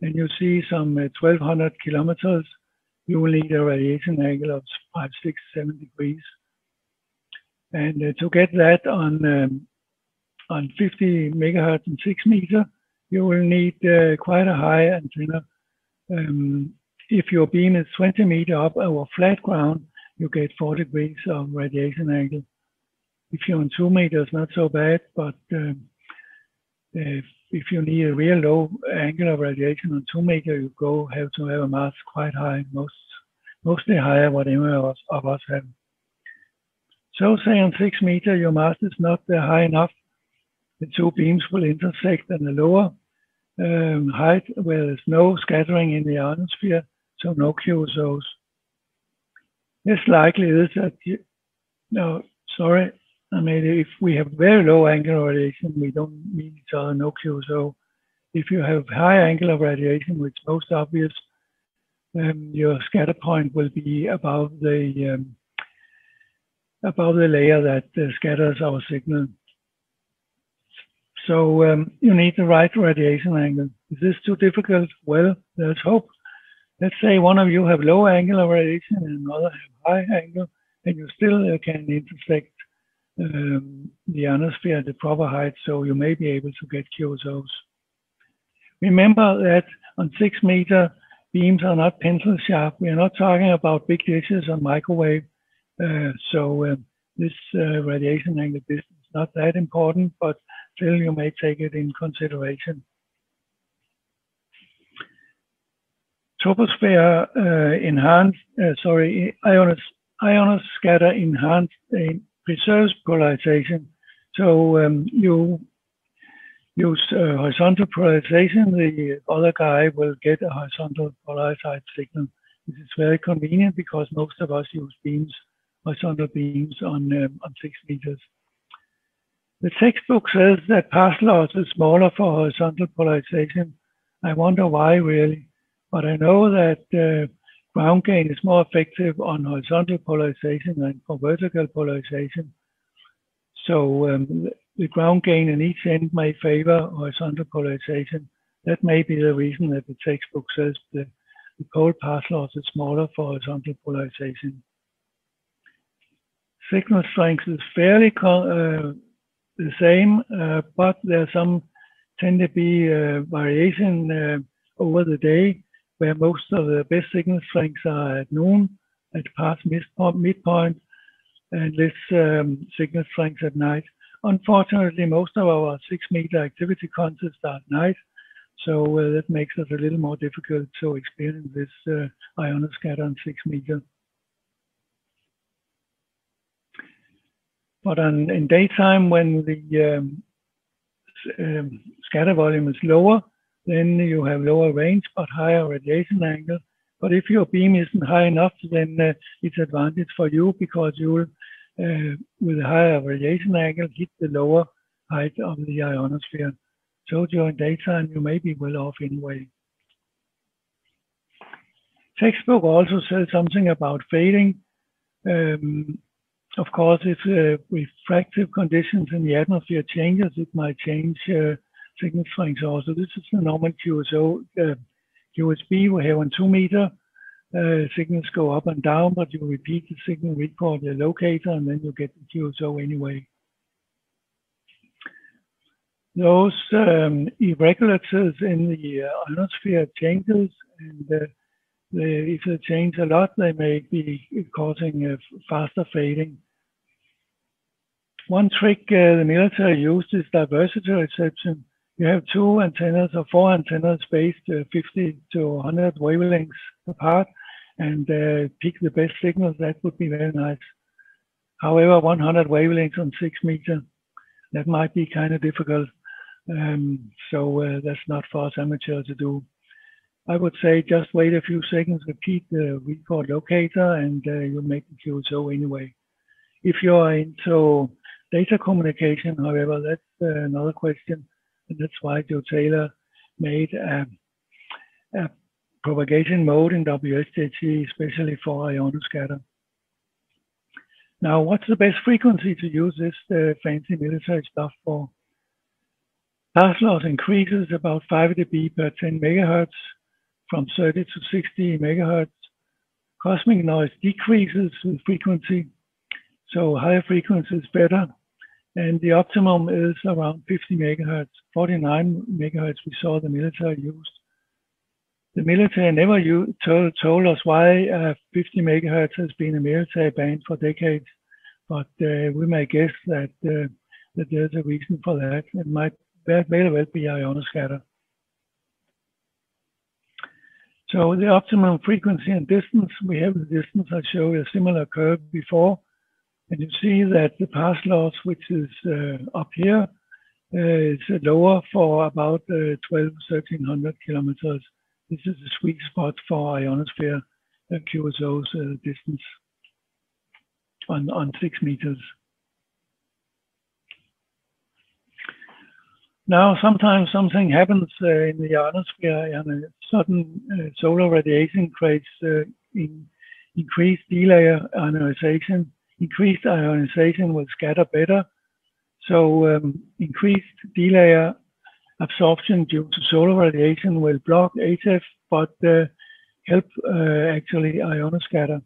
Speaker 12: And you see some 1200 uh, kilometers, you will need a radiation angle of 5, 6, 7 degrees. And uh, to get that on um, on 50 megahertz and 6 meter, you will need uh, quite a high antenna. Um, if your beam is 20 meter up over flat ground, you get 4 degrees of radiation angle. If you're on 2 meters, not so bad, but um, if, if you need a real low angle of radiation on 2 meter, you go have to have a mass quite high, most, mostly higher what any of us have. So say on 6 meter, your mass is not uh, high enough the two beams will intersect at a lower um, height where there's no scattering in the ionosphere, so no QSOs. This likely is that, you, no, sorry, I mean, if we have very low angular radiation, we don't meet each other, no QSO. If you have high angular radiation, which is most obvious, um, your scatter point will be above the um, above the layer that uh, scatters our signal. So um, you need the right radiation angle. Is this too difficult? Well, there's hope. Let's say one of you have low angle of radiation and another have high angle, and you still uh, can intersect um, the ionosphere at the proper height, so you may be able to get QSOs. Remember that on six meter beams are not pencil sharp. We are not talking about big dishes on microwave. Uh, so um, this uh, radiation angle distance is not that important, but still you may take it in consideration. Troposphere uh, enhanced, uh, sorry, ionos, scatter enhanced uh, preserves polarization. So um, you use uh, horizontal polarization, the other guy will get a horizontal polarized signal. This is very convenient because most of us use beams, horizontal beams on, um, on six meters. The textbook says that path loss is smaller for horizontal polarization. I wonder why, really. But I know that uh, ground gain is more effective on horizontal polarization than for vertical polarization. So um, the ground gain in each end may favor horizontal polarization. That may be the reason that the textbook says the, the pole path loss is smaller for horizontal polarization. Signal strength is fairly uh, the same, uh, but there are some tend to be uh, variation uh, over the day, where most of the best signal strengths are at noon, at past midpoint, and less um, signal strengths at night. Unfortunately, most of our six meter activity contests are at night, so uh, that makes it a little more difficult to experience this uh, ionoscatter on six meter. But on, in daytime, when the um, um, scatter volume is lower, then you have lower range but higher radiation angle. But if your beam isn't high enough, then uh, it's advantage for you because you will, uh, with a higher radiation angle, hit the lower height of the ionosphere. So during daytime, you may be well off anyway. Textbook also says something about fading. Um, of course, if uh, refractive conditions in the atmosphere changes, it might change uh, signal strength also. This is the normal QSO, uh, QSB. We have on two meter, uh, signals go up and down, but you repeat the signal record the locator and then you get the QSO anyway. Those um, irregularities in the uh, ionosphere changes and uh, they, if they change a lot, they may be causing a uh, faster fading. One trick uh, the military used is diversity reception. You have two antennas or four antennas spaced uh, 50 to 100 wavelengths apart and uh, pick the best signal. That would be very nice. However, 100 wavelengths on six meter, that might be kind of difficult. Um, so uh, that's not for us amateurs to do. I would say just wait a few seconds, repeat the record locator, and uh, you make the QSO anyway. If you are into data communication, however, that's uh, another question, and that's why Joe Taylor made a, a propagation mode in WSJT, especially for ionoscatter. Now, what's the best frequency to use this uh, fancy military stuff for? Pass loss increases about 5 dB per 10 megahertz from 30 to 60 megahertz. Cosmic noise decreases with frequency, so higher frequency is better. And the optimum is around 50 megahertz. 49 megahertz we saw the military used. The military never u- told, told us why uh, 50 megahertz has been a military band for decades, but uh, we may guess that, uh, that there's a reason for that. It might very well be ionoscatter. So the optimum frequency and distance, we have the distance. I showed a similar curve before. And you see that the pass loss, which is uh, up here, uh, is lower for about uh, 12, 1300 kilometers. This is a sweet spot for ionosphere uh, QSO's uh, distance on, on six meters. Now, sometimes something happens uh, in the ionosphere and uh, a sudden uh, solar radiation creates uh, in, increased ionization. Increased ionization will scatter better. So um, increased layer absorption due to solar radiation will block HF, but uh, help uh, actually ionoscatter.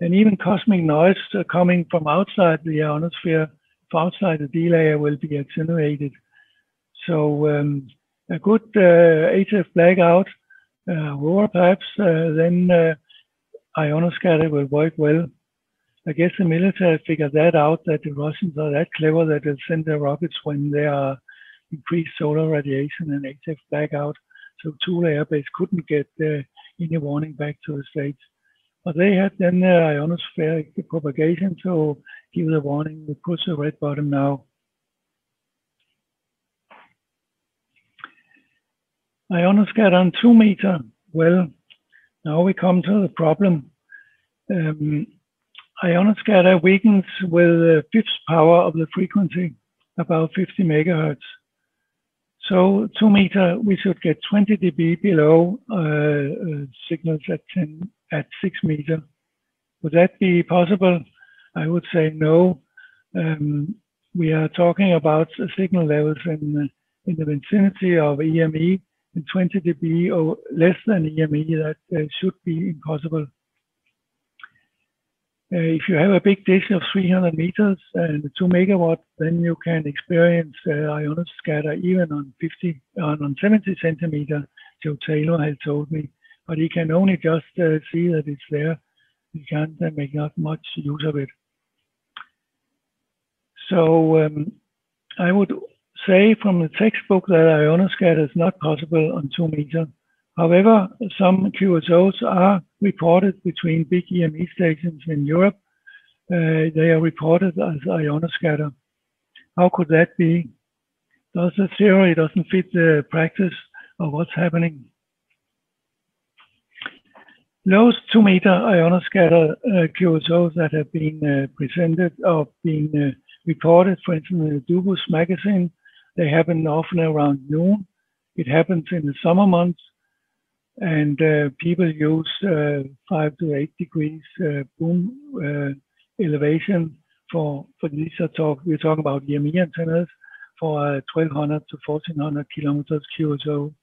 Speaker 12: And even cosmic noise coming from outside the ionosphere, from outside the D layer will be attenuated so um, a good uh, HF blackout uh, perhaps uh, then uh, ionoscatter will work well. I guess the military figured that out, that the Russians are that clever that they send their rockets when there are increased solar radiation and HF blackout. So Thule Air Base couldn't get uh, any warning back to the States. But they had then the uh, ionospheric propagation, so give the warning, we push the red button now. two meter. Well, now we come to the problem. Um, scatter weakens with the fifth power of the frequency, about 50 megahertz. So 2 meter, we should get 20 dB below uh, uh, signals at 10 at 6 meter. Would that be possible? I would say no. Um, we are talking about signal levels in in the vicinity of EME in 20 dB or less than EME, that uh, should be impossible. Uh, if you have a big dish of 300 meters and 2 megawatt, then you can experience uh, scatter even on 50 on 70 centimeter. Joe Taylor has told me, but he can only just see that it's there. He can't make not much use of it. So um, I would say from the textbook that ionoscat is not possible on 2 meter. However, some QSOs are reported between big EME stations in Europe. Uh, they are reported as ionoscatter. How could that be? Does the theory doesn't fit the practice of what's happening? Those two meter ionoscatter uh, QSOs that have been uh, presented or been uh, reported, for instance, in the Dubus magazine, they happen often around noon. It happens in the summer months, and uh, people use uh, five to eight degrees uh, boom uh, elevation for for these talk we're talking about EME antennas for 1200 uh, to 1400 kilometers QSO.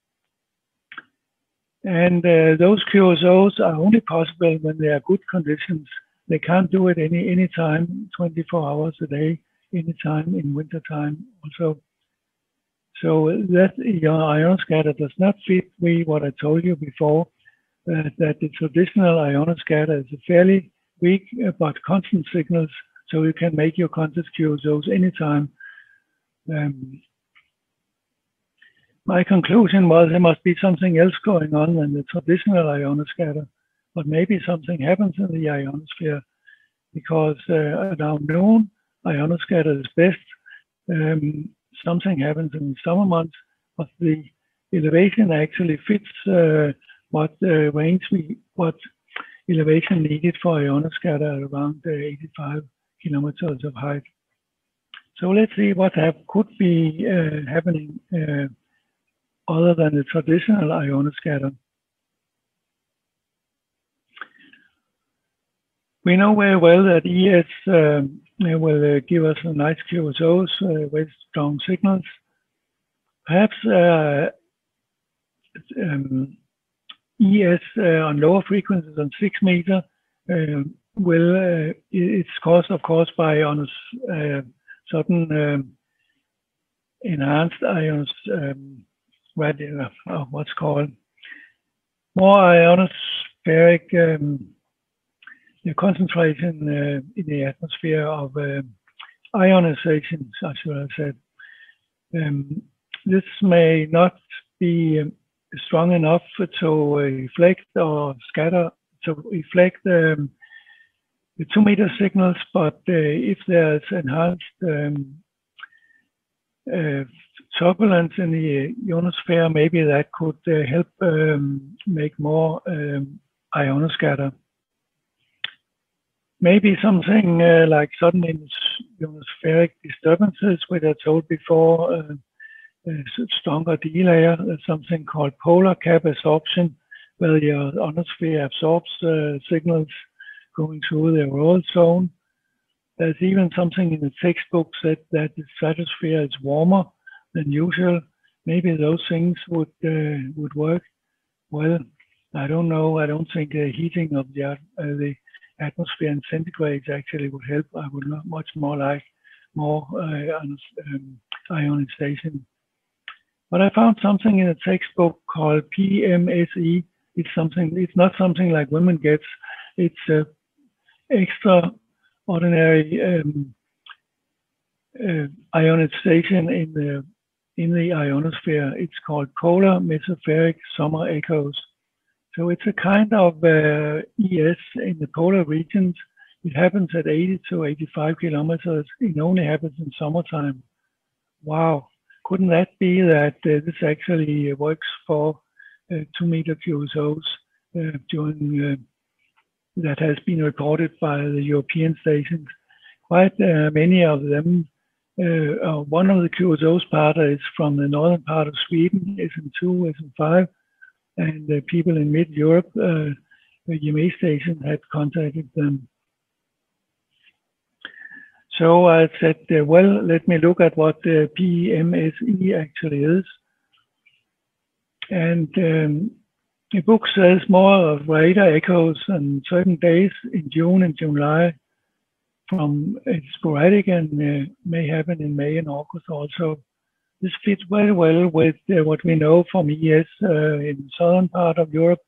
Speaker 12: And uh, those QSOs are only possible when there are good conditions. They can't do it any any time, 24 hours a day, any time in winter time also. So that your ionoscatter does not fit me what I told you before, uh, that the traditional ionoscatter is a fairly weak uh, but constant signals, so you can make your constant QSOs anytime. Um, my conclusion was there must be something else going on than the traditional ionoscatter, but maybe something happens in the ionosphere because uh, around noon ionoscatter is best. Um, something happens in summer months, but the elevation actually fits uh, what uh, range we what elevation needed for ionoscatter around uh, 85 kilometers of height. So let's see what have, could be uh, happening uh, other than the traditional ionoscatter. We know very well that ES uh, will uh, give us nice QSOs uh, with strong signals. Perhaps um, ES on lower frequencies on 6 meter. will, it's caused, of course, by on a certain enhanced ions, um, what's called more ionospheric um, the concentration uh, in the atmosphere of uh, ionizations, I should have said. Um, this may not be um, strong enough to reflect or scatter, to reflect um, the two meter signals, but uh, if there's enhanced um, uh, turbulence in the uh, ionosphere, maybe that could uh, help um, make more ionoscatter maybe something uh, like sudden atmospheric disturbances, which I told before, uh, uh stronger D layer, uh, something called polar cap absorption, where your ionosphere absorbs uh, signals going through the auroral zone. There's even something in the textbook said that the stratosphere is warmer than usual. Maybe those things would uh, would work. Well, I don't know. I don't think the heating of the, uh, the atmosphere and centigrades actually would help. I would much more like more uh, um, ionization. But I found something in a textbook called PMSE. It's something. It's not something like women gets. It's a extraordinary um, uh, ionization in the in the ionosphere. It's called polar mesospheric summer echoes. So it's a kind of uh, ES in the polar regions. It happens at 80 to 85 kilometers. It only happens in summertime. Wow. Couldn't that be that uh, this actually works for uh, 2 meter QSOs uh, during, uh, that has been reported by the European stations? Quite uh, many of them. one of the QSOs part is from the northern part of Sweden, in 2 in 5 and the people in mid Europe, uh, the EME station had contacted them. So I said, uh, well, let me look at what the PEMSE actually is. And um, the book says more of radar echoes on certain days in June and July from sporadic and uh, may happen in May and August also. This fits very well with uh, what we know from ES uh, in the southern part of Europe.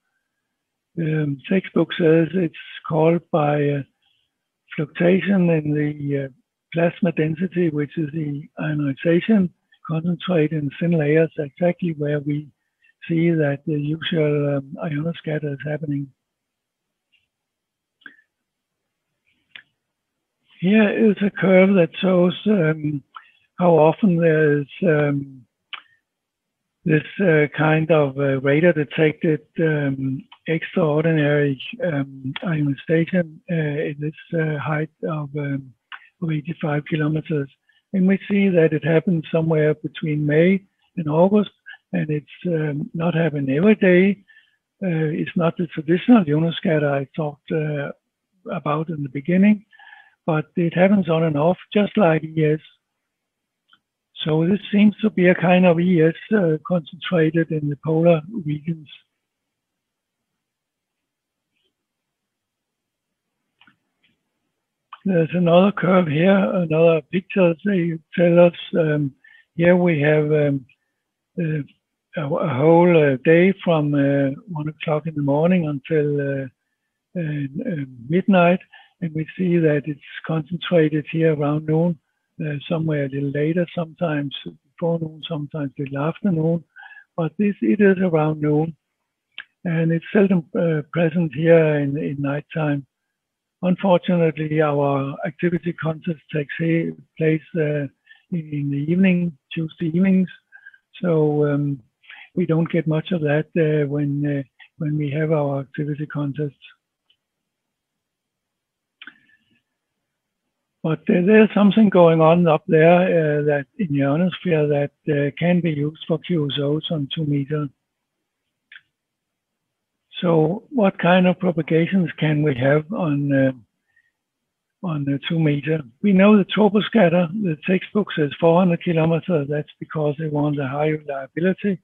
Speaker 12: Um, textbook says it's caused by uh, fluctuation in the plasma density, which is the ionization concentrate in thin layers, exactly where we see that the usual um, ionoscatter is happening. Here is a curve that shows um, how often there's um, this uh, kind of uh, radar detected um, extraordinary um, ionization uh, in this uh, height of, um, of 85 kilometers. And we see that it happens somewhere between May and August, and it's um, not happening every day. Uh, it's not the traditional ionoscatter I talked uh, about in the beginning, but it happens on and off, just like ES so this seems to be a kind of ES uh, concentrated in the polar regions. There's another curve here, another picture. They tell us um, here we have um, uh, a, whole uh, day from uh, one o'clock in the morning until uh, uh, midnight, and we see that it's concentrated here around noon uh, somewhere a little later, sometimes before noon, sometimes little afternoon, but this, it is around noon, and it's seldom uh, present here in, in nighttime. Unfortunately, our activity contest takes place uh, in the evening, Tuesday evenings, so um, we don't get much of that uh, when uh, when we have our activity contests. But uh, there's something going on up there uh, that in the ionosphere that uh, can be used for QSOs on two meter. So what kind of propagations can we have on uh, on the two meter? We know the troposcatter, the textbook says 400 kilometers. That's because they want a high reliability.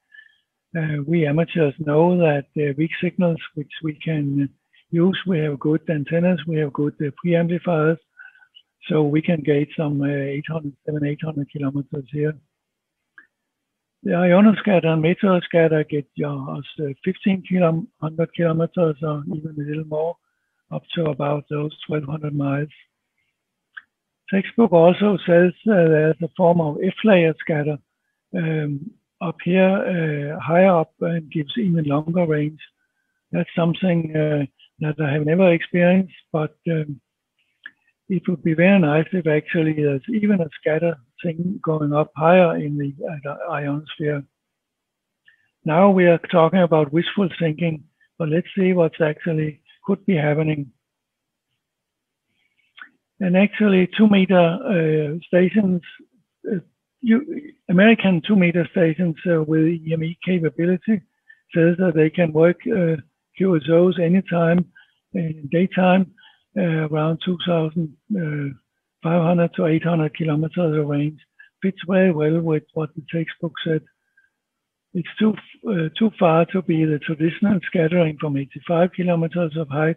Speaker 12: Uh, we amateurs know that weak signals, which we can use, we have good antennas, we have good uh, preamplifiers, so we can gauge some uh, 800, 700, kilometers here. The ionoscatter and meteoscatter get just uh, 15 km, 100 kilometers or even a little more up to about those 1200 miles. Textbook also says uh, there's a form of F-layer scatter um, up here, uh, higher up and gives even longer range. That's something uh, that I have never experienced, but um, it would be very nice if actually there's even a scatter thing going up higher in uh, the ionosphere. Now we are talking about wishful thinking, but let's see what's actually could be happening. And actually, two meter uh, stations, uh, you, American two meter stations uh, with EME capability says that they can work uh, QSOs anytime in daytime uh, around 2,500 uh, to 800 kilometers of range. Fits very well with what the textbook said. It's too uh, too far to be the traditional scattering from 85 kilometers of height,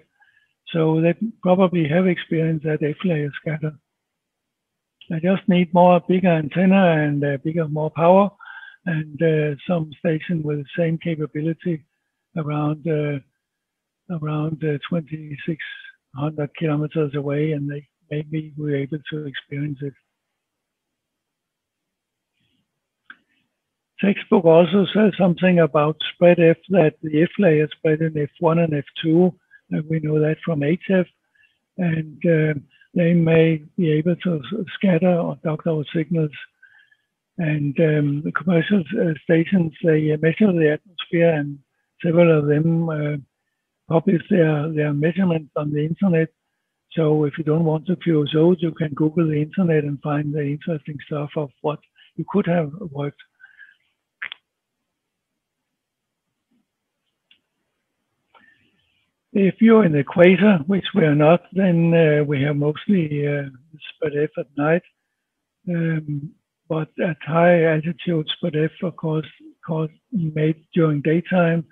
Speaker 12: so they probably have experienced that F-layer scatter. They just need more bigger antenna and uh, bigger more power, and uh, some station with the same capability around uh, around 26 100 kilometers away and they maybe were able to experience it. Textbook also says something about spread F, that the F layer spread in F1 and F2, and we know that from HF, and uh, they may be able to scatter or ductile signals. And um, the commercial uh, stations, they measure the atmosphere, and several of them uh, publish their, their measurements on the internet. So if you don't want to feel those, you can Google the internet and find the interesting stuff of what you could have worked. If you're in the equator, which we are not, then uh, we have mostly uh, spread F at night. Um, but at high altitudes, spread F, of course, course made during daytime.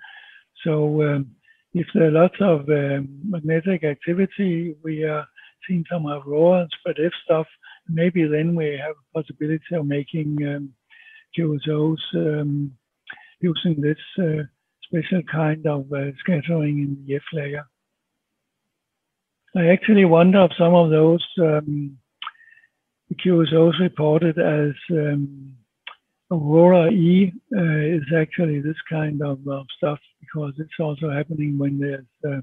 Speaker 12: So um, if there are lots of um, magnetic activity, we are seeing some and spread F stuff, maybe then we have a possibility of making um, QSOs um, using this uh, special kind of uh, scattering in the F layer. I actually wonder if some of those um, QSOs reported as um, Aurora E uh, is actually this kind of, of, stuff because it's also happening when there's uh,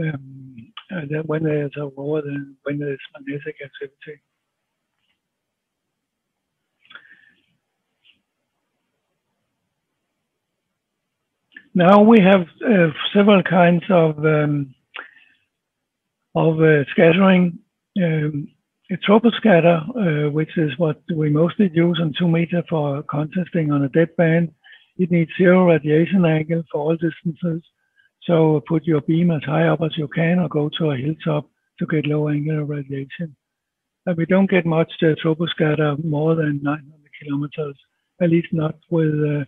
Speaker 12: um, uh, when there's aurora and when there's magnetic activity. Now we have uh, several kinds of um, of uh, scattering. Um, troposcatter, uh, øh, which is what we mostly use on 2 meter for contesting on a dead band, it needs zero radiation angle for all distances. So put your beam as high up as you can or go to a hilltop to get low angular radiation. And we don't get much uh, troposcatter more than 900 kilometers, at least not with uh,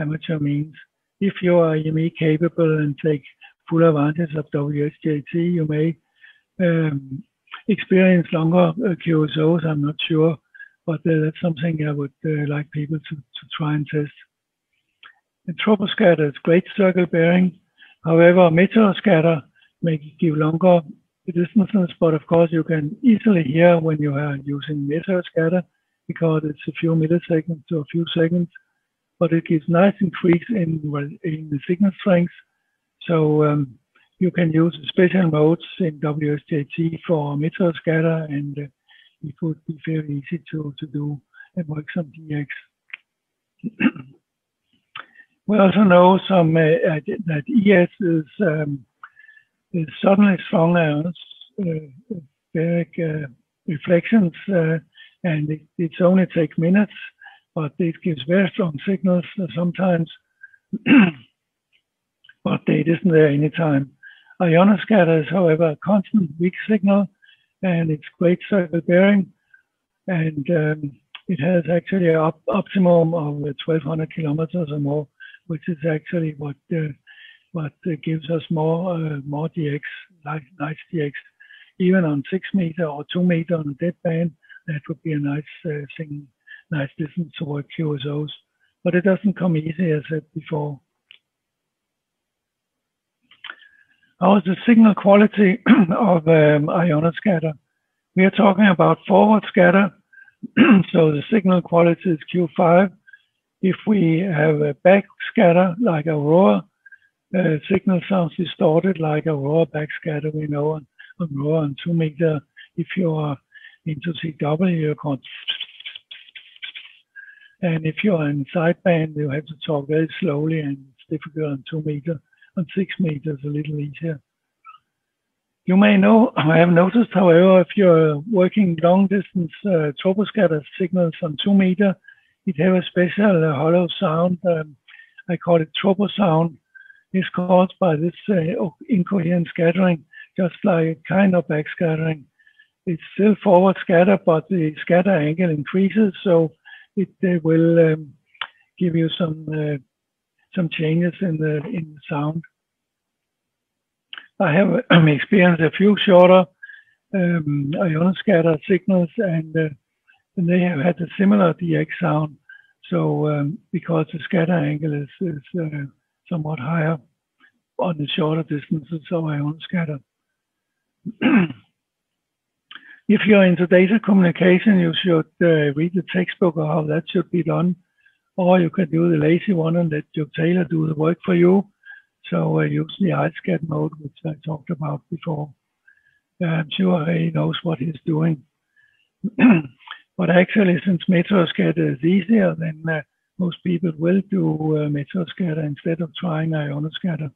Speaker 12: amateur means. If you are EME capable and take full advantage of WSJT, you may um, experience longer uh, QSOs. I'm not sure, but uh, that's something I would uh, like people to, to try and test. In troposcatter, is great circle bearing. However, meteor scatter may give longer distances, but of course you can easily hear when you are using meteor scatter because it's a few milliseconds to a few seconds, but it gives nice increase in, well, in the signal strength. So um, you can use special modes in WSJT for metal scatter, and uh, it would be very easy to, to do and work some DX. we also know some uh, that ES is, um, is suddenly strong as uh, uh, reflections, uh, and it, it's only takes minutes, but it gives very strong signals sometimes, but it isn't there any time. Ionoscatter is, however, a constant weak signal, and it's great circle bearing, and um, it has actually an op optimum of 1,200 kilometers or more, which is actually what uh, what gives us more uh, more DX, like nice DX, even on six meter or two meter on a band, That would be a nice uh, thing, nice distance to work QSOs, but it doesn't come easy as I said before. Now, the signal quality of um, ionoscatter. We are talking about forward scatter, so the signal quality is Q5. If we have a backscatter like Aurora, uh, signal sounds distorted like Aurora backscatter. We know on Aurora and 2 meter. If you are into CW, you're going and if you're in sideband, you have to talk very slowly and it's difficult on 2 meter and six meters a little easier. You may know, I have noticed, however, if you're working long distance uh, troposcatter signals on two meter, it have a special uh, hollow sound. Um, I call it tropo sound. It's caused by this uh, incoherent scattering, just like kind of backscattering. It's still forward scatter, but the scatter angle increases, so it uh, will um, give you some uh, some changes in the in the sound. I have um, experienced a few shorter um, scatter signals, and, uh, and they have had a similar DX sound. So um, because the scatter angle is, is uh, somewhat higher on the shorter distances of scatter. if you're into data communication, you should uh, read the textbook of how that should be done or you can do the lazy one and let your tailor do the work for you. So uh, use the iSCAD mode, which I talked about before. I'm sure he knows what he's doing. but actually, since MetroSCAD is easier, then uh, most people will do uh, MetroSCAD instead of trying IonoSCAD.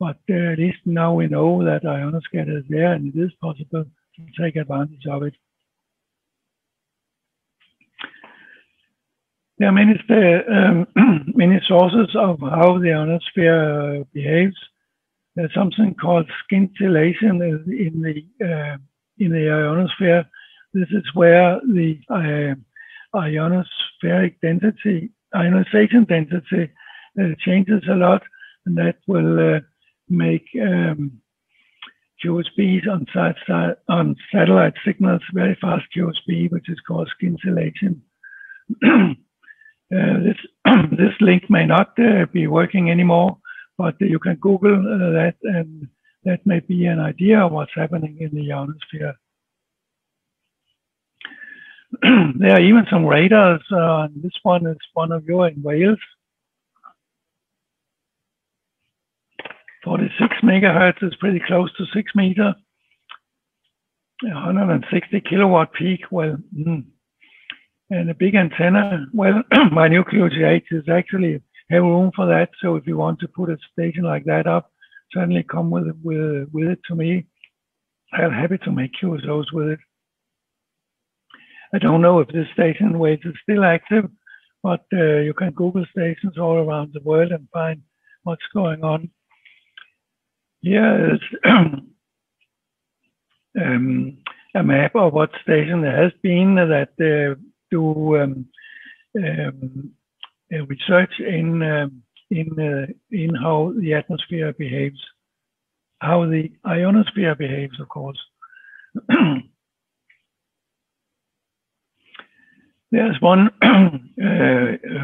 Speaker 12: But uh, at least now we know that IonoSCAD is there and it is possible to take advantage of it. There are many um, many sources of how the ionosphere uh, behaves. There's something called scintillation in the uh, in the ionosphere. This is where the uh, ionospheric density, ionization density, uh, changes a lot, and that will uh, make um, QSBs on, sat on satellite signals, very fast QSB, which is called scintillation. Uh, this this link may not uh, be working anymore, but you can Google uh, that, and that may be an idea of what's happening in the ionosphere. there are even some radars. Uh, this one is one of you in Wales. 46 megahertz is pretty close to 6 meter. 160 kilowatt peak. Well, mm, and a big antenna, well, my new QGH is actually have room for that. So if you want to put a station like that up, certainly come with with with it to me. I'm happy to make QSOs with it. I don't know if this station weight is still active, but uh, you can Google stations all around the world and find what's going on. Here is um, a map of what station there has been that uh, do um, um, uh, research in um, in uh, in how the atmosphere behaves, how the ionosphere behaves, of course. There's one uh,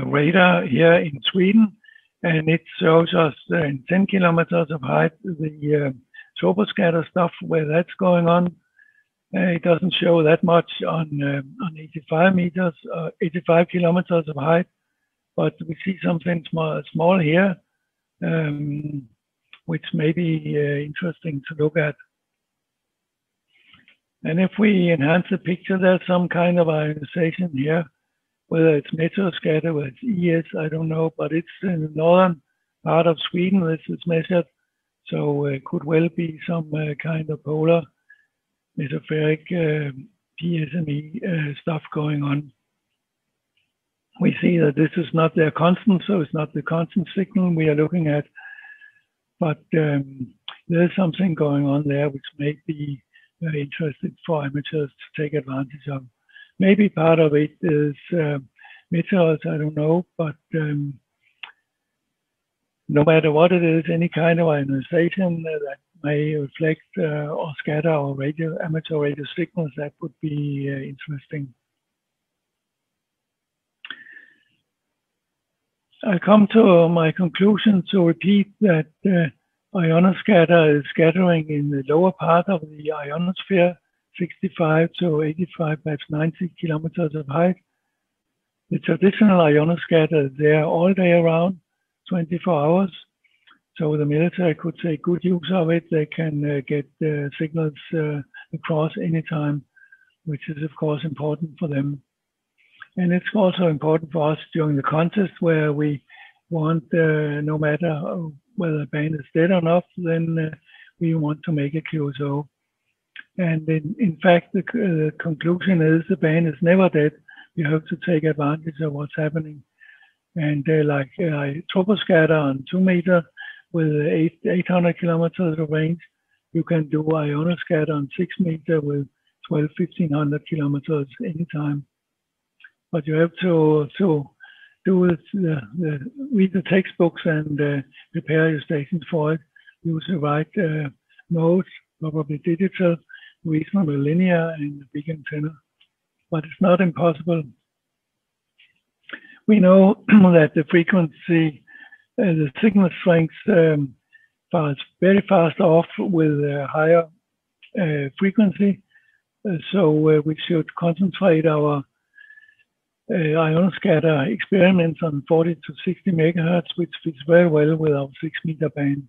Speaker 12: radar here in Sweden, and it shows us uh, in 10 kilometers of height the uh, troposcatter stuff where that's going on. Uh, it doesn't show that much on um, on 85 meters, uh, 85 kilometers of height, but we see something small, small here, um, which may be uh, interesting to look at. And if we enhance the picture, there's some kind of ionization here, whether it's meteoscatter, whether it's ES, I don't know, but it's in the northern part of Sweden. This is measured, so it uh, could well be some uh, kind of polar mesospheric uh, PSME uh, stuff going on. We see that this is not their constant, so it's not the constant signal we are looking at, but um, there's something going on there which may be very interesting for amateurs to take advantage of. Maybe part of it is uh, meteors, I don't know, but um, no matter what it is, any kind of ionization that may reflect uh, or scatter or radio amateur radio signals that would be uh, interesting. I come to my conclusion to repeat that uh, ionoscatter is scattering in the lower part of the ionosphere, 65 to 85, perhaps 90 kilometers of height. The traditional ionoscatter is there all day around, 24 hours. So the military could take good use of it. They can uh, get uh, signals uh, across anytime, which is, of course, important for them. And it's also important for us during the contest where we want, uh, no matter whether the band is dead or not, then uh, we want to make a QSO. And in, in fact, the conclusion is the band is never dead. We have to take advantage of what's happening. And like uh, Troposcatter on 2 meter with 8, 800 kilometers of range. You can do ionoscat on 6 meter with 12, 1500 kilometers anytime. But you have to, to do it, uh, the, uh, read the textbooks and uh, prepare your stations for it. Use the right uh, modes, probably digital, reasonable linear, and big antenna. But it's not impossible. We know that the frequency uh, the signal strength um, fast, very fast off with a higher uh, frequency. Uh, so uh, we should concentrate our uh, ion scatter experiments on 40 to 60 megahertz, which fits very well with our six meter band.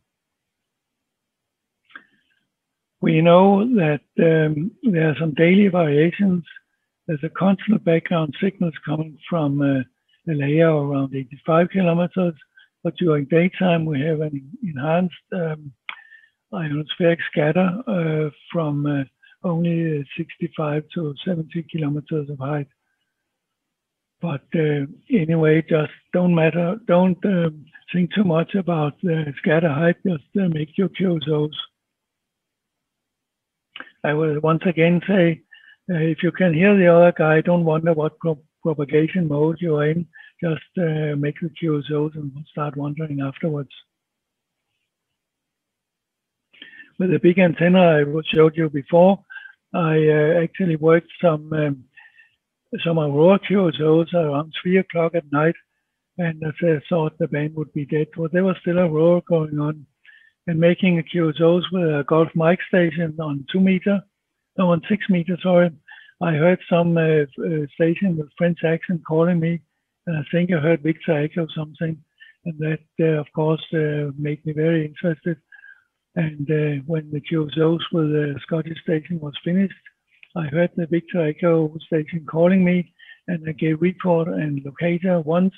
Speaker 12: We know that um, there are some daily variations. There's a constant background signals coming from a uh, layer around 85 kilometers but during daytime, we have an enhanced um, ionospheric scatter uh, from uh, only uh, 65 to 70 kilometers of height. But uh, anyway, just don't matter, don't um, think too much about the scatter height, just uh, make your QSOs. I will once again say, uh, if you can hear the other guy, don't wonder what pro propagation mode you're in just uh, make the QSOs and start wandering afterwards. With the big antenna I showed you before, I uh, actually worked some um, some Aurora QSOs around 3 o'clock at night, and I thought the band would be dead. but there was still Aurora going on, and making a QSOs with a Golf Mike station on 2 meter, no, on 6 meter, sorry. I heard some uh, uh, station with French accent calling me I uh, think I heard Victor Echo or something, and that uh, of course uh, made me very interested. And when the QSOs with the Scottish station was finished, I heard the Victor Echo station calling me, and I gave report and locator once,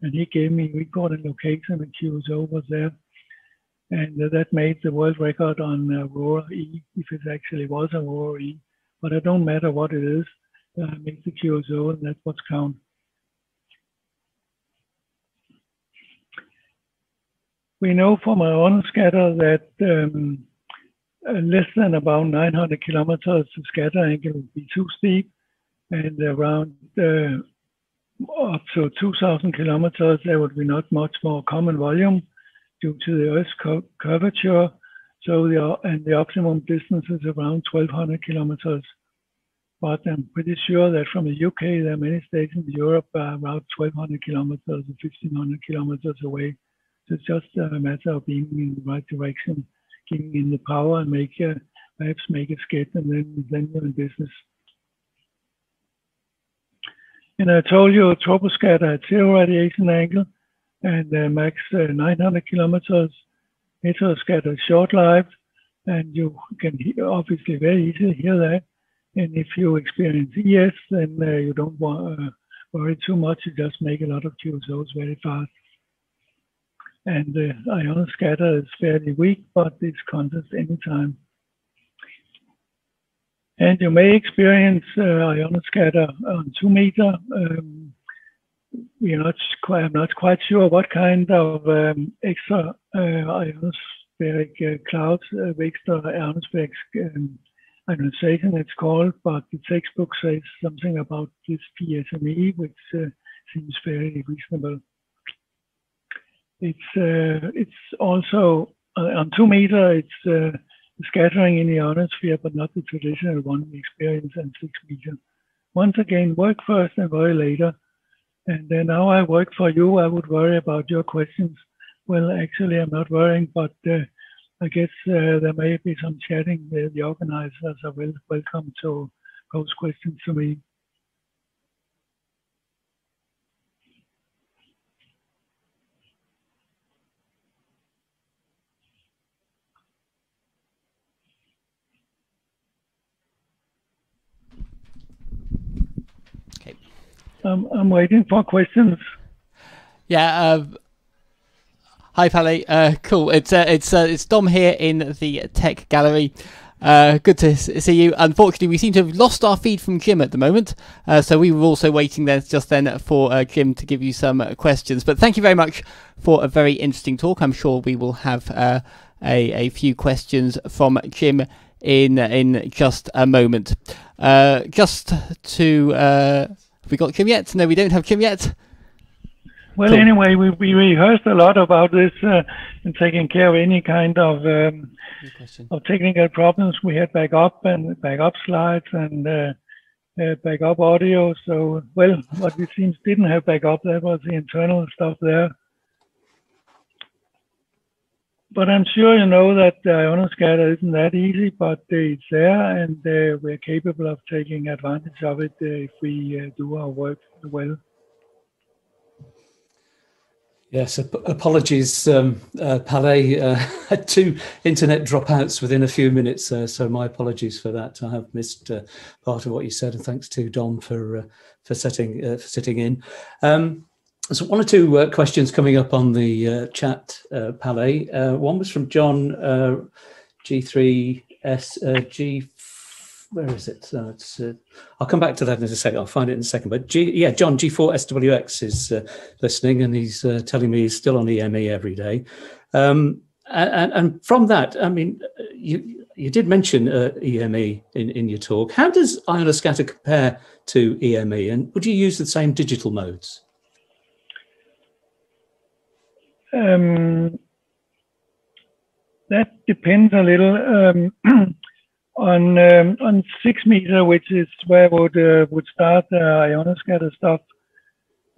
Speaker 12: and he gave me report and location, and QSO was there. And that made the world record on Aurora E, if it actually was Aurora E. But it don't matter what it is, uh, make the QSO, and that's what's count. We know from our own scatter that um, uh, less than about 900 kilometers of scatter angle would be too steep, and around uh, up to 2,000 kilometers there would be not much more common volume due to the Earth's curvature. So the and the optimum distance is around 1,200 kilometers. But I'm pretty sure that from the UK, there are many states in Europe uh, around 1,200 kilometers or 1,500 kilometers away. It's just a matter of being in the right direction, giving in the power, and make uh, perhaps make a skip, and then then you're in business. And I told you, troposcatter at zero radiation angle and uh, max uh, 900 kilometers. Meteoscatter short-lived, and you can hear, obviously very easily hear that. And if you experience ES, then uh, you don't want, uh, worry too much. You just make a lot of QSOs very fast and the ion scatter is fairly weak, but it's constant anytime. And you may experience uh, ion scatter on two meter. Um, are not quite, I'm not quite sure what kind of um, extra uh, ionospheric uh, clouds, uh, extra ionospheric um, ionization it's called, but the textbook says something about this PSME, which uh, seems very reasonable. It's uh, it's also uh, on two meter. It's uh, scattering in the ionosphere, but not the traditional one we experience on six meter. Once again, work first and worry later. And then now I work for you. I would worry about your questions. Well, actually, I'm not worrying, but uh, I guess uh, there may be some chatting. The, the organizers are welcome to pose questions to me. I'm waiting for questions.
Speaker 17: Yeah. Uh, hi, Palle. Uh, cool. It's uh, it's uh, it's Dom here in the tech gallery. Uh, good to see you. Unfortunately, we seem to have lost our feed from Jim at the moment, uh, so we were also waiting there just then for Jim to give you some questions. But thank you very much for a very interesting talk. I'm sure we will have a a few questions from Jim in in just a moment. just to we got Kim yet? No, we don't have
Speaker 13: Kim yet.
Speaker 12: Well, cool. anyway, we, we rehearsed a lot about this uh, and taking care of any kind of um, of technical problems. We had backup and backup slides and uh, uh, backup audio. So, well, what we seems didn't have backup. That was the internal stuff there but I'm sure you know that ionoscatter uh, isn't that easy, but uh, it's there, and uh, we're capable of taking advantage of it if we do our work well.
Speaker 7: Yes, ap- apologies, um, uh, Palle uh, had two internet dropouts within a few minutes, uh, so my apologies for that. I have missed part of what you said, and thanks to Don for for setting for sitting in. Um, so one or two uh, questions coming up on the uh, chat uh, Palle. Uh, one was from John G3SG. Uh, uh, where is it? I'll come back to that in a second. I'll find it in a second. But G, yeah, John G4SWX is listening and he's telling me he's still on EME every day. Um, and, and, from that, I mean, you you did mention EME in, in your talk. How does ionoscatter Scatter compare to EME? And would you use the same digital
Speaker 12: modes? Um, that depends a little um, on um, on six meter, which is where would uh, would start uh, ionoscatter stuff.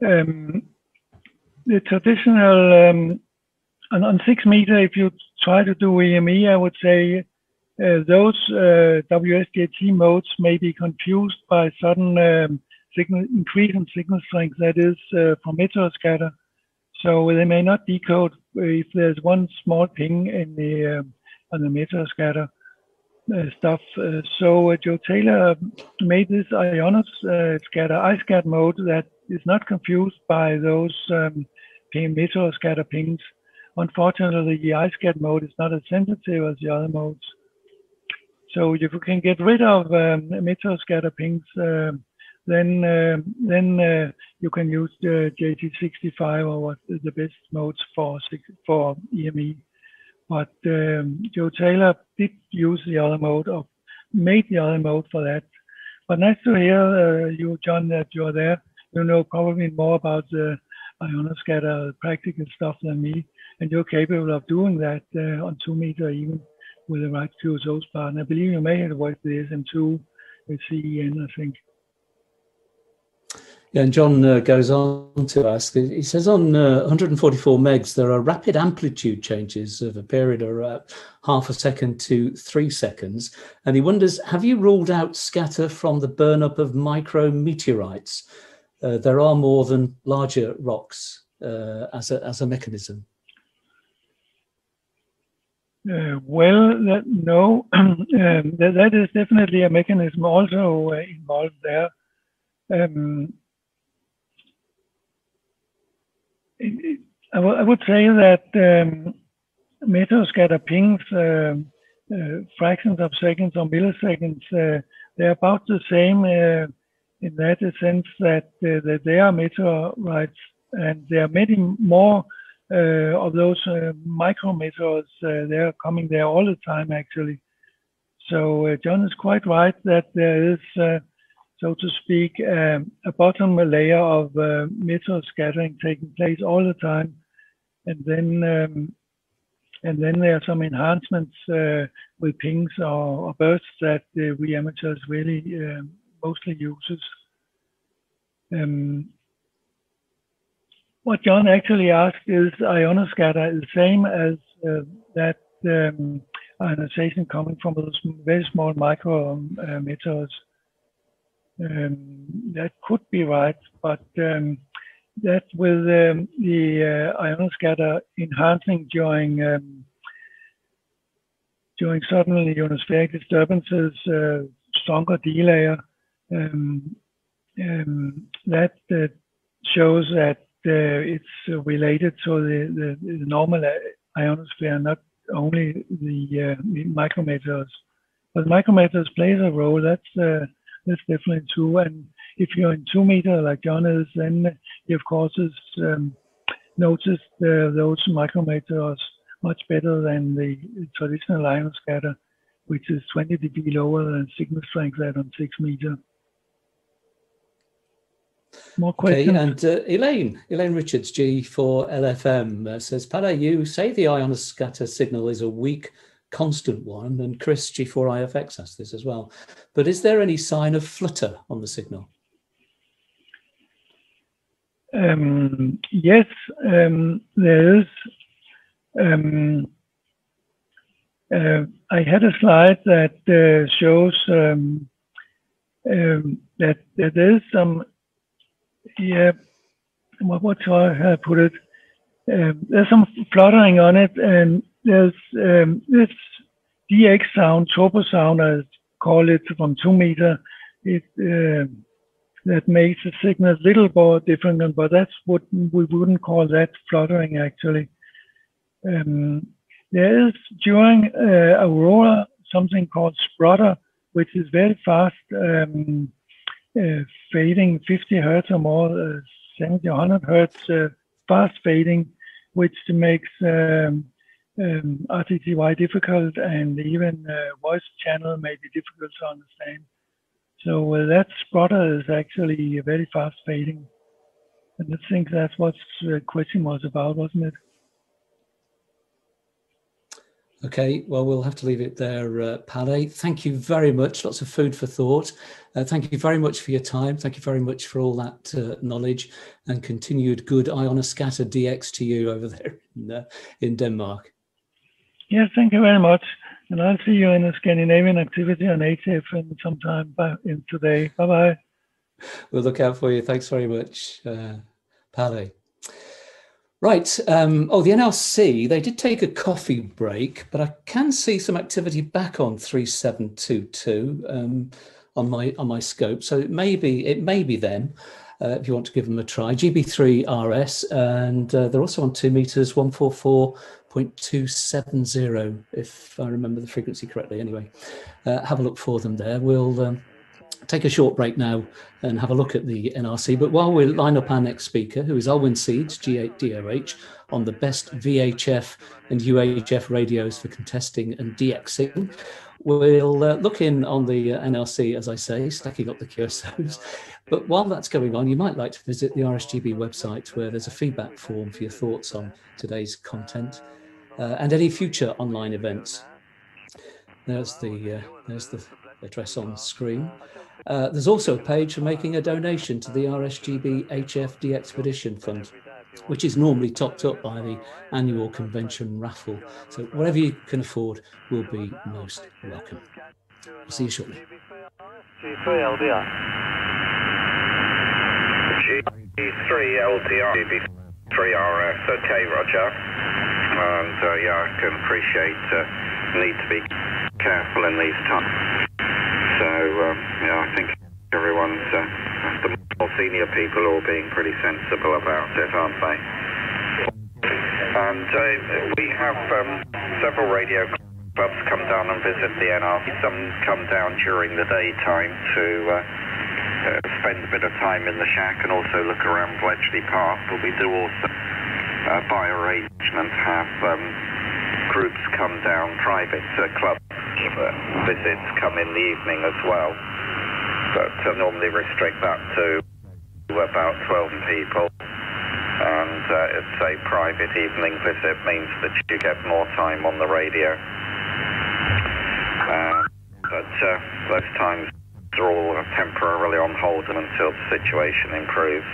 Speaker 12: Um, the traditional um, on, on six meter, if you try to do EME, I would say uh, those uh, WSJT modes may be confused by sudden um, signal increase in signal strength, that is uh, from meteor scatter. So they may not decode if there's one small ping in the um, on the meteor scatter uh, stuff. Uh, so uh, Joe Taylor um, made this Ionos uh, scatter iSCAT mode that is not confused by those um, ping pings. Unfortunately, the iSCAT mode is not as sensitive as the other modes. So if you can get rid of um, pings um, then uh, then uh, you can use the JT65 or what the best modes for for EME. But um, Joe Taylor did use the other mode of made the other mode for that. But nice to hear uh, you, John, that you're there. You know probably more about the ionoscatter practical stuff than me, and you're capable of doing that on two meter even with the right QSO spot. And I believe you may have worked with the SM2 with CEN, I think.
Speaker 7: And John uh, goes on to ask, he says on uh, 144 megs, there are rapid amplitude changes of a period of uh, half a second to three seconds. And he wonders, have you ruled out scatter from the burnup of micrometeorites? Uh, there are more than larger rocks uh, as, a, as a mechanism.
Speaker 12: Uh, well, that, no, um, that, that is definitely a mechanism also involved there. Um, I, w- I would say that um, scatter pings, uh, uh, fractions of seconds or milliseconds, uh, they're about the same uh, in that sense that, uh, that they are meteorites, and there are many more uh, of those micrometeors. they are coming there all the time, actually. So John is quite right that there is so to speak, uh, a bottom layer of uh, metal scattering taking place all the time, and then um, and then there are some enhancements uh, with pings or, or bursts that uh, we amateurs really mostly uses. Um, what John actually asked is ionoscatter is the same as uh, that um, ionization coming from those very small micro um, uh, meteors. Um, that could be right, but um, that with um, the uh, ionoscatter enhancing during um, during sudden ionospheric disturbances, uh, stronger D layer, um, um, that uh, shows that it's related to the, the, the, normal uh, ionosphere, not only the, uh, the micrometers. But micrometers plays a role. That's uh, that's definitely true. And if you're in two meter like John is, then he of course has um, noticed uh, those micrometers much better than the traditional ion scatter, which is 20 dB lower than signal strength at on six meter. More questions. Okay, and
Speaker 7: uh, Elaine, Elaine Richards, G4LFM, uh, says, Pada, you say the ionoscatter signal is a weak constant one, and Chris G4IFX asked this as well. But is there any sign of flutter on the signal?
Speaker 12: Um, yes, um, there is. Um, uh, I had a slide that uh, shows that, um, um, that there is some, yeah, what, what how I put it? Uh, there's some fluttering on it, and there's um, this DX sound, turbo sound, I call it from two meter. It uh, that makes the signal a little more different, but that's what we wouldn't call that fluttering actually. Um, there is during uh, aurora something called sprotter, which is very fast, um, uh, fading 50 hertz or more, uh, 70, 100 hertz, uh, fast fading, which makes um, um, RTTY difficult and even uh, voice channel may be difficult to understand. So uh, that sprotter is actually very fast fading. And I think that's what the question was about, wasn't it?
Speaker 7: Okay, well, we'll have to leave it there, uh, Thank you very much. Lots of food for thought. Uh, thank you very much for your time. Thank you very much for all that uh, knowledge and continued good Iona DX to you over there in, uh, in Denmark.
Speaker 12: Yes, thank you very much. And I'll see you in a Scandinavian activity on and sometime by, in today. Bye bye.
Speaker 7: We'll look out for you. Thanks very much, uh, Right. Um, oh, the NRC, they did take a coffee break, but I can see some activity back on 3722 um, on my on my scope. So it may be, it may be them. Uh, if you want to give them a try, GB3RS, and uh, they're also on two meters, 144 0.270, if I remember the frequency correctly. Anyway, uh, have a look for them there. We'll um, take a short break now and have a look at the NRC. But while we line up our next speaker, who is Alwyn Seeds, G8DOH, on the best VHF and UHF radios for contesting and DXing, we'll uh, look in on the uh, NRC, as I say, stacking up the QSOs. But while that's going on, you might like to visit the RSGB website where there's a feedback form for your thoughts on today's content. Uh, and any future online events. There's the, uh, there's the address on screen. Uh, there's also a page for making a donation to the RSGB HF DXpedition Fund, which is normally topped up by the annual convention raffle. So whatever you can afford will be most welcome. I'll see you shortly.
Speaker 15: G3
Speaker 18: LDR, 3 rs okay, roger. And uh, yeah, I can appreciate uh, need to be careful in these times. So um, yeah, I think everyone's uh, the more senior people are being pretty sensible about it, aren't they? And uh, we have um, several radio clubs come down and visit the NRC. Some come down during the daytime to uh, uh, spend a bit of time in the shack and also look around Bletchley Park. But we do also uh, by arrangement, have um, groups come down, private uh, club uh, visits come in the evening as well. But uh, normally restrict that to about 12 people. And uh, it's a private evening visit means that you get more time on the radio. Uh, but uh, those times are all temporarily on hold until the situation improves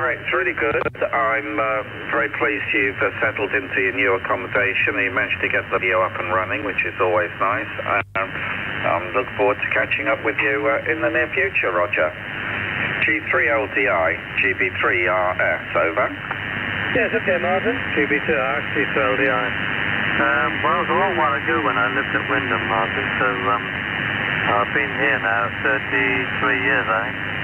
Speaker 18: it's really good. I'm uh, very pleased you've uh, settled into your new accommodation. You managed to get the video up and running, which is always nice. Um, I um, look forward to catching up with you uh, in the near future, Roger. G3LDI,
Speaker 15: GB3RS, over. Yes, okay, Martin. GB2R, G3LDI. Um, well, it was a long while ago when I lived at Wymondham, Martin, so um, I've been here now 33 years, I think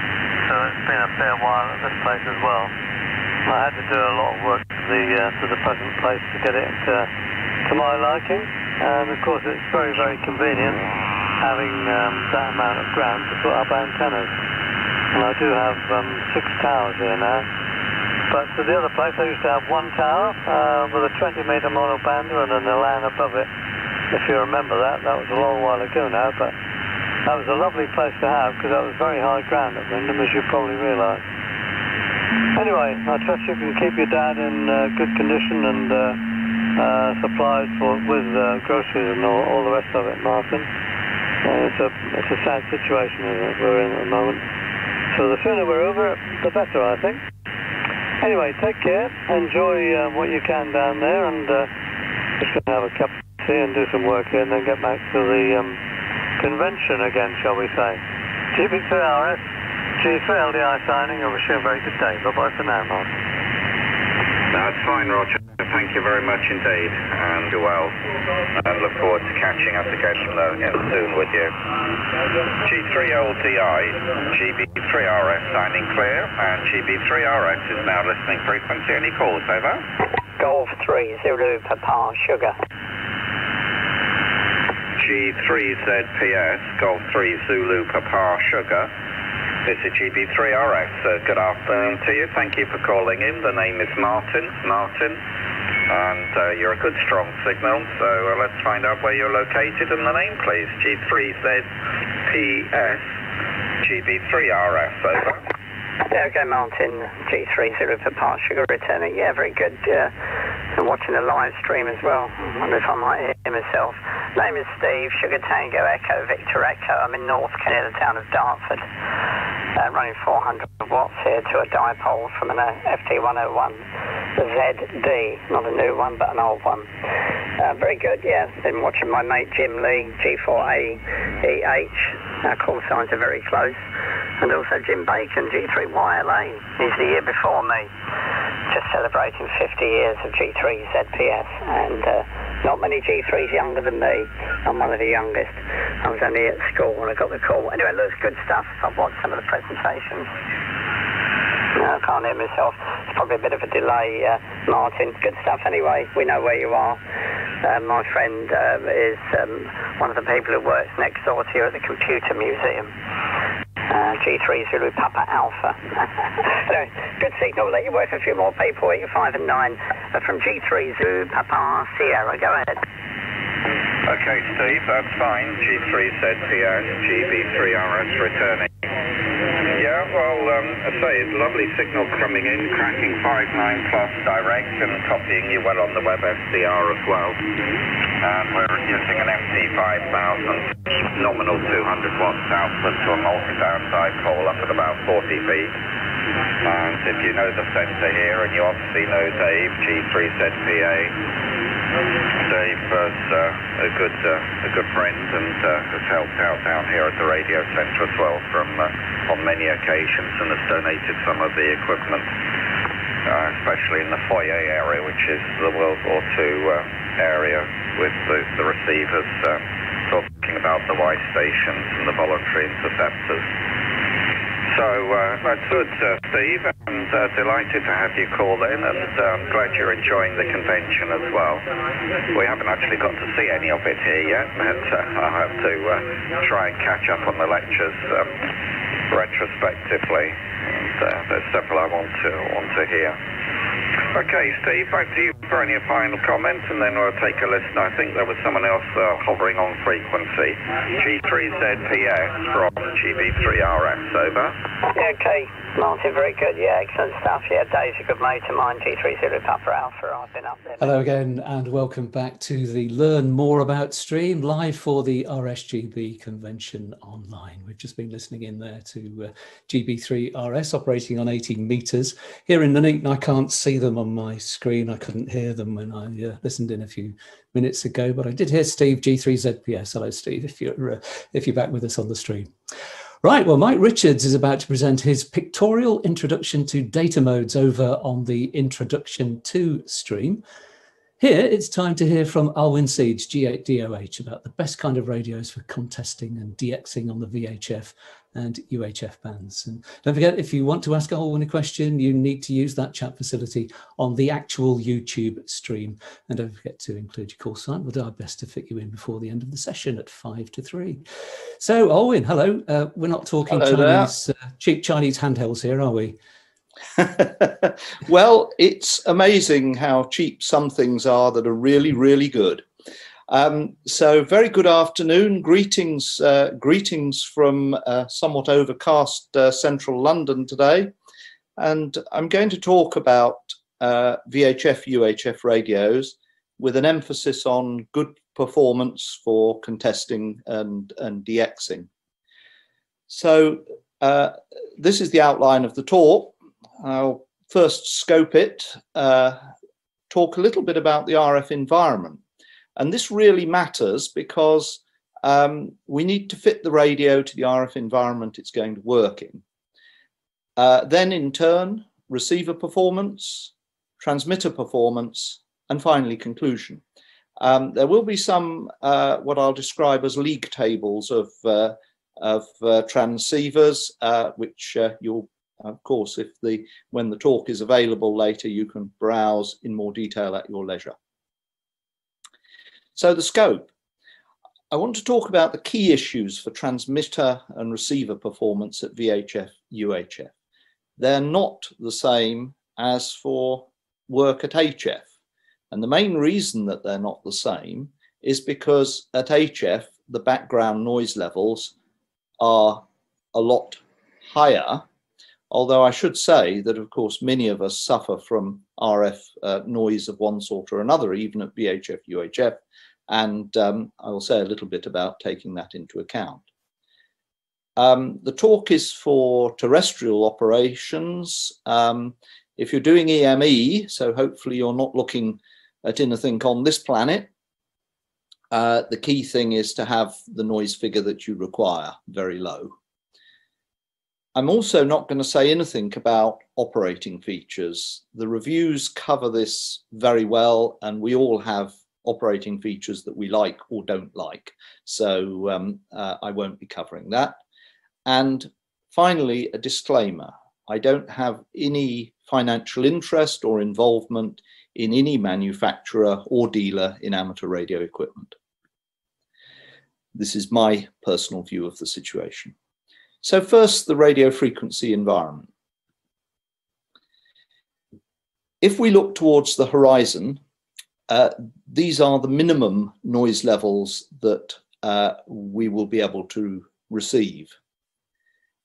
Speaker 15: so it's been a fair while at this place as well. I had to do a lot of work to the, uh, to the present place to get it uh, to my liking, and of course it's very, very convenient having um, that amount of ground to put up antennas. And I do have um, six towers here now. But to the other place, I used to have one tower uh, with a 20 meter monobander and an LAN above it. If you remember that, that was a long while ago now, but that was a lovely place to have because that was very high ground at Wymondham, as you probably realise. Anyway, I trust you can keep your dad in uh, good condition and uh, uh, for, with uh, groceries and all, all, the rest of it, Martin. it's, a, it's a sad situation that we're in at the moment. So the sooner we're over it, the better, I think. Anyway, take care. Enjoy uh, what you can down there, and uh, just going to have a cup of tea and do some work here, and then get back to the um, convention again, shall we say. gb 2 rs G3LDI signing, and wish you a very good day. Bye-bye for now, Mark. That's fine, Roger. Thank you very much indeed,
Speaker 18: and do well. And look forward to catching up again soon with you. G3LDI, GB3RS signing clear, and GB3RS is now listening frequency. Any calls, over? Golf 3, Zulu Papa Sugar. G3ZPS, Golf 3 Zulu Papa Sugar. This is GB3RX. Uh, good afternoon to you. Thank you for calling in. The name is Martin. Martin. And uh, you're a good strong signal, so uh, let's find out where you're located and the name, please. G3ZPS,
Speaker 19: GB3RS, over. Sergio Martin, G30 for Park Sugar returning. Yeah, very good. Uh, and watching the live stream as well. I wonder if I might hear myself. Name is Steve, Sugar Tango Echo, Victor Echo. I'm in North Canada, town of Dartford. Uh, running 400 watts here to a dipole from an uh, FT101. ZD, not a new one, but an old one. Uh, very good, yeah. Been watching my mate Jim Lee, G4AEH. Our call signs are very close. And also Jim Bacon, G3YLA. He's the year before me. Just celebrating 50 years of G3ZPS. And uh, not many G3s younger than me. I'm one of the youngest. I was only at school when I got the call. Anyway, looks good stuff. I've watched some of the presentations now. I can't hear myself. It's probably a bit of a delay, uh, Martin. Good stuff anyway. We know where you are. Uh, my friend um, is um, one of the people who works next door to you at the Computer Museum. Uh, G3 Zulu Papa Alpha. anyway, good signal. Let you work a few more people You're 5 and 9. from G3 Zulu Papa Sierra. Go ahead. Okay, Steve, that's fine. G3ZPS,
Speaker 18: GB3RS returning. Yeah, well, um, I say, lovely signal coming in, cracking 59 plus direct and copying you well on the web SDR as well. And we're using an MT5000 nominal 200 watts output to a multi-downside pole up at about 40 feet. And if you know the sensor here, and you obviously know Dave, G3ZPA, Dave uh, a good uh, a good friend and uh, has helped out down here at the radio centre as well from uh, on many occasions and has donated some of the equipment, uh, especially in the foyer area, which is the World War II uh, area with the, the receivers uh, talking about the Y stations and the voluntary interceptors. So uh, that's good, uh, Steve, and uh, delighted to have you call in, and uh, I'm um, glad you're enjoying the convention as well. We haven't actually got to see any of it here yet, but uh, I'll have to uh, try and catch up on the lectures um, retrospectively, and there's several I want to want to hear. Okay, Steve, back to you for any final comments, and then we'll take a listen. I think there was someone else uh, hovering on frequency. G3ZPX
Speaker 19: from gb 3 rx over. Okay, Martin, very good. Yeah, excellent stuff. Yeah, Dave's a good mate of mine, g 3 Papa Alpha.
Speaker 7: I've been up there. Hello again, and welcome back to the Learn More About stream, live for the RSGB convention online. We've just been listening in there to uh, GB3RS operating on 18 meters. Here in Nuneaton, I can't see see them on my screen. I couldn't hear them when I uh, listened in a few minutes ago, but I did hear Steve G3ZPS. Hello, Steve, if you're uh, if you're back with us on the stream. Right, well, Mike Richards is about to present his pictorial introduction to data modes over on the Introduction to stream. Here, it's time to hear from Alwyn Seeds, G8DOH, about the best kind of radios for contesting and DXing on the VHF and UHF bands. And don't forget, if you want to ask Alwyn a question, you need to use that chat facility on the actual YouTube stream. And don't forget to include your call sign. We'll do our best to fit you in before the end of the session at five to three. So, Alwyn, hello. Uh, we're not talking hello Chinese, uh, cheap Chinese handhelds here, are we?
Speaker 4: well, it's amazing how cheap some things are that are really, really good. Um, so, very good afternoon. Greetings, uh, greetings from uh, somewhat overcast uh, central London today, and I'm going to talk about uh, VHF UHF radios with an emphasis on good performance for contesting and and DXing. So, uh, this is the outline of the talk. I'll first scope it. Uh, talk a little bit about the RF environment and this really matters because um, we need to fit the radio to the RF environment it's going to work in. Uh, then in turn, receiver performance, transmitter performance, and finally conclusion. Um, there will be some uh, what I'll describe as league tables of, uh, of uh, transceivers, uh, which uh, you'll, of course, if the when the talk is available later, you can browse in more detail at your leisure. So the scope. I want to talk about the key issues for transmitter and receiver performance at VHF UHF. They're not the same as for work at HF. And the main reason that they're not the same is because at HF, the background noise levels are a lot higher. Although I should say that, of course, many of us suffer from RF uh, noise of one sort or another, even at VHF, UHF, and um, I will say a little bit about taking that into account. Um, the talk is for terrestrial operations. Um, if you're doing EME, so hopefully you're not looking at anything on this planet, uh, the key thing is to have the noise figure that you require very low. I'm also not going to say anything about operating features. The reviews cover this very well, and we all have operating features that we like or don't like. So um, uh, I won't be covering that. And finally, a disclaimer. I don't have any financial interest or involvement in any manufacturer or dealer in amateur radio equipment. This is my personal view of the situation. So first, the radio frequency environment. If we look towards the horizon uh, these are the minimum noise levels that uh, we will be able to receive.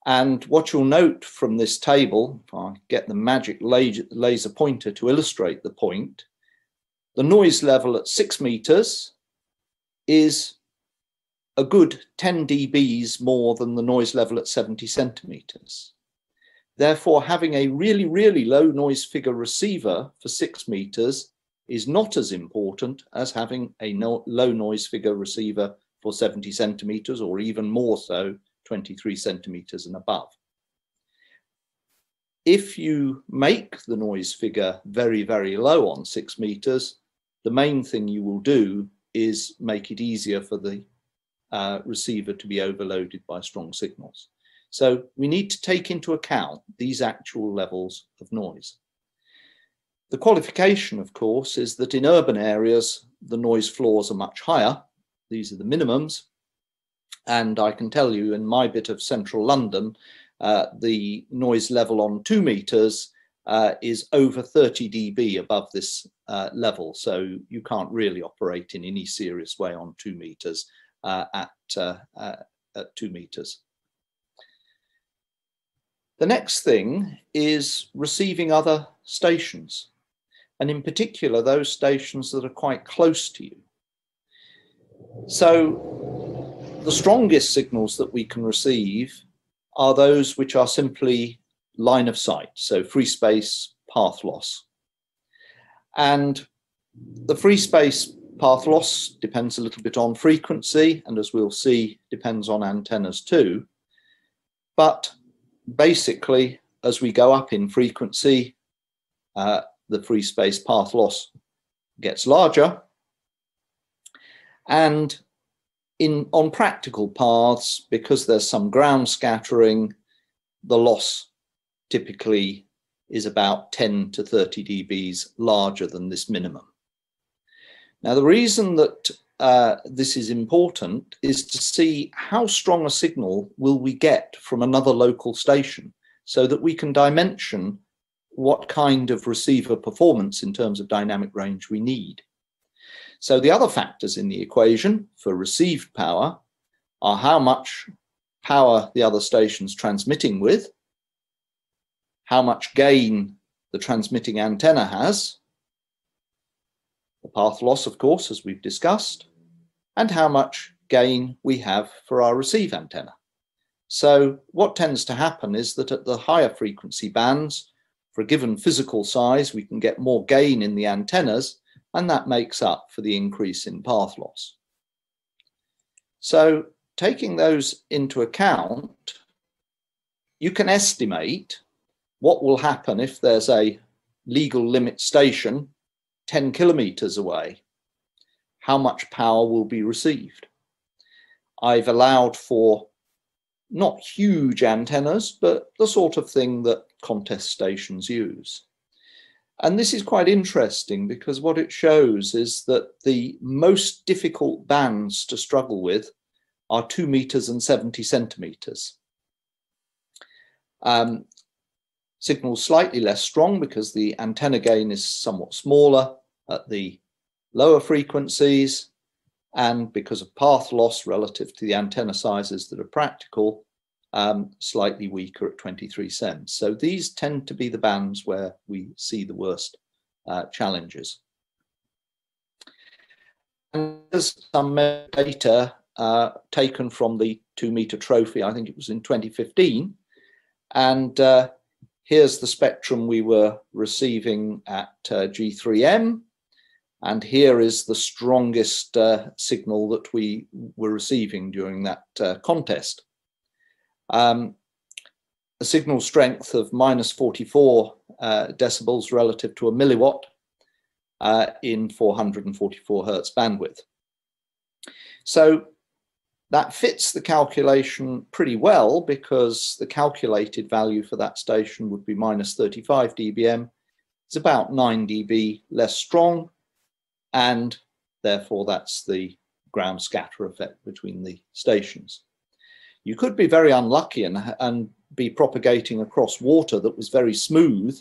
Speaker 4: And what you'll note from this table, if I get the magic laser pointer to illustrate the point, the noise level at six meters is a good 10 dBs more than the noise level at 70 centimeters. Therefore, having a really, really low noise figure receiver for six meters is not as important as having a no, low noise figure receiver for 70 centimeters or even more so 23 centimeters and above. If you make the noise figure very, very low on six meters, the main thing you will do is make it easier for the uh, receiver to be overloaded by strong signals. So we need to take into account these actual levels of noise. The qualification, of course, is that in urban areas, the noise floors are much higher. These are the minimums. And I can tell you in my bit of central London, uh, the noise level on two meters uh, is over 30 dB above this uh, level. So you can't really operate in any serious way on two meters uh, at, uh, uh, at two meters. The next thing is receiving other stations and in particular those stations that are quite close to you. So the strongest signals that we can receive are those which are simply line of sight, so free space, path loss. And the free space path loss depends a little bit on frequency, and as we'll see, depends on antennas too. But basically, as we go up in frequency, uh, the free space path loss gets larger. And in on practical paths, because there's some ground scattering, the loss typically is about 10 to 30 dBs larger than this minimum. Now, the reason that uh, this is important is to see how strong a signal will we get from another local station so that we can dimension what kind of receiver performance in terms of dynamic range we need. So the other factors in the equation for received power are how much power the other station's transmitting with, how much gain the transmitting antenna has, the path loss, of course, as we've discussed, and how much gain we have for our receive antenna. So what tends to happen is that at the higher frequency bands, for a given physical size, we can get more gain in the antennas, and that makes up for the increase in path loss. So taking those into account, you can estimate what will happen if there's a legal limit station 10 kilometers away, how much power will be received. I've allowed for not huge antennas, but the sort of thing that contest stations use. And this is quite interesting because what it shows is that the most difficult bands to struggle with are two meters and 70 centimeters. Um, signals slightly less strong because the antenna gain is somewhat smaller at the lower frequencies and because of path loss relative to the antenna sizes that are practical, um, slightly weaker at 23 cents. So these tend to be the bands where we see the worst uh, challenges. And there's some data uh, taken from the two meter trophy, I think it was in 2015. And uh, here's the spectrum we were receiving at uh, G3M. And here is the strongest uh, signal that we were receiving during that uh, contest. Um, a signal strength of minus 44 uh, decibels relative to a milliwatt uh, in 444 hertz bandwidth. So that fits the calculation pretty well because the calculated value for that station would be minus 35 dBm. It's about 9 dB less strong, and therefore that's the ground scatter effect between the stations you could be very unlucky and, and be propagating across water that was very smooth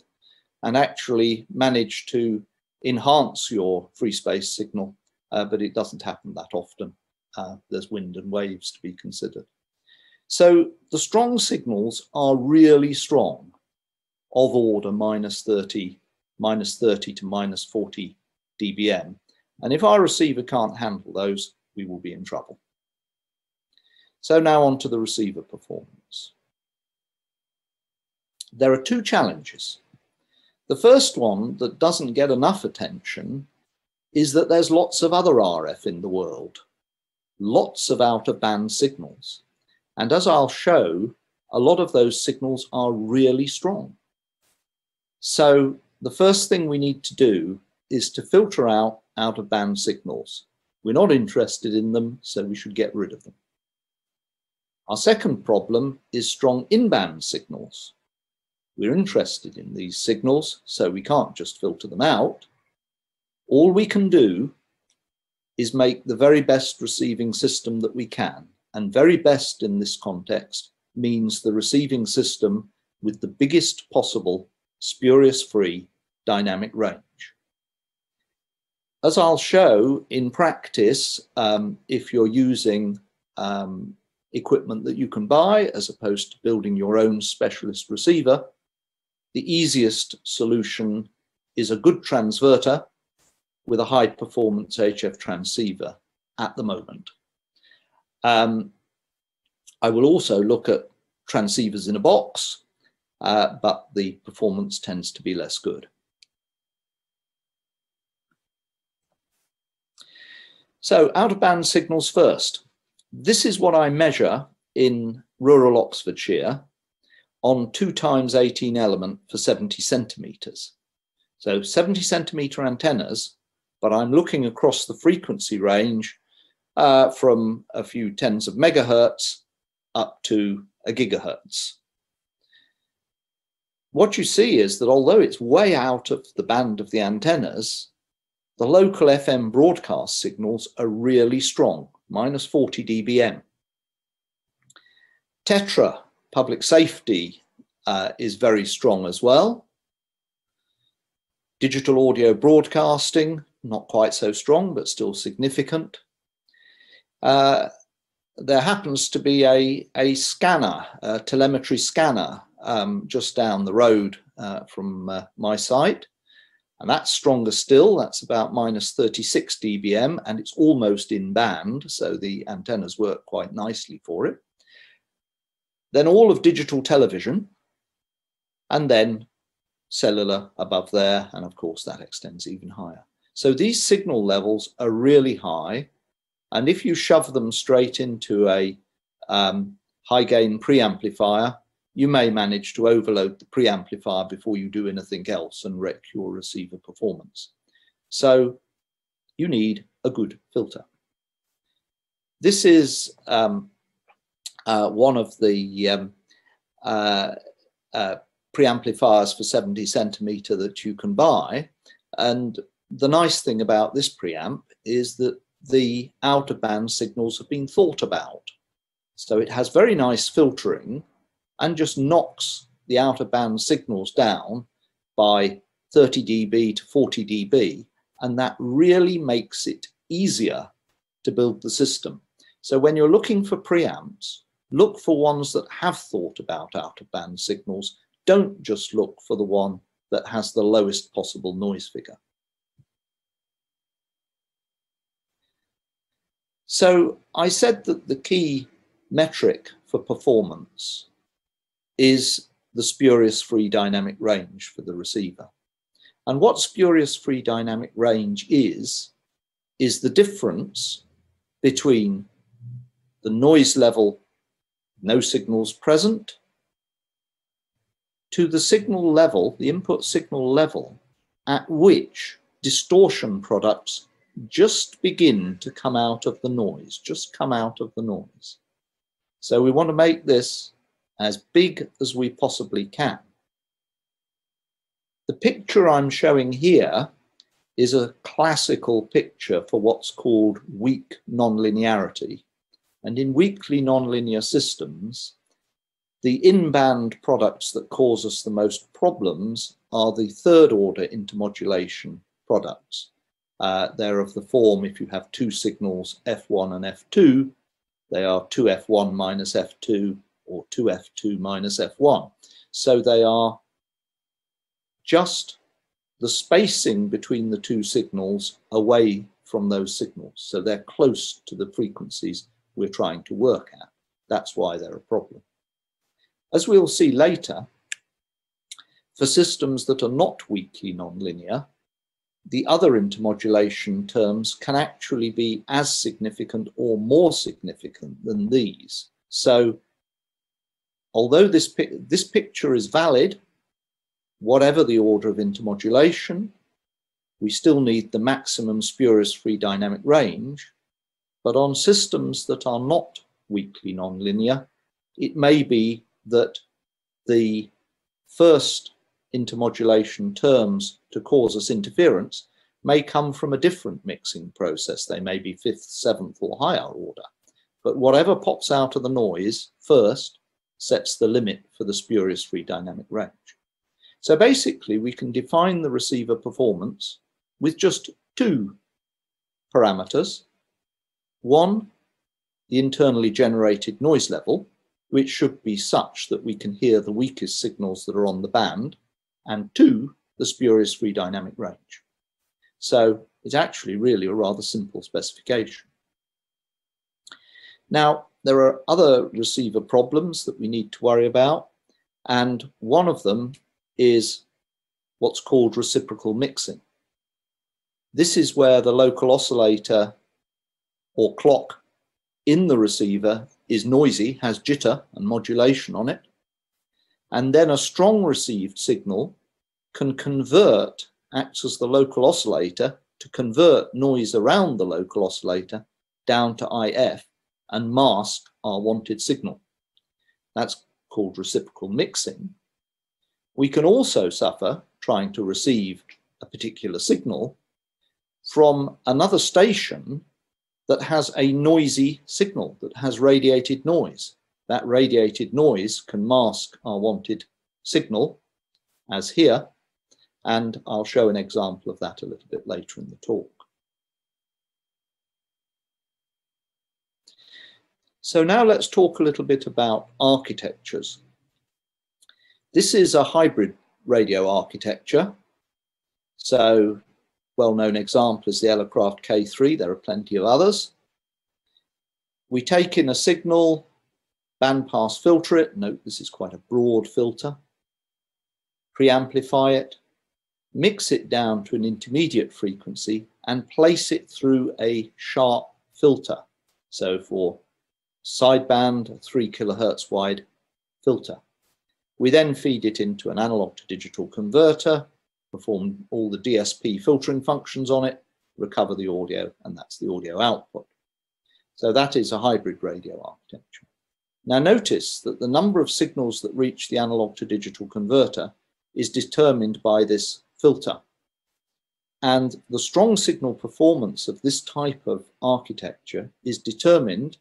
Speaker 4: and actually manage to enhance your free space signal, uh, but it doesn't happen that often. Uh, there's wind and waves to be considered. So the strong signals are really strong of order minus 30, minus 30 to minus 40 dBm. And if our receiver can't handle those, we will be in trouble. So now on to the receiver performance. There are two challenges. The first one that doesn't get enough attention is that there's lots of other RF in the world, lots of out of band signals. And as I'll show, a lot of those signals are really strong. So the first thing we need to do is to filter out out of band signals. We're not interested in them, so we should get rid of them. Our second problem is strong inbound signals. We're interested in these signals, so we can't just filter them out. All we can do is make the very best receiving system that we can. And very best in this context means the receiving system with the biggest possible spurious free dynamic range. As I'll show in practice, um, if you're using um, equipment that you can buy as opposed to building your own specialist receiver, the easiest solution is a good transverter with a high performance HF transceiver at the moment. Um, I will also look at transceivers in a box, uh, but the performance tends to be less good. So out of band signals first. This is what I measure in rural Oxfordshire on two times 18 element for 70 centimeters. So 70 centimeter antennas, but I'm looking across the frequency range uh, from a few tens of megahertz up to a gigahertz. What you see is that although it's way out of the band of the antennas, the local FM broadcast signals are really strong minus 40 dBm. Tetra, public safety, uh, is very strong as well. Digital audio broadcasting, not quite so strong, but still significant. Uh, there happens to be a, a scanner, a telemetry scanner, um, just down the road uh, from uh, my site. And that's stronger still, that's about minus 36 dBm, and it's almost in band, so the antennas work quite nicely for it. Then all of digital television, and then cellular above there, and of course that extends even higher. So these signal levels are really high, and if you shove them straight into a um, high gain preamplifier, you may manage to overload the preamplifier before you do anything else and wreck your receiver performance. So you need a good filter. This is um, uh, one of the um, uh, uh, preamplifiers for 70 centimeter that you can buy. And the nice thing about this preamp is that the out of band signals have been thought about. So it has very nice filtering and just knocks the outer band signals down by 30 dB to 40 dB. And that really makes it easier to build the system. So when you're looking for preamps, look for ones that have thought about outer band signals. Don't just look for the one that has the lowest possible noise figure. So I said that the key metric for performance is the spurious free dynamic range for the receiver. And what spurious free dynamic range is, is the difference between the noise level, no signals present, to the signal level, the input signal level, at which distortion products just begin to come out of the noise, just come out of the noise. So we want to make this as big as we possibly can. The picture I'm showing here is a classical picture for what's called weak nonlinearity. And in weakly nonlinear systems, the inband products that cause us the most problems are the third order intermodulation products. Uh, they're of the form if you have two signals F1 and F2, they are 2F1 minus F2 or 2f2 minus f1. So they are just the spacing between the two signals away from those signals. So they're close to the frequencies we're trying to work at. That's why they're a problem. As we'll see later, for systems that are not weakly nonlinear, the other intermodulation terms can actually be as significant or more significant than these. So although this, pi this picture is valid, whatever the order of intermodulation, we still need the maximum spurious free dynamic range. But on systems that are not weakly nonlinear, it may be that the first intermodulation terms to cause us interference may come from a different mixing process. They may be fifth, seventh, or higher order. But whatever pops out of the noise first sets the limit for the spurious free dynamic range. So basically, we can define the receiver performance with just two parameters. One, the internally generated noise level, which should be such that we can hear the weakest signals that are on the band, and two, the spurious free dynamic range. So it's actually really a rather simple specification. Now, there are other receiver problems that we need to worry about. And one of them is what's called reciprocal mixing. This is where the local oscillator or clock in the receiver is noisy, has jitter and modulation on it. And then a strong received signal can convert, acts as the local oscillator to convert noise around the local oscillator down to IF and mask our wanted signal. That's called reciprocal mixing. We can also suffer trying to receive a particular signal from another station that has a noisy signal, that has radiated noise. That radiated noise can mask our wanted signal, as here, and I'll show an example of that a little bit later in the talk. So now let's talk a little bit about architectures. This is a hybrid radio architecture. So well-known example is the Elecraft K3. There are plenty of others. We take in a signal, bandpass filter it. Note this is quite a broad filter. Preamplify it, mix it down to an intermediate frequency and place it through a sharp filter. So for sideband, 3 kilohertz wide filter. We then feed it into an analog to digital converter, perform all the DSP filtering functions on it, recover the audio, and that's the audio output. So that is a hybrid radio architecture. Now notice that the number of signals that reach the analog to digital converter is determined by this filter. And the strong signal performance of this type of architecture is determined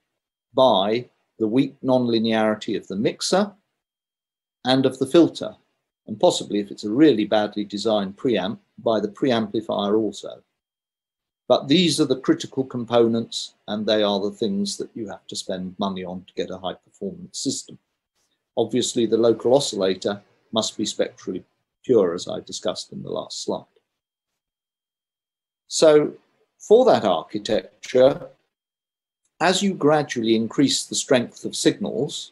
Speaker 4: by the weak non-linearity of the mixer and of the filter, and possibly, if it's a really badly designed preamp, by the preamplifier also. But these are the critical components, and they are the things that you have to spend money on to get a high performance system. Obviously, the local oscillator must be spectrally pure, as I discussed in the last slide. So, for that architecture, as you gradually increase the strength of signals,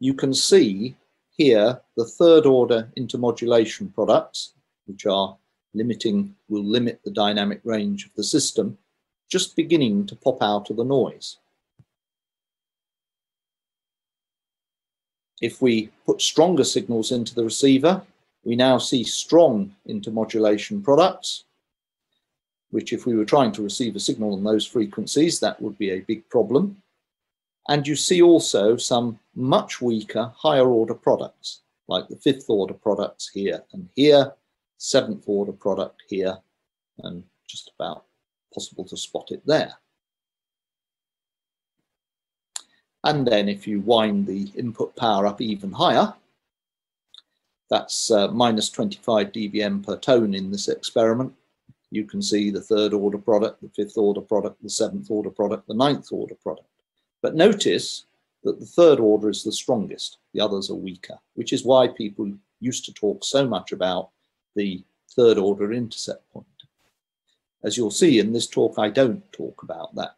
Speaker 4: you can see here the third order intermodulation products, which are limiting, will limit the dynamic range of the system, just beginning to pop out of the noise. If we put stronger signals into the receiver, we now see strong intermodulation products, which if we were trying to receive a signal on those frequencies, that would be a big problem. And you see also some much weaker higher order products, like the fifth order products here and here, seventh order product here, and just about possible to spot it there. And then if you wind the input power up even higher, that's uh, minus 25 dBm per tone in this experiment, you can see the third order product, the fifth order product, the seventh order product, the ninth order product. But notice that the third order is the strongest, the others are weaker, which is why people used to talk so much about the third order intercept point. As you'll see in this talk, I don't talk about that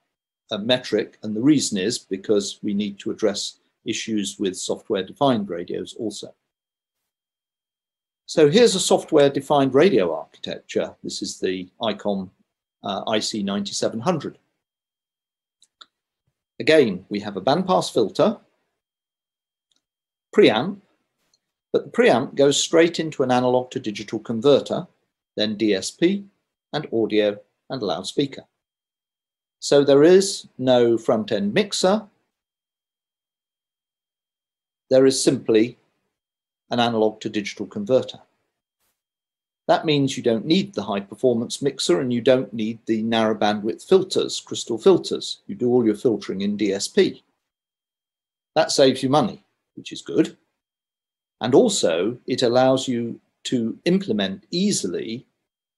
Speaker 4: uh, metric, and the reason is because we need to address issues with software defined radios also. So here's a software-defined radio architecture. This is the ICOM uh, IC9700. Again, we have a bandpass filter, preamp, but the preamp goes straight into an analog to digital converter, then DSP and audio and loudspeaker. So there is no front-end mixer. There is simply an analog to digital converter. That means you don't need the high performance mixer and you don't need the narrow bandwidth filters, crystal filters. You do all your filtering in DSP. That saves you money, which is good. And also, it allows you to implement easily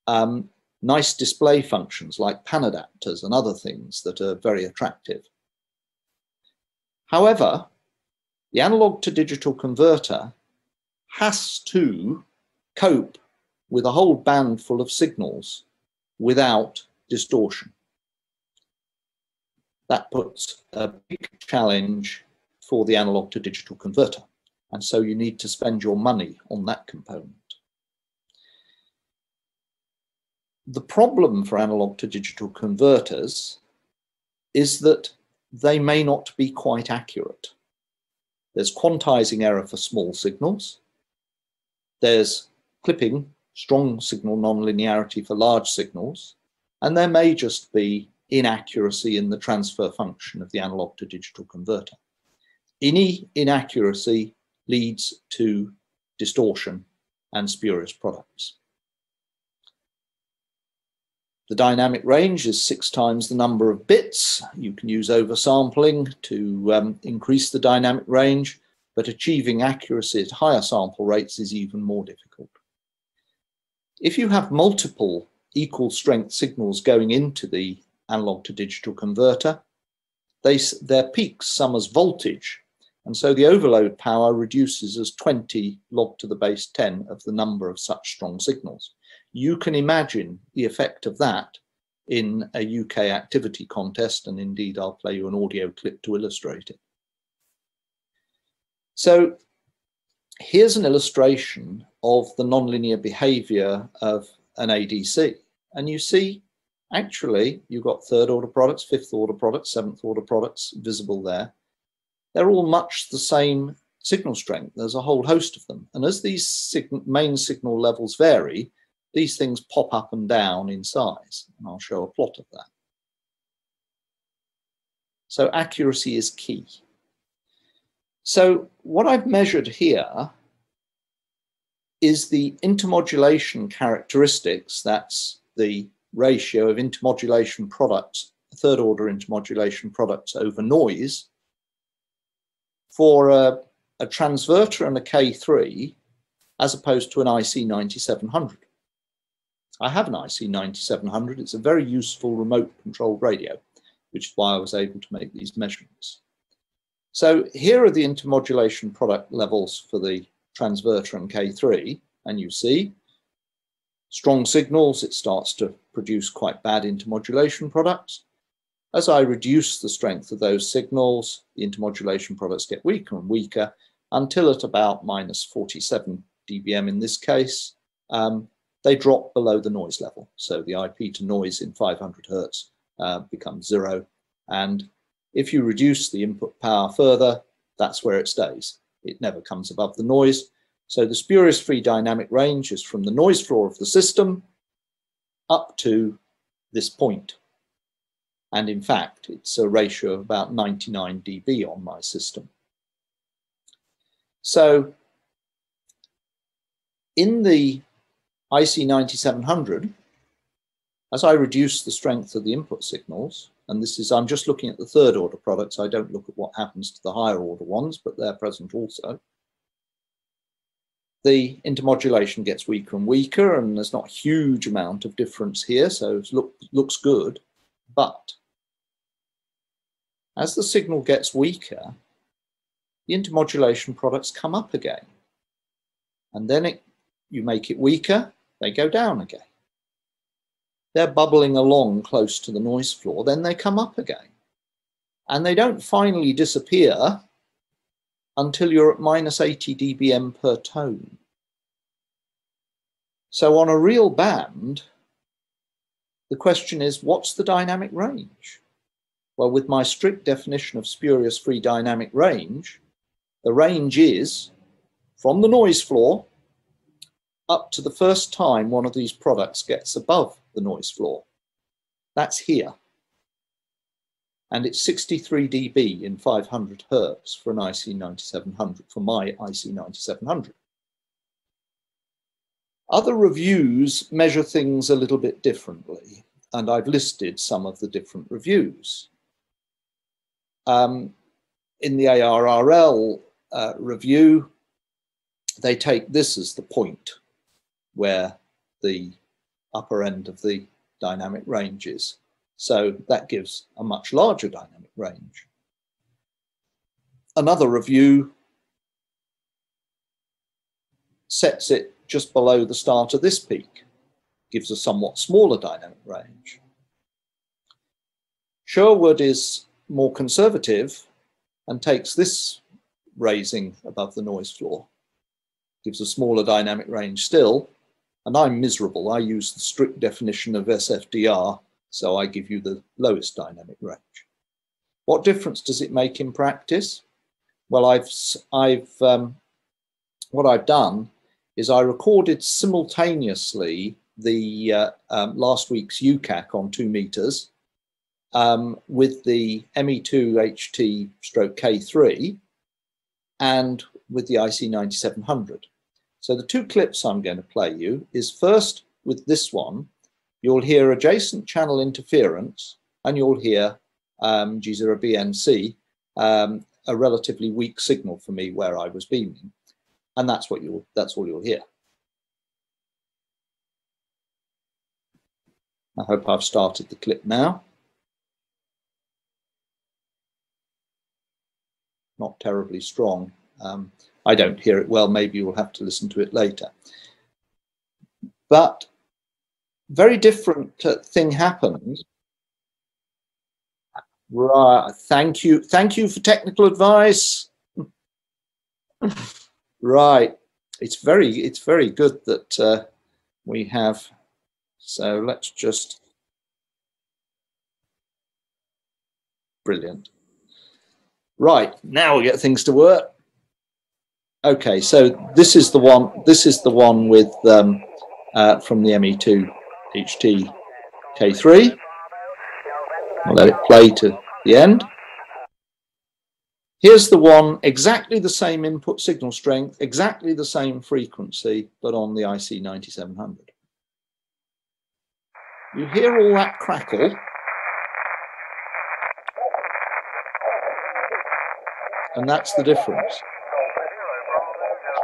Speaker 4: um, nice display functions like pan adapters and other things that are very attractive. However, the analog to digital converter has to cope with a whole band full of signals without distortion. That puts a big challenge for the analog to digital converter. And so you need to spend your money on that component. The problem for analog to digital converters is that they may not be quite accurate. There's quantizing error for small signals, there's clipping, strong signal non-linearity for large signals, and there may just be inaccuracy in the transfer function of the analog to digital converter. Any inaccuracy leads to distortion and spurious products. The dynamic range is six times the number of bits. You can use oversampling to um, increase the dynamic range but achieving accuracy at higher sample rates is even more difficult. If you have multiple equal strength signals going into the analog to digital converter, they, their peaks sum as voltage, and so the overload power reduces as 20 log to the base 10 of the number of such strong signals. You can imagine the effect of that in a UK activity contest, and indeed I'll play you an audio clip to illustrate it. So here's an illustration of the nonlinear behavior of an ADC. And you see, actually, you've got third order products, fifth order products, seventh order products visible there. They're all much the same signal strength. There's a whole host of them. And as these sig main signal levels vary, these things pop up and down in size. And I'll show a plot of that. So accuracy is key. So what I've measured here is the intermodulation characteristics, that's the ratio of intermodulation products, third order intermodulation products, over noise, for a, a transverter and a K3 as opposed to an IC9700. I have an IC9700. It's a very useful remote controlled radio, which is why I was able to make these measurements. So here are the intermodulation product levels for the transverter and K3, and you see strong signals, it starts to produce quite bad intermodulation products. As I reduce the strength of those signals, the intermodulation products get weaker and weaker until at about minus 47 dBm in this case, um, they drop below the noise level. So the IP to noise in 500 hertz uh, becomes zero and if you reduce the input power further, that's where it stays. It never comes above the noise. So the spurious free dynamic range is from the noise floor of the system up to this point. And in fact, it's a ratio of about 99 dB on my system. So in the IC9700, as I reduce the strength of the input signals, and this is, I'm just looking at the third order products, I don't look at what happens to the higher order ones, but they're present also. The intermodulation gets weaker and weaker, and there's not a huge amount of difference here, so it look, looks good. But as the signal gets weaker, the intermodulation products come up again. And then it, you make it weaker, they go down again they're bubbling along close to the noise floor, then they come up again. And they don't finally disappear until you're at minus 80 dBm per tone. So on a real band, the question is, what's the dynamic range? Well, with my strict definition of spurious free dynamic range, the range is from the noise floor up to the first time one of these products gets above the noise floor. That's here. And it's 63 dB in 500 hertz for an IC9700, for my IC9700. Other reviews measure things a little bit differently, and I've listed some of the different reviews. Um, in the ARRL uh, review, they take this as the point where the upper end of the dynamic range is. So that gives a much larger dynamic range. Another review sets it just below the start of this peak, gives a somewhat smaller dynamic range. Sherwood is more conservative and takes this raising above the noise floor, gives a smaller dynamic range still, and I'm miserable. I use the strict definition of SFDR, so I give you the lowest dynamic range. What difference does it make in practice? Well, I've, I've, um, what I've done is I recorded simultaneously the uh, um, last week's UKAC on two meters um, with the ME2 HT stroke K3 and with the IC9700. So the two clips I'm going to play you is first with this one, you'll hear adjacent channel interference and you'll hear um, G0BNC, um, a relatively weak signal for me where I was beaming. And that's what you'll, that's all you'll hear. I hope I've started the clip now. Not terribly strong. Um, I don't hear it well. Maybe you'll have to listen to it later. But very different uh, thing happens. Right. Thank you. Thank you for technical advice. right. It's very. It's very good that uh, we have. So let's just. Brilliant. Right. Now we get things to work okay, so this is the one. This is the one with um, uh, from the ME2 HT K3. I'll let it play to the end. Here's the one, exactly the same input signal strength, exactly the same frequency, but on the IC9700. You hear all that crackle. And that's the difference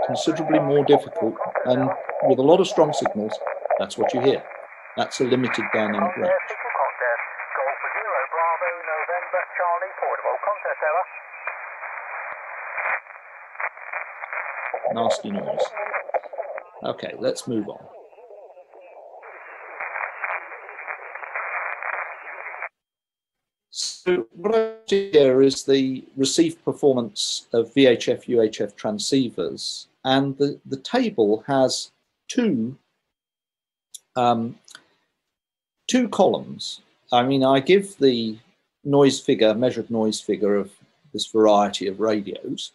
Speaker 4: considerably more difficult and with a lot of strong signals, that's what you hear. That's a limited dynamic range.
Speaker 20: Nasty noise. Okay, let's move on.
Speaker 4: So what I do here is the received performance of VHF UHF transceivers and the, the table has two, um, two columns. I mean, I give the noise figure, measured noise figure of this variety of radios,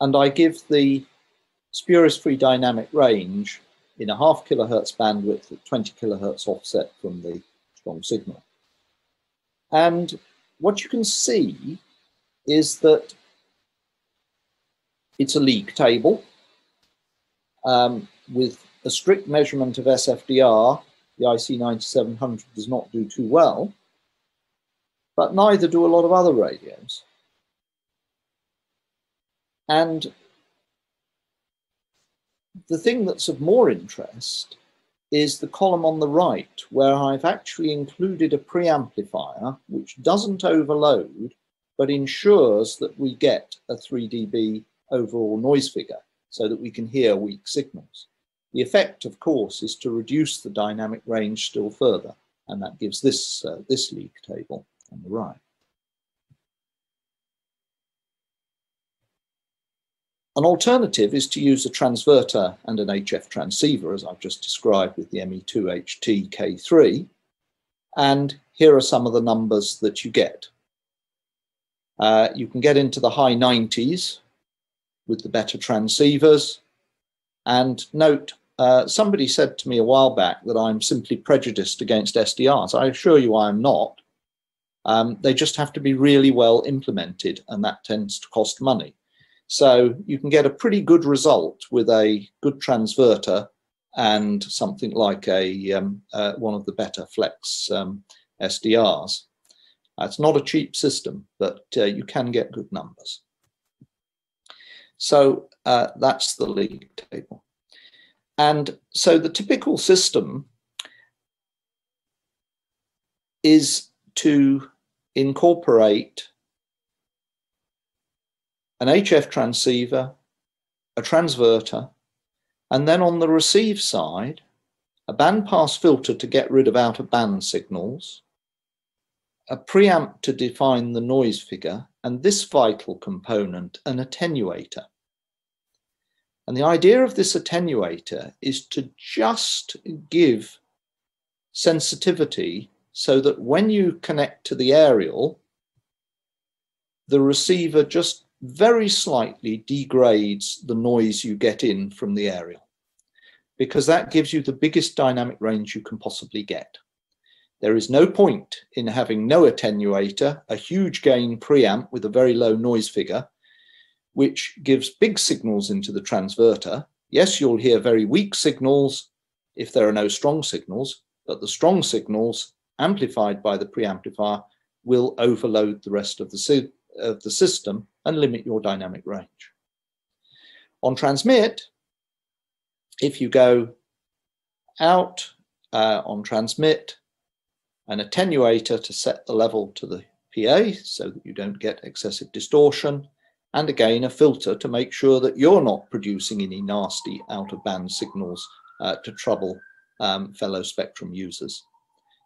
Speaker 4: and I give the spurious-free dynamic range in a half kilohertz bandwidth at 20 kilohertz offset from the strong signal. And what you can see is that it's a league table um, with a strict measurement of SFDR. The IC9700 does not do too well, but neither do a lot of other radios. And the thing that's of more interest is the column on the right where I've actually included a preamplifier which doesn't overload but ensures that we get a 3dB overall noise figure so that we can hear weak signals. The effect, of course, is to reduce the dynamic range still further, and that gives this, uh, this leak table on the right. An alternative is to use a transverter and an HF transceiver, as I've just described with the ME2HTK3. And here are some of the numbers that you get. Uh, you can get into the high 90s with the better transceivers. And note, uh, somebody said to me a while back that I'm simply prejudiced against SDRs. I assure you I am not. Um, they just have to be really well implemented, and that tends to cost money. So you can get a pretty good result with a good transverter and something like a um, uh, one of the better flex um, SDRs. Uh, it's not a cheap system, but uh, you can get good numbers. So uh, that's the league table. And so the typical system is to incorporate an HF transceiver, a transverter, and then on the receive side, a bandpass filter to get rid of out of band signals, a preamp to define the noise figure, and this vital component, an attenuator. And the idea of this attenuator is to just give sensitivity so that when you connect to the aerial, the receiver just very slightly degrades the noise you get in from the aerial because that gives you the biggest dynamic range you can possibly get. There is no point in having no attenuator, a huge gain preamp with a very low noise figure, which gives big signals into the transverter. Yes, you'll hear very weak signals if there are no strong signals, but the strong signals amplified by the preamplifier will overload the rest of the, si of the system and limit your dynamic range. On transmit, if you go out uh, on transmit, an attenuator to set the level to the PA so that you don't get excessive distortion, and again a filter to make sure that you're not producing any nasty out of band signals uh, to trouble um, fellow spectrum users.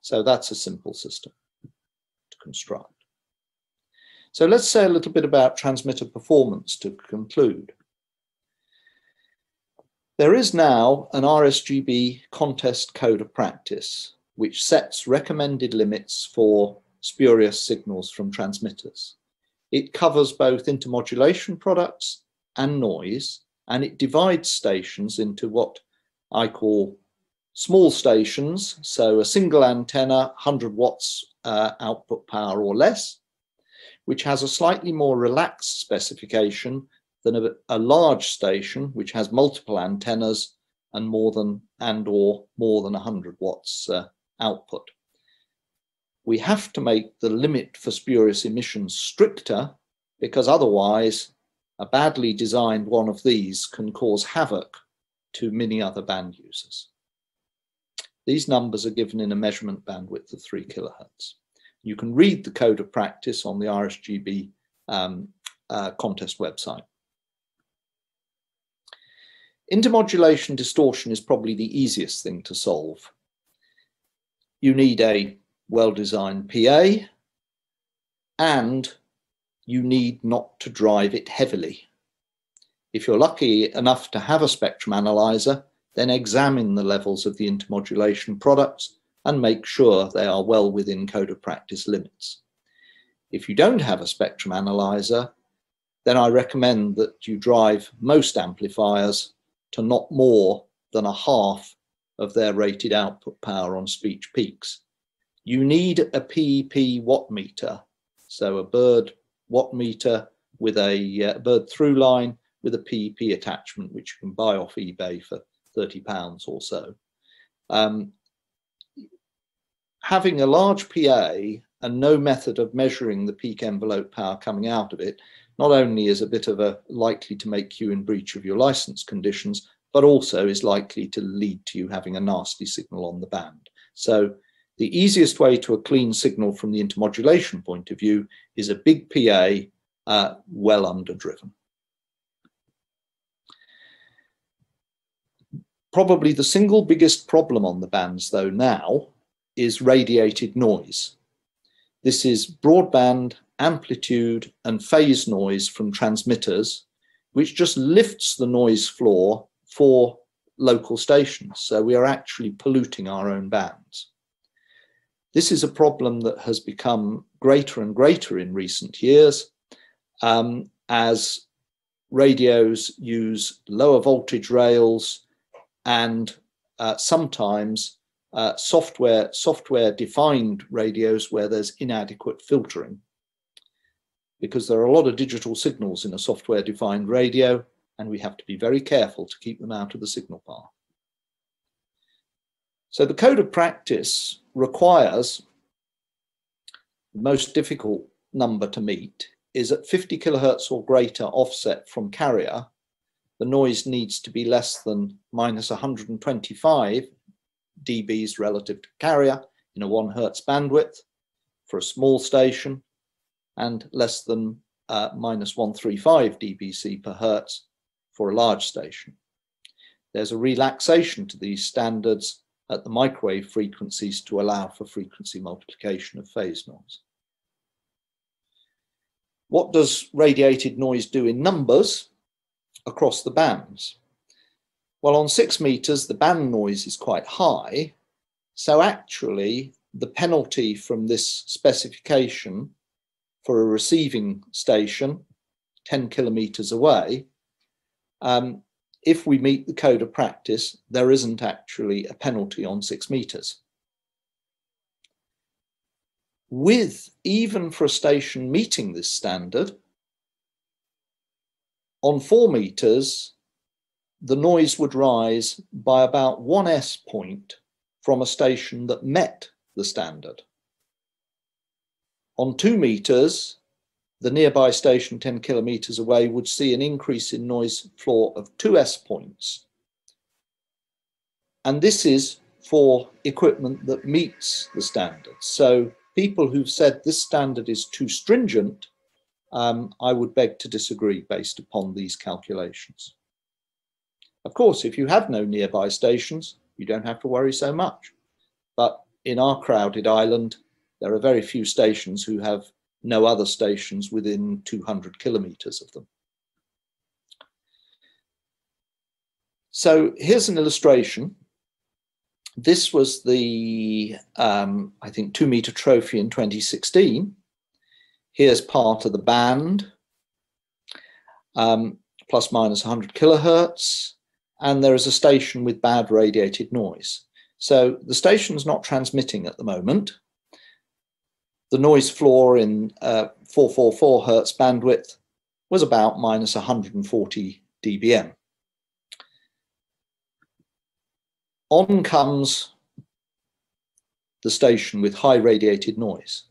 Speaker 4: So that's a simple system to construct. So let's say a little bit about transmitter performance to conclude. There is now an RSGB contest code of practice which sets recommended limits for spurious signals from transmitters. It covers both intermodulation products and noise, and it divides stations into what I call small stations, so a single antenna, 100 watts uh, output power or less, which has a slightly more relaxed specification than a, a large station, which has multiple antennas and more than and or more than 100 watts uh, output. We have to make the limit for spurious emissions stricter because otherwise a badly designed one of these can cause havoc to many other band users. These numbers are given in a measurement bandwidth of 3 kilohertz. You can read the code of practice on the RSGB um, uh, contest website. Intermodulation distortion is probably the easiest thing to solve you need a well designed PA and you need not to drive it heavily. If you're lucky enough to have a spectrum analyzer, then examine the levels of the intermodulation products and make sure they are well within code of practice limits. If you don't have a spectrum analyzer, then I recommend that you drive most amplifiers to not more than a half of their rated output power on speech peaks. You need a PEP watt meter, so a bird watt meter with a uh, bird through line with a PEP attachment, which you can buy off eBay for £30 or so. Um, having a large PA and no method of measuring the peak envelope power coming out of it, not only is a bit of a likely to make you in breach of your license conditions, but also is likely to lead to you having a nasty signal on the band. So the easiest way to a clean signal from the intermodulation point of view is a big PA uh, well underdriven. Probably the single biggest problem on the bands though now is radiated noise. This is broadband, amplitude and phase noise from transmitters, which just lifts the noise floor for local stations. So we are actually polluting our own bands. This is a problem that has become greater and greater in recent years um, as radios use lower voltage rails and uh, sometimes uh, software software defined radios where there's inadequate filtering because there are a lot of digital signals in a software defined radio and we have to be very careful to keep them out of the signal path. So the code of practice requires the most difficult number to meet is at 50 kilohertz or greater offset from carrier, the noise needs to be less than minus 125 dBs relative to carrier in a one hertz bandwidth for a small station and less than uh, minus 135 dBc per hertz for a large station. There's a relaxation to these standards at the microwave frequencies to allow for frequency multiplication of phase noise. What does radiated noise do in numbers across the bands? Well, on six meters, the band noise is quite high. So actually, the penalty from this specification for a receiving station 10 kilometers away um, if we meet the code of practice, there isn't actually a penalty on six meters. With even for a station meeting this standard, on four meters, the noise would rise by about one S point from a station that met the standard. On two meters, the nearby station 10 kilometres away would see an increase in noise floor of 2S points. And this is for equipment that meets the standards. So people who've said this standard is too stringent, um, I would beg to disagree based upon these calculations. Of course, if you have no nearby stations, you don't have to worry so much. But in our crowded island, there are very few stations who have no other stations within 200 kilometers of them. So here's an illustration. This was the, um, I think, two meter trophy in 2016. Here's part of the band, um, plus minus 100 kilohertz, and there is a station with bad radiated noise. So the station's not transmitting at the moment, the noise floor in uh, 444 hertz bandwidth was about minus 140 dBm. On comes the station with high radiated noise.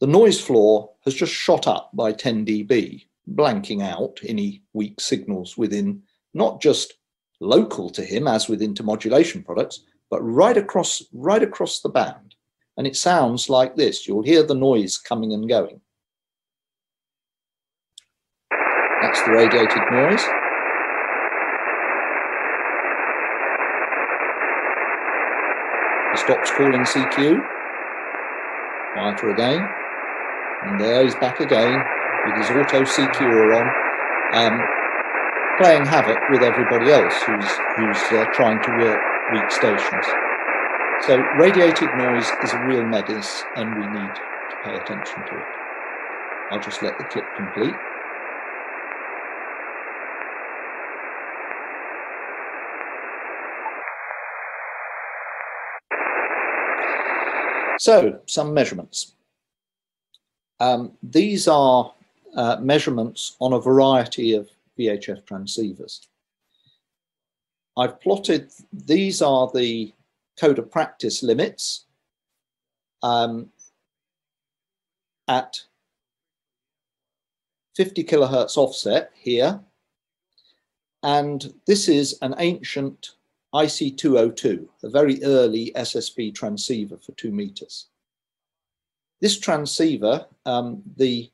Speaker 4: The noise floor has just shot up by 10 dB, blanking out any weak signals within not just local to him as with intermodulation products, but right across right across the band. And it sounds like this. You'll hear the noise coming and going. That's the radiated noise. He stops calling CQ. Quieter again. And there he's back again with his auto CQer on, um, playing havoc with everybody else who's, who's uh, trying to work weak stations. So radiated noise is a real menace and we need to pay attention to it. I'll just let the clip complete. So, some measurements. Um, these are uh, measurements on a variety of VHF transceivers. I've plotted, these are the code of practice limits um, at 50 kilohertz offset here. And this is an ancient IC202, a very early SSB transceiver for two meters. This transceiver, um, the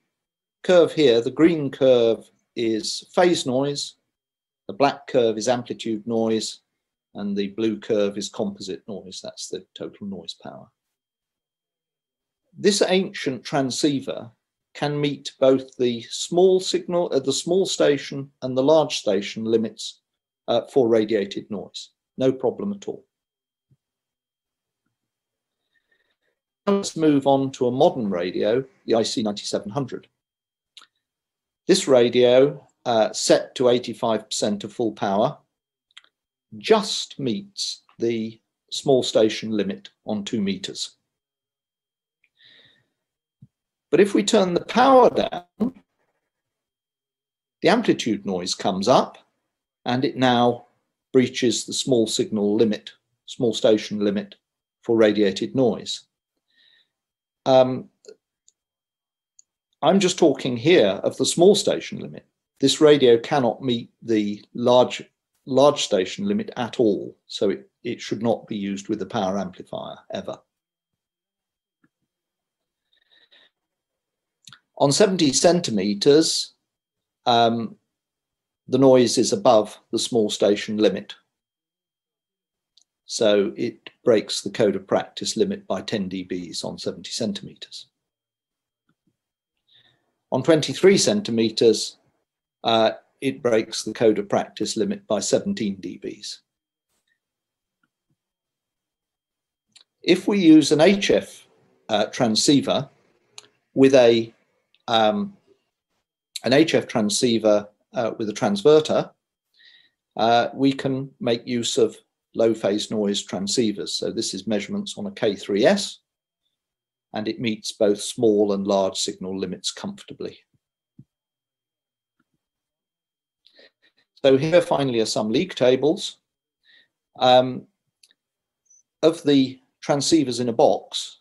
Speaker 4: curve here, the green curve is phase noise, the black curve is amplitude noise, and the blue curve is composite noise, that's the total noise power. This ancient transceiver can meet both the small signal at uh, the small station and the large station limits uh, for radiated noise. No problem at all. let's move on to a modern radio, the IC9700. This radio, uh, set to 85% of full power, just meets the small station limit on two meters. But if we turn the power down, the amplitude noise comes up and it now breaches the small signal limit, small station limit for radiated noise. Um, I'm just talking here of the small station limit. This radio cannot meet the large large station limit at all. So it, it should not be used with a power amplifier ever. On 70 centimeters, um, the noise is above the small station limit. So it breaks the code of practice limit by 10 dBs on 70 centimeters. On 23 centimeters, uh, it breaks the code of practice limit by 17 dBs. If we use an HF uh, transceiver with a um, an HF transceiver uh, with a transverter, uh, we can make use of low phase noise transceivers. So this is measurements on a K3S, and it meets both small and large signal limits comfortably. So here finally are some leak tables. Um, of the transceivers in a box,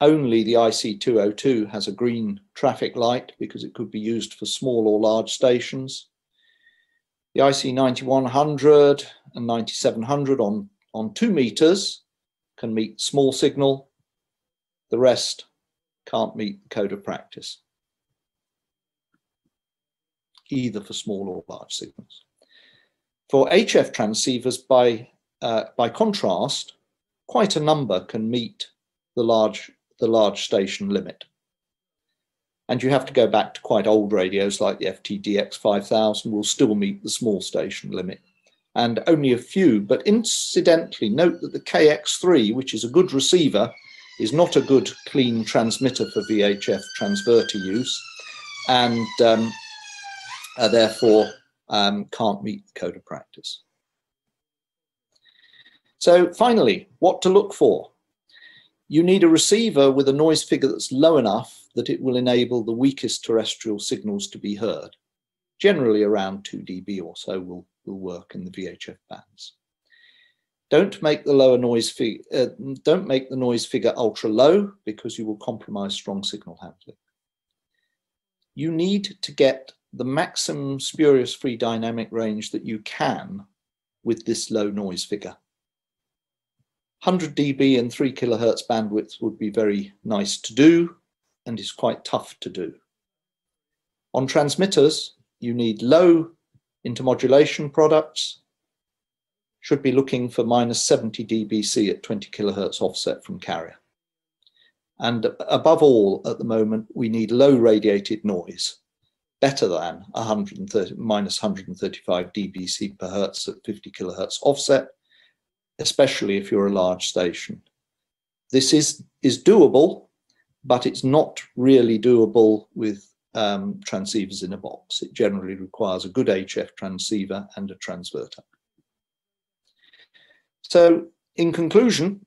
Speaker 4: only the IC202 has a green traffic light because it could be used for small or large stations. The IC9100 and 9700 on, on two meters can meet small signal. The rest can't meet the code of practice, either for small or large signals. For HF transceivers, by, uh, by contrast, quite a number can meet the large, the large station limit. And you have to go back to quite old radios like the FTDX 5000 will still meet the small station limit and only a few. But incidentally, note that the KX3, which is a good receiver, is not a good clean transmitter for VHF transverter use, and um, uh, therefore um, can't meet the code of practice. So finally, what to look for. You need a receiver with a noise figure that's low enough that it will enable the weakest terrestrial signals to be heard. Generally around 2 dB or so will, will work in the VHF bands. Don't make the lower noise fig- uh, don't make the noise figure ultra low because you will compromise strong signal handling. You need to get the maximum spurious free dynamic range that you can with this low noise figure. 100 dB and 3 kilohertz bandwidth would be very nice to do and is quite tough to do. On transmitters, you need low intermodulation products, should be looking for minus 70 dBc at 20 kilohertz offset from carrier. And above all, at the moment, we need low radiated noise better than 130 minus 135 dBc per hertz at 50 kilohertz offset, especially if you're a large station. This is is doable, but it's not really doable with um, transceivers in a box. It generally requires a good HF transceiver and a transverter. So in conclusion,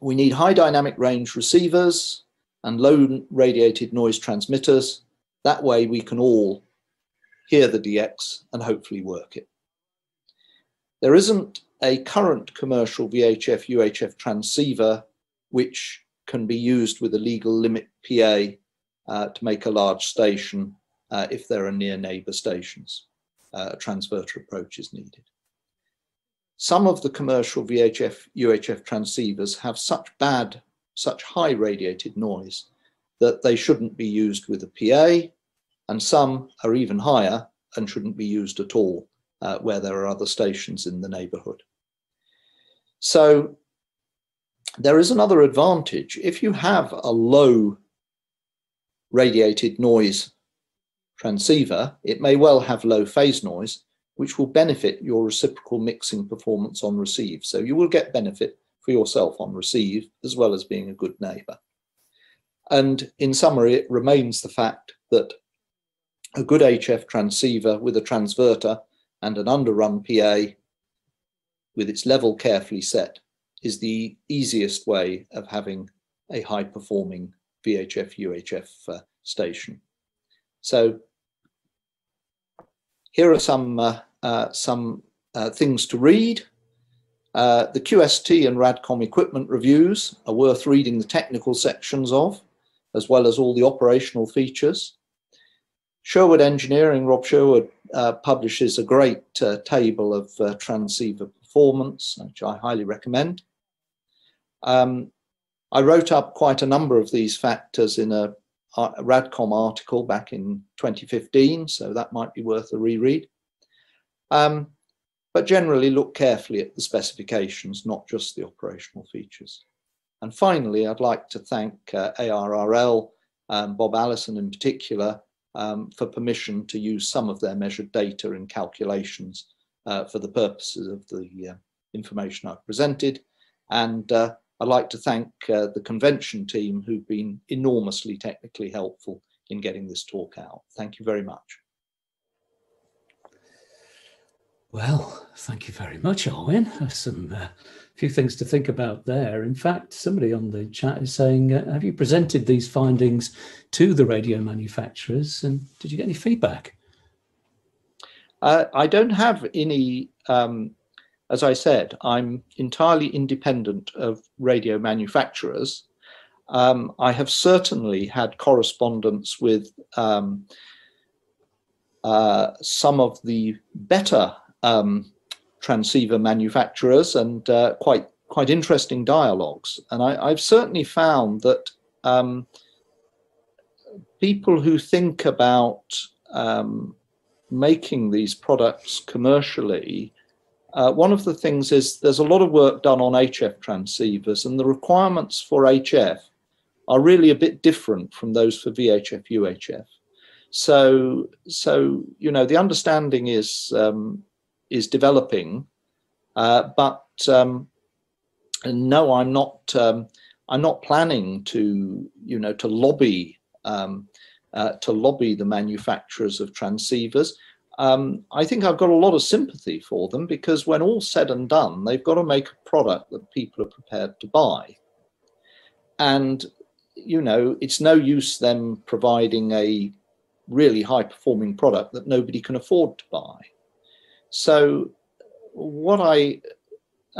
Speaker 4: we need high dynamic range receivers and low radiated noise transmitters that way we can all hear the DX and hopefully work it. There isn't a current commercial VHF UHF transceiver which can be used with a legal limit PA uh, to make a large station uh, if there are near neighbor stations. Uh, a transverter approach is needed. Some of the commercial VHF UHF transceivers have such bad, such high radiated noise that they shouldn't be used with a PA, and some are even higher and shouldn't be used at all uh, where there are other stations in the neighborhood. So there is another advantage. If you have a low radiated noise transceiver, it may well have low phase noise, which will benefit your reciprocal mixing performance on receive. So you will get benefit for yourself on receive as well as being a good neighbor. And in summary, it remains the fact that a good HF transceiver with a transverter and an underrun PA with its level carefully set is the easiest way of having a high performing VHF UHF uh, station. So here are some uh, uh, some uh, things to read. Uh, the QST and RADCOM equipment reviews are worth reading the technical sections of as well as all the operational features. Sherwood Engineering, Rob Sherwood, uh, publishes a great uh, table of uh, transceiver performance, which I highly recommend. Um, I wrote up quite a number of these factors in a, a Radcom article back in 2015, so that might be worth a reread. Um, but generally, look carefully at the specifications, not just the operational features. And finally, I'd like to thank uh, ARRL, um, Bob Allison in particular, um, for permission to use some of their measured data in calculations uh, for the purposes of the uh, information I've presented. And uh, I'd like to thank uh, the convention team who've been enormously technically helpful in getting this talk out. Thank you very much.
Speaker 7: Well, thank you very much, Owen. Some uh, a few things to think about there. In fact, somebody on the chat is saying, uh, Have you presented these findings to the radio manufacturers and did you get any feedback?
Speaker 4: Uh, I don't have any. Um, as I said, I'm entirely independent of radio manufacturers. Um, I have certainly had correspondence with um, uh, some of the better um, transceiver manufacturers and uh, quite quite interesting dialogues. And I, have certainly found that um, people who think about um, making these products commercially, uh, one of the things is there's a lot of work done on HF transceivers, and the requirements for HF are really a bit different from those for VHF UHF. So, so you know, the understanding is um, is developing. Uh, but um, no, I'm not. Um, I'm not planning to, you know, to lobby um, uh, to lobby the manufacturers of transceivers. Um, I think I've got a lot of sympathy for them because when all said and done, they've got to make a product that people are prepared to buy. And you know, it's no use them providing a really high performing product that nobody can afford to buy. So, what I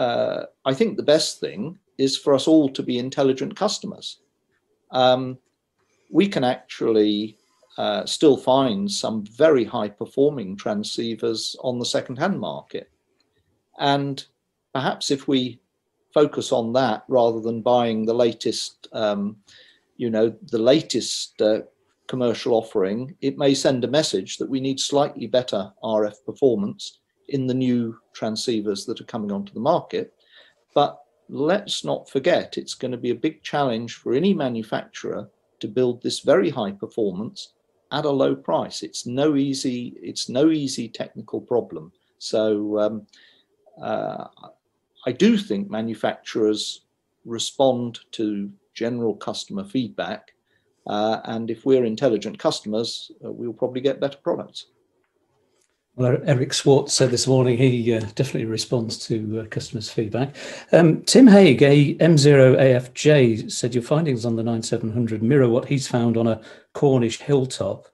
Speaker 4: uh, I think the best thing is for us all to be intelligent customers. Um, we can actually uh, still find some very high performing transceivers on the second-hand market, and perhaps if we focus on that rather than buying the latest, um, you know, the latest uh, commercial offering, it may send a message that we need slightly better RF performance in the new transceivers that are coming onto the market. But let's not forget, it's going to be a big challenge for any manufacturer to build this very high performance at a low price. It's no easy, it's no easy technical problem. So um, uh, I do think manufacturers respond to general customer feedback. Uh, and if we're intelligent customers, uh, we'll probably get better products.
Speaker 7: Well, Eric Swartz said this morning he uh, definitely responds to uh, customers' feedback. Um, Tim Haig, a M0AFJ, said your findings on the 9700 mirror what he's found on a Cornish hilltop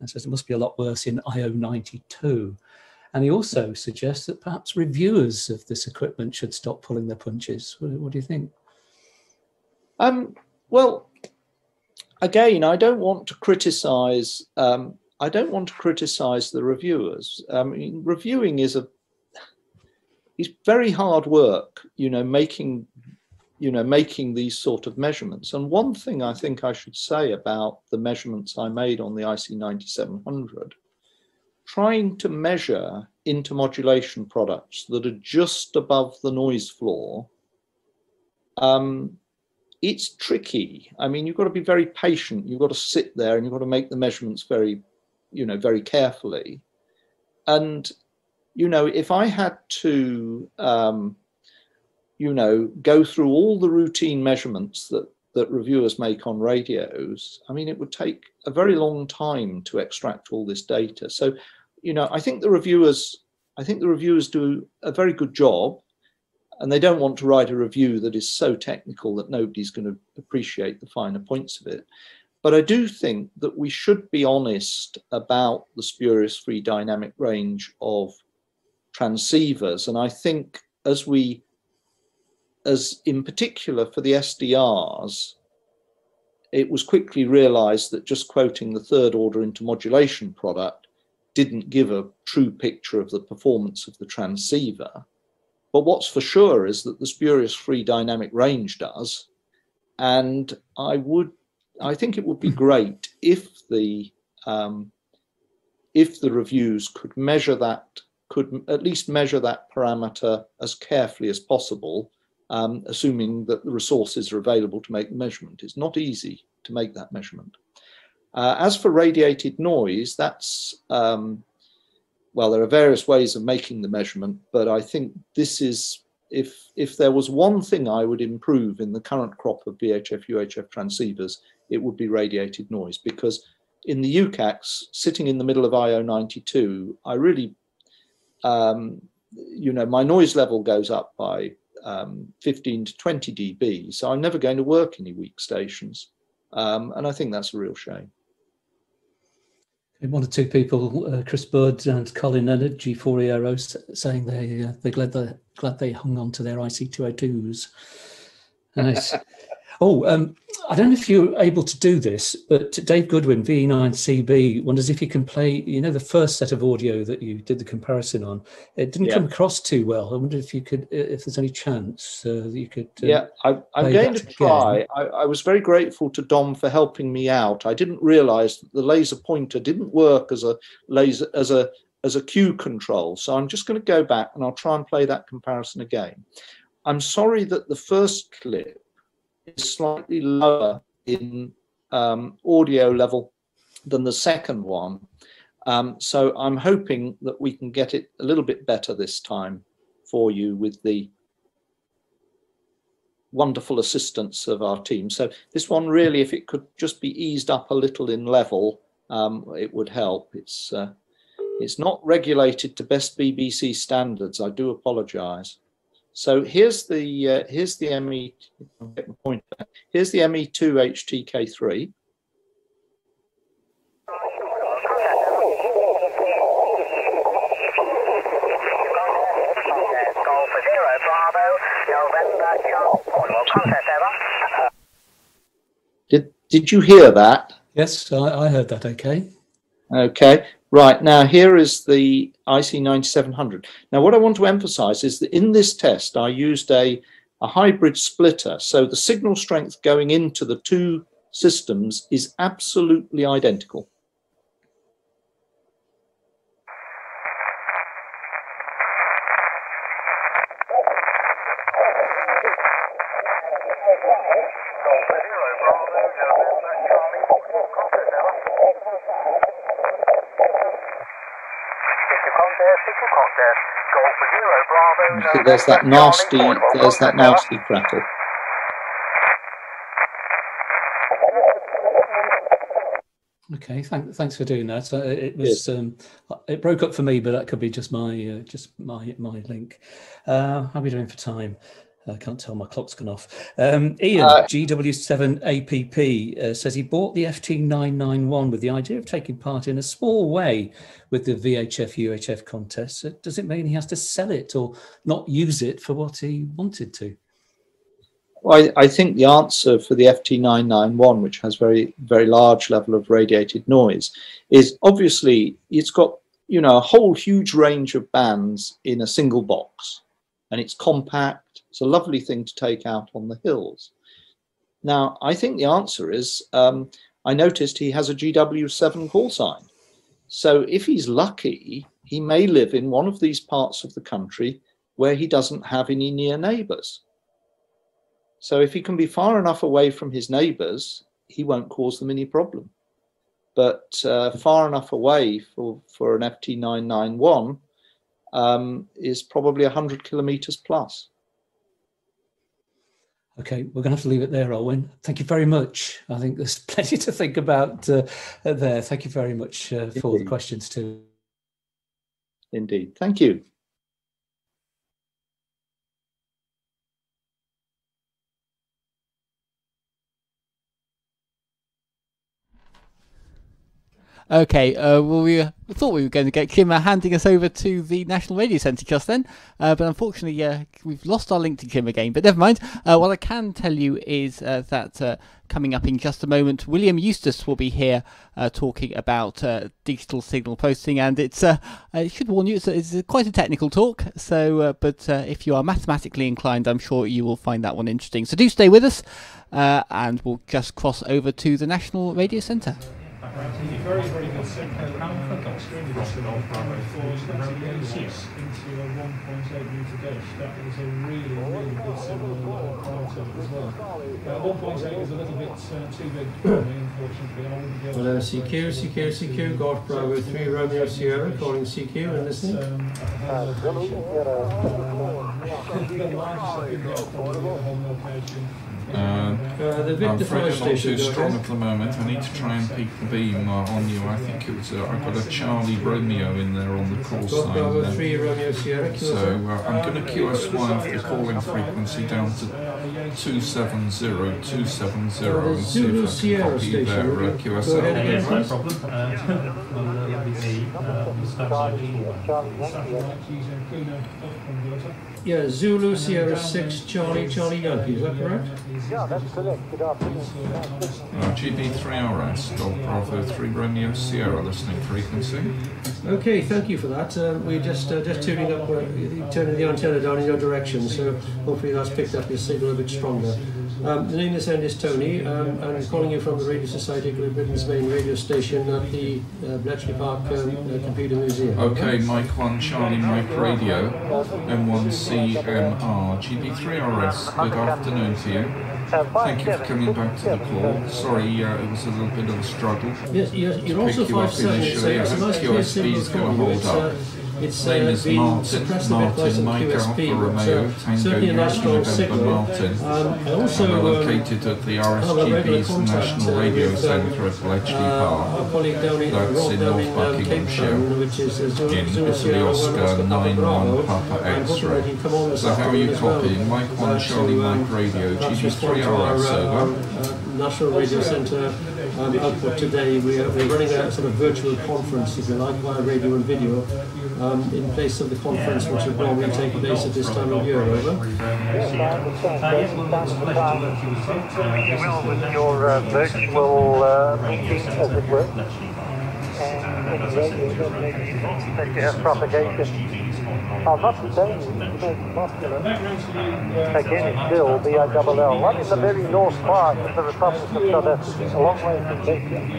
Speaker 7: and says it must be a lot worse in IO92. And he also suggests that perhaps reviewers of this equipment should stop pulling their punches. What, what do you think?
Speaker 4: Um, well, again, I don't want to criticise um, I don't want to criticize the reviewers. I mean, reviewing is a it's very hard work, you know, making you know making these sort of measurements. And one thing I think I should say about the measurements I made on the IC ninety seven hundred, trying to measure intermodulation products that are just above the noise floor. Um, it's tricky. I mean, you've got to be very patient. You've got to sit there and you've got to make the measurements very you know, very carefully. And, you know, if I had to, um, you know, go through all the routine measurements that, that reviewers make on radios, I mean, it would take a very long time to extract all this data. So, you know, I think the reviewers, I think the reviewers do a very good job and they don't want to write a review that is so technical that nobody's going to appreciate the finer points of it. But I do think that we should be honest about the spurious free dynamic range of transceivers. And I think as we, as in particular for the SDRs, it was quickly realized that just quoting the third order intermodulation product didn't give a true picture of the performance of the transceiver. But what's for sure is that the spurious free dynamic range does. And I would I think it would be great if the um, if the reviews could measure that, could at least measure that parameter as carefully as possible, um, assuming that the resources are available to make the measurement. It's not easy to make that measurement. Uh, as for radiated noise, that's um, well, there are various ways of making the measurement, but I think this is if if there was one thing I would improve in the current crop of VHF UHF transceivers, it would be radiated noise because in the UCACs, sitting in the middle of IO 92, I really, um, you know, my noise level goes up by um, 15 to 20 dB. So I'm never going to work any weak stations. Um, and I think that's a real shame.
Speaker 7: One or two people, uh, Chris Bird and Colin Leonard, G4ERO, saying they, uh, they're glad, they glad they hung on to their IC202s. Nice. Oh, um, I don't know if you're able to do this, but Dave Goodwin, VE9CB, wonders if you can play, you know, the first set of audio that you did the comparison on. It didn't yeah. come across too well. I wonder if you could, if there's any chance uh, that you could. Uh, yeah, I,
Speaker 4: am going to try. I, I, was very grateful to Dom for helping me out. I didn't realize that the laser pointer didn't work as a laser, as a, as a cue control. So I'm just going to go back and I'll try and play that comparison again. I'm sorry that the first clip is slightly lower in um, audio level than the second one. Um, so I'm hoping that we can get it a little bit better this time for you with the wonderful assistance of our team. So this one really, if it could just be eased up a little in level, um, it would help. It's uh, it's not regulated to best BBC standards. I do apologise. So here's the uh, here's the ME point. Here's the ME2HTK3. Did did you hear that? Yes, I, I
Speaker 7: heard that. Okay.
Speaker 4: Okay. Right, now here is the IC9700. Now what I want to emphasize is that in this test I used a, a hybrid splitter, so the signal strength going into the two systems is absolutely identical. there's that nasty, there's that nasty crackle.
Speaker 7: Okay, thank, thanks for doing that. Uh, it was um, it broke up for me, but that could be just my uh, just my my link. Uh, how are we doing for time? I can't tell my clock's gone off. Um, Ian, uh, GW7APP, uh, says he bought the FT991 with the idea of taking part in a small way with the VHF UHF contest. So does it mean he has to sell it or not use it for what he wanted to?
Speaker 4: Well, I, I think the answer for the FT991, which has very, very large level of radiated noise, is obviously it's got, you know, a whole huge range of bands in a single box and it's compact. It's a lovely thing to take out on the hills. Now, I think the answer is um, I noticed he has a GW7 call sign. So if he's lucky, he may live in one of these parts of the country where he doesn't have any near neighbors. So if he can be far enough away from his neighbors, he won't cause them any problem. But uh, far enough away for, for an FT991, um, is probably 100 kilometers plus. Okay,
Speaker 7: we're going to have to leave it there, Owen. Thank you very much. I think there's plenty to think about uh, there. Thank you very much uh, for the questions, too.
Speaker 4: Indeed. Thank you.
Speaker 17: Okay, uh, well, we, we thought we were going to get Kimmer uh, handing us over to the National Radio Centre just then, uh, but unfortunately, we've lost our link to Kim again. But never mind. Uh, what I can tell you is uh, that coming up in just a moment, William Eustace will be here talking about digital signal processing, and it's I should warn you, it's, it's, quite a technical talk. So, but if you are mathematically inclined, I'm sure you will find that one interesting. So do stay with us, and we'll just cross over to the National Radio Centre.
Speaker 20: Right.
Speaker 5: Very, very good sector. Pound for golf. Extremely difficult. Pound fours. That's a six into a 1.8 metre dash. was a really, really good signal. part of it as well. Uh, 1.8 is a little bit uh, too big for me, unfortunately. I wouldn't be well, uh, CQ, CQ, CQ, Golf Bravo 3, Romeo Sierra,
Speaker 14: calling CQ and listening. Um, uh,
Speaker 20: the last, I the location.
Speaker 9: Uh, uh, the I'm afraid I'm not too strong at the moment. I need to try and peak the beam uh, on you. I think it was uh, I got a Charlie Romeo in there on the call sign.
Speaker 14: So uh, I'm going to QSY the
Speaker 9: calling frequency down to 270, 270 and see if I can copy their QSL. Yes,
Speaker 14: problem.
Speaker 5: Yeah, Zulu Sierra 6 Charlie Charlie Yankee, is that correct? Yeah, that's correct. Good afternoon.
Speaker 9: GB3RS, Golf Bravo 3 Romeo Sierra, listening frequency.
Speaker 14: Okay, thank you for that. Uh, we're just uh, just tuning up, uh, turning the antenna down in your direction, so hopefully that's picked up your signal a bit stronger. Um, the name of the is Tony, um, and I'm calling you from the Radio Society of Great Britain's main radio station at the uh, Bletchley Park um, uh, Computer Museum. Okay, Mike
Speaker 9: 1 Charlie Mike Radio, M1CMR, GB3RS, good afternoon to you. Thank you for coming back to the call. Sorry, uh, it was a little bit of a struggle. Yes, yes, you're also 5 7, so it's a nice clear signal from you. It's uh, Same uh, been Martin,
Speaker 14: suppressed Martin, a bit by some QSP, Romeo, but uh, certainly a national signal. Martin, um, also, are um, located at the RSGB's uh, National Radio with, um, Centre at Bletchley uh, Park. Our colleague down in, That's in North um, Buckinghamshire. which is uh, Zulu, in Zulu, Oscar 91
Speaker 9: Papa X-ray. So how are you copying? Mike 1, Charlie Mike Radio, GB3RX server.
Speaker 14: National Radio Centre um, output today. We are, we're running a sort of virtual conference, if you like, via radio and video um, in place of the conference which would normally take place at this time of year, over? Well, with your uh, virtual uh, meeting, as it were, and in the radio, you propagation. I must tell you, it's very popular.
Speaker 20: Again, it's still BILL. One in a very north
Speaker 14: part of the Republic of South a long way from Bethlehem.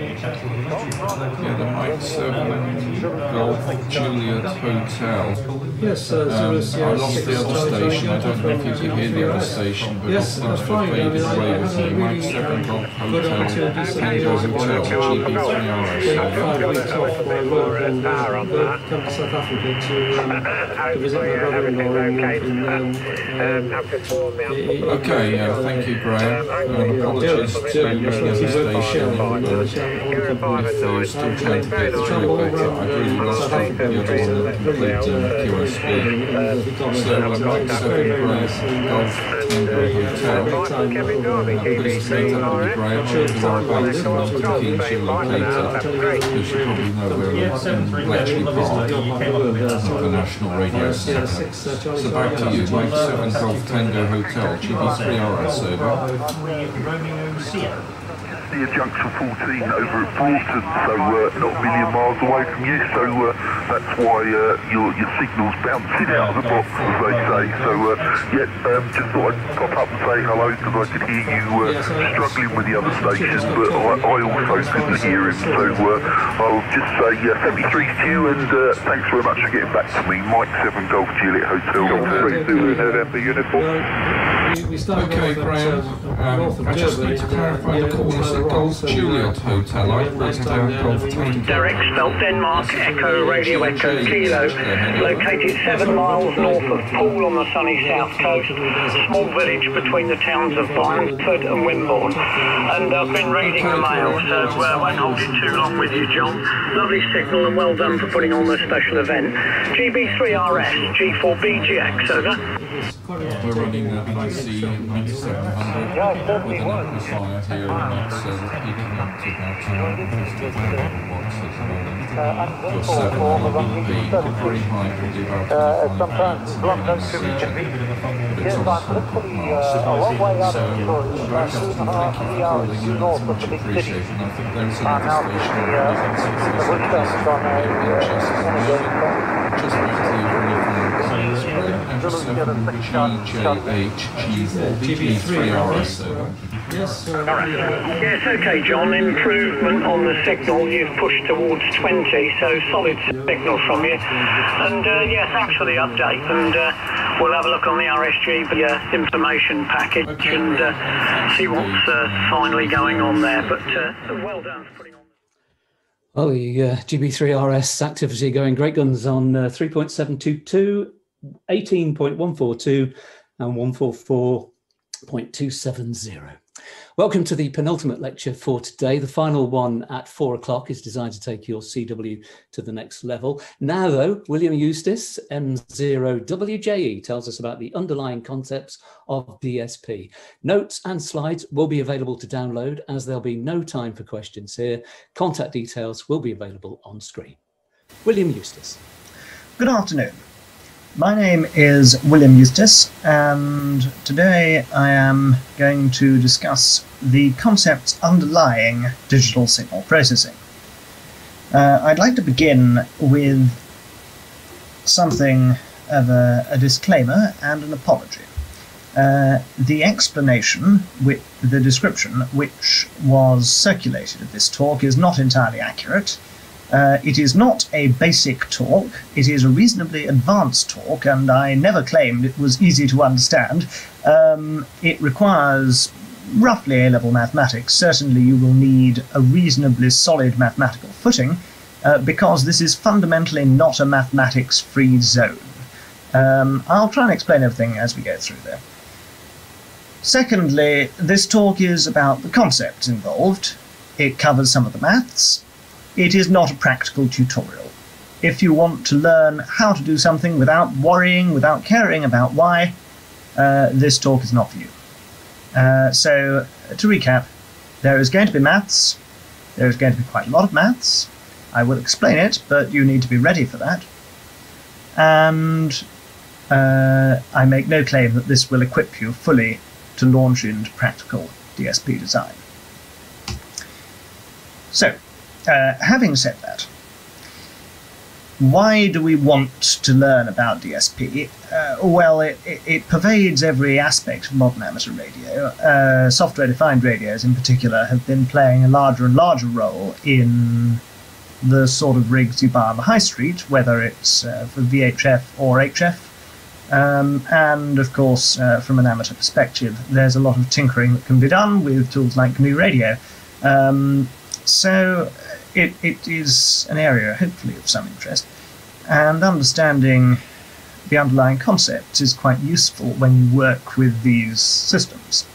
Speaker 14: Yeah,
Speaker 9: the Mike 7 Golf Juliet Hotel. Yes, uh, um, is, yes, I lost the other station. I don't know if you can hear the other station, but yes, that's fine. I mean, I, I haven't
Speaker 14: really got uh, up to this hotel, GB3 RS. Weeks off my work and come uh, to South Africa to, um, uh, to visit my brother-in-law in, um, um Okay, yeah, thank
Speaker 9: you, Graham. Um, um apologies to the other station if you're still
Speaker 14: trying to get through, but I really lost the other one, the complete last You
Speaker 9: National Radio So back to you, Mike 7 Golf Tango Hotel, GB3RS, over. Romeo near junction 14 over at Broughton, so
Speaker 5: uh, not a million miles away from you, so uh, that's why uh, your, your signal's bouncing
Speaker 13: out of the box, as they say. So, uh, yeah, um, just thought I'd pop up and say hello because I could hear you uh, struggling with the other station, but I, I also couldn't hear him. So
Speaker 5: uh, I'll just say yeah, 73 to you and thanks very much for getting back to me. Mike 7 Golf
Speaker 9: Juliet Hotel, 32 November uniform we, started okay, Graham, um, I just need to clarify the corners at Golds Juliet Hotel. I have written down Golf
Speaker 2: Tango. Direct spelled Denmark Echo Radio Echo Kilo, located seven miles north of Poole on the sunny south coast, small village between the towns of Blandford and Wimborne. And I've been reading the mail, so I won't hold it too long with you, John. Lovely signal and well done for putting on this special event. GB3RS, G4BGX, over.
Speaker 9: Yeah. We're running a IC 9700 with an amplifier here and that's uh, ah. picking up to about 250
Speaker 14: watts at
Speaker 5: the moment. Uh, Your 7 will be very high for the RT58 but it's also uh, thank you for
Speaker 4: calling in, it's much appreciated. I think there's another station
Speaker 9: the that's accessible in 7
Speaker 4: 3 rs
Speaker 2: Yes, sir. Yes, okay, John. Improvement on the signal. You've pushed towards 20, so solid signal from you. And uh, yeah, thanks for the update. And uh, we'll have a look on the RSG uh, information package and uh, see what's finally going on there. But well done for putting on.
Speaker 7: Well, the uh, GB3RS activity going great guns on uh, 3.722 18.142 and 144.270. Welcome to the penultimate lecture for today. The final one at four o'clock is designed to take your CW to the next level. Now, though, William Eustace, M0WJE, tells us about the underlying concepts of DSP. Notes and slides will be available to download as there'll be no time for questions here. Contact details will be available on screen. William Eustace.
Speaker 6: Good afternoon. My name is William Eustace, and today I am going to discuss the concepts underlying digital signal processing. Uh, I'd like to begin with something of a, a disclaimer and an apology. Uh, the explanation, with the description which was circulated at this talk, is not entirely accurate. Uh, it is not a basic talk, it is a reasonably advanced talk, and I never claimed it was easy to understand. Um, it requires roughly A level mathematics. Certainly, you will need a reasonably solid mathematical footing uh, because this is fundamentally not a mathematics free zone. Um, I'll try and explain everything as we go through there. Secondly, this talk is about the concepts involved. It covers some of the maths, it is not a practical tutorial. If you want to learn how to do something without worrying, without caring about why, uh, this talk is not for you. Uh, so, to recap, there is going to be maths. There is going to be quite a lot of maths. I will explain it, but you need to be ready for that. And uh, I make no claim that this will equip you fully to launch into practical DSP design. So, uh, having said that, why do we want to learn about DSP? Uh, well, it, it, it, pervades every aspect of modern amateur radio. Uh, software defined radios, in particular, have been playing a larger and larger role in the sort of rigs you buy on the high street, whether it's uh, for VHF or HF. Um, and of course, uh, from an amateur perspective, there's a lot of tinkering that can be done with tools like GNU Radio. Um, so it, it is an area, hopefully, of some interest, and understanding the underlying concepts is quite useful when you work with these systems.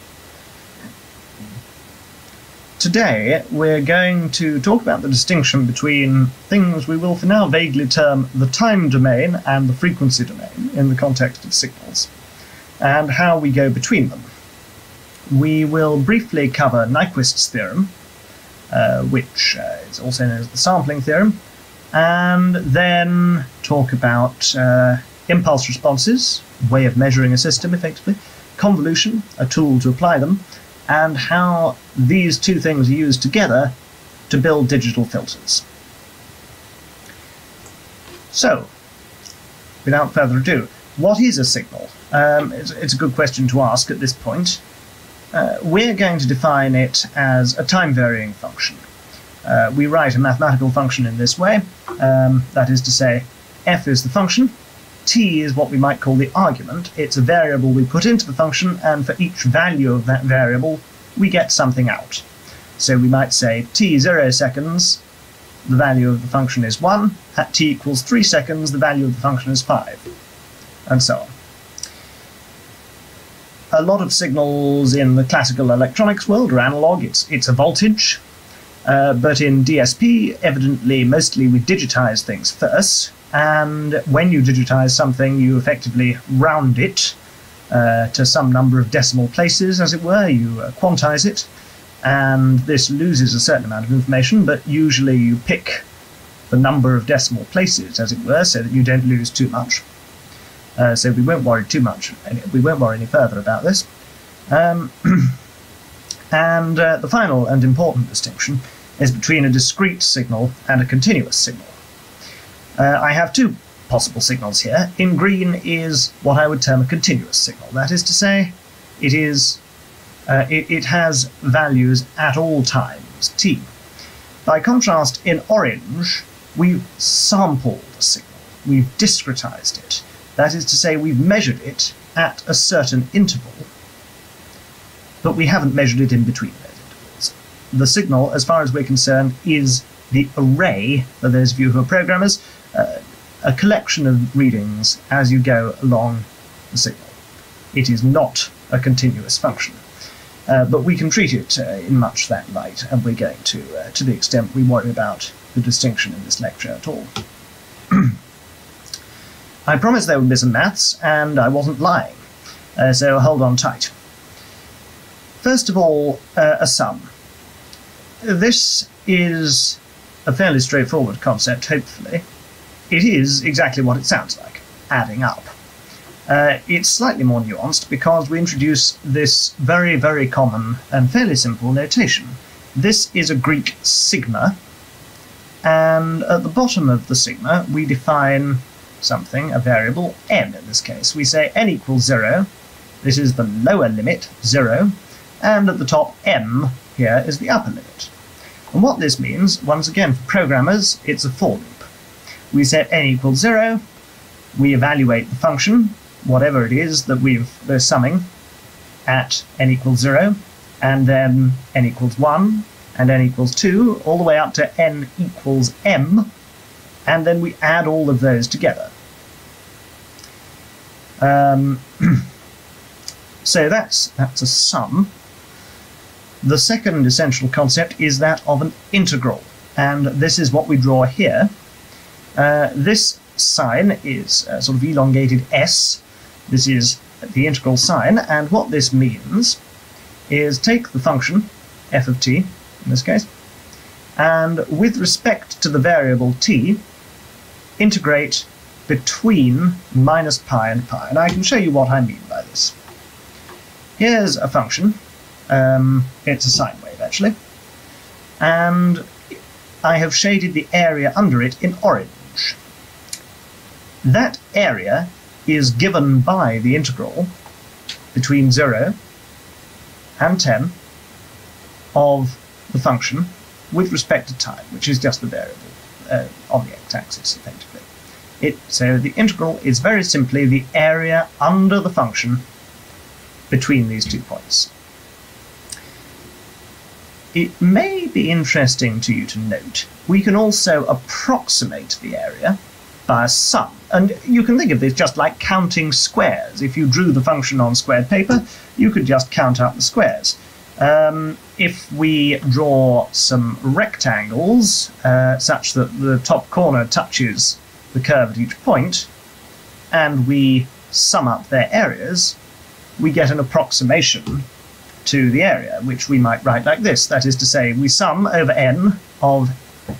Speaker 6: Today, we're going to talk about the distinction between things we will for now vaguely term the time domain and the frequency domain in the context of signals, and how we go between them. We will briefly cover Nyquist's theorem, uh, which uh, is also known as the sampling theorem, and then talk about uh, impulse responses, way of measuring a system effectively, convolution, a tool to apply them, and how these two things are used together to build digital filters. So, without further ado, what is a signal? Um, it's, it's, a good question to ask at this point. Uh, we're going to define it as a time-varying function. Uh, we write a mathematical function in this way. Um, that is to say, f is the function, t is what we might call the argument. It's a variable we put into the function, and for each value of that variable, we get something out. So we might say t 0 seconds, the value of the function is 1, at t equals 3 seconds, the value of the function is 5, and so on a lot of signals in the classical electronics world are analog. It's it's a voltage, uh, but in DSP, evidently, mostly we digitize things first, and when you digitize something, you effectively round it uh, to some number of decimal places, as it were. You uh, quantize it, and this loses a certain amount of information, but usually you pick the number of decimal places, as it were, so that you don't lose too much. Uh, so we won't worry too much, we won't worry any further about this. Um, and uh, the final and important distinction is between a discrete signal and a continuous signal. Uh, I have two possible signals here. In green is what I would term a continuous signal. That is to say, it is uh, it, it, has values at all times, t. By contrast, in orange, we've sampled signal. We've discretized it. That is to say, we've measured it at a certain interval, but we haven't measured it in between those intervals. The signal, as far as we're concerned, is the array, for those of you who are programmers, uh, a collection of readings as you go along the signal. It is not a continuous function. Uh, but we can treat it uh, in much that light, and we're going to, uh, to the extent we worry about the distinction in this lecture at all. I promised there would be some maths, and I wasn't lying, uh, so hold on tight. First of all, uh, a sum. This is a fairly straightforward concept, hopefully. It is exactly what it sounds like adding up. Uh, it's slightly more nuanced because we introduce this very, very common and fairly simple notation. This is a Greek sigma, and at the bottom of the sigma we define something, a variable, n in this case. We say n equals 0, this is the lower limit, 0, and at the top, m here is the upper limit. And what this means, once again, for programmers, it's a for loop. We set n equals 0, we evaluate the function, whatever it is that we've, we're summing, at n equals 0, and then n equals 1, and n equals 2, all the way up to n equals m, and then we add all of those together. Um, so that's, that's a sum. The second essential concept is that of an integral, and this is what we draw here. Uh, this sine is a uh, sort of elongated s. This is the integral sine, and what this means is take the function f of t, in this case, and with respect to the variable t, integrate between minus pi and pi. And I can show you what I mean by this. Here's a function. Um, it's a sine wave, actually. And I have shaded the area under it in orange. That area is given by the integral between 0 and 10 of the function with respect to time, which is just the variable uh, on the x-axis, effectively. It, so the integral is very simply the area under the function between these two points. It may be interesting to you to note we can also approximate the area by a sum. And you can think of this just like counting squares. If you drew the function on squared paper, you could just count out the squares. Um, if we draw some rectangles uh, such that the top corner touches the curve at each point and we sum up their areas, we get an approximation to the area, which we might write like this. That is to say, we sum over n of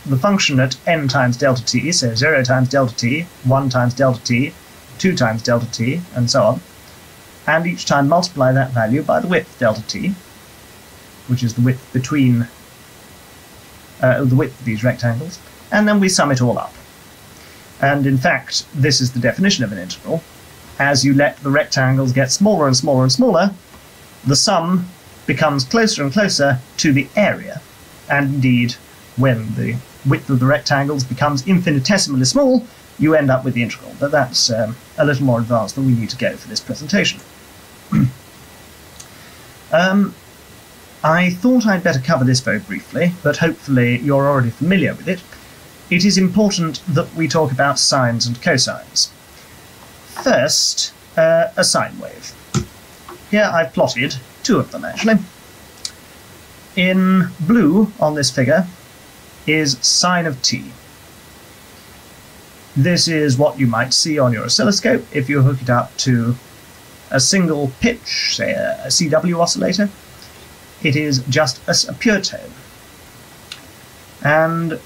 Speaker 6: the function at n times delta t, so 0 times delta t, 1 times delta t, 2 times delta t, and so on, and each time multiply that value by the width delta t, which is the width between uh, the width of these rectangles, and then we sum it all up. And in fact, this is the definition of an integral. As you let the rectangles get smaller and smaller and smaller, the sum becomes closer and closer to the area. And indeed, when the width of the rectangles becomes infinitesimally small, you end up with the integral. But that's um, a little more advanced than we need to go for this presentation. um, I thought I'd better cover this very briefly, but hopefully you're already familiar with it it is important that we talk about sines and cosines. First, uh, a sine wave. Here I've plotted two of them, actually. In blue on this figure is sine of t. This is what you might see on your oscilloscope if you hook it up to a single pitch, say a CW oscillator. It is just a, a pure tone. And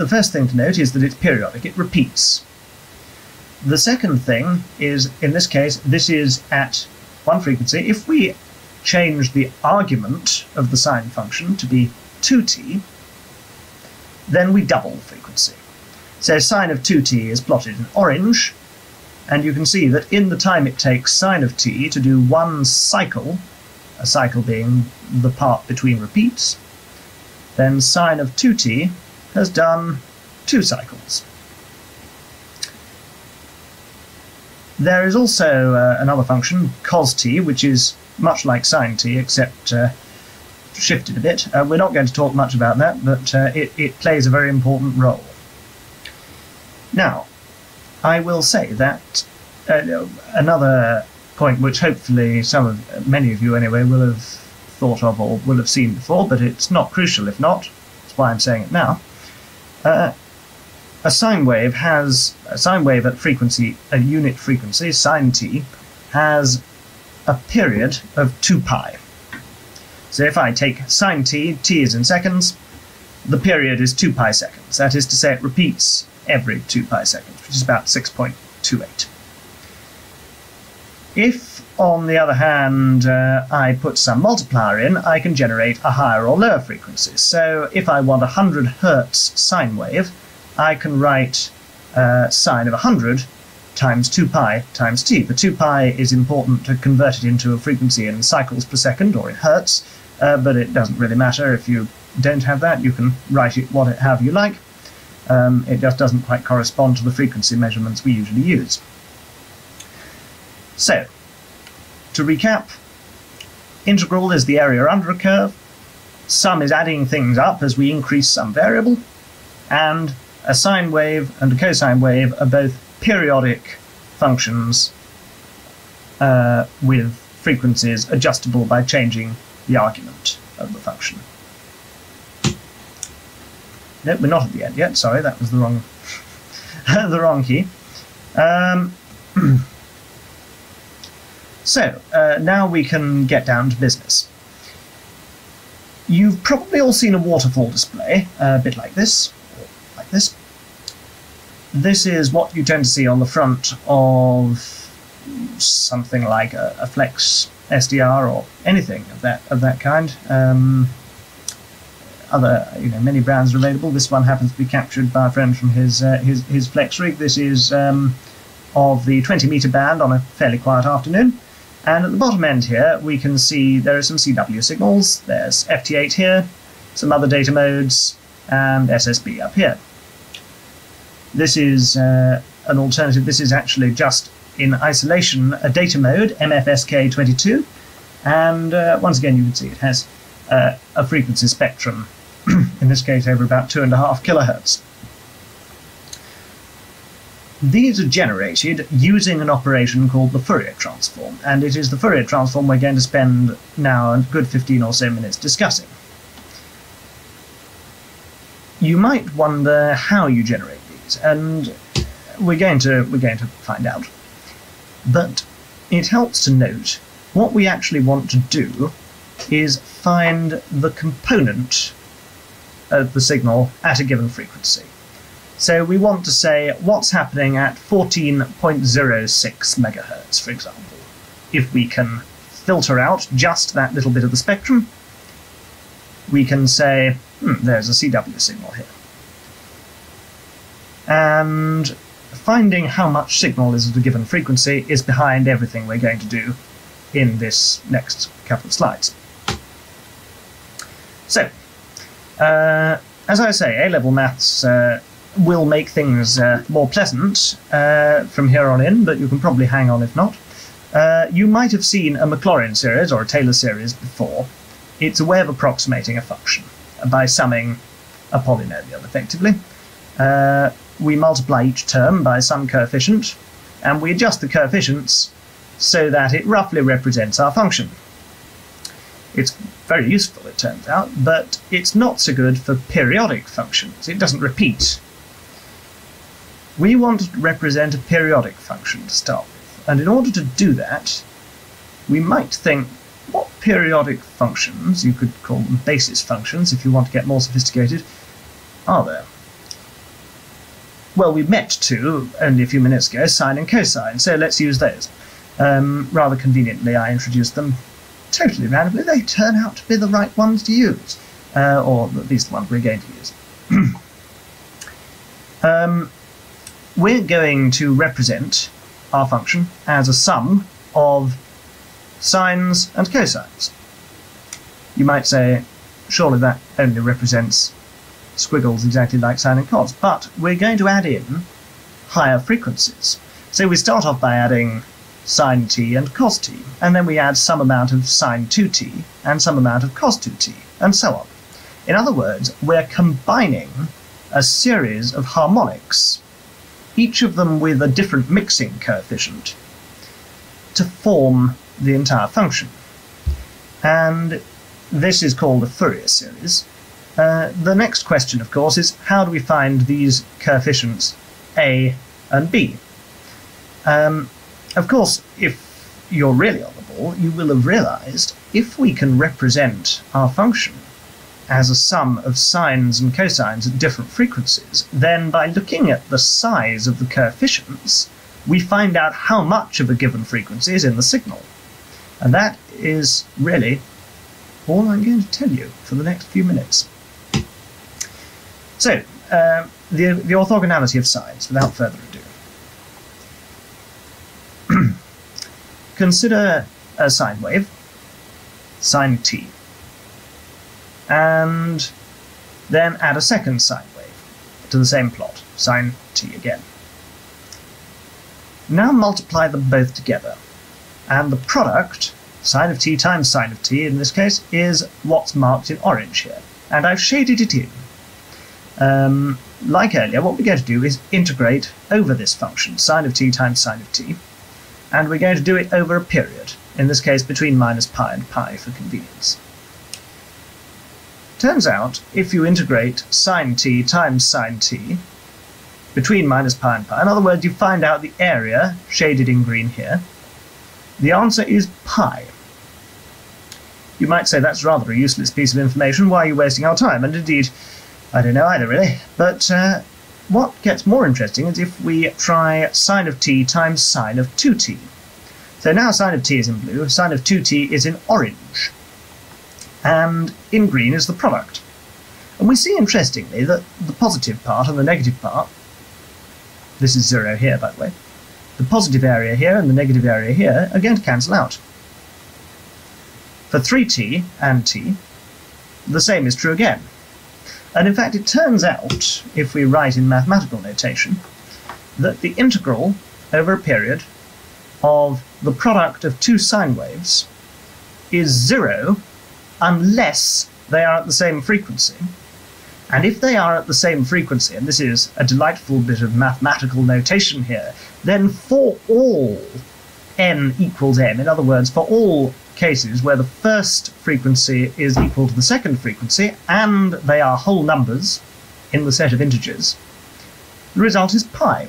Speaker 6: the first thing to note is that it's periodic, it repeats. The second thing is, in this case, this is at one frequency. If we change the argument of the sine function to be 2t, then we double the frequency. So sine of 2t is plotted in orange, and you can see that in the time it takes sine of t to do one cycle, a cycle being the part between repeats, then sine of 2t has done two cycles. There is also uh, another function, cos t, which is much like t, except uh, shifted a bit. Uh, we're not going to talk much about that, but uh, it, it plays a very important role. Now, I will say that uh, another point, which hopefully some of, many of you anyway, will have thought of or will have seen before, but it's not crucial if not. That's why I'm saying it now uh, a sine wave has a sine wave at frequency a unit frequency sine t has a period of 2 pi. So if I take sine t, t is in seconds, the period is 2 pi seconds. That is to say it repeats every 2 pi seconds, which is about 6.28. If on the other hand, uh, I put some multiplier in, I can generate a higher or lower frequency. So if I want a 100 hertz sine wave, I can write uh, sine of 100 times 2 pi times t. The 2 pi is important to convert it into a frequency in cycles per second or in hertz, uh, but it doesn't really matter. If you don't have that, you can write it what it have you like. Um, it just doesn't quite correspond to the frequency measurements we usually use. So, to recap, integral is the area under a curve, sum is adding things up as we increase some variable, and a sine wave and a cosine wave are both periodic functions uh, with frequencies adjustable by changing the argument of the function. No, we're not at the end yet. Sorry, that was the wrong, the wrong key. Um, So, uh, now we can get down to business. You've probably all seen a waterfall display, uh, a bit like this, like this. This is what you tend to see on the front of something like a, a Flex SDR or anything of that of that kind. Um, other, you know, many brands are available. This one happens to be captured by a friend from his uh, his, his Flex rig. This is um, of the 20 meter band on a fairly quiet afternoon. And at the bottom end here, we can see there are some CW signals. There's FT8 here, some other data modes, and SSB up here. This is uh, an alternative. This is actually just in isolation a data mode, MFSK22. And uh, once again, you can see it has uh, a frequency spectrum, in this case over about 2.5 kilohertz. These are generated using an operation called the Fourier transform, and it is the Fourier transform we're going to spend now a good 15 or so minutes discussing. You might wonder how you generate these, and we're going to we're going to find out. But it helps to note what we actually want to do is find the component of the signal at a given frequency. So we want to say what's happening at 14.06 megahertz, for example. If we can filter out just that little bit of the spectrum, we can say, hmm, there's a CW signal here. And finding how much signal is at a given frequency is behind everything we're going to do in this next couple of slides. So, uh, as I say, A-level maths uh, will make things uh, more pleasant uh, from here on in, but you can probably hang on if not. Uh, you might have seen a Maclaurin series or a Taylor series before. It's a way of approximating a function by summing a polynomial, effectively. Uh, we multiply each term by some coefficient, and we adjust the coefficients so that it roughly represents our function. It's very useful, it turns out, but it's not so good for periodic functions. It doesn't repeat we want to represent a periodic function to start with. And in order to do that, we might think what periodic functions, you could call them basis functions if you want to get more sophisticated, are there? Well, we met two only a few minutes ago, sine and cosine, so let's use those. Um, rather conveniently, I introduced them totally randomly. They turn out to be the right ones to use, uh, or at least the ones we're going to use. um, we're going to represent our function as a sum of sines and cosines. You might say, surely that only represents squiggles exactly like sine and cos, but we're going to add in higher frequencies. So we start off by adding sine t and cos t, and then we add some amount of sine 2t and some amount of cos 2t, and so on. In other words, we're combining a series of harmonics each of them with a different mixing coefficient, to form the entire function. And this is called a Fourier series. Uh, the next question, of course, is how do we find these coefficients a and b? Um, of course, if you're really on the ball, you will have realized if we can represent our function as a sum of sines and cosines at different frequencies, then by looking at the size of the coefficients, we find out how much of a given frequency is in the signal. And that is really all I'm going to tell you for the next few minutes. So, uh, the, the orthogonality of sines, without further ado. Consider a sine wave, sine t and then add a second sine wave to the same plot, sine t again. Now multiply them both together, and the product, sine of t times sine of t in this case, is what's marked in orange here, and I've shaded it in. Um, like earlier, what we're going to do is integrate over this function, sine of t times sine of t, and we're going to do it over a period, in this case between minus pi and pi for convenience. Turns out, if you integrate sine t times sine t between minus pi and pi, in other words, you find out the area, shaded in green here, the answer is pi. You might say that's rather a useless piece of information. Why are you wasting our time? And indeed, I don't know either, really. But uh, what gets more interesting is if we try sine of t times sine of 2t. So now sine of t is in blue, sine of 2t is in orange and in green is the product. And we see, interestingly, that the positive part and the negative part, this is zero here, by the way, the positive area here and the negative area here are going to cancel out. For 3t and t, the same is true again. And in fact, it turns out, if we write in mathematical notation, that the integral over a period of the product of two sine waves is zero unless they are at the same frequency. And if they are at the same frequency, and this is a delightful bit of mathematical notation here, then for all n equals m, in other words, for all cases where the first frequency is equal to the second frequency, and they are whole numbers in the set of integers, the result is pi.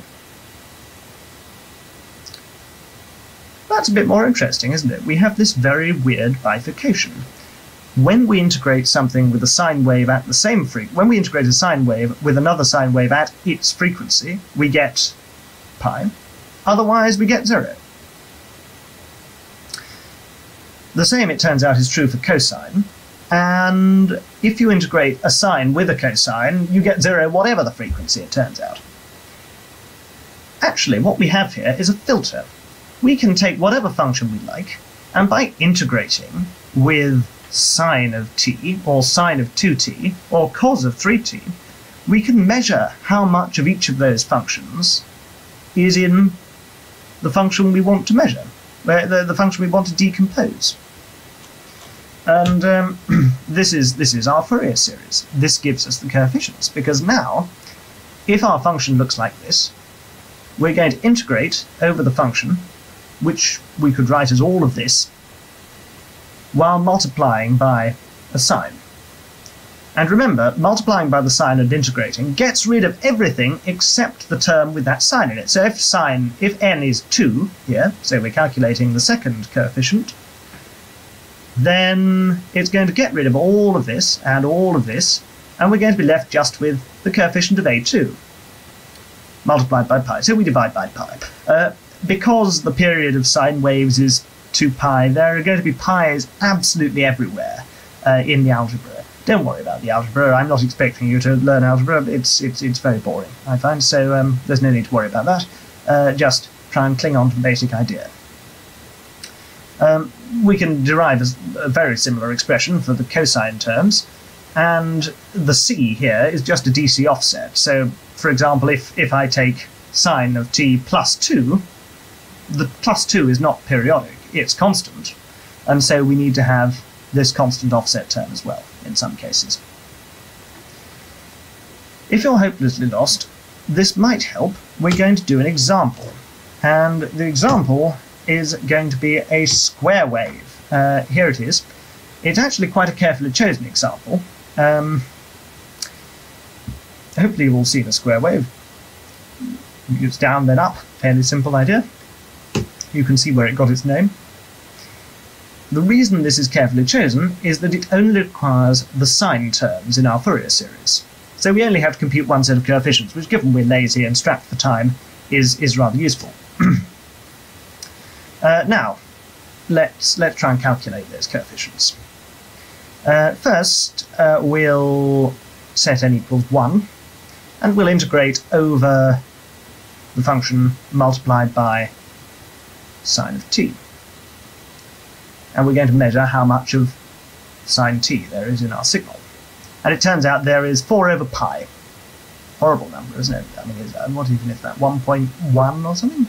Speaker 6: That's a bit more interesting, isn't it? We have this very weird bifurcation when we integrate something with a sine wave at the same frequency, when we integrate a sine wave with another sine wave at its frequency, we get pi. Otherwise, we get zero. The same, it turns out, is true for cosine. And if you integrate a sine with a cosine, you get zero whatever the frequency, it turns out. Actually, what we have here is a filter. We can take whatever function we like, and by integrating with sine of t or sine of 2t or cos of 3t, we can measure how much of each of those functions is in the function we want to measure, the, the function we want to decompose. And um, this, is, this is our Fourier series. This gives us the coefficients, because now, if our function looks like this, we're going to integrate over the function, which we could write as all of this while multiplying by a sine. And remember, multiplying by the sine and integrating gets rid of everything except the term with that sine in it. So if sine, if n is 2 here, so we're calculating the second coefficient, then it's going to get rid of all of this and all of this, and we're going to be left just with the coefficient of a2 multiplied by pi. So we divide by pi. Uh, because the period of sine waves is to pi. There are going to be pi's absolutely everywhere uh, in the algebra. Don't worry about the algebra. I'm not expecting you to learn algebra. It's it's it's very boring, I find. So um, there's no need to worry about that. Uh, just try and cling on to the basic idea. Um, we can derive a, very similar expression for the cosine terms, and the c here is just a DC offset. So, for example, if if I take sine of t plus two, the plus two is not periodic it's constant. And so we need to have this constant offset term as well, in some cases. If you're hopelessly lost, this might help. We're going to do an example. And the example is going to be a square wave. Uh, here it is. It's actually quite a carefully chosen example. Um, hopefully you all see the square wave. It's down then up, fairly simple idea you can see where it got its name. The reason this is carefully chosen is that it only requires the sine terms in our Fourier series. So we only have to compute one set of coefficients, which, given we're lazy and strapped for time, is, is rather useful. uh, now, let's, let's try and calculate those coefficients. Uh, first, uh, we'll set n equals 1, and we'll integrate over the function multiplied by sine of t. And we're going to measure how much of sine t there is in our signal. And it turns out there is 4 over pi. Horrible number, isn't it? I mean, is that, what even is that? 1.1 or something?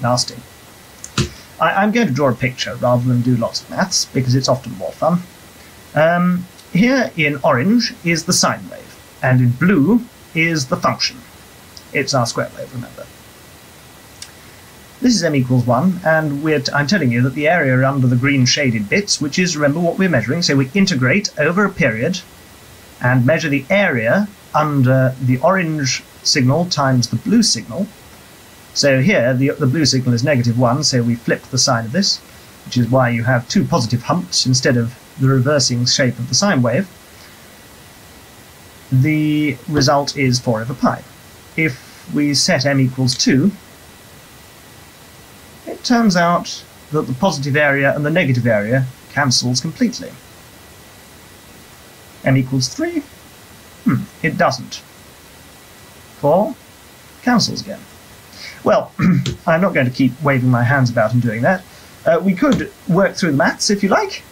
Speaker 6: Nasty. I, am going to draw a picture rather than do lots of maths, because it's often more fun. Um, here in orange is the sine wave, and in blue is the function. It's our square wave, remember. This is m equals 1, and we're t- I'm telling you that the area under the green shaded bits, which is, remember, what we're measuring, so we integrate over a period and measure the area under the orange signal times the blue signal. So here, the, the blue signal is negative 1, so we flip the sign of this, which is why you have two positive humps instead of the reversing shape of the sine wave. The result is 4 over pi. If we set m equals 2, turns out that the positive area and the negative area cancels completely. m equals 3? Hmm, it doesn't. 4 cancels again. Well, I'm not going to keep waving my hands about and doing that. Uh, we could work through the maths if you like,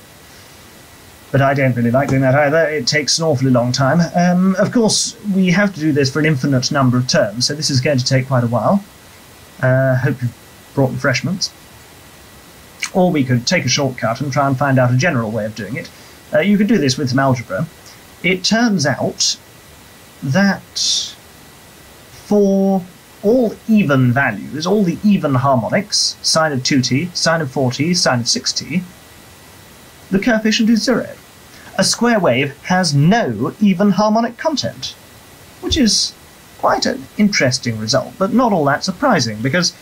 Speaker 6: but I don't really like doing that either. It takes an awfully long time. Um, of course, we have to do this for an infinite number of terms, so this is going to take quite a while. Uh, hope you've brought refreshments. Or we could take a shortcut and try and find out a general way of doing it. Uh, you could do this with some algebra. It turns out that for all even values, all the even harmonics, sine of 2t, sine of 4t, sine of 6t, the coefficient is zero. A square wave has no even harmonic content, which is quite an interesting result, but not all that surprising, because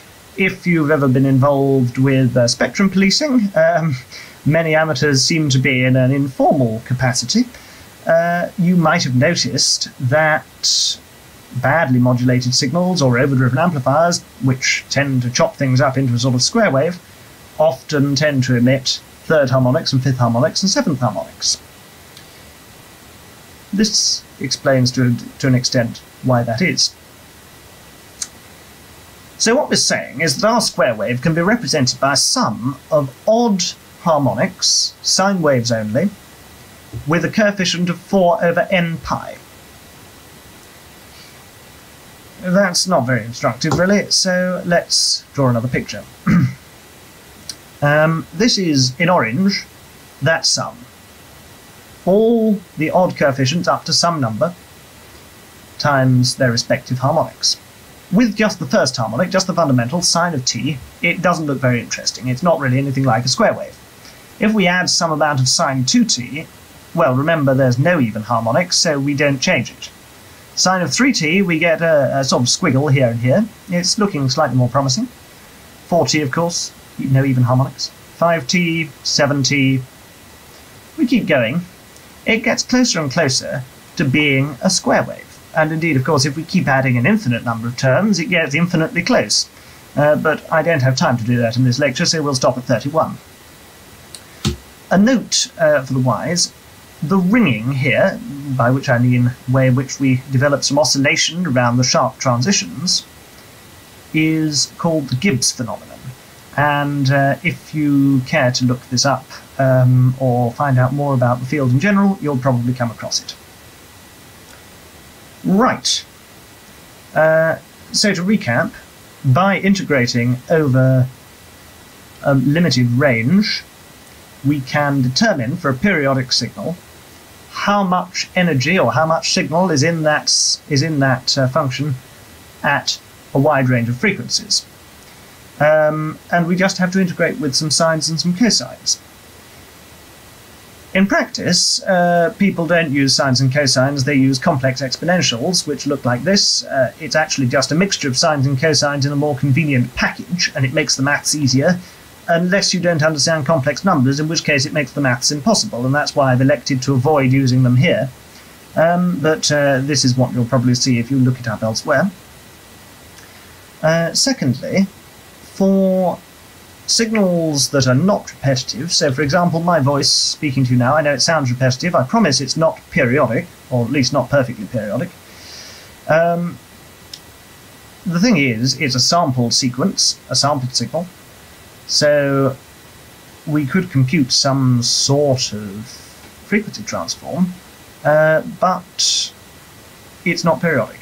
Speaker 6: if you've ever been involved with uh, spectrum policing, um, many amateurs seem to be in an informal capacity, uh, you might have noticed that badly modulated signals or overdriven amplifiers, which tend to chop things up into a sort of square wave, often tend to emit third harmonics and fifth harmonics and seventh harmonics. This explains to, to an extent why that is. So what we're saying is that our square wave can be represented by a sum of odd harmonics, sine waves only, with a coefficient of 4 over n pi. That's not very instructive, really, so let's draw another picture. um, this is, in orange, that sum. All the odd coefficients up to some number times their respective harmonics with just the first harmonic, just the fundamental sine of t, it doesn't look very interesting. It's not really anything like a square wave. If we add some amount of sine two t, well, remember there's no even harmonic, so we don't change it. Sine of 3t, we get a, a sort of squiggle here and here. It's looking slightly more promising. 4t, of course, no even harmonics. 5t, 7t. We keep going. It gets closer and closer to being a square wave. And indeed, of course, if we keep adding an infinite number of terms, it gets infinitely close. Uh, but I don't have time to do that in this lecture, so we'll stop at 31. A note uh, for the wise, the ringing here, by which I mean way in which we develop some oscillation around the sharp transitions, is called the Gibbs phenomenon. And uh, if you care to look this up um, or find out more about the field in general, you'll probably come across it. Right. Uh, so to recap, by integrating over a limited range, we can determine for a periodic signal how much energy or how much signal is in that is in that uh, function at a wide range of frequencies. Um, and we just have to integrate with some sines and some cosines. In practice, uh, people don't use sines and cosines, they use complex exponentials, which look like this. Uh, it's actually just a mixture of sines and cosines in a more convenient package, and it makes the maths easier, unless you don't understand complex numbers, in which case it makes the maths impossible, and that's why I've elected to avoid using them here. Um, but uh, this is what you'll probably see if you look it up elsewhere. Uh, secondly, for signals that are not repetitive. So, for example, my voice speaking to you now, I know it sounds repetitive. I promise it's not periodic, or at least not perfectly periodic. Um, the thing is, it's a sampled sequence, a sampled signal. So, we could compute some sort of frequency transform, uh, but it's not periodic.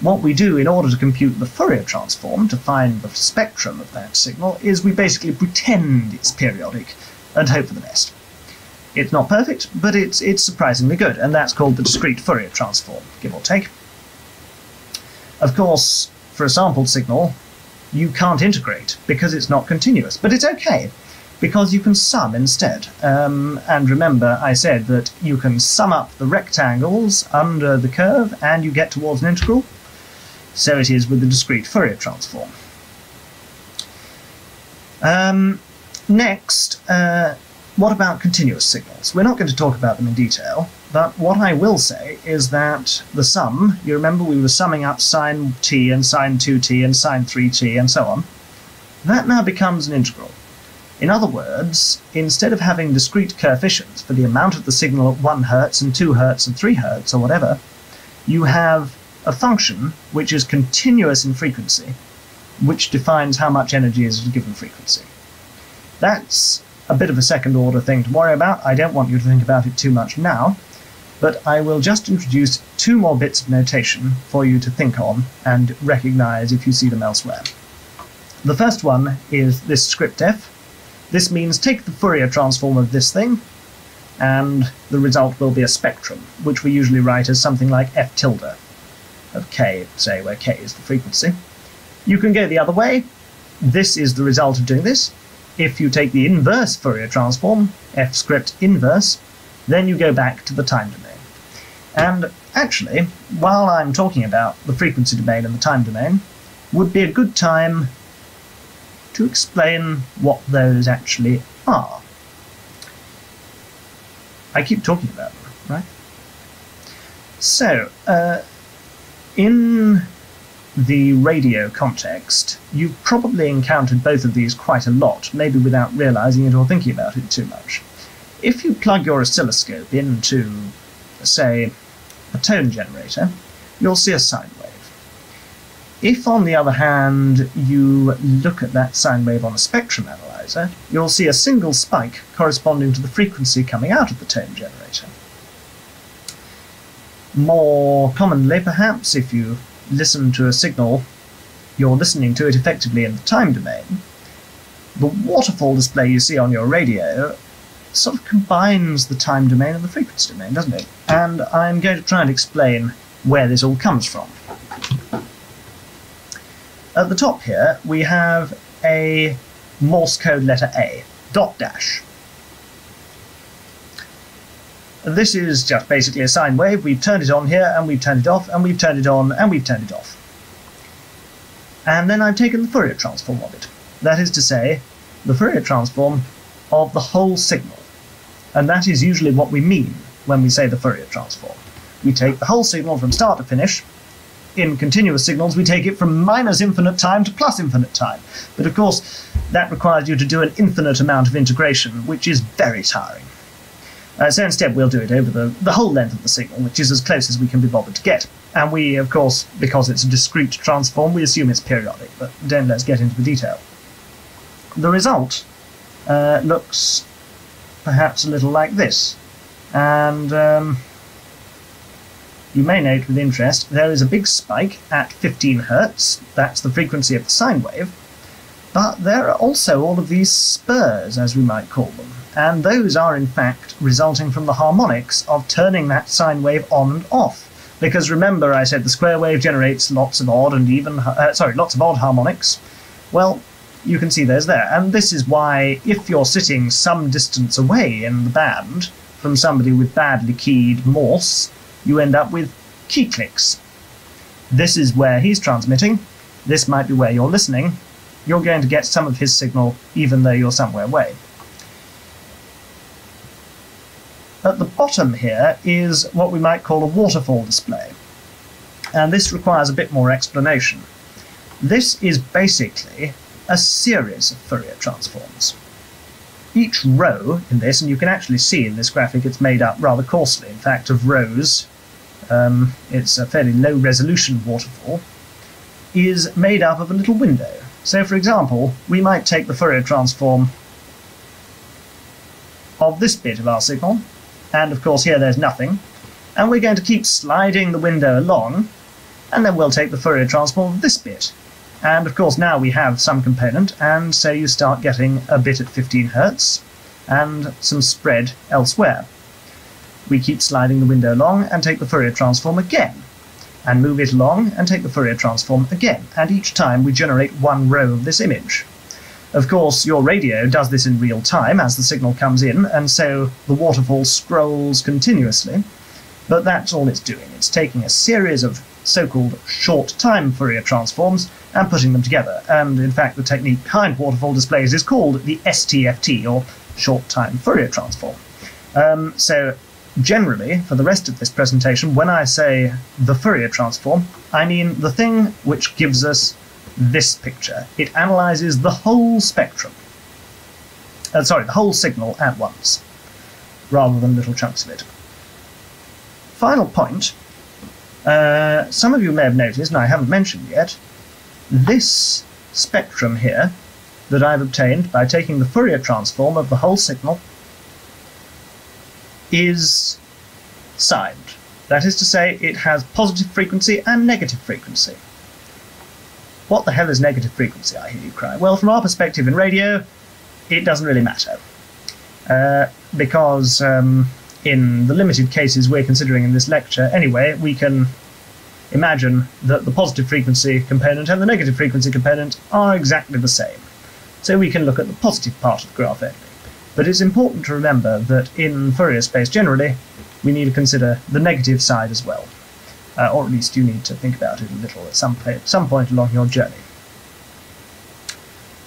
Speaker 6: What we do in order to compute the Fourier transform to find the spectrum of that signal is we basically pretend it's periodic and hope for the best. It's not perfect, but it's, it's surprisingly good, and that's called the discrete Fourier transform, give or take. Of course, for a sampled signal, you can't integrate because it's not continuous, but it's okay because you can sum instead. Um, and remember, I said that you can sum up the rectangles under the curve and you get towards an integral. So it is with the discrete Fourier transform. Um, next, uh, what about continuous signals? We're not going to talk about them in detail, but what I will say is that the sum, you remember we were summing up sine t and sine 2t and sine 3t and so on, that now becomes an integral. In other words, instead of having discrete coefficients for the amount of the signal at 1 hertz and 2 hertz and 3 hertz or whatever, you have a function which is continuous in frequency, which defines how much energy is at a given frequency. That's a bit of a second order thing to worry about. I don't want you to think about it too much now, but I will just introduce two more bits of notation for you to think on and recognize if you see them elsewhere. The first one is this script f. This means take the Fourier transform of this thing, and the result will be a spectrum, which we usually write as something like f tilde of k, say, where k is the frequency. You can go the other way. This is the result of doing this. If you take the inverse Fourier transform, f script inverse, then you go back to the time domain. And actually, while I'm talking about the frequency domain and the time domain, would be a good time to explain what those actually are. I keep talking about them, right? So, uh, in the radio context, you've probably encountered both of these quite a lot, maybe without realizing it or thinking about it too much. If you plug your oscilloscope into, say, a tone generator, you'll see a sine wave. If, on the other hand, you look at that sine wave on a spectrum analyzer, you'll see a single spike corresponding to the frequency coming out of the tone generator. More commonly, perhaps, if you listen to a signal, you're listening to it effectively in the time domain. The waterfall display you see on your radio sort of combines the time domain and the frequency domain, doesn't it? And I'm going to try and explain where this all comes from. At the top here, we have a Morse code letter A, dot dash. This is just basically a sine wave. We've turned it on here, and we've turned it off, and we've turned it on, and we've turned it off. And then I've taken the Fourier transform of it. That is to say, the Fourier transform of the whole signal. And that is usually what we mean when we say the Fourier transform. We take the whole signal from start to finish. In continuous signals, we take it from minus infinite time to plus infinite time. But of course, that requires you to do an infinite amount of integration, which is very tiring. Uh, so instead, we'll do it over the, the whole length of the signal, which is as close as we can be bothered to get. And we, of course, because it's a discrete transform, we assume it's periodic, but then let's get into the detail. The result uh, looks perhaps a little like this. And um, you may note with interest there is a big spike at 15 hertz, that's the frequency of the sine wave, but there are also all of these spurs, as we might call them and those are in fact resulting from the harmonics of turning that sine wave on and off. Because remember, I said the square wave generates lots of odd and even, uh, sorry, lots of odd harmonics. Well, you can see those there, and this is why if you're sitting some distance away in the band from somebody with badly keyed Morse, you end up with key clicks. This is where he's transmitting. This might be where you're listening. You're going to get some of his signal even though you're somewhere away. At the bottom here is what we might call a waterfall display. And this requires a bit more explanation. This is basically a series of Fourier transforms. Each row in this, and you can actually see in this graphic it's made up rather coarsely, in fact, of rows. Um, it's a fairly low resolution waterfall, is made up of a little window. So, for example, we might take the Fourier transform of this bit of our signal, and of course here there's nothing. And we're going to keep sliding the window along, and then we'll take the Fourier transform of this bit. And of course now we have some component, and so you start getting a bit at 15 hertz, and some spread elsewhere. We keep sliding the window along and take the Fourier transform again, and move it along and take the Fourier transform again, and each time we generate one row of this image. Of course, your radio does this in real time as the signal comes in, and so the waterfall scrolls continuously. But that's all it's doing. It's taking a series of so called short time Fourier transforms and putting them together. And in fact, the technique behind waterfall displays is called the STFT, or short time Fourier transform. Um, so, generally, for the rest of this presentation, when I say the Fourier transform, I mean the thing which gives us this picture. It analyzes the whole spectrum. Uh, sorry, the whole signal at once, rather than little chunks of it. Final point. Uh, some of you may have noticed, and I haven't mentioned yet, this spectrum here that I've obtained by taking the Fourier transform of the whole signal is signed. That is to say, it has positive frequency and negative frequency. What the hell is negative frequency? I hear you cry. Well, from our perspective in radio, it doesn't really matter. Uh, because um, in the limited cases we're considering in this lecture, anyway, we can imagine that the positive frequency component and the negative frequency component are exactly the same. So we can look at the positive part of the graph only. But it's important to remember that in Fourier space generally, we need to consider the negative side as well uh, or at least you need to think about it a little at some, at some point along your journey.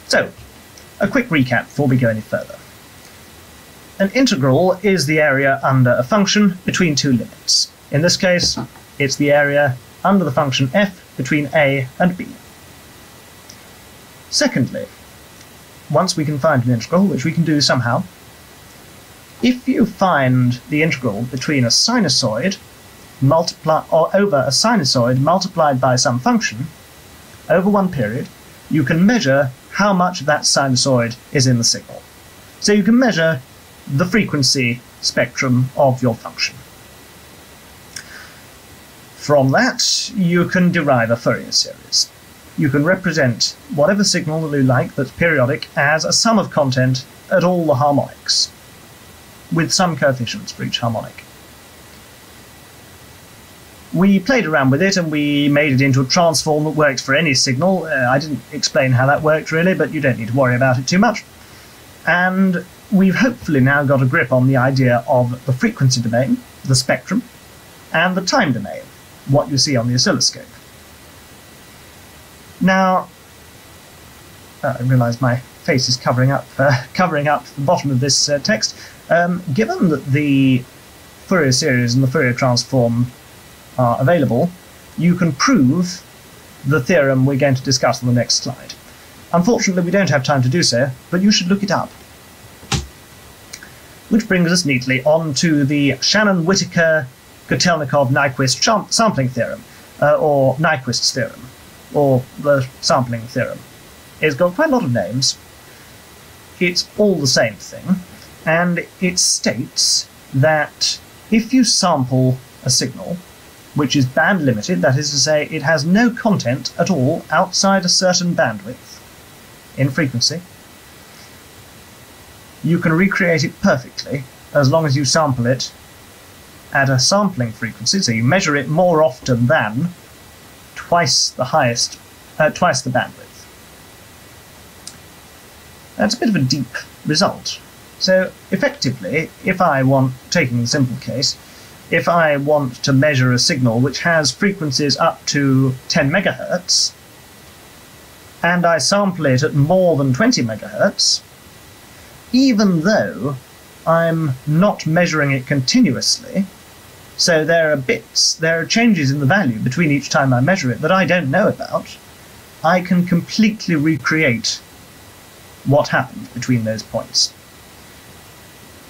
Speaker 6: So, a quick recap before we go any further. An integral is the area under a function between two limits. In this case, it's the area under the function f between a and b. Secondly, once we can find an integral, which we can do somehow, if you find the integral between a sinusoid multiply or over a sinusoid multiplied by some function over one period, you can measure how much that sinusoid is in the signal. So you can measure the frequency spectrum of your function. From that, you can derive a Fourier series. You can represent whatever signal that you like that's periodic as a sum of content at all the harmonics, with some coefficients for each harmonic we played around with it and we made it into a transform that worked for any signal. Uh, I didn't explain how that worked really, but you don't need to worry about it too much. And we've hopefully now got a grip on the idea of the frequency domain, the spectrum, and the time domain, what you see on the oscilloscope. Now, uh, I realise my face is covering up, uh, covering up the bottom of this uh, text. Um, given that the Fourier series and the Fourier transform are available, you can prove the theorem we're going to discuss on the next slide. Unfortunately, we don't have time to do so, but you should look it up. Which brings us neatly on to the Shannon-Whittaker Kotelnikov-Nyquist sampling theorem, uh, or Nyquist's theorem, or the sampling theorem. It's got quite a lot of names. It's all the same thing, and it states that if you sample a signal, which is band limited, that is to say, it has no content at all outside a certain bandwidth in frequency. You can recreate it perfectly as long as you sample it at a sampling frequency, so you measure it more often than twice the highest, uh, twice the bandwidth. That's a bit of a deep result. So effectively, if I want, taking the simple case, if I want to measure a signal which has frequencies up to 10 megahertz, and I sample it at more than 20 megahertz, even though I'm not measuring it continuously, so there are bits, there are changes in the value between each time I measure it that I don't know about, I can completely recreate what happened between those points,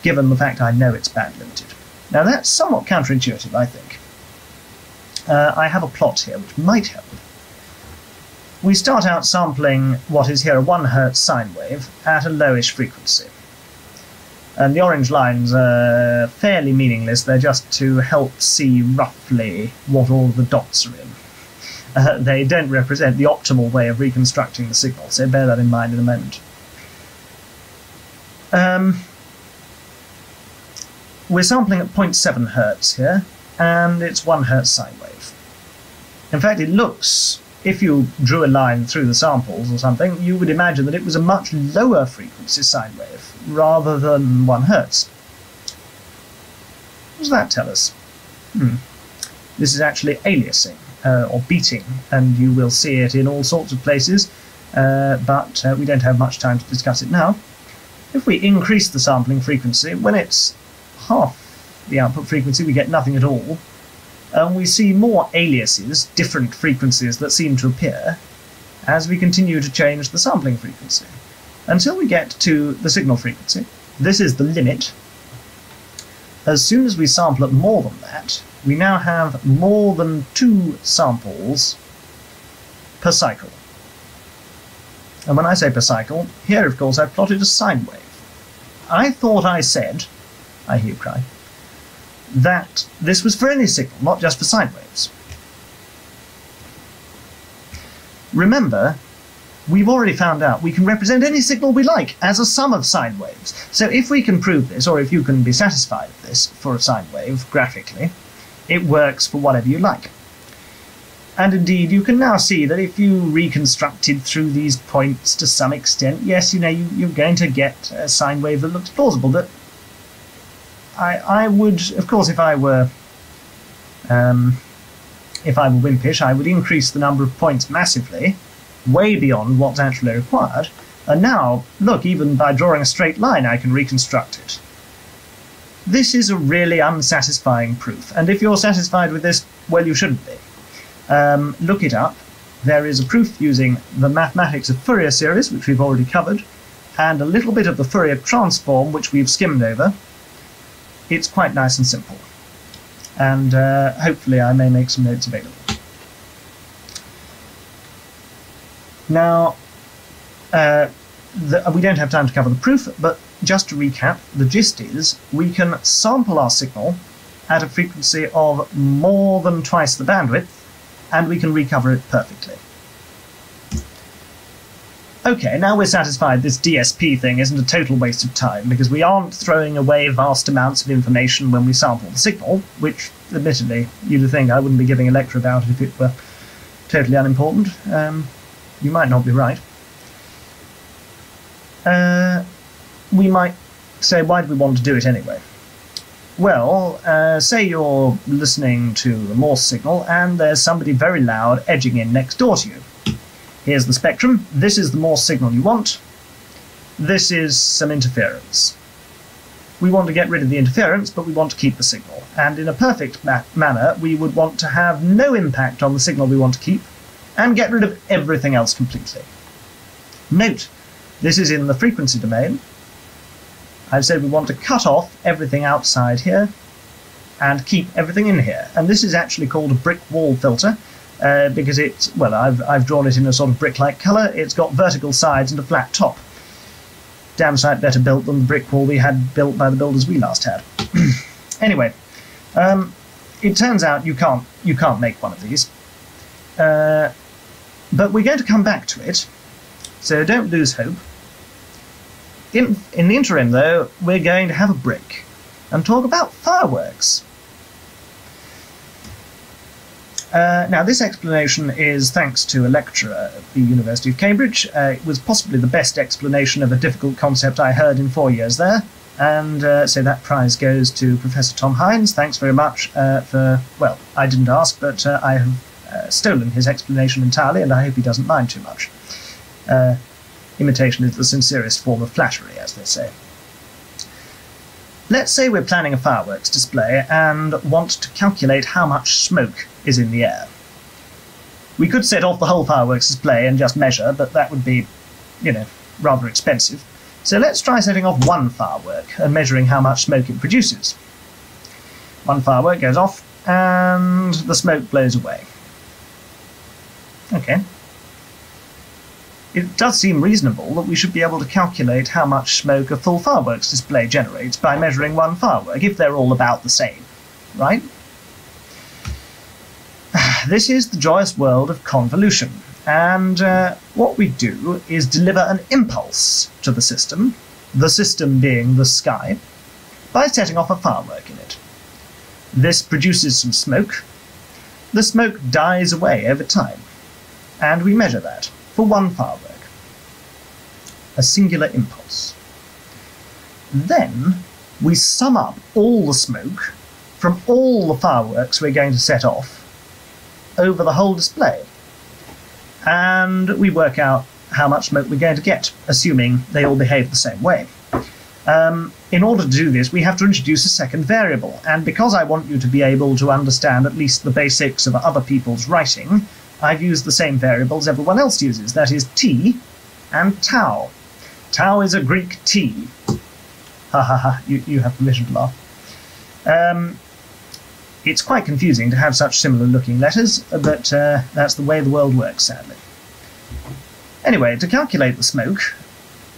Speaker 6: given the fact I know it's band limited. Now that's somewhat counterintuitive, I think. Uh, I have a plot here which might help. We start out sampling what is here a 1 hertz sine wave at a lowish frequency. And the orange lines are fairly meaningless, they're just to help see roughly what all the dots are in. Uh, they don't represent the optimal way of reconstructing the signal, so bear that in mind in a moment. Um, we're sampling at 0.7 hertz here, and it's 1 hertz sine wave. In fact, it looks, if you drew a line through the samples or something, you would imagine that it was a much lower frequency sine wave rather than 1 hertz. What does that tell us? Hmm. This is actually aliasing uh, or beating, and you will see it in all sorts of places, uh, but uh, we don't have much time to discuss it now. If we increase the sampling frequency, when it's half the output frequency, we get nothing at all. And we see more aliases, different frequencies that seem to appear, as we continue to change the sampling frequency until we get to the signal frequency. This is the limit. As soon as we sample at more than that, we now have more than two samples per cycle. And when I say per cycle, here of course I've plotted a sine wave. I thought I said I hear you cry, that this was for any signal, not just for sine waves. Remember, we've already found out we can represent any signal we like as a sum of sine waves. So if we can prove this, or if you can be satisfied with this for a sine wave graphically, it works for whatever you like. And indeed, you can now see that if you reconstructed through these points to some extent, yes, you know, you, are going to get a sine wave that looks plausible, that I, I would, of course, if I were, um, if I were wimpish, I would increase the number of points massively, way beyond what's actually required. And now, look, even by drawing a straight line, I can reconstruct it. This is a really unsatisfying proof, and if you're satisfied with this, well, you shouldn't be. Um, look it up. There is a proof using the mathematics of Fourier series, which we've already covered, and a little bit of the Fourier transform, which we've skimmed over, it's quite nice and simple. And uh, hopefully I may make some notes available. Now, uh, the, we don't have time to cover the proof, but just to recap, the gist is we can sample our signal at a frequency of more than twice the bandwidth, and we can recover it perfectly okay, now we're satisfied this DSP thing isn't a total waste of time because we aren't throwing away vast amounts of information when we sample the signal, which, admittedly, you'd think I wouldn't be giving a lecture about if it were totally unimportant. Um, you might not be right. Uh, we might say, why do we want to do it anyway? Well, uh, say you're listening to a Morse signal and there's somebody very loud edging in next door to you. Here's the spectrum. This is the Morse signal you want. This is some interference. We want to get rid of the interference, but we want to keep the signal. And in a perfect ma manner, we would want to have no impact on the signal we want to keep, and get rid of everything else completely. Note, this is in the frequency domain. I've said we want to cut off everything outside here and keep everything in here. And this is actually called a brick wall filter uh, because it's, well, I've, I've drawn it in a sort of brick like colour. It's got vertical sides and a flat top. Damn sight better built than the brick wall we had built by the builders we last had. anyway, um, it turns out you can't, you can't make one of these. Uh, but we're going to come back to it, so don't lose hope. In, in the interim, though, we're going to have a break and talk about fireworks. Uh, now, this explanation is thanks to a lecturer at the University of Cambridge. Uh, it was possibly the best explanation of a difficult concept I heard in four years there. And uh, so that prize goes to Professor Tom Hines. Thanks very much uh, for, well, I didn't ask, but uh, I have uh, stolen his explanation entirely, and I hope he doesn't mind too much. imitation is the sincerest form of flattery, as they say. Let's say we're planning a fireworks display and want to calculate how much smoke is in the air. We could set off the whole fireworks display and just measure, but that would be, you know, rather expensive. So let's try setting off one firework and measuring how much smoke it produces. One firework goes off, and the smoke blows away. Okay, it does seem reasonable that we should be able to calculate how much smoke a full fireworks display generates by measuring one firework, if they're all about the same, right? This is the joyous world of convolution, and uh, what we do is deliver an impulse to the system, the system being the sky, by setting off a firework in it. This produces some smoke. The smoke dies away over time, and we measure that for one firework, a singular impulse. Then we sum up all the smoke from all the fireworks we're going to set off over the whole display, and we work out how much smoke we're going to get, assuming they all behave the same way. Um, in order to do this, we have to introduce a second variable, and because I want you to be able to understand at least the basics of other people's writing, I've used the same variables everyone else uses, that is t and tau. Tau is a Greek t. Ha ha ha, you, you have permission to laugh. Um, it's quite confusing to have such similar looking letters, but uh, that's the way the world works, sadly. Anyway, to calculate the smoke,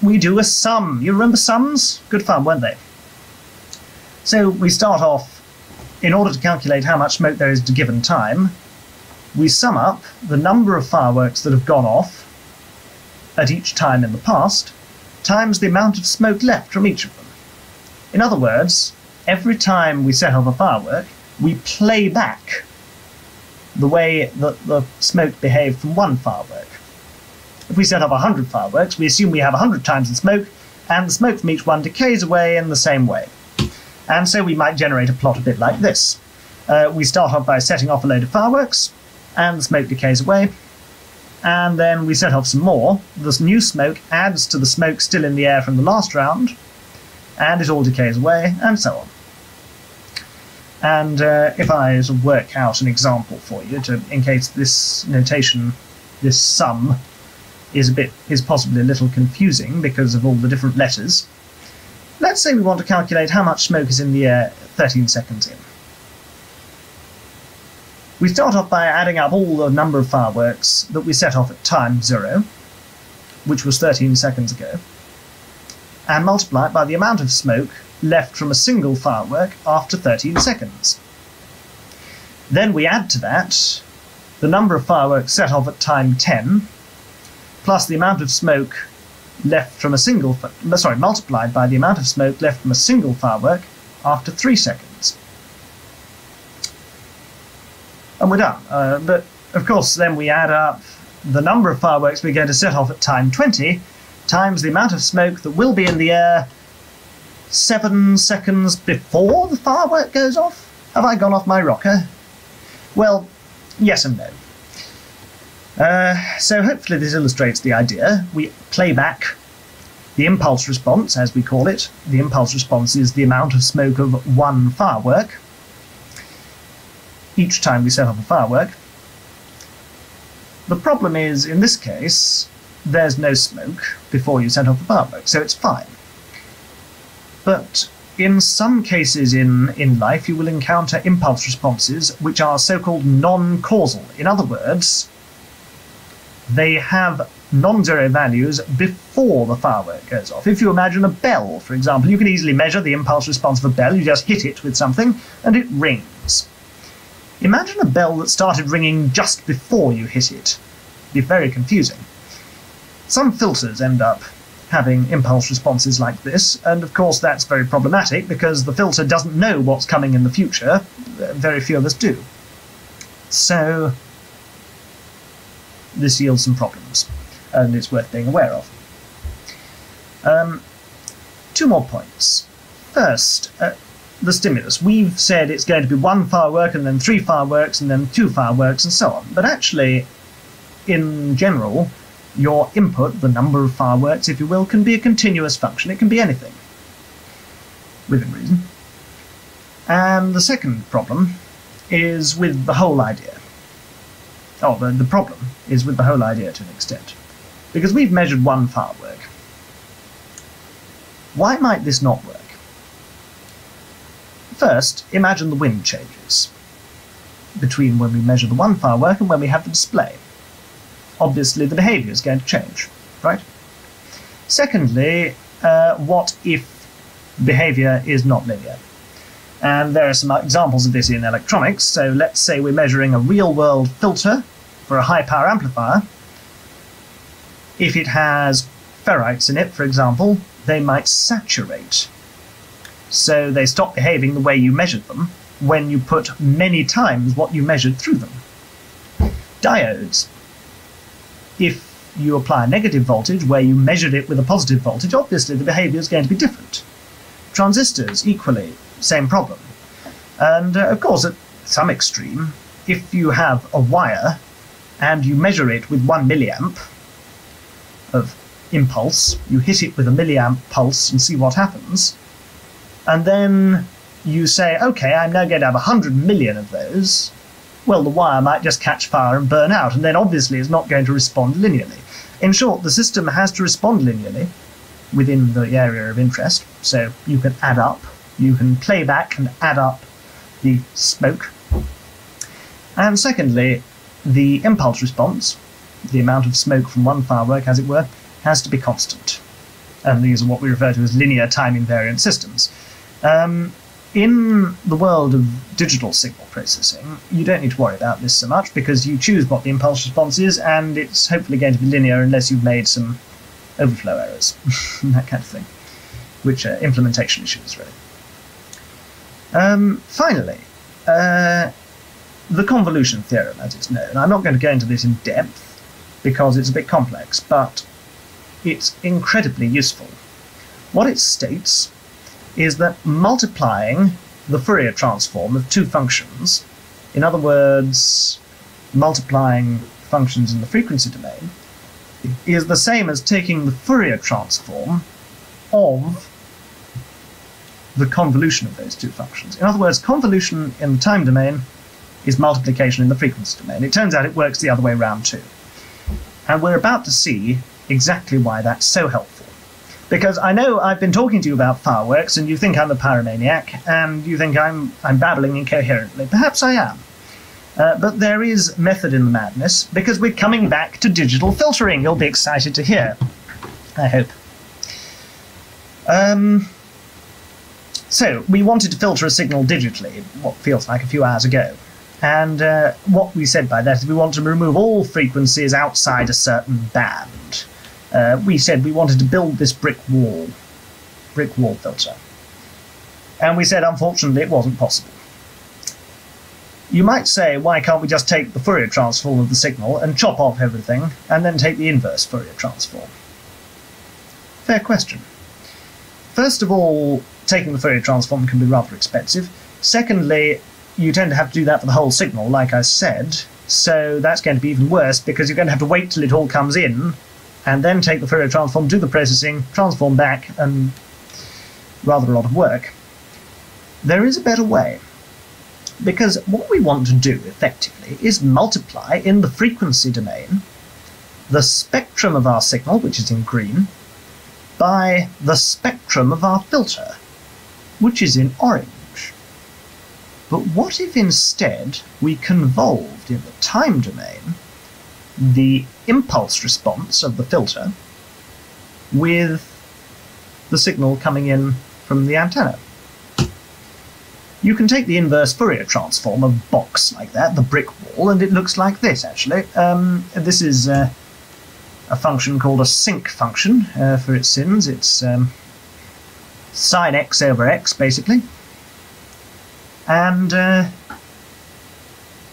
Speaker 6: we do a sum. You remember sums? Good fun, weren't they? So we start off, in order to calculate how much smoke there is at a given time, we sum up the number of fireworks that have gone off at each time in the past times the amount of smoke left from each of them. In other words, every time we set off a firework, we play back the way that the smoke behaved from one firework. If we set off 100 fireworks, we assume we have 100 times the smoke, and the smoke from each one decays away in the same way. And so we might generate a plot a bit like this. Uh, we start off by setting off a load of fireworks, and the smoke decays away. And then we set off some more. This new smoke adds to the smoke still in the air from the last round, and it all decays away, and so on. And uh, if I sort of work out an example for you, to, in case this notation, this sum, is a bit is possibly a little confusing because of all the different letters. Let's say we want to calculate how much smoke is in the air 13 seconds in. We start off by adding up all the number of fireworks that we set off at time zero, which was 13 seconds ago, and multiply it by the amount of smoke left from a single firework after 13 seconds. Then we add to that the number of fireworks set off at time 10, plus the amount of smoke left from a single, sorry, multiplied by the amount of smoke left from a single firework after 3 seconds. and we're done. Uh, but of course, then we add up the number of fireworks we're going to set off at time 20 times the amount of smoke that will be in the air seven seconds before the firework goes off. Have I gone off my rocker? Well, yes and no. Uh, so hopefully this illustrates the idea. We play back the impulse response, as we call it. The impulse response is the amount of smoke of one firework each time we set off a firework. The problem is, in this case, there's no smoke before you set off the firework, so it's fine. But in some cases in, in life, you will encounter impulse responses which are so called non causal. In other words, they have non zero values before the firework goes off. If you imagine a bell, for example, you can easily measure the impulse response of a bell. You just hit it with something and it rings. Imagine a bell that started ringing just before you hit it. It'd be very confusing. Some filters end up having impulse responses like this, and of course that's very problematic because the filter doesn't know what's coming in the future. Very few of us do. So, this yields some problems, and it's worth being aware of. Um, two more points. First, uh, the stimulus. We've said it's going to be one firework and then three fireworks and then two fireworks and so on. But actually, in general, your input, the number of fireworks, if you will, can be a continuous function. It can be anything, within reason. And the second problem is with the whole idea. Oh, the, the problem is with the whole idea to an extent. Because we've measured one firework. Why might this not work? First, imagine the wind changes between when we measure the one firework and when we have the display. Obviously, the behavior is going to change, right? Secondly, uh, what if behavior is not linear? And there are some examples of this in electronics. So let's say we're measuring a real world filter for a high power amplifier. If it has ferrites in it, for example, they might saturate so they stop behaving the way you measured them when you put many times what you measured through them. Diodes. If you apply a negative voltage where you measured it with a positive voltage, obviously the behavior is going to be different. Transistors, equally, same problem. And uh, of course, at some extreme, if you have a wire and you measure it with one milliamp of impulse, you hit it with a milliamp pulse and see what happens, and then you say, okay, I'm now going to have 100 million of those, well, the wire might just catch fire and burn out, and then obviously it's not going to respond linearly. In short, the system has to respond linearly within the area of interest, so you can add up, you can play back and add up the smoke. And secondly, the impulse response, the amount of smoke from one firework, as it were, has to be constant. And these are what we refer to as linear time invariant systems. Um, in the world of digital signal processing, you don't need to worry about this so much because you choose what the impulse response is, and it's hopefully going to be linear unless you've made some overflow errors, that kind of thing, which are implementation issues, really. Um, finally, uh, the convolution theorem, as it's known. I'm not going to go into this in depth because it's a bit complex, but it's incredibly useful. What it states is that multiplying the Fourier transform of two functions, in other words, multiplying functions in the frequency domain, is the same as taking the Fourier transform of the convolution of those two functions. In other words, convolution in the time domain is multiplication in the frequency domain. It turns out it works the other way around too. And we're about to see exactly why that's so helpful because I know I've been talking to you about fireworks, and you think I'm a pyromaniac, and you think I'm I'm babbling incoherently. Perhaps I am. Uh, but there is method in the madness because we're coming back to digital filtering. You'll be excited to hear. I hope. Um, so, we wanted to filter a signal digitally, what feels like a few hours ago. And uh, what we said by that is we want to remove all frequencies outside a certain band uh, we said we wanted to build this brick wall, brick wall filter. And we said, unfortunately, it wasn't possible. You might say, why can't we just take the Fourier transform of the signal and chop off everything, and then take the inverse Fourier transform? Fair question. First of all, taking the Fourier transform can be rather expensive. Secondly, you tend to have to do that for the whole signal, like I said, so that's going to be even worse because you're going to have to wait till it all comes in and then take the Fourier transform, do the processing, transform back, and rather a lot of work. There is a better way. Because what we want to do effectively is multiply in the frequency domain the spectrum of our signal, which is in green, by the spectrum of our filter, which is in orange. But what if instead we convolved in the time domain the impulse response of the filter with the signal coming in from the antenna. You can take the inverse Fourier transform of box like that, the brick wall, and it looks like this, actually. Um, this is uh, a function called a sinc function uh, for its sins. It's um, sine x over x, basically. And uh,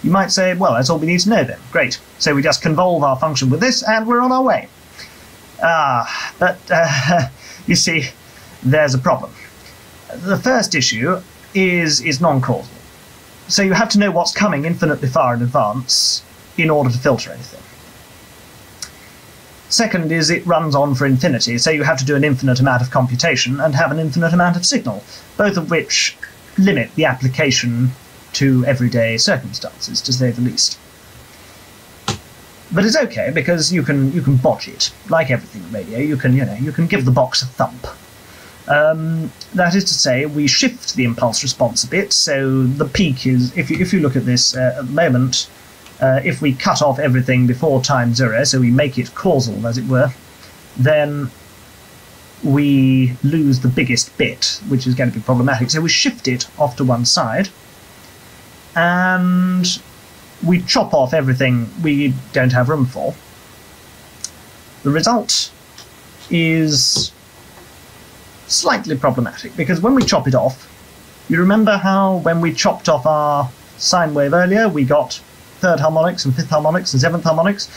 Speaker 6: you might say, well, that's all we need to know then. Great. So we just convolve our function with this, and we're on our way. Ah, but uh, you see, there's a problem. The first issue is is non-causal. So you have to know what's coming infinitely far in advance in order to filter anything. Second is it runs on for infinity, so you have to do an infinite amount of computation and have an infinite amount of signal, both of which limit the application to everyday circumstances, to say the least. But it's okay because you can you can botch it like everything radio. You can you know you can give the box a thump. Um, that is to say, we shift the impulse response a bit. So the peak is if you, if you look at this uh, at the moment, uh, if we cut off everything before time zero, so we make it causal as it were, then we lose the biggest bit, which is going to be problematic. So we shift it off to one side and we chop off everything we don't have room for. The result is slightly problematic because when we chop it off, you remember how when we chopped off our sine wave earlier, we got third harmonics and fifth harmonics and seventh harmonics,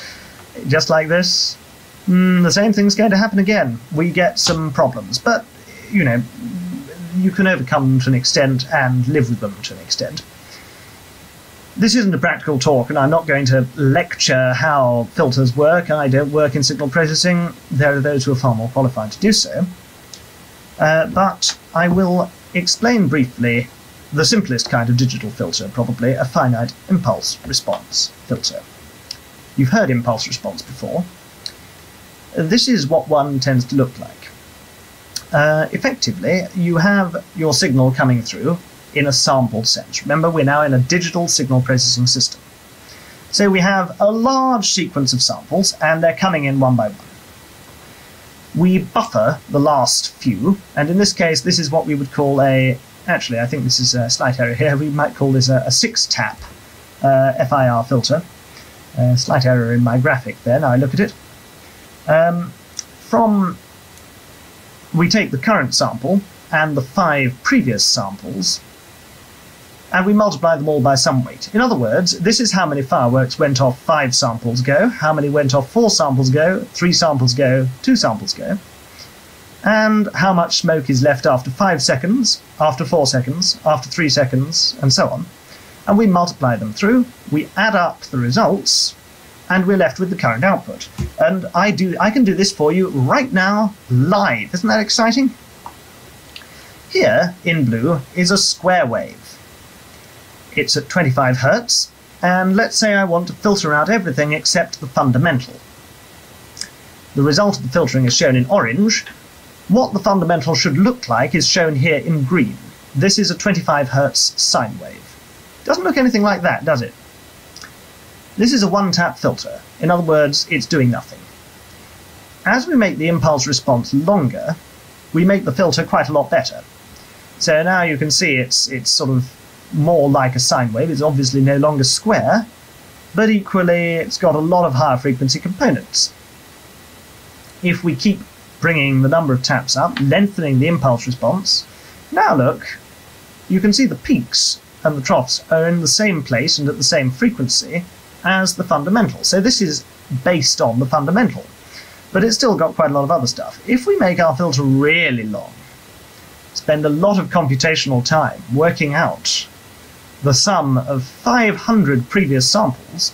Speaker 6: just like this. Mm, the same thing's going to happen again. We get some problems, but you know, you can overcome them to an extent and live with them to an extent this isn't a practical talk, and I'm not going to lecture how filters work. I don't work in signal processing. There are those who are far more qualified to do so. Uh, but I will explain briefly the simplest kind of digital filter, probably a finite impulse response filter. You've heard impulse response before. This is what one tends to look like. Uh, effectively, you have your signal coming through, in a sampled sense. Remember, we're now in a digital signal processing system. So we have a large sequence of samples, and they're coming in one by one. We buffer the last few, and in this case, this is what we would call a, actually, I think this is a slight error here, we might call this a, a six-tap uh, FIR filter. A uh, slight error in my graphic there, now I look at it. Um, from, we take the current sample and the five previous samples, and we multiply them all by some weight. In other words, this is how many fireworks went off five samples ago, how many went off four samples ago, three samples ago, two samples ago, and how much smoke is left after five seconds, after four seconds, after three seconds, and so on. And we multiply them through, we add up the results, and we're left with the current output. And I do I can do this for you right now, live. Isn't that exciting? Here, in blue, is a square wave it's at 25 hertz, and let's say I want to filter out everything except the fundamental. The result of the filtering is shown in orange. What the fundamental should look like is shown here in green. This is a 25 hertz sine wave. Doesn't look anything like that, does it? This is a one-tap filter. In other words, it's doing nothing. As we make the impulse response longer, we make the filter quite a lot better. So now you can see it's, it's sort of more like a sine wave. It's obviously no longer square, but equally it's got a lot of higher frequency components. If we keep bringing the number of taps up, lengthening the impulse response, now look, you can see the peaks and the troughs are in the same place and at the same frequency as the fundamental. So this is based on the fundamental, but it's still got quite a lot of other stuff. If we make our filter really long, spend a lot of computational time working out the sum of 500 previous samples,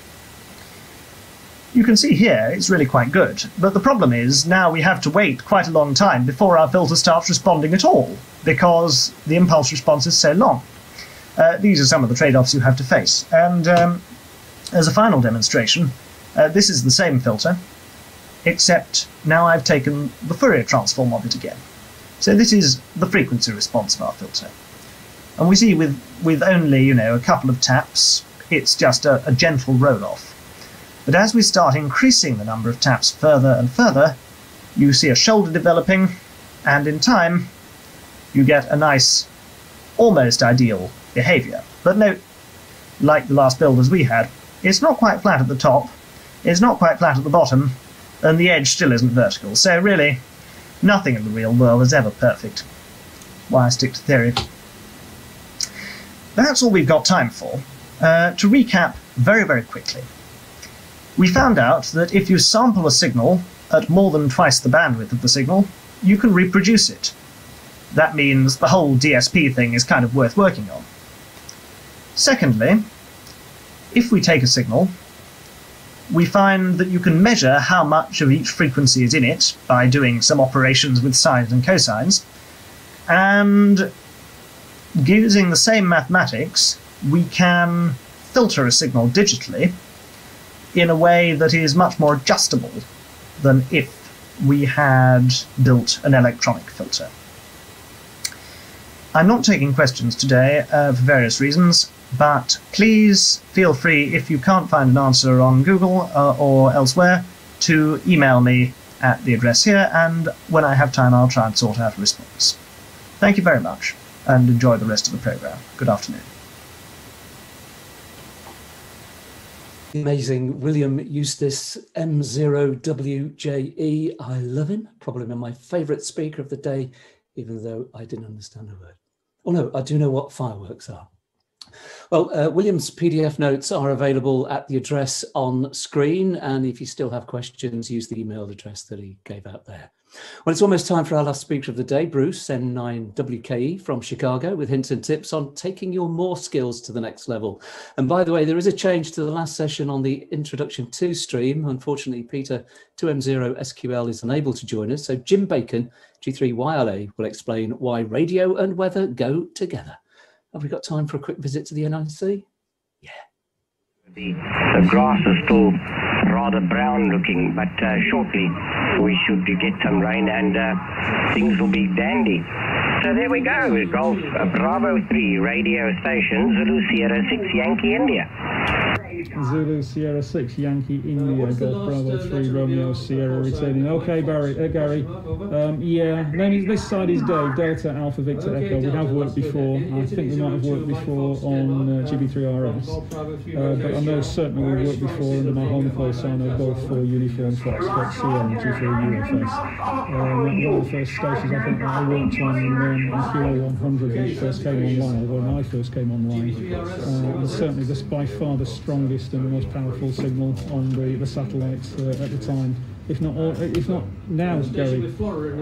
Speaker 6: you can see here it's really quite good. But the problem is now we have to wait quite a long time before our filter starts responding at all because the impulse response is so long. Uh, these are some of the trade-offs you have to face. And um, as a final demonstration, uh, this is the same filter, except now I've taken the Fourier transform of it again. So this is the frequency response of our filter. And we see with, with only, you know, a couple of taps, it's just a, a gentle roll off. But as we start increasing the number of taps further and further, you see a shoulder developing, and in time, you get a nice, almost ideal behaviour. But note, like the last builders we had, it's not quite flat at the top, it's not quite flat at the bottom, and the edge still isn't vertical. So really, nothing in the real world is ever perfect. Why I stick to theory that's all we've got time for. Uh, to recap very, very quickly, we found out that if you sample a signal at more than twice the bandwidth of the signal, you can reproduce it. That means the whole DSP thing is kind of worth working on. Secondly, if we take a signal, we find that you can measure how much of each frequency is in it by doing some operations with sines and cosines, and using the same mathematics, we can filter a signal digitally in a way that is much more adjustable than if we had built an electronic filter. I'm not taking questions today uh, for various reasons, but please feel free, if you can't find an answer on Google uh, or elsewhere, to email me at the address here, and when I have time, I'll try and sort out a response. Thank you very much and enjoy the rest of the program. Good afternoon.
Speaker 7: Amazing. William Eustace, M0WJE. I love him. Probably my favourite speaker of the day, even though I didn't understand a word. Oh no, I do know what fireworks are. Well, uh, William's PDF notes are available at the address on screen. And if you still have questions, use the email address that he gave out there. Well, it's almost time for our last speaker of the day, Bruce N9WKE from Chicago, with hints and tips on taking your Morse skills to the next level. And by the way, there is a change to the last session on the Introduction to stream. Unfortunately, Peter 2M0SQL is unable to join us, so Jim Bacon, G3YLA, will explain why radio and weather go together. Have we got time for a quick visit to the NRC? Yeah.
Speaker 2: The, the grass is still rather brown looking, but uh, shortly we should get some rain and uh, things will be dandy. So there we go, Golf Bravo 3 radio station, Zulu Sierra 6 Yankee India.
Speaker 5: Zulu Sierra 6, Yankee uh, India, Golf Bravo uh, 3, Romeo Sierra oh, returning. Okay, Barry, uh, Gary. Uh, um, yeah, name this side is Dave, Delta Alpha Victor Echo. We have worked before. I think we might have worked before on uh, GB3RS, uh, but I know certainly we worked before under my home place I a Golf 4 Uniform Fox, Fox CM, G4 UFS. one of the first stations I think I worked on um, Imperial 100 when it first came online, when I first came online. certainly this by far the strongest strongest and most powerful signal on the, the satellites uh, at the time. If not, all, if not now, Gary.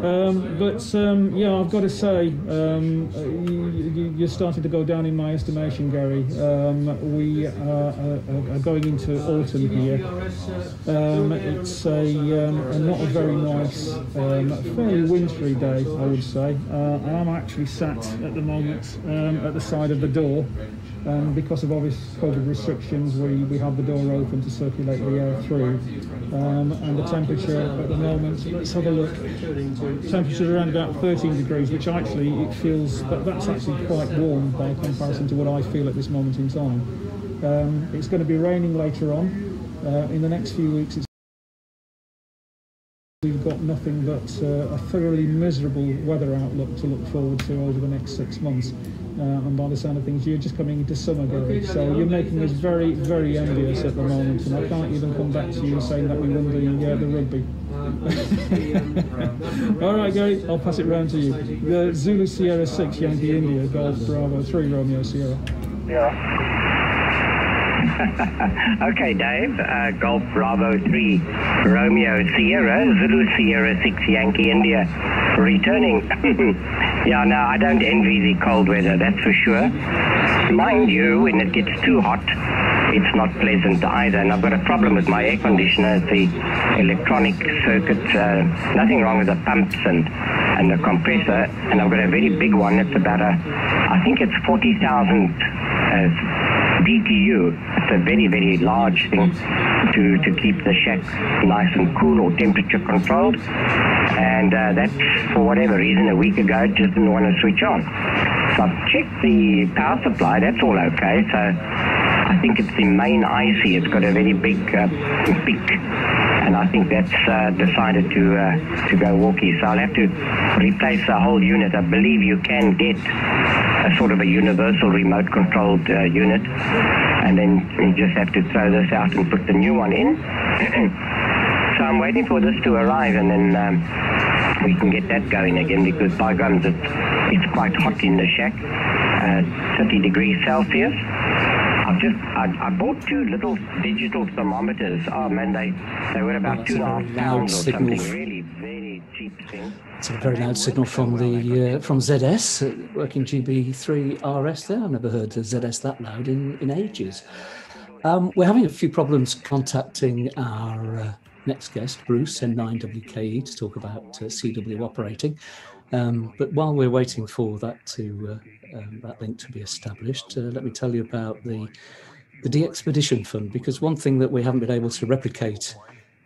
Speaker 5: Um, but uh, um, yeah, I've got to say, um, uh, you, you started to go down in my estimation, Gary. Um, we are, are, are, going into autumn here. Um, it's um, a, not a very nice, fairly wintry day, I would say. Uh, I am actually sat at the moment at the side of the door. Um, because of obvious COVID restrictions, we, we have the door open to circulate the air through. Um, and the temperature at the moment, let's have a look. temperature around about 13 degrees, which actually it feels that that's actually quite warm by comparison to what I feel at this moment in time. Um, it's going to be raining later on. Uh, in the next few weeks, We've got nothing but uh, a thoroughly miserable weather outlook to look forward to over the next six months. Uh, and by the sound of things, you're just coming into summer, Gary. So you're making us very, very envious at the moment, and I can't even come back to you saying that we won the, uh, the
Speaker 20: rugby.
Speaker 5: All right, Gary, I'll pass it round to you. The Zulu
Speaker 2: Sierra 6, Yankee India, Golf Bravo 3, Romeo Sierra. Yeah. okay, Dave. Uh, Golf Bravo 3, Romeo Sierra, Zulu Sierra 6, Yankee India. Returning. yeah, no, I don't envy the cold weather, that's for sure. Mind you, when it gets too hot, it's not pleasant either. And I've got a problem with my air conditioner, the electronic circuit, uh, nothing wrong with the pumps and, and the compressor. And I've got a very big one. It's about a, I think it's 40,000 uh, BTU it's a very, very large thing to, to keep the shack nice and cool or temperature controlled. And uh, that, for whatever reason, a week ago, just didn't want to switch on. So I've checked the power supply, that's all okay. So I think it's the main ice here. It's got a very big uh, peak, and I think that's uh, decided to uh, to go walkie. So I'll have to replace the whole unit. I believe you can get a sort of a universal remote controlled uh, unit, and then you just have to throw this out and put the new one in. so I'm waiting for this to arrive, and then. Um, we can get that going again because by guns it's, it's quite hot in the shack, uh, 30 degrees Celsius. I've just I, I, bought two little digital thermometers. Um, oh, and they they were about two and a half pounds or something. Really very cheap
Speaker 20: thing.
Speaker 7: It's a very loud signal from the uh, from ZS working GB3 RS. There, I've never heard ZS that loud in in ages. Um, we're having a few problems contacting our uh, next guest, Bruce, N9WKE, to talk about uh, CW operating. Um, but while we're waiting for that to uh, um, that link to be established, uh, let me tell you about the the DXpedition Fund, because one thing that we haven't been able to replicate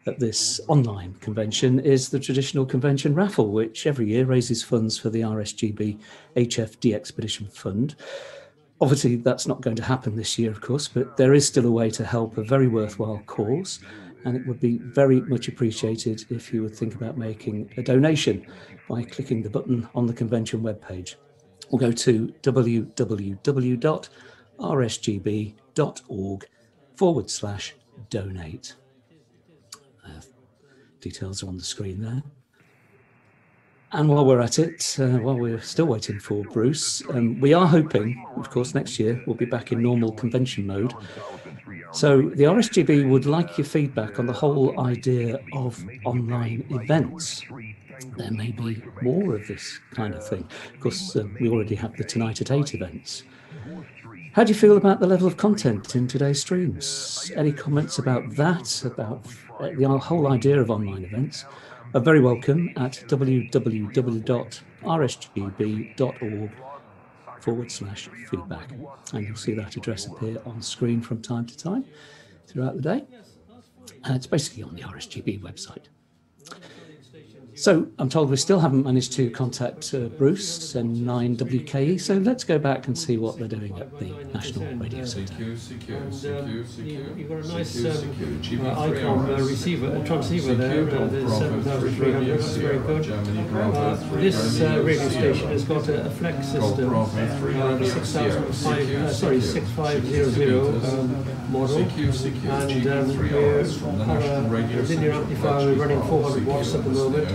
Speaker 7: at this online convention is the traditional convention raffle, which every year raises funds for the RSGB HF DXpedition Fund. Obviously, that's not going to happen this year, of course, but there is still a way to help a very worthwhile cause. And it would be very much appreciated if you would think about making a donation by clicking the button on the convention webpage or go to www.rsgb.org forward slash donate. Uh, details are on the screen there. And while we're at it, uh, while we're still waiting for Bruce, um, we are hoping, of course, next year we'll be back in normal convention mode. So the RSGB would like your feedback on the whole idea of online events there may be more of this kind of thing. Of course, uh, we already have the Tonight at 8 events. How do you feel about the level of content in today's streams? Any comments about that, about uh, the whole idea of online events? Are very welcome at www.rsgb.org forward slash feedback. And you'll see that address appear on screen from time to time throughout the day. Uh, it's basically on the RSGB website. So I'm told we still haven't managed to contact uh, Bruce N9WKE, so let's go back and see what they're doing at the National
Speaker 14: Radio Centre. Secure, secure, um, secure, secure. You've got a nice um, Icom uh, receiver, transceiver there, uh, the 7300, is very good. Uh, this radio station has got a, flex um, system, 6500, sorry, 6500 model. CQ, CQ, and um, we're on a linear amplifier, we're running 400 watts at the moment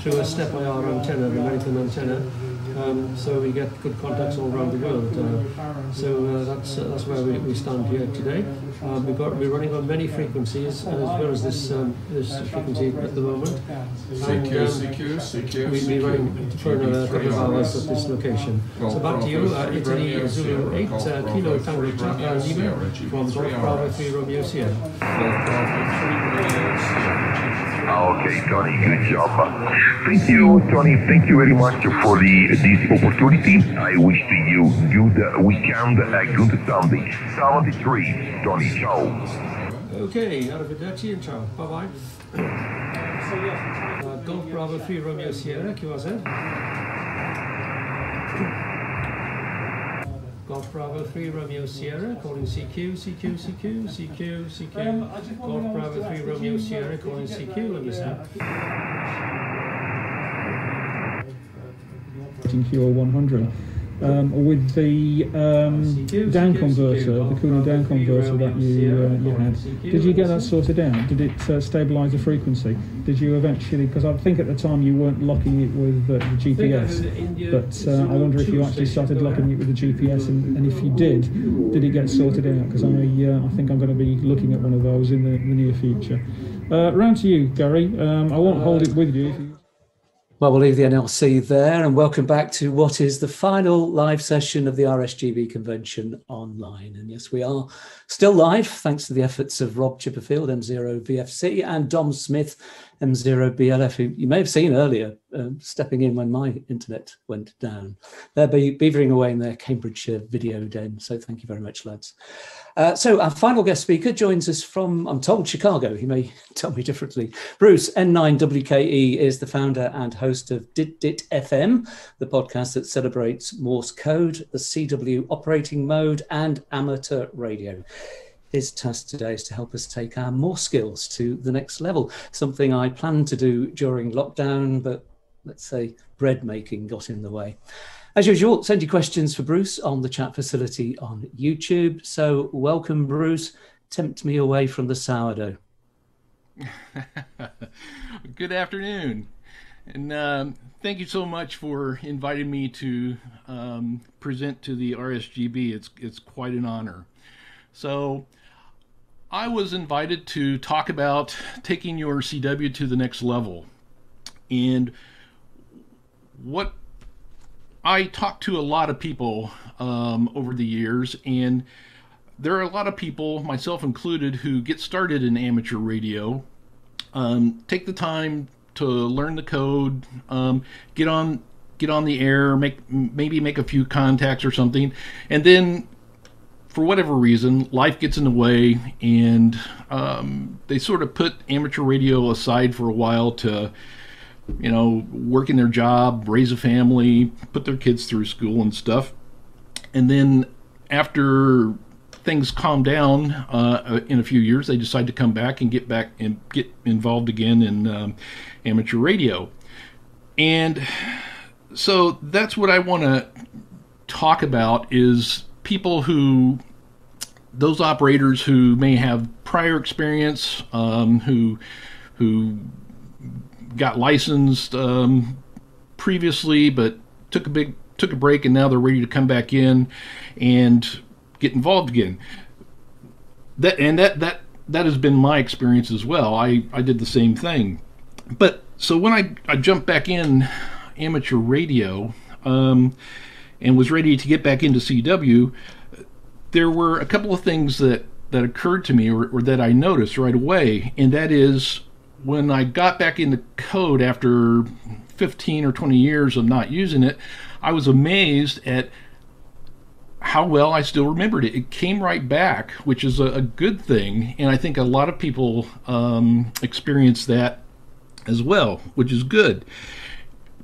Speaker 14: through a SteppIR antenna, a momentum antenna. Um, so we get good contacts all around the world. Uh, so uh, that's uh, that's where we, we stand here today. Um, we've got we're running on many frequencies as well as this um, this frequency at the moment. And, um, we'll be running for another couple of hours at this location. So back to you, uh, Italy Zulu 8 uh, Kilo Tango Chapa Lima from Golf Bravo 3 Romeo Sierra.
Speaker 13: Okay, Tony, good job.
Speaker 9: Thank you, Tony. Thank you very much for the, this opportunity. I wish to you good weekend, a good Sunday. 73, Tony, ciao.
Speaker 14: Okay, arrivederci and ciao. Bye-bye. Uh, Golf Bravo 3 Romeo Sierra, QRZ. Golf Bravo 3 Romeo Sierra calling CQ, CQ, CQ, CQ, CQ. Um, Golf Bravo 3 Romeo Sierra calling CQ, let me see.
Speaker 5: 100 um, with the um, down converter, the cooling down converter that you uh, you had. Did you get that sorted out? Did it uh, stabilise the frequency? Did you eventually? Because I think at the time you weren't locking it with uh, the GPS, but uh, I wonder if you actually started locking it with the GPS, and, and if you did, did it get sorted out? Because I uh, I think I'm going to be looking at one of those in the, in the near future.
Speaker 7: Uh, round to you, Gary. Um, I won't hold it with you well, we'll leave the NRC there and welcome back to what is the final live session of the RSGB convention online. And yes, we are still live thanks to the efforts of Rob Chipperfield, M0VFC, and Dom Smith, M0BLF, who you may have seen earlier um, stepping in when my internet went down. They're be beavering away in their Cambridgeshire video den. So thank you very much, lads. Uh, so our final guest speaker joins us from, I'm told, Chicago. He may tell me differently. Bruce N9WKE is the founder and host of Dit Dit FM, the podcast that celebrates Morse code, the CW operating mode, and amateur radio. His task today is to help us take our Morse skills to the next level, something I planned to do during lockdown, but let's say bread making got in the way. As usual, send your questions for Bruce on the chat facility on YouTube. So, welcome, Bruce. Tempt me away from the sourdough.
Speaker 3: Good afternoon. And um, thank you so much for inviting me to um, present to the RSGB. It's, it's quite an honor. So, I was invited to talk about taking your CW to the next level. And what I talked to a lot of people um, over the years, and there are a lot of people, myself included, who get started in amateur radio, um, take the time to learn the code, um, get on get on the air, make maybe make a few contacts or something, and then for whatever reason, life gets in the way, and um, they sort of put amateur radio aside for a while to you know, working their job, raise a family, put their kids through school and stuff. And then after things calm down uh, uh, in a few years, they decide to come back and get back and get involved again in um, amateur radio. And so that's what I want to talk about is people who those operators who may have prior experience um, who who got licensed um, previously, but took a big took a break, and now they're ready to come back in and get involved again. That and that that that has been my experience as well. I I did the same thing, but so when I I jumped back in amateur radio. Um, and was ready to get back into CW, there were a couple of things that that occurred to me or, or, that I noticed right away, and that is when I got back into code after 15 or 20 years of not using it, I was amazed at how well I still remembered it. It came right back, which is a, a good thing. And I think a lot of people um, experience that as well, which is good.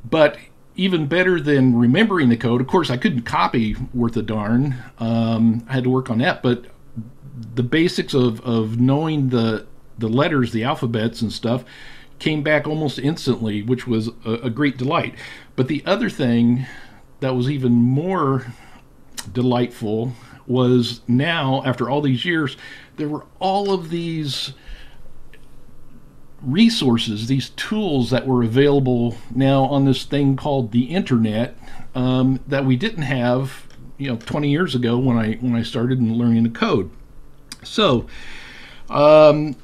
Speaker 3: But even better than remembering the code, of course, I couldn't copy worth a darn. Um, I had to work on that. But the basics of, of knowing the the letters, the alphabets and stuff came back almost instantly, which was a, a great delight. But the other thing that was even more delightful was now, after all these years, there were all of these resources, these tools that were available now on this thing called the internet um, that we didn't have, you know, 20 years ago when I when I started learning to code. So, um,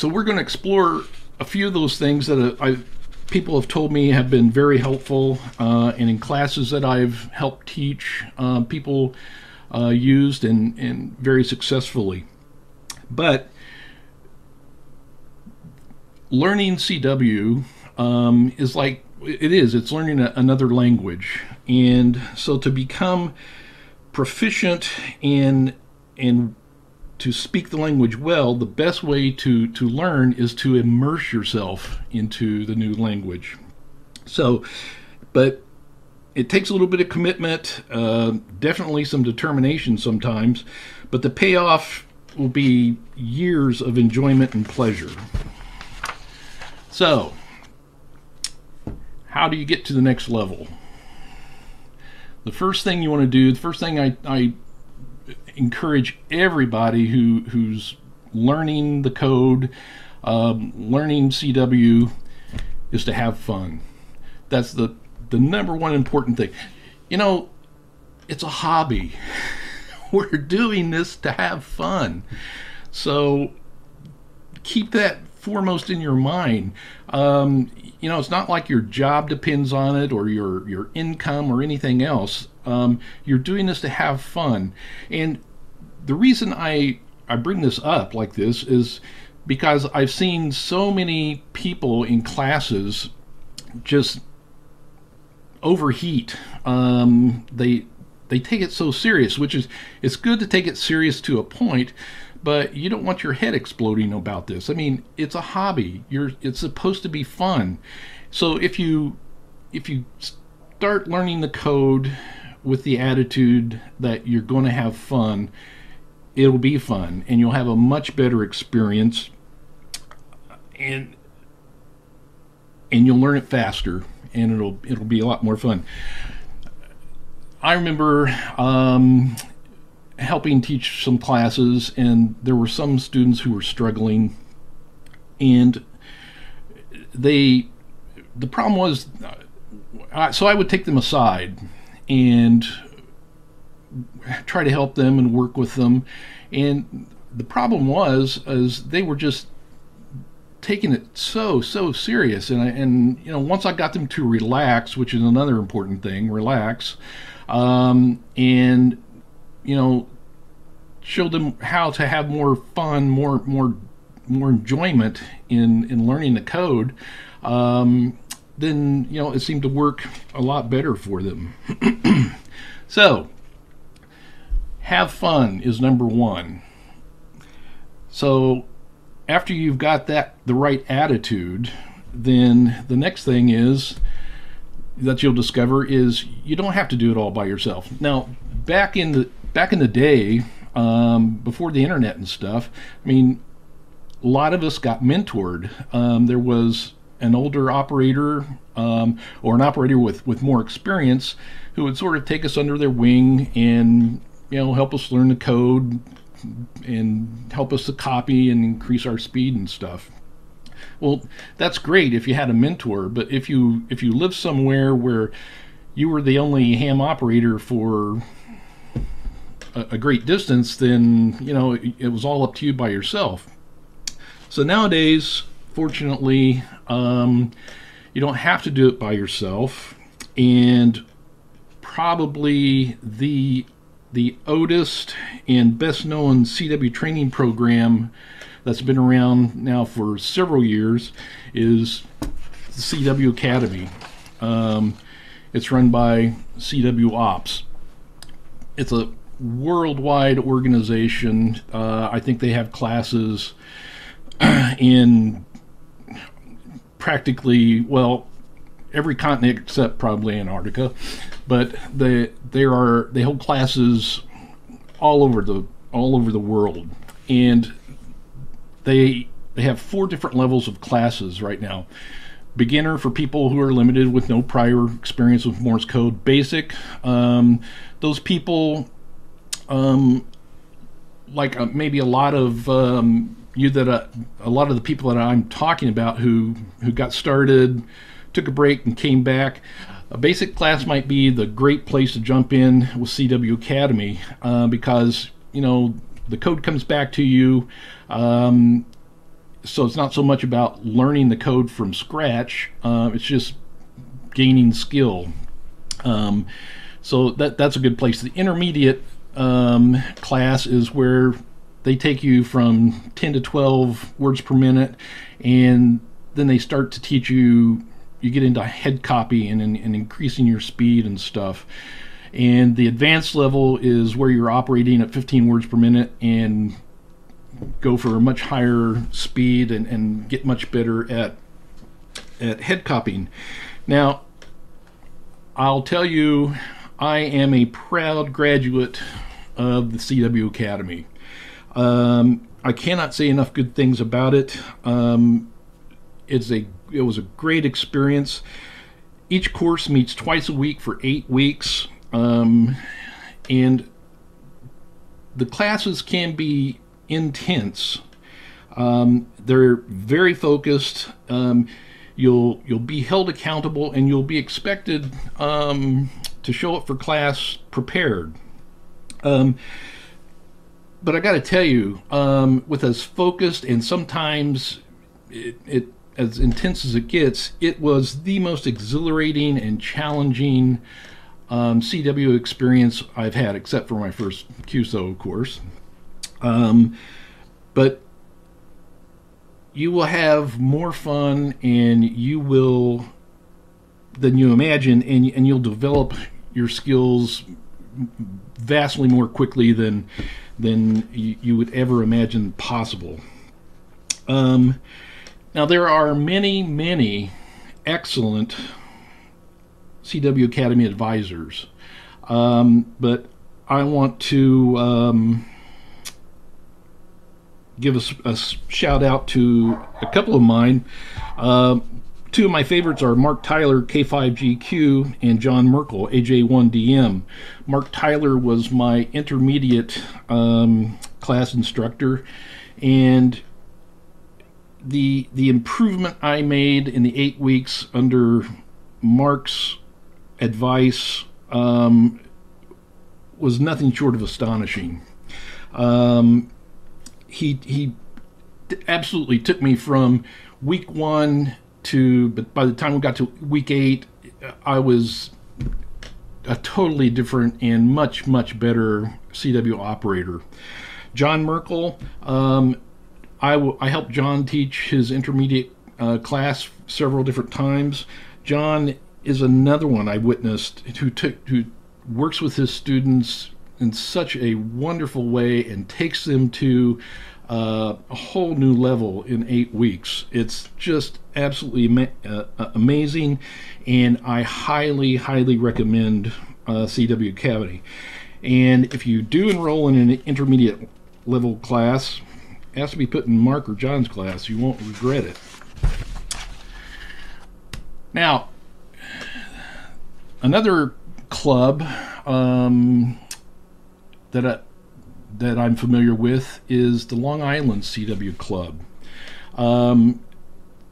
Speaker 3: so we're going to explore a few of those things that uh, I, people have told me have been very helpful, uh, and in classes that I've helped teach, uh, people uh, used and, and very successfully. But learning CW um, is like it is. It's learning a, another language, and so to become proficient in in to speak the language well, the best way to, to learn is to immerse yourself into the new language. So, but it takes a little bit of commitment, uh, definitely some determination sometimes, but the payoff will be years of enjoyment and pleasure. So, how do you get to the next level? The first thing you want to do, the first thing I, I encourage everybody who who's learning the code, um, learning CW, is to have fun. That's the the number one important thing. You know, it's a hobby. We're doing this to have fun. So keep that foremost in your mind. Um, you know, it's not like your job depends on it or your your income or anything else. Um, you're doing this to have fun. And the reason I, I bring this up like this is because I've seen so many people in classes just overheat. Um, they they take it so serious, which is it's good to take it serious to a point, but you don't want your head exploding about this. I mean, it's a hobby. You're it's supposed to be fun. So if you if you start learning the code with the attitude that you're going to have fun, it'll be fun and you'll have a much better experience and and you'll learn it faster and it'll it'll be a lot more fun. I remember um, helping teach some classes and there were some students who were struggling and they the problem was uh, so I would take them aside and try to help them and work with them. And the problem was is they were just taking it so so serious and I, and you know once I got them to relax which is another important thing relax um, and you know show them how to have more fun more more more enjoyment in in learning the code um, then you know it seemed to work a lot better for them. so, have fun is number one. So, after you've got that the right attitude, then the next thing is that you'll discover is you don't have to do it all by yourself. Now, back in the back in the day, um, before the internet and stuff, I mean, a lot of us got mentored. Um, there was an older operator um, or an operator with, with more experience who would sort of take us under their wing and you know help us learn the code and help us to copy and increase our speed and stuff well that's great if you had a mentor but if you if you live somewhere where you were the only ham operator for a, a great distance then you know it, it was all up to you by yourself so nowadays fortunately, um, you don't have to do it by yourself. And probably the the oldest and best known CW training program that's been around now for several years is the CW Academy. Um, it's run by CW Ops. It's a worldwide organization. Uh, I think they have classes in practically well every continent except probably Antarctica, but they there are they hold classes all over the all over the world, and they they have four different levels of classes right now. Beginner for people who are limited with no prior experience with Morse code. Basic, um, those people, um, like a, uh, maybe a lot of um, you that uh, a lot of the people that I'm talking about who who got started, took a break and came back. A basic class might be the great place to jump in with CW Academy uh, because you know the code comes back to you. Um, so it's not so much about learning the code from scratch. Uh, it's just gaining skill. Um, so that that's a good place. The intermediate um, class is where they take you from 10 to 12 words per minute and then they start to teach you you get into head copy and, and, and, increasing your speed and stuff and the advanced level is where you're operating at 15 words per minute and go for a much higher speed and, and get much better at at head copying now i'll tell you i am a proud graduate of the cw academy um, I cannot say enough good things about it. Um, it's a it was a great experience. Each course meets twice a week for eight weeks, um, and the classes can be intense. Um, they're very focused. Um, you'll you'll be held accountable, and you'll be expected um, to show up for class prepared. Um, but I got to tell you, um, with as focused and sometimes it, it, as intense as it gets, it was the most exhilarating and challenging um, CW experience I've had, except for my first QSO course. Um, but you will have more fun and you will than you imagine and, and you'll develop your skills vastly more quickly than than you, you would ever imagine possible. Um, now there are many, many excellent CW Academy advisors, um, but I want to um, give a, a, shout out to a couple of mine. Uh, Two of my favorites are Mark Tyler, K5GQ, and John Merkel, AJ1DM. Mark Tyler was my intermediate um, class instructor, and the the improvement I made in the eight weeks under Mark's advice um, was nothing short of astonishing. Um, he he absolutely took me from week one to but by the time we got to week eight i was a totally different and much much better cw operator john merkel um, I, w- I helped john teach his intermediate uh, class several different times john is another one i witnessed who took who works with his students in such a wonderful way and takes them to uh, a whole new level in eight weeks. It's just absolutely ama- uh, uh amazing, and I highly, highly recommend uh, CW Academy. And if you do enroll in an intermediate level class, it has to be put in Mark or John's class. You won't regret it. Now, another club um, that I that I'm familiar with is the Long Island CW Club. Um,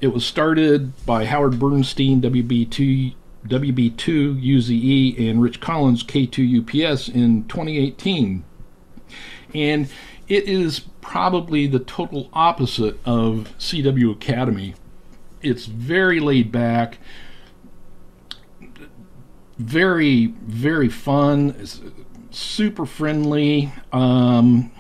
Speaker 3: it was started by Howard Bernstein, WB2, WB2UZE, and Rich Collins, K2UPS, in 2018. And it is probably the total opposite of CW Academy. It's very laid back, very, very fun. It's super friendly. Um,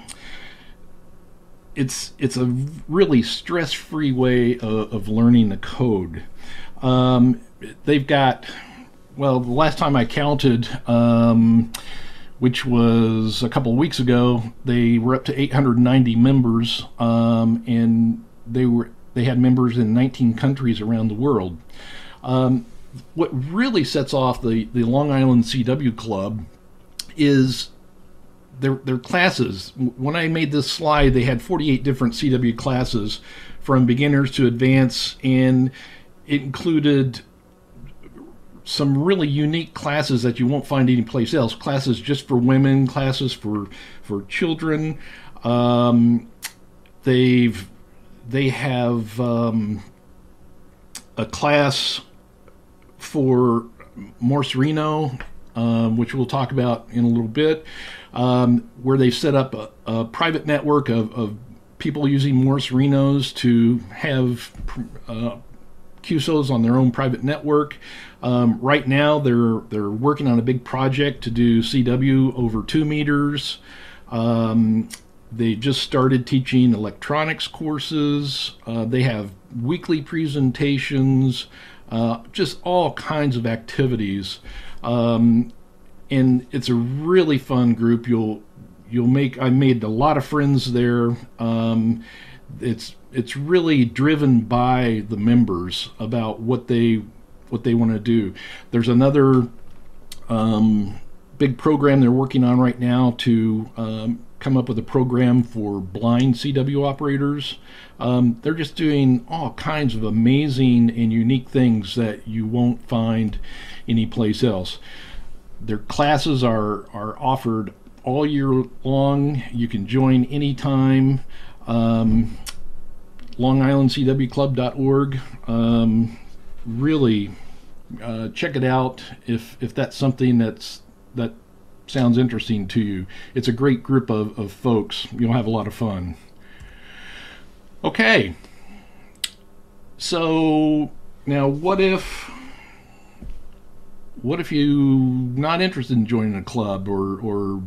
Speaker 3: it's it's a really stress-free way of, of, learning the code. Um, they've got well, the last time I counted, um, which was a couple of weeks ago, they were up to 890 members, um, and they were they had members in 19 countries around the world. Um, what really sets off the the Long Island CW Club is their their classes. When I made this slide, they had 48 different CW classes from beginners to advanced and it included some really unique classes that you won't find anyplace else. Classes just for women, classes for for children. Um, they've they have um, a class for Morserino um, which we'll talk about in a little bit, um, where they've set up a, a private network of, of, people using Morserinos to have uh, QSOs on their own private network. Um, right now, they're they're working on a big project to do CW over two meters. Um, they just started teaching electronics courses. Uh, they have weekly presentations, uh, just all kinds of activities. Um, and it's a really fun group. You'll you'll make. I made a lot of friends there. Um, it's it's really driven by the members about what they what they want to do. There's another um, big program they're working on right now to um, come up with a program for blind CW operators. Um, they're just doing all kinds of amazing and unique things that you won't find anyplace else. Their classes are, are offered all year long. You can join anytime. Um, LongIslandCWClub.org. Um, really, uh, check it out if if that's something that's that sounds interesting to you. It's a great group of, of folks. You'll have a lot of fun. Okay. So now what if what if you not interested in joining a club or or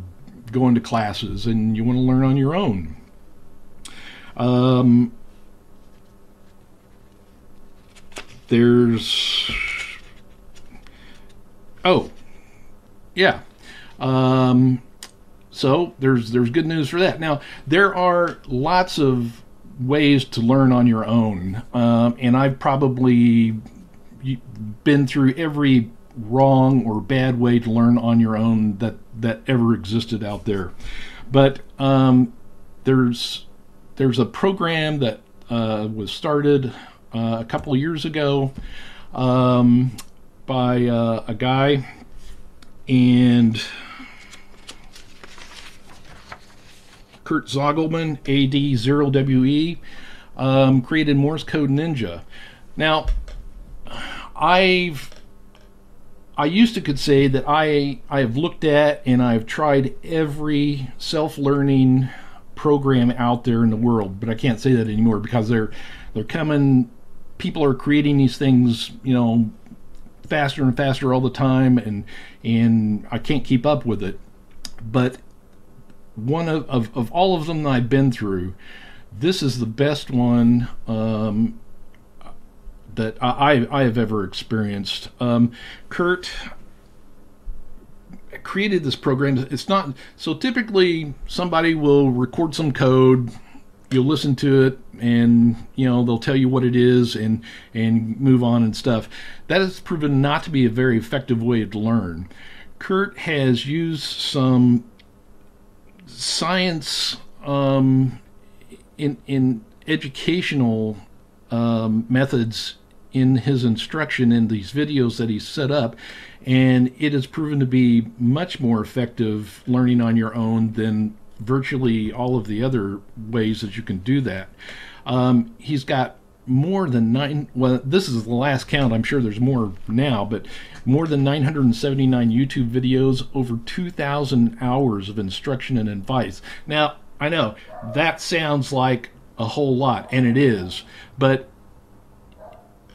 Speaker 3: going to classes and you want to learn on your own? Um, there's oh yeah um, so there's there's good news for that. Now there are lots of ways to learn on your own, um, and I've probably been through every wrong or bad way to learn on your own that that ever existed out there. But um, there's there's a program that uh, was started uh, a couple years ago um, by uh, a guy and Kurt Zoglmann, AD0WE, um, created Morse Code Ninja. Now, I've I used to could say that I I have looked at and I've tried every self-learning program out there in the world, but I can't say that anymore because they're they're coming people are creating these things, you know, faster and faster all the time and and I can't keep up with it. But one of, of, of all of them that I've been through, this is the best one um, that I, I have ever experienced. Um, Kurt created this program. It's not so typically somebody will record some code, you'll listen to it, and you know they'll tell you what it is and and move on and stuff. That has proven not to be a very effective way to learn. Kurt has used some science um, in in educational um, methods in his instruction in these videos that he's set up, and it has proven to be much more effective learning on your own than virtually all of the other ways that you can do that. Um, he's got more than nine. Well, this is the last count. I'm sure there's more now, but more than 979 YouTube videos, over 2,000 hours of instruction and advice. Now, I know that sounds like a whole lot, and it is, but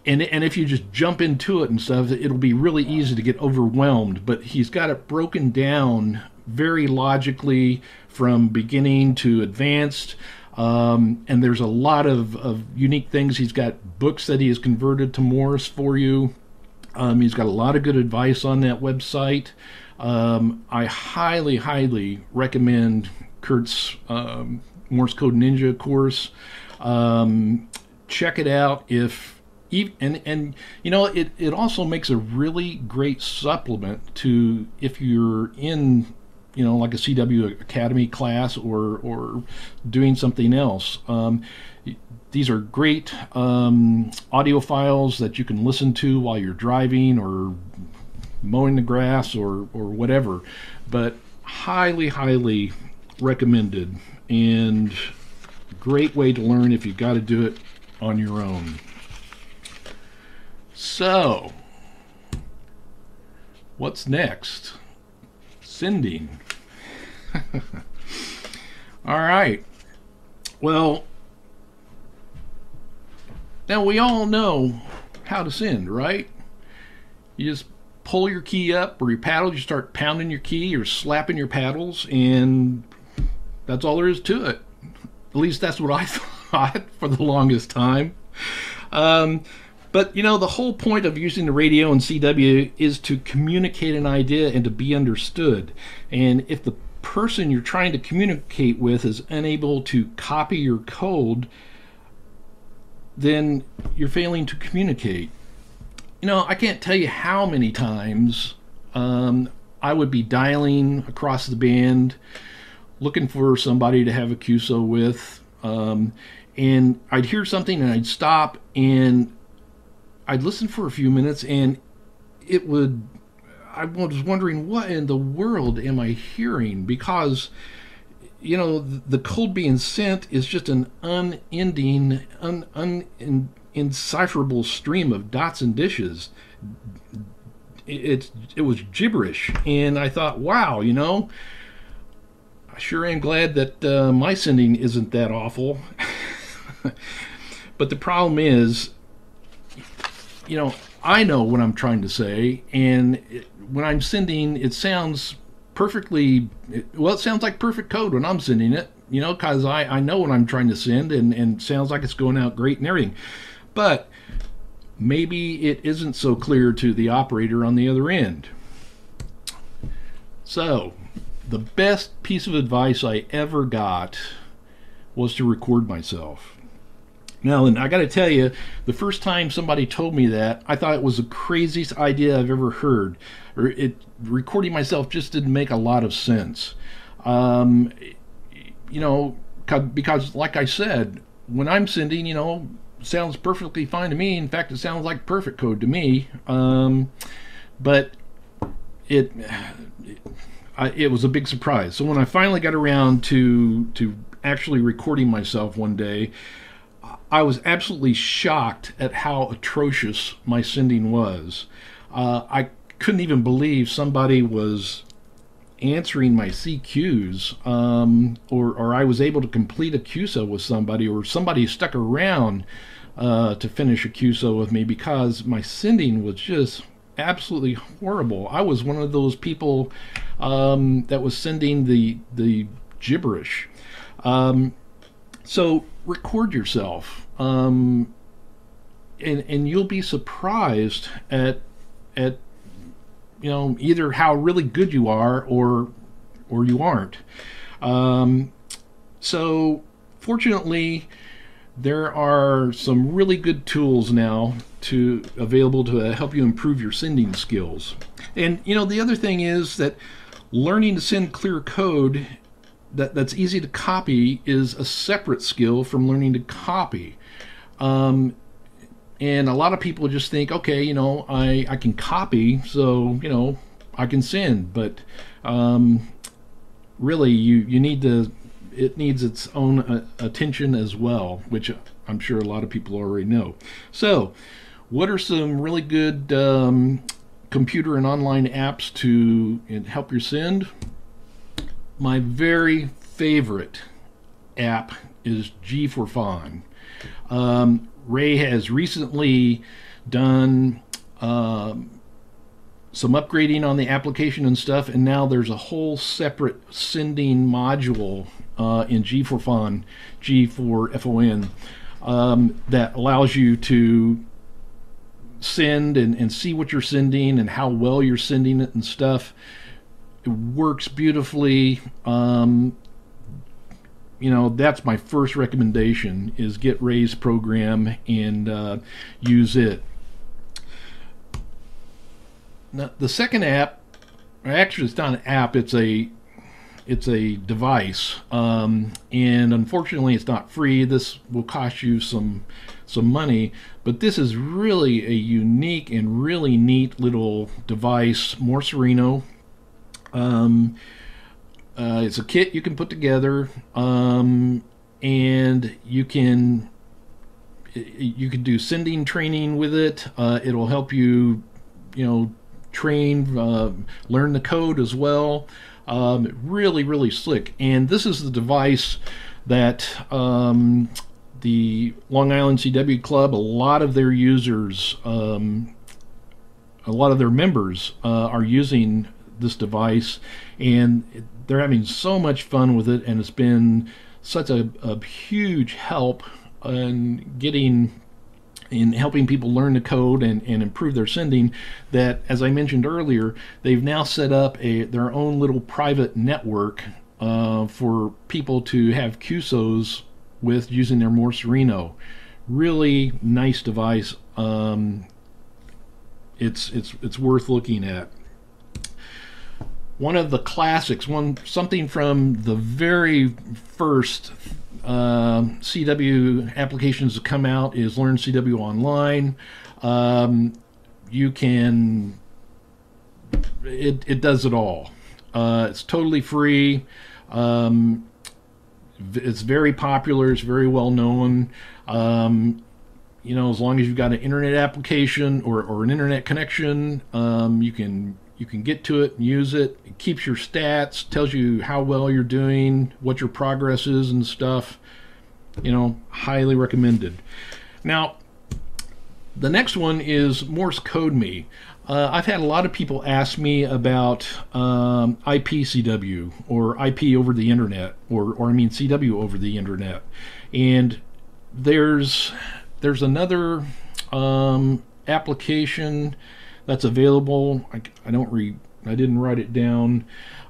Speaker 3: and, and if you just jump into it and stuff, it'll be really easy to get overwhelmed. But he's got it broken down very logically from beginning to advanced. Um, and there's a lot of, of unique things. He's got books that he has converted to Morse for you. Um, he's got a lot of good advice on that website. Um, I highly, highly recommend Kurt's um, Morse Code Ninja course. Um, check it out if and and you know it, it also makes a really great supplement to if you're in you know like a CW Academy class or or doing something else um, these are great um, audio files that you can listen to while you're driving or mowing the grass or, or whatever, but highly, highly recommended and great way to learn if you've got to do it on your own. So, what's next? Sending. All right. Well, now, we all know how to send, right? You just pull your key up or your paddle, you start pounding your key or slapping your paddles, and that's all there is to it. At least that's what I thought for the longest time. Um, but you know, the whole point of using the radio and CW is to communicate an idea and to be understood. And if the person you're trying to communicate with is unable to copy your code, then you're failing to communicate. You know, I can't tell you how many times um, I would be dialing across the band looking for somebody to have a QSO with. Um, and I'd hear something and I'd stop and I'd listen for a few minutes and it would. I was wondering what in the world am I hearing because you know, the code being sent is just an unending, un, un in, stream of dots and dishes. It, it was gibberish, and I thought, wow, you know, I sure am glad that uh, my sending isn't that awful. but the problem is, you know, I know what I'm trying to say, and it, when I'm sending, it sounds perfectly well it sounds like perfect code when i'm sending it you know because I, I know what i'm trying to send and and sounds like it's going out great and everything but maybe it isn't so clear to the operator on the other end so the best piece of advice i ever got was to record myself now and i got to tell you the first time somebody told me that i thought it was the craziest idea i've ever heard it, recording myself just didn't make a lot of sense. Um, you know, because like I said, when I'm sending, you know, sounds perfectly fine to me. In fact, it sounds like perfect code to me. Um, but it, it, I, it was a big surprise. So when I finally got around to to actually recording myself one day, I was absolutely shocked at how atrocious my sending was. Uh, I couldn't even believe somebody was answering my CQs, um, or, or I was able to complete a QSO with somebody, or somebody stuck around uh, to finish a QSO with me because my sending was just absolutely horrible. I was one of those people um, that was sending the the gibberish. Um, so record yourself, um, and and you'll be surprised at at you know either how really good you are or or you aren't. Um, so fortunately, there are some really good tools now to available to help you improve your sending skills. And you know the other thing is that learning to send clear code that, that's easy to copy is a separate skill from learning to copy. Um, and a lot of people just think, okay, you know, I, I can copy, so, you know, I can send. But um, really, you, you need to, it needs its own uh, attention as well, which I'm sure a lot of people already know. So, what are some really good um, computer and online apps to help your send? My very favorite app is G4FON. Um, Ray has recently done um, some upgrading on the application and stuff, and now there's a whole separate sending module uh, in G4Fon, G4FON, um, that allows you to send and, and see what you're sending and how well you're sending it and stuff. It works beautifully. Um, you know that's my first recommendation is get Ray's program and uh, use it. Now, the second app, actually it's not an app, it's a it's a device, um, and unfortunately it's not free. This will cost you some some money, but this is really a unique and really neat little device. Morserino. Um, uh, it's a kit you can put together, um, and you can you can do sending training with it. Uh, it'll help you, you know, train, uh, learn the code as well. Um, really, really slick. And this is the device that um, the Long Island CW Club, a lot of their users, um, a lot of their members uh, are using this device, and they're having so much fun with it, and it's been such a, a huge help in getting in helping people learn the code and, and improve their sending that as i mentioned earlier they've now set up a their own little private network uh, for people to have QSOs with using their Morserino. Really nice device. Um, it's it's it's worth looking at one of the classics, one something from the very first uh, um, CW applications to come out is Learn CW Online. Um, you can it, it does it all. Uh, it's totally free. Um, it's very popular. It's very well known. Um, you know, as long as you've got an internet application or, or an internet connection, um, you can you can get to it and use it. It keeps your stats, tells you how well you're doing, what your progress is, and stuff. You know, highly recommended. Now, the next one is Morse Code Me. Uh, I've had a lot of people ask me about um, IPCW or IP over the internet, or, or I mean CW over the internet. And there's there's another um, application that's available. I, I don't re I didn't write it down,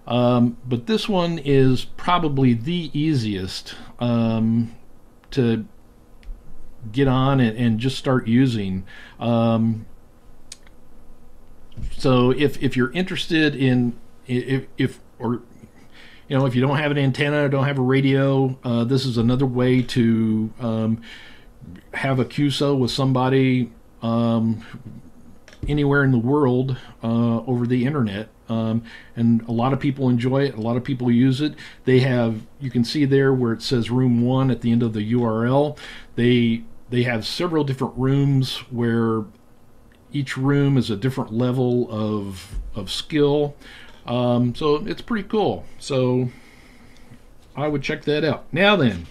Speaker 3: um, but this one is probably the easiest um, to get on and, and just start using. Um, so if if you're interested in if if or you know if you don't have an antenna or don't have a radio, uh, this is another way to um, have a QSO with somebody um, anywhere in the world uh, over the internet. Um, and a lot of people enjoy it. A lot of people use it. They have, you can see there where it says room one at the end of the URL. They they have several different rooms where each room is a different level of of skill. Um, so it's pretty cool. So I would check that out. Now then,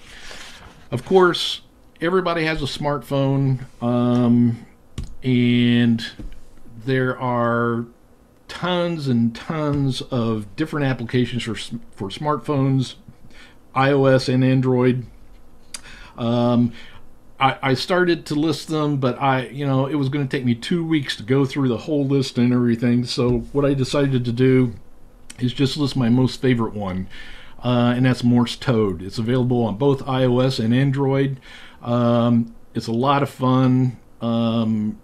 Speaker 3: of course, everybody has a smartphone, um, and there are tons and tons of different applications for, for smartphones, iOS and Android. Um, I, I, started to list them, but I, you know, it was going to take me two weeks to go through the whole list and everything. So what I decided to do is just list my most favorite one, uh, and that's Morse Toad. It's available on both iOS and Android. Um, it's a lot of fun. Um,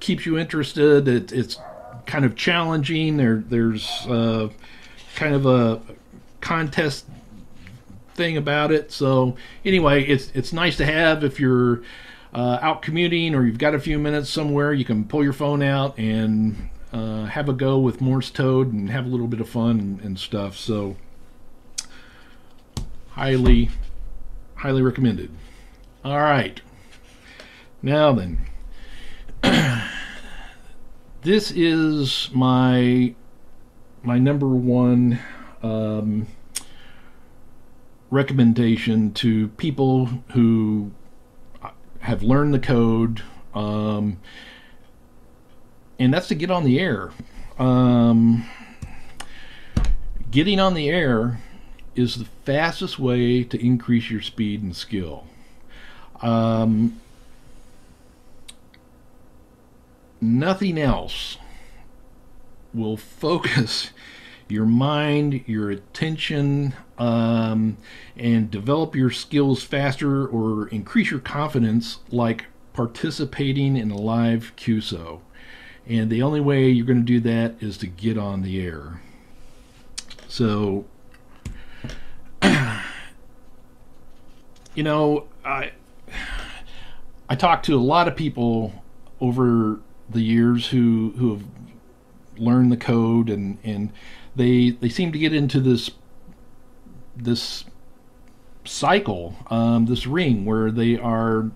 Speaker 3: keeps you interested. It, it's kind of challenging. There, there's uh, kind of a contest thing about it. So anyway, it's it's nice to have if you're uh, out commuting or you've got a few minutes somewhere. You can pull your phone out and uh, have a go with Morse Toad and have a little bit of fun and, and stuff. So highly, highly recommended. All right. Now then. this is my my number one um, recommendation to people who have learned the code, um, and that's to get on the air. Um, getting on the air is the fastest way to increase your speed and skill. Um, nothing else will focus your mind, your attention, um, and develop your skills faster or increase your confidence like participating in a live QSO. And the only way you're going to do that is to get on the air. So, you know, I I talk to a lot of people over the years who who have learned the code and and they they seem to get into this this cycle, um, this ring where they are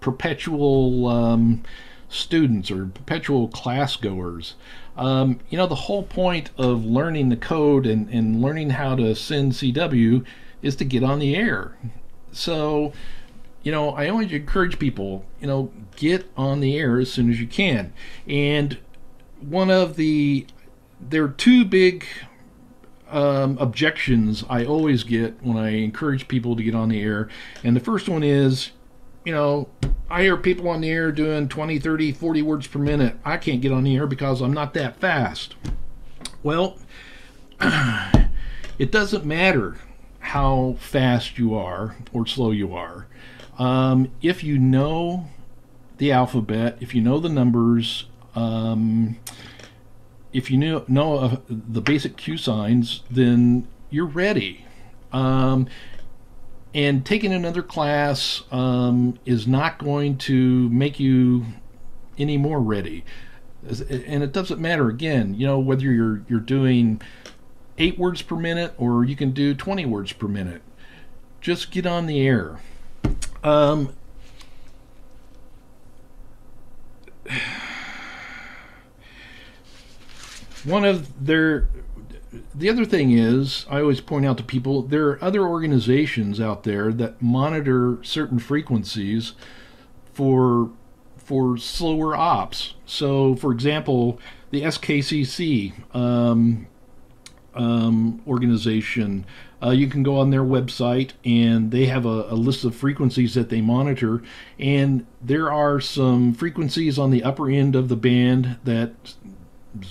Speaker 3: perpetual um, students or perpetual class goers. Um, you know, the whole point of learning the code and, and learning how to send CW is to get on the air. So you know, I always encourage people, you know, get on the air as soon as you can. And one of the, there are two big um, objections I always get when I encourage people to get on the air. And the first one is, you know, I hear people on the air doing 20, 30, 40 words per minute. I can't get on the air because I'm not that fast. Well, it doesn't matter how fast you are or slow you are. Um, if you know the alphabet, if you know the numbers, um, if you know know uh, the basic Q signs, then you're ready. Um, and taking another class um, is not going to make you any more ready. And it doesn't matter again, you know, whether you're you're doing eight words per minute or you can do 20 words per minute. Just get on the air. Um, one of their the other thing is i always point out to people there are other organizations out there that monitor certain frequencies for for slower ops so for example the skcc um, um, organization. Uh, you can go on their website and they have a, a, list of frequencies that they monitor. And there are some frequencies on the upper end of the band that's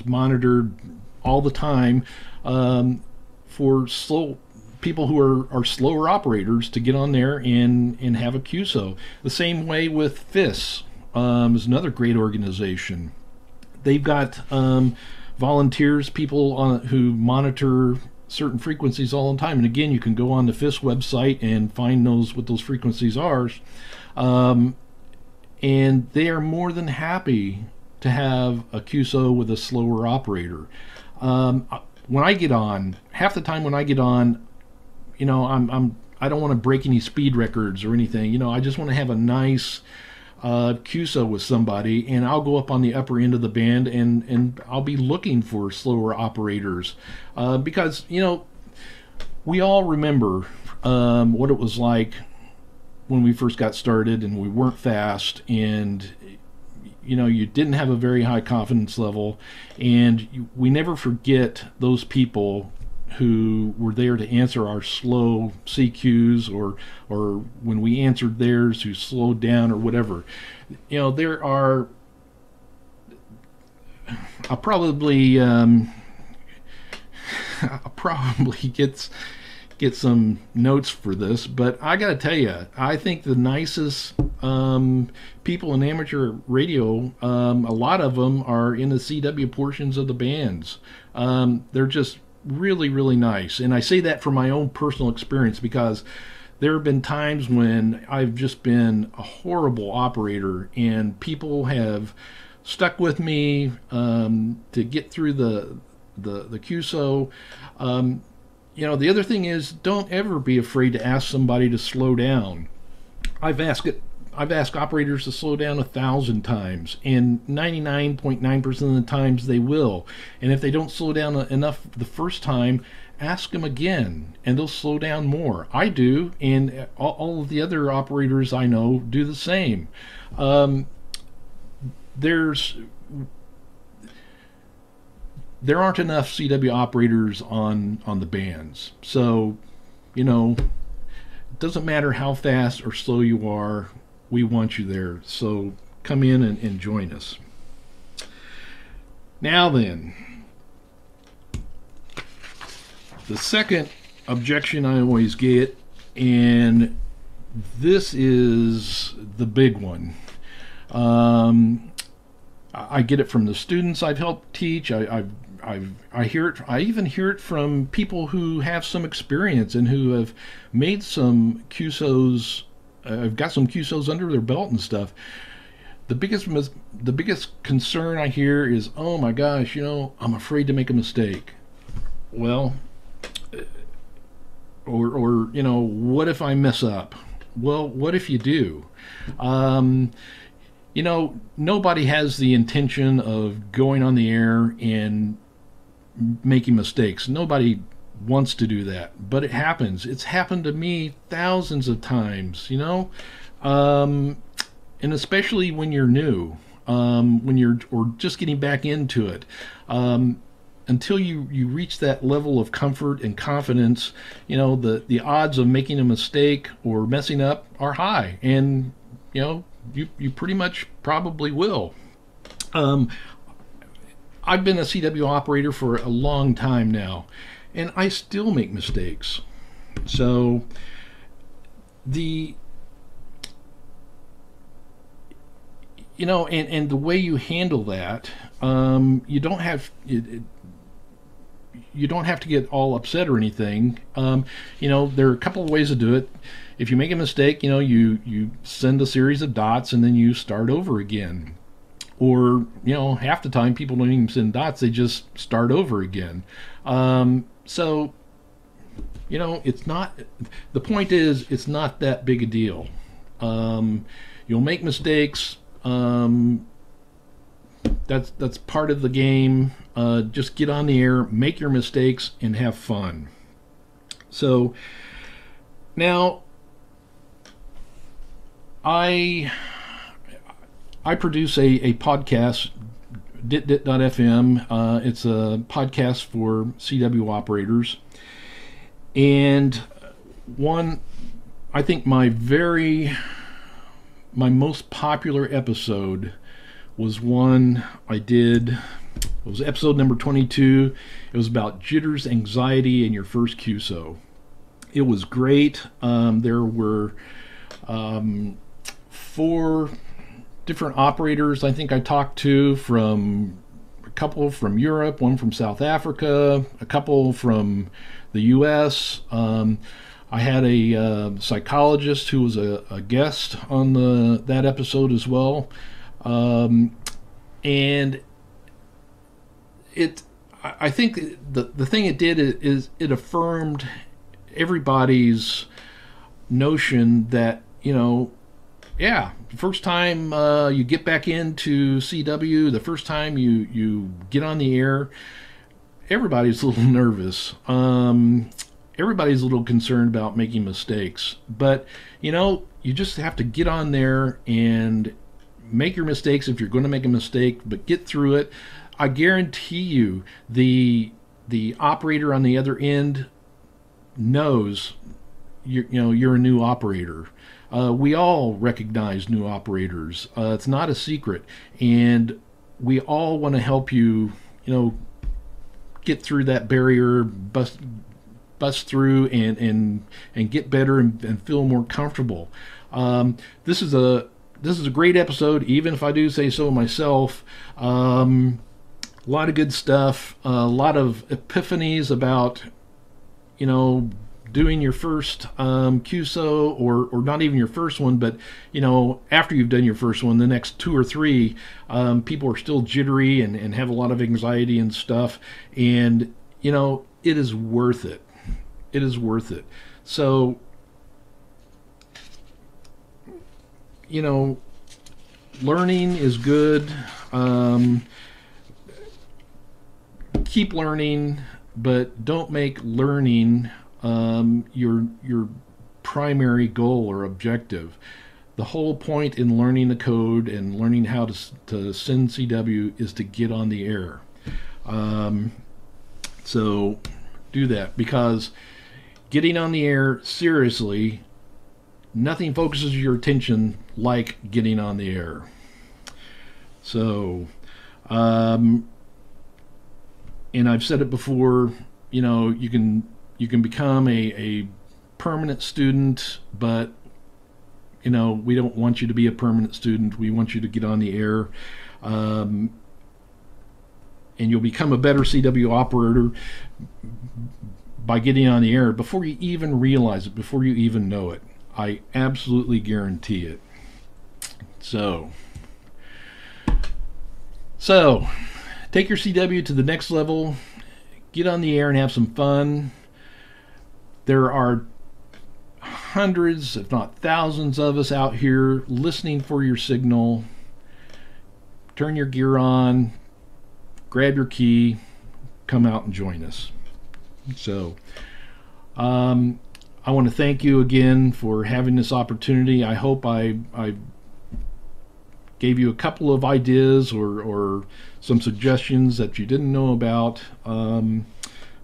Speaker 3: monitored all the time um, for slow people who are, are slower operators to get on there and, and have a QSO. The same way with FISTS um, is another great organization. They've got um, volunteers, people on, who monitor certain frequencies all the time. And again, you can go on the FISTS website and find those what those frequencies are. Um, and they are more than happy to have a QSO with a slower operator. Um, when I get on, half the time when I get on, you know, I'm, I'm I don't want to break any speed records or anything. You know, I just want to have a nice uh, QSO with somebody, and I'll go up on the upper end of the band and and I'll be looking for slower operators uh, because you know we all remember um, what it was like when we first got started and we weren't fast and you know you didn't have a very high confidence level and you, we never forget those people who were there to answer our slow CQs or or when we answered theirs who slowed down or whatever. You know, there are I'll probably um, I'll probably get get some notes for this, but I got to tell you, I think the nicest um, people in amateur radio, um, a lot of them are in the CW portions of the bands. Um, they're just really, really nice. And I say that from my own personal experience because there have been times when I've just been a horrible operator and people have stuck with me um, to get through the the the QSO. Um, you know, the other thing is don't ever be afraid to ask somebody to slow down. I've asked it I've asked operators to slow down a thousand times, and 99.9% percent of the times they will. And if they don't slow down enough the first time, ask them again, and they'll slow down more. I do, and all, of the other operators I know do the same. Um, there's there aren't enough CW operators on on the bands, so you know doesn't matter how fast or slow you are, we want you there. So come in and, and join us. Now then, the second objection I always get, and this is the big one. Um, I get it from the students I've helped teach. I, I've I've, I hear it. I even hear it from people who have some experience and who have made some QSOs I've got some QSOs under their belt and stuff. The biggest the biggest concern I hear is, oh my gosh, you know, I'm afraid to make a mistake. Well, uh, or or you know, what if I mess up? Well, what if you do? Um, you know, nobody has the intention of going on the air and making mistakes. Nobody wants to do that, but it happens. It's happened to me thousands of times, you know, um, and especially when you're new, um, when you're or just getting back into it. Um, until you you reach that level of comfort and confidence, you know the the odds of making a mistake or messing up are high, and you know you you pretty much probably will. Um, I've been a CW operator for a long time now and I still make mistakes. So the you know, and, and the way you handle that, um, you don't have you, you don't have to get all upset or anything. Um, you know, there are a couple of ways to do it. If you make a mistake, you know, you you send a series of dots and then you start over again. Or you know, half the time people don't even send dots; they just start over again. Um, so, you know, it's not, the point is, it's not that big a deal. Um, you'll make mistakes. Um, that's that's part of the game. Uh, just get on the air, make your mistakes, and have fun. So now, I I produce a, a podcast ditdit.fm. Uh, it's a podcast for CW operators. And one, I think my very, my most popular episode was one I did. It was episode number 22. It was about jitters, anxiety, and your first QSO. It was great. Um, there were um, four different operators I think I talked to from a couple from Europe, one from South Africa, a couple from the US. Um, I had a uh, psychologist who was a, a, guest on the that episode as well, um, and it. I think the the thing it did is it affirmed everybody's notion that you know yeah, first time uh, you get back into CW, the first time you you get on the air, everybody's a little nervous. Um, everybody's a little concerned about making mistakes, but you know you just have to get on there and make your mistakes if you're going to make a mistake, but get through it. I guarantee you the the operator on the other end knows you, you know you're a new operator uh, we all recognize new operators. Uh, it's not a secret, and we all want to help you. You know, get through that barrier, bust bust through, and and and get better and, and feel more comfortable. Um, this is a this is a great episode, even if I do say so myself. Um, a lot of good stuff, a lot of epiphanies about you know doing your first um, QSO or, or not even your first one, but you know, after you've done your first one, the next two or three, um, people are still jittery and, and have a lot of anxiety and stuff. And, you know, it is worth it. It is worth it. So, you know, learning is good. Um, keep learning, but don't make learning um, your your primary goal or objective. The whole point in learning the code and learning how to, to send CW is to get on the air. Um, so do that because getting on the air seriously, nothing focuses your attention like getting on the air. So, um, and I've said it before, you know, you can you can become a, a permanent student, but you know, we don't want you to be a permanent student. We want you to get on the air. Um, and you'll become a better CW operator by getting on the air before you even realize it, before you even know it. I absolutely guarantee it. So, so take your CW to the next level, get on the air and have some fun. There are hundreds, if not thousands, of us out here listening for your signal. Turn your gear on, grab your key, come out and join us. So, um, I want to thank you again for having this opportunity. I hope I, I gave you a couple of ideas or, or some suggestions that you didn't know about. Um,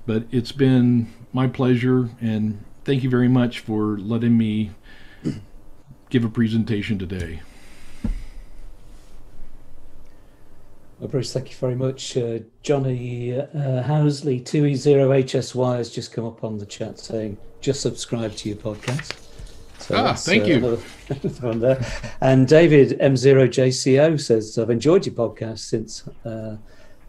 Speaker 3: but it's been my pleasure, and thank you very much for letting me give a presentation today.
Speaker 7: Well, Bruce, thank you very much. Uh, Johnny uh, Housley, 2E0HSY, has just come up on the chat saying, just subscribe to your podcast. So ah, thank uh, you. Another, another there. And David M0JCO says, I've enjoyed your podcast since uh,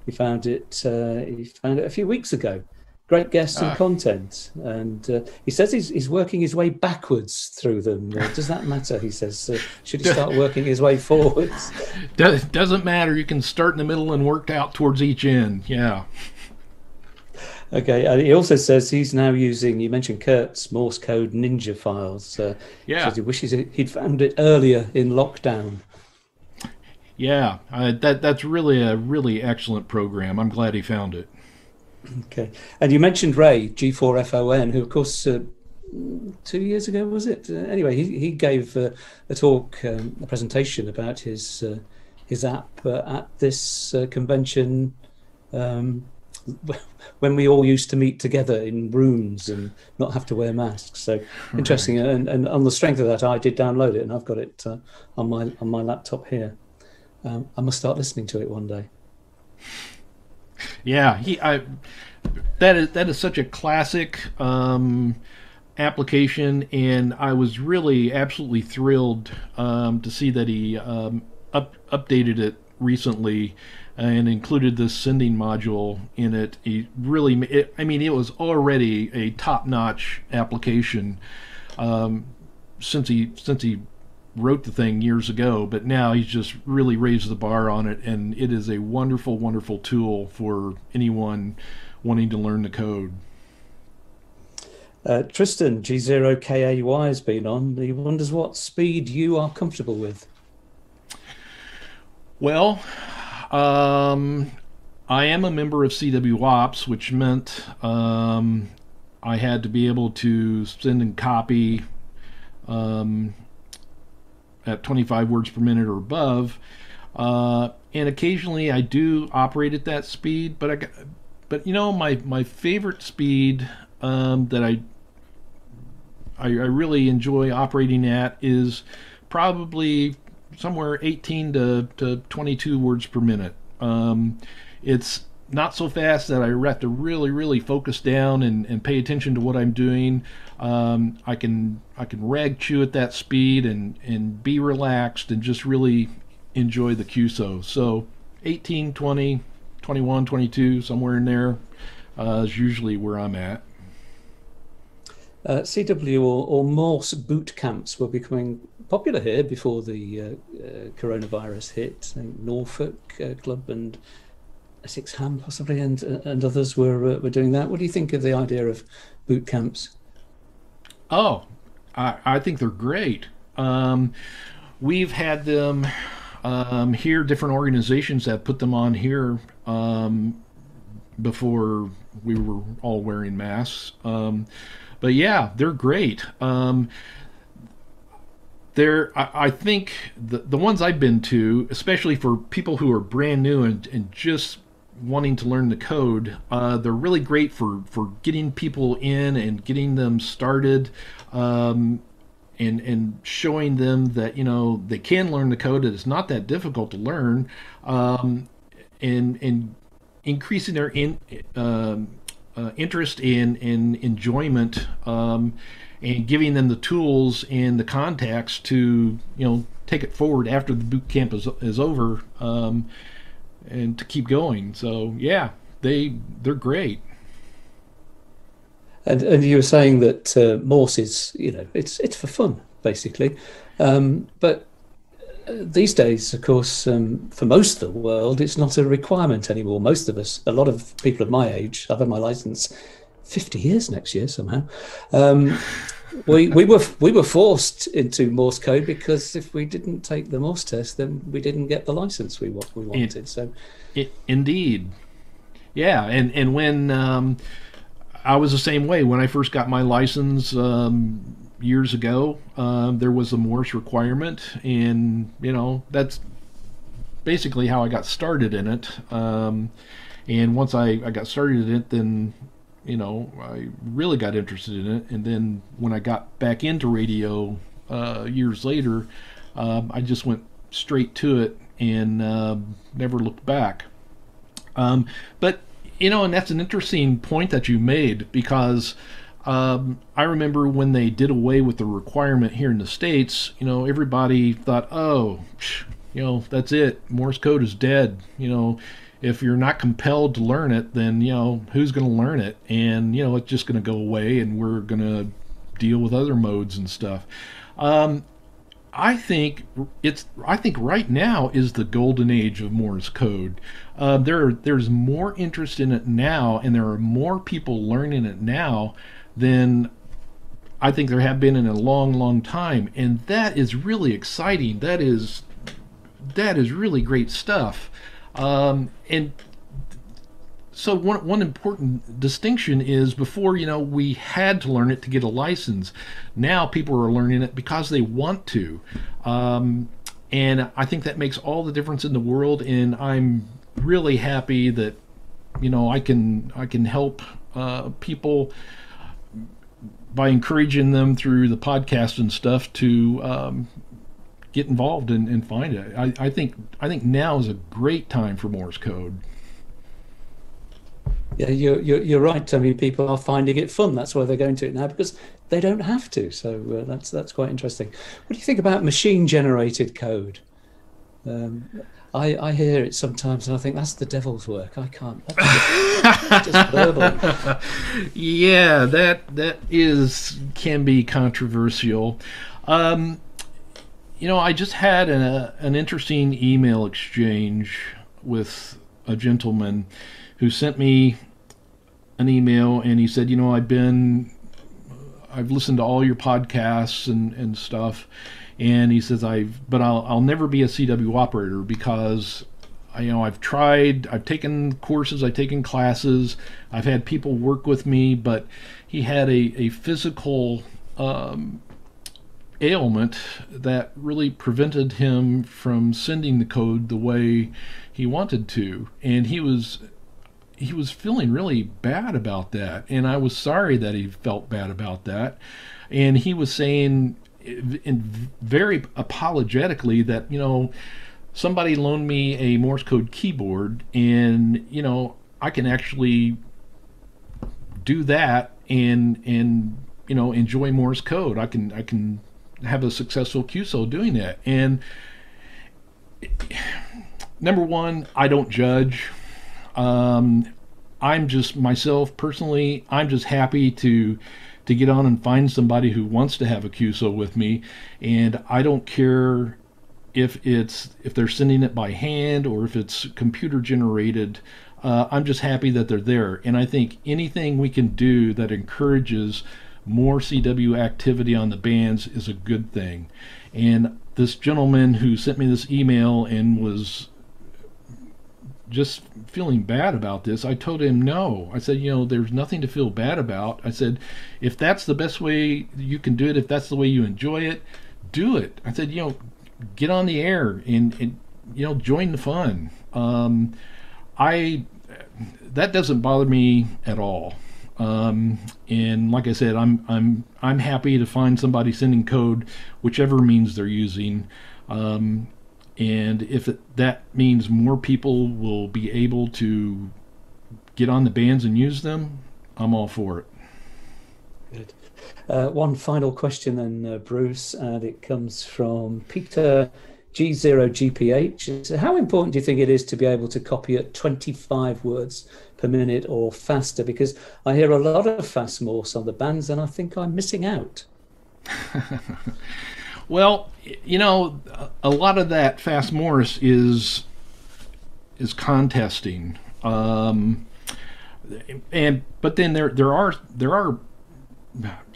Speaker 7: he found it, he uh, found it a few weeks ago great guests and ah. content. And uh, he says he's, he's working his way backwards through them.
Speaker 3: Uh, does that matter? He says, uh, should he start working his way forwards? Doesn't matter. You can start in the middle and work out towards each end. Yeah. Okay,
Speaker 7: and he also says he's now using, you mentioned Kurt's Morse code ninja files. Uh, yeah. Says he wishes he'd found it earlier in lockdown.
Speaker 3: Yeah, that that's really a really excellent program. I'm glad he found it. Okay, and you mentioned Ray G4FON, who of course uh, two years ago was it? Uh, anyway,
Speaker 7: he he gave uh, a talk, um, a presentation about his uh, his app uh, at this uh, convention. Um, when we all used to meet together in rooms and not have to wear masks, so hmm. interesting. And, and on the strength of that, I did download it, and I've got it on my on my laptop here. Um, I must start listening to it one day.
Speaker 3: Yeah, he. I, that is that is such a classic um, application, and I was really absolutely thrilled um, to see that he um, up, updated it recently and included this sending module in it. He really, it, I mean, it was already a top-notch application um, since he since he wrote the thing years ago, but now he's just really raised the bar on it, and it is a wonderful, wonderful tool for anyone wanting to learn the code. Uh, Tristan G0KAY has been on. He wonders what speed you are comfortable with. Well, um, I am a member of CW Ops, which meant um, I had to be able to send and copy um, at 25 words per minute or above. Uh, and occasionally I do operate at that speed, but I, but you know, my, my favorite speed um, that I, I, I really enjoy operating at is probably somewhere 18 to, to 22 words per minute. Um, it's not so fast that I have to really, really focus down and, and pay attention to what I'm doing. Um, I can I can rag chew at that speed and and be relaxed and just really enjoy the QSO. So 18, 20, 21, 22, somewhere in there uh, is usually where I'm at. Uh, CW or, or, Morse boot camps
Speaker 7: were becoming popular here before the uh, uh coronavirus hit. Norfolk uh, Club and Essex Ham possibly and uh, and others were were doing that. What do you think of the idea of boot camps?
Speaker 3: Oh, I, I think they're great. Um, we've had them um, here, different organizations that put them on here um, before we were all wearing masks. Um, but yeah, they're great. Um, there, I, I, think the, the ones I've been to, especially for people who are brand new and, and just wanting to learn the code. Uh, they're really great for for getting people in and getting them started, um, and and showing them that you know they can learn the code. It's not that difficult to learn, um, and and increasing their in, uh, uh, interest and in, in enjoyment. Um, and giving them the tools and the contacts to you know take it forward after the boot camp is, is over um, and to keep going. So yeah, they they're great.
Speaker 7: And and you were saying that uh, Morse is you know it's it's for fun basically, um, but uh, these days, of course, um, for most of the world, it's not a requirement anymore. Most of us, a lot of people of my age, I've had my license 50 years next year somehow. Um, we we were we were forced into Morse code because if we didn't take the Morse test, then we didn't get the license we what we
Speaker 3: wanted. so, it, indeed, yeah, and and when um, I was the same way when I first got my license. Um, years ago um, there was a morse requirement and you know that's basically how i got started in it um, and once I, I got started in it then you know, I really got interested in it. And then when I got back into radio uh, years later, um, I just went straight to it and uh, never looked back. Um, but, you know, and that's an interesting point that you made because um, I remember when they did away with the requirement here in the States, you know, everybody thought, oh, you know, that's it. Morse code is dead. You know, if you're not compelled to learn it, then you know who's going to learn it, and you know it's just going to go away, and we're going to deal with other modes and stuff. Um, I think it's I think right now is the golden age of Morse code. Uh, there there's more interest in it now, and there are more people learning it now than I think there have been in a long, long time, and that is really exciting. That is that is really great stuff. Um, and so one, one important distinction is before you know we had to learn it to get a license now people are learning it because they want to um, and i think that makes all the difference in the world and i'm really happy that you know i can i can help uh, people by encouraging them through the podcast and stuff to um, get involved and, and find it. I, I think I think now is a great time for Morse code. Yeah, you're, you're, you're right. I mean, people
Speaker 7: are finding it fun. That's why they're going to it now because they don't have to. So uh, that's that's quite interesting. What do you think about machine-generated code? Um, I, I hear it sometimes and I think that's the devil's work. I can't. Just,
Speaker 3: just Yeah, that that is can be controversial. Um, you know, I just had an, uh, an interesting email exchange with a gentleman who sent me an email and he said, You know, I've been, I've listened to all your podcasts and, and stuff. And he says, I've, but I'll, I'll never be a CW operator because I, you know, I've tried, I've taken courses, I've taken classes, I've had people work with me, but he had a, a physical um, ailment that really prevented him from sending the code the way he wanted to and he was he was feeling really bad about that and i was sorry that he felt bad about that and he was saying in very apologetically that you know somebody loaned me a morse code keyboard and you know i can actually do that and and you know enjoy morse code i can i can have a successful QSO doing that. And number one, I don't judge. Um, I'm just myself personally. I'm just happy to to get on and find somebody who wants to have a QSO with me, and I don't care if it's if they're sending it by hand or if it's computer generated. Uh, I'm just happy that they're there, and I think anything we can do that encourages more CW activity on the bands is a good thing. And this gentleman who sent me this email and was just feeling bad about this, I told him no. I said, you know, there's nothing to feel bad about. I said, if that's the best way you can do it, if that's the way you enjoy it, do it. I said, you know, get on the air and, and you know, join the fun. Um, I that doesn't bother me at all. Um, and like I said, I'm I'm I'm happy to find somebody sending code, whichever means they're using. Um, and if it, that means more people will be able to get on the bands and use them, I'm all for it.
Speaker 7: Good. Uh, one final question, then, uh, Bruce, and it comes from Peter G0GPH. How important do you think it is to be able to copy at 25 words per minute or faster because I hear a lot of fast morse on the bands and I think I'm missing out.
Speaker 3: well, you know, a lot of that fast morse is is contesting. Um, and but then there there are there are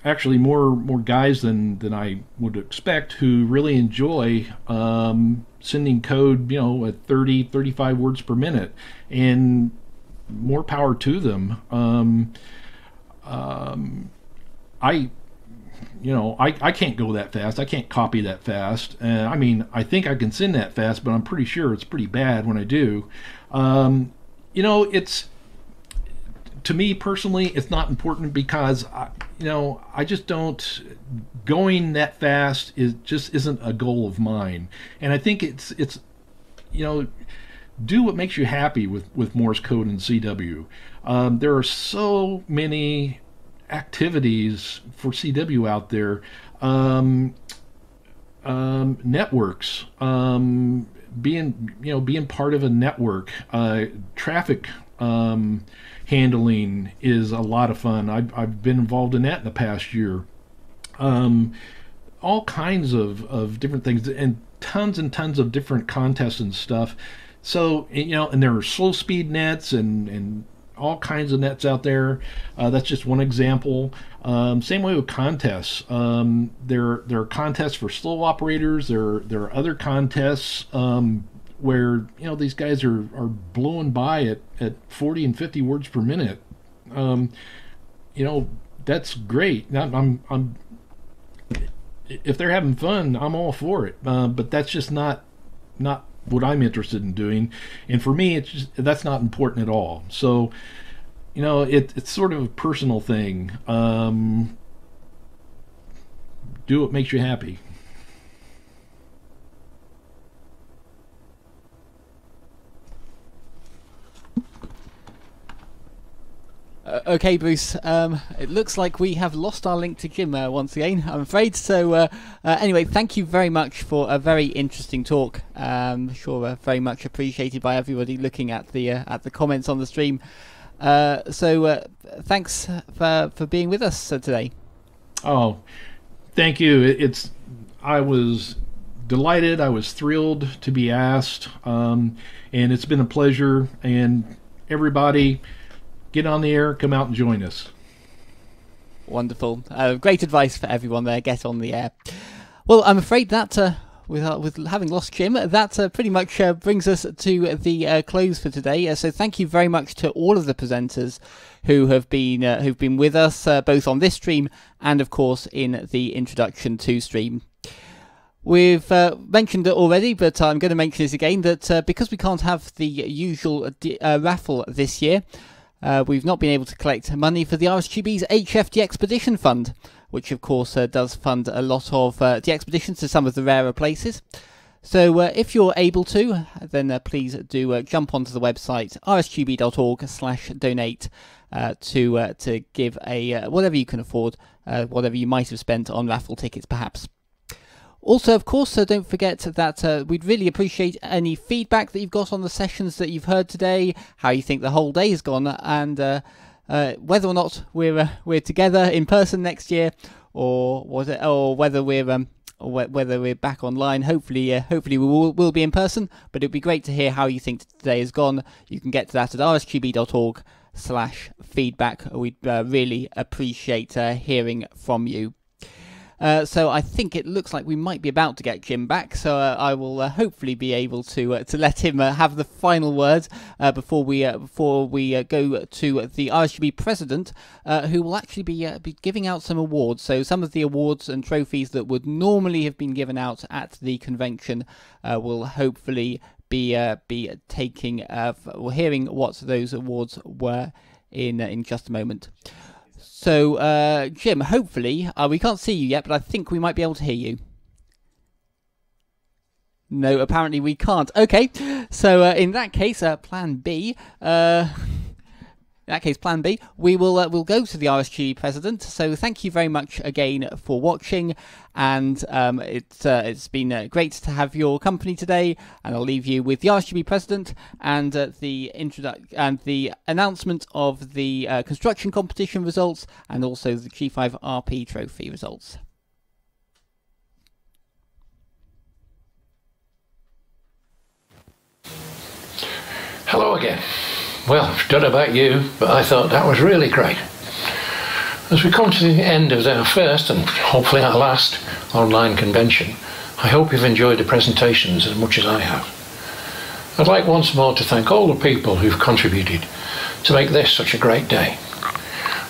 Speaker 3: actually more more guys than than I would expect who really enjoy um, sending code you know at 30 35 words per minute and more power to them. Um, um, I, you know, I, I can't go that fast. I can't copy that fast. Uh, I mean, I think I can send that fast, but I'm pretty sure it's pretty bad when I do. Um, you know, it's to me personally, it's not important because I, you know, I just don't going that fast is just isn't a goal of mine, and I think it's it's you know do what makes you happy with, with Morse code and CW. Um, there are so many activities for CW out there, um, um, networks, um, being you know being part of a network, uh, traffic um, handling is a lot of fun. I've, I've been involved in that in the past year. Um, all kinds of, of different things and tons and tons of different contests and stuff so, you know, and there are slow speed nets and, and all kinds of nets out there. Uh, that's just one example. Um, same way with contests. Um, there there are contests for slow operators. There there are other contests um, where you know these guys are are blowing by at at 40 and 50 words per minute. Um, you know that's great. Now, I'm I'm if they're having fun, I'm all for it. Uh, but that's just not not what I'm interested in doing. And for me, it's just, that's not important at all. So, you know, it, it's sort of a personal thing. Um, do what makes you happy.
Speaker 17: Uh, okay, Bruce. Um, it looks like we have lost our link to Jim uh, once again. I'm afraid. So, uh, uh anyway, thank you very much for a very interesting talk. Um, sure, uh, very much appreciated by everybody looking at the uh, at the comments on the stream. so, thanks for for being with us today.
Speaker 3: Oh, thank you. It's I was delighted. I was thrilled to be asked, um, and it's been a pleasure. And everybody get on the air, come out and join us. Wonderful. Uh, great advice for everyone there. Get on the air. Well, I'm
Speaker 17: afraid that. Uh, with, uh, with having lost Jim, that uh, pretty much uh, brings us to the uh, close for today. so thank you very much to all of the presenters who have been who've been with us both on this stream and of course in the introduction to stream. We've uh, mentioned it already, but I'm going to mention this again that uh, because we can't have the usual uh, raffle this year, uh, we've not been able to collect money for the RSGB's HF DXpedition Fund, which of course uh, does fund a lot of uh, the expeditions to some of the rarer places. So uh, if you're able to, then uh, please do jump onto the website rsgb.org/donate to to give a whatever you can afford, whatever you might have spent on raffle tickets, perhaps. Also, of course, so don't forget that uh, we'd really appreciate any feedback that you've got on the sessions that you've heard today, how you think the whole day has gone, and uh, uh whether or not we're uh, we're together in person next year, or was it, or whether we're um, or whether we're back online. Hopefully, uh, hopefully we will, will be in person. But it'd be great to hear how you think today has gone. You can get to that at rsgb.org slash feedback. We'd really appreciate hearing from you. Uh, so I think it looks like we might be about to get Jim back. So uh, I will uh, hopefully be able to uh, to let him uh, have the final word before we before we go to the RGB president, who will actually be be giving out some awards. So some of the awards and trophies that would normally have been given out at the convention will hopefully be be taking uh, f- hearing what those awards were in in just a moment. So, uh, Jim, hopefully, uh, we can't see you yet, but I think we might be able to hear you. No, apparently we can't. Okay, so uh, in that case, uh, plan B. Uh, in that case, Plan B, we will uh, we'll go to the RSG president. So thank you very much again for watching, and um, it's uh, it's been uh, great to have your company today. And I'll leave you with the RSGB president and uh, the introdu- and the announcement of the uh, construction competition results, and also the G5RP trophy results.
Speaker 1: Hello again. Well, don't know about you, but I thought that was really great. As we come to the end of our first and hopefully our last online convention, I hope you've enjoyed the presentations as much as I have. I'd like once more to thank all the people who've contributed to make this such a great day.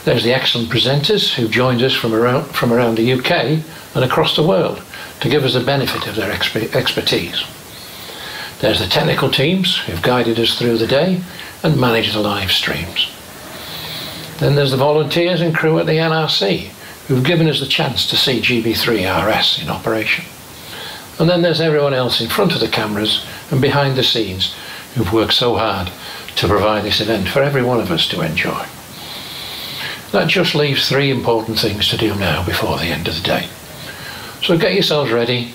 Speaker 1: There's the excellent presenters who've joined us from around, from around the UK and across the world to give us the benefit of their expertise. There's the technical teams who've guided us through the day and manage the live streams. Then there's the volunteers and crew at the NRC who've given us the chance to see GB3RS in operation. And then there's everyone else in front of the cameras and behind the scenes who've worked so hard to provide this event for every one of us to enjoy. That just leaves three important things to do now before the end of the day. So get yourselves ready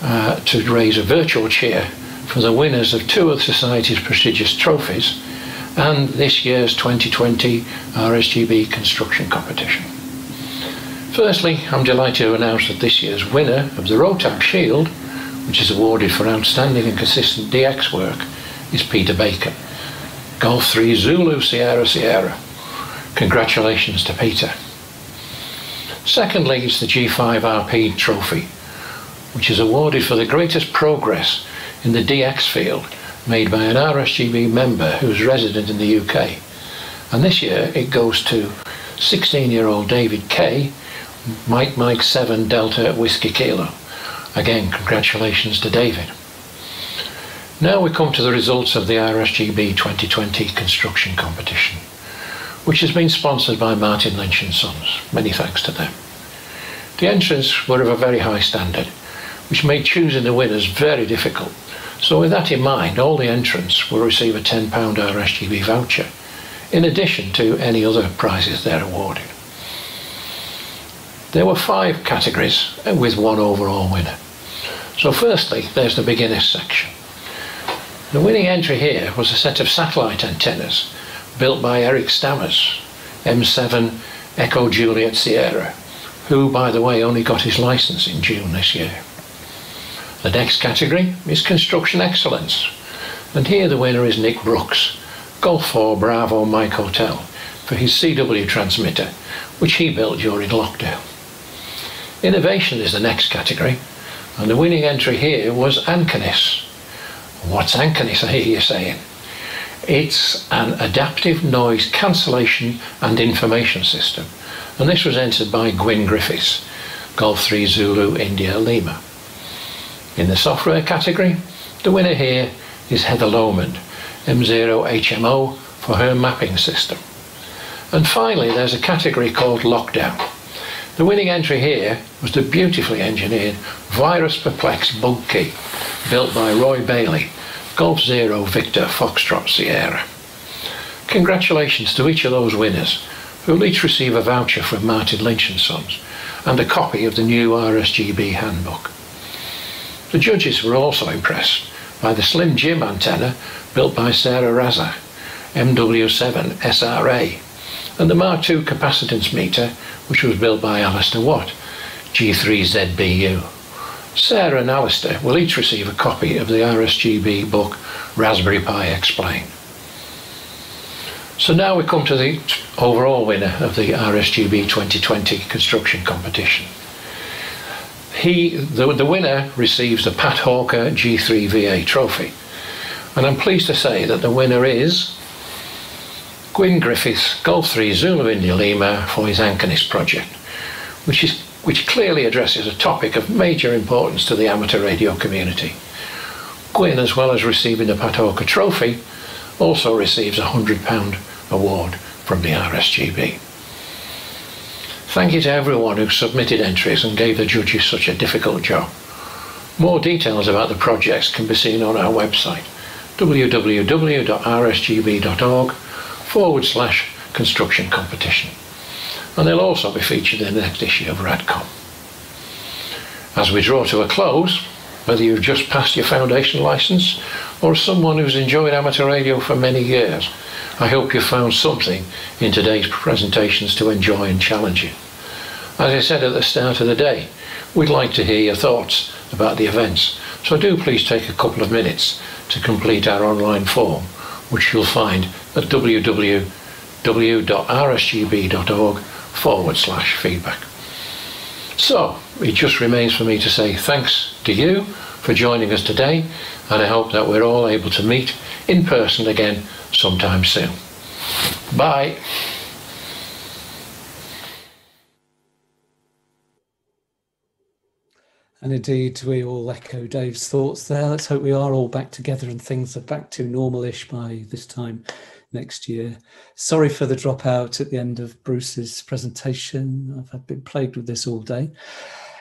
Speaker 1: uh, to raise a virtual cheer for the winners of two of society's prestigious trophies and this year's 2020 RSGB uh, construction competition. Firstly, I'm delighted to announce that this year's winner of the Rotax Shield, which is awarded for outstanding and consistent DX work, is Peter Baker, Golf 3 Zulu Sierra Sierra. Congratulations to Peter. Secondly it's the G5RP Trophy, which is awarded for the greatest progress in the DX field made by an RSGB member who's resident in the UK. And this year it goes to 16 year old David K, Mike Mike 7 Delta Whiskey Kilo. Again, congratulations to David. Now we come to the results of the RSGB 2020 construction competition, which has been sponsored by Martin Lynch and Sons. Many thanks to them. The entrants were of a very high standard, which made choosing the winners very difficult so with that in mind, all the entrants will receive a £10 RSGB voucher, in addition to any other prizes they're awarded. There were five categories uh, with one overall winner. So firstly, there's the beginners section. The winning entry here was a set of satellite antennas built by Eric Stammers, M7 Echo Juliet Sierra, who, by the way, only got his license in June this year. The next category is Construction Excellence. And here the winner is Nick Brooks, Golf 4 Bravo Mike Hotel, for his CW transmitter, which he built during lockdown. Innovation is the next category, and the winning entry here was Ankenis. What's Ankenis, I hear you saying? It's an adaptive noise cancellation and information system, and this was entered by Gwyn Griffiths, Golf 3 Zulu India Lima. In the software category, the winner here is Heather Lomond, M0HMO for her mapping system. And finally, there's a category called Lockdown. The winning entry here was the beautifully engineered Virus Perplex Bug Key, built by Roy Bailey, Golf Zero Victor Foxtrot Sierra. Congratulations to each of those winners, who'll each receive a voucher from Martin Lynch and Sons and a copy of the new RSGB handbook. The judges were also impressed by the Slim Jim antenna built by Sarah Raza, MW7 SRA, and the Mark II capacitance meter which was built by Alistair Watt, G3ZBU. Sarah and Alistair will each receive a copy of the RSGB book Raspberry Pi Explain. So now we come to the overall winner of the RSGB 2020 construction competition he, the, the winner receives the Pat Hawker G3VA trophy. And I'm pleased to say that the winner is Gwyn Griffiths, Golf 3 Zulu India Lima for his Ankenis project, which, is, which clearly addresses a topic of major importance to the amateur radio community. Gwyn, as well as receiving the Pat Hawker Trophy, also receives a £100 award from the RSGB. Thank you to everyone who submitted entries and gave the judges such a difficult job. More details about the projects can be seen on our website www.rsgb.org forward slash construction competition and they'll also be featured in the next issue of Radcom. As we draw to a close, whether you've just passed your foundation licence or someone who's enjoyed amateur radio for many years, I hope you found something in today's presentations to enjoy and challenge you. As I said at the start of the day, we'd like to hear your thoughts about the events, so do please take a couple of minutes to complete our online form, which you'll find at www.rsgb.org forward slash feedback. So, it just remains for me to say thanks to you for joining us today, and I hope that we're all able to meet in person again sometime soon. Bye. And indeed,
Speaker 7: we all echo Dave's thoughts there. Let's hope we are all back together and things are back to normalish by this time next year. Sorry for the dropout at the end of Bruce's presentation. I've been plagued with this all day.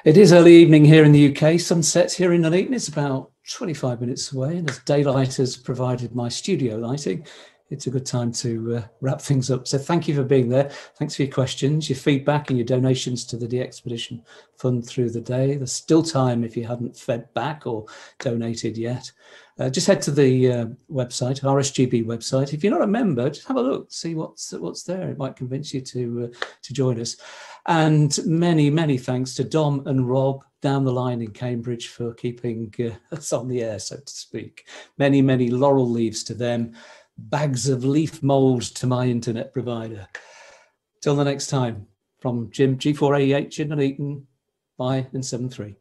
Speaker 7: It is early evening here in the UK. Sunset's here in Leighton It's about 25 minutes away. And as daylight has provided my studio lighting, it's a good time to uh, wrap things up. So thank you for being there. Thanks for your questions, your feedback, and your donations to the DXpedition Fund through the day. There's still time if you have not fed back or donated yet. Uh, just head to the uh, website, RSGB website. If you're not a member, just have a look, see what's what's there. It might convince you to uh, to join us. And many many thanks to Dom and Rob down the line in Cambridge for keeping uh, us on the air, so to speak. Many many laurel leaves to them bags of leaf molds to my internet provider. Till the next time, from Jim G4AEH in Nuneaton, bye and 7 3.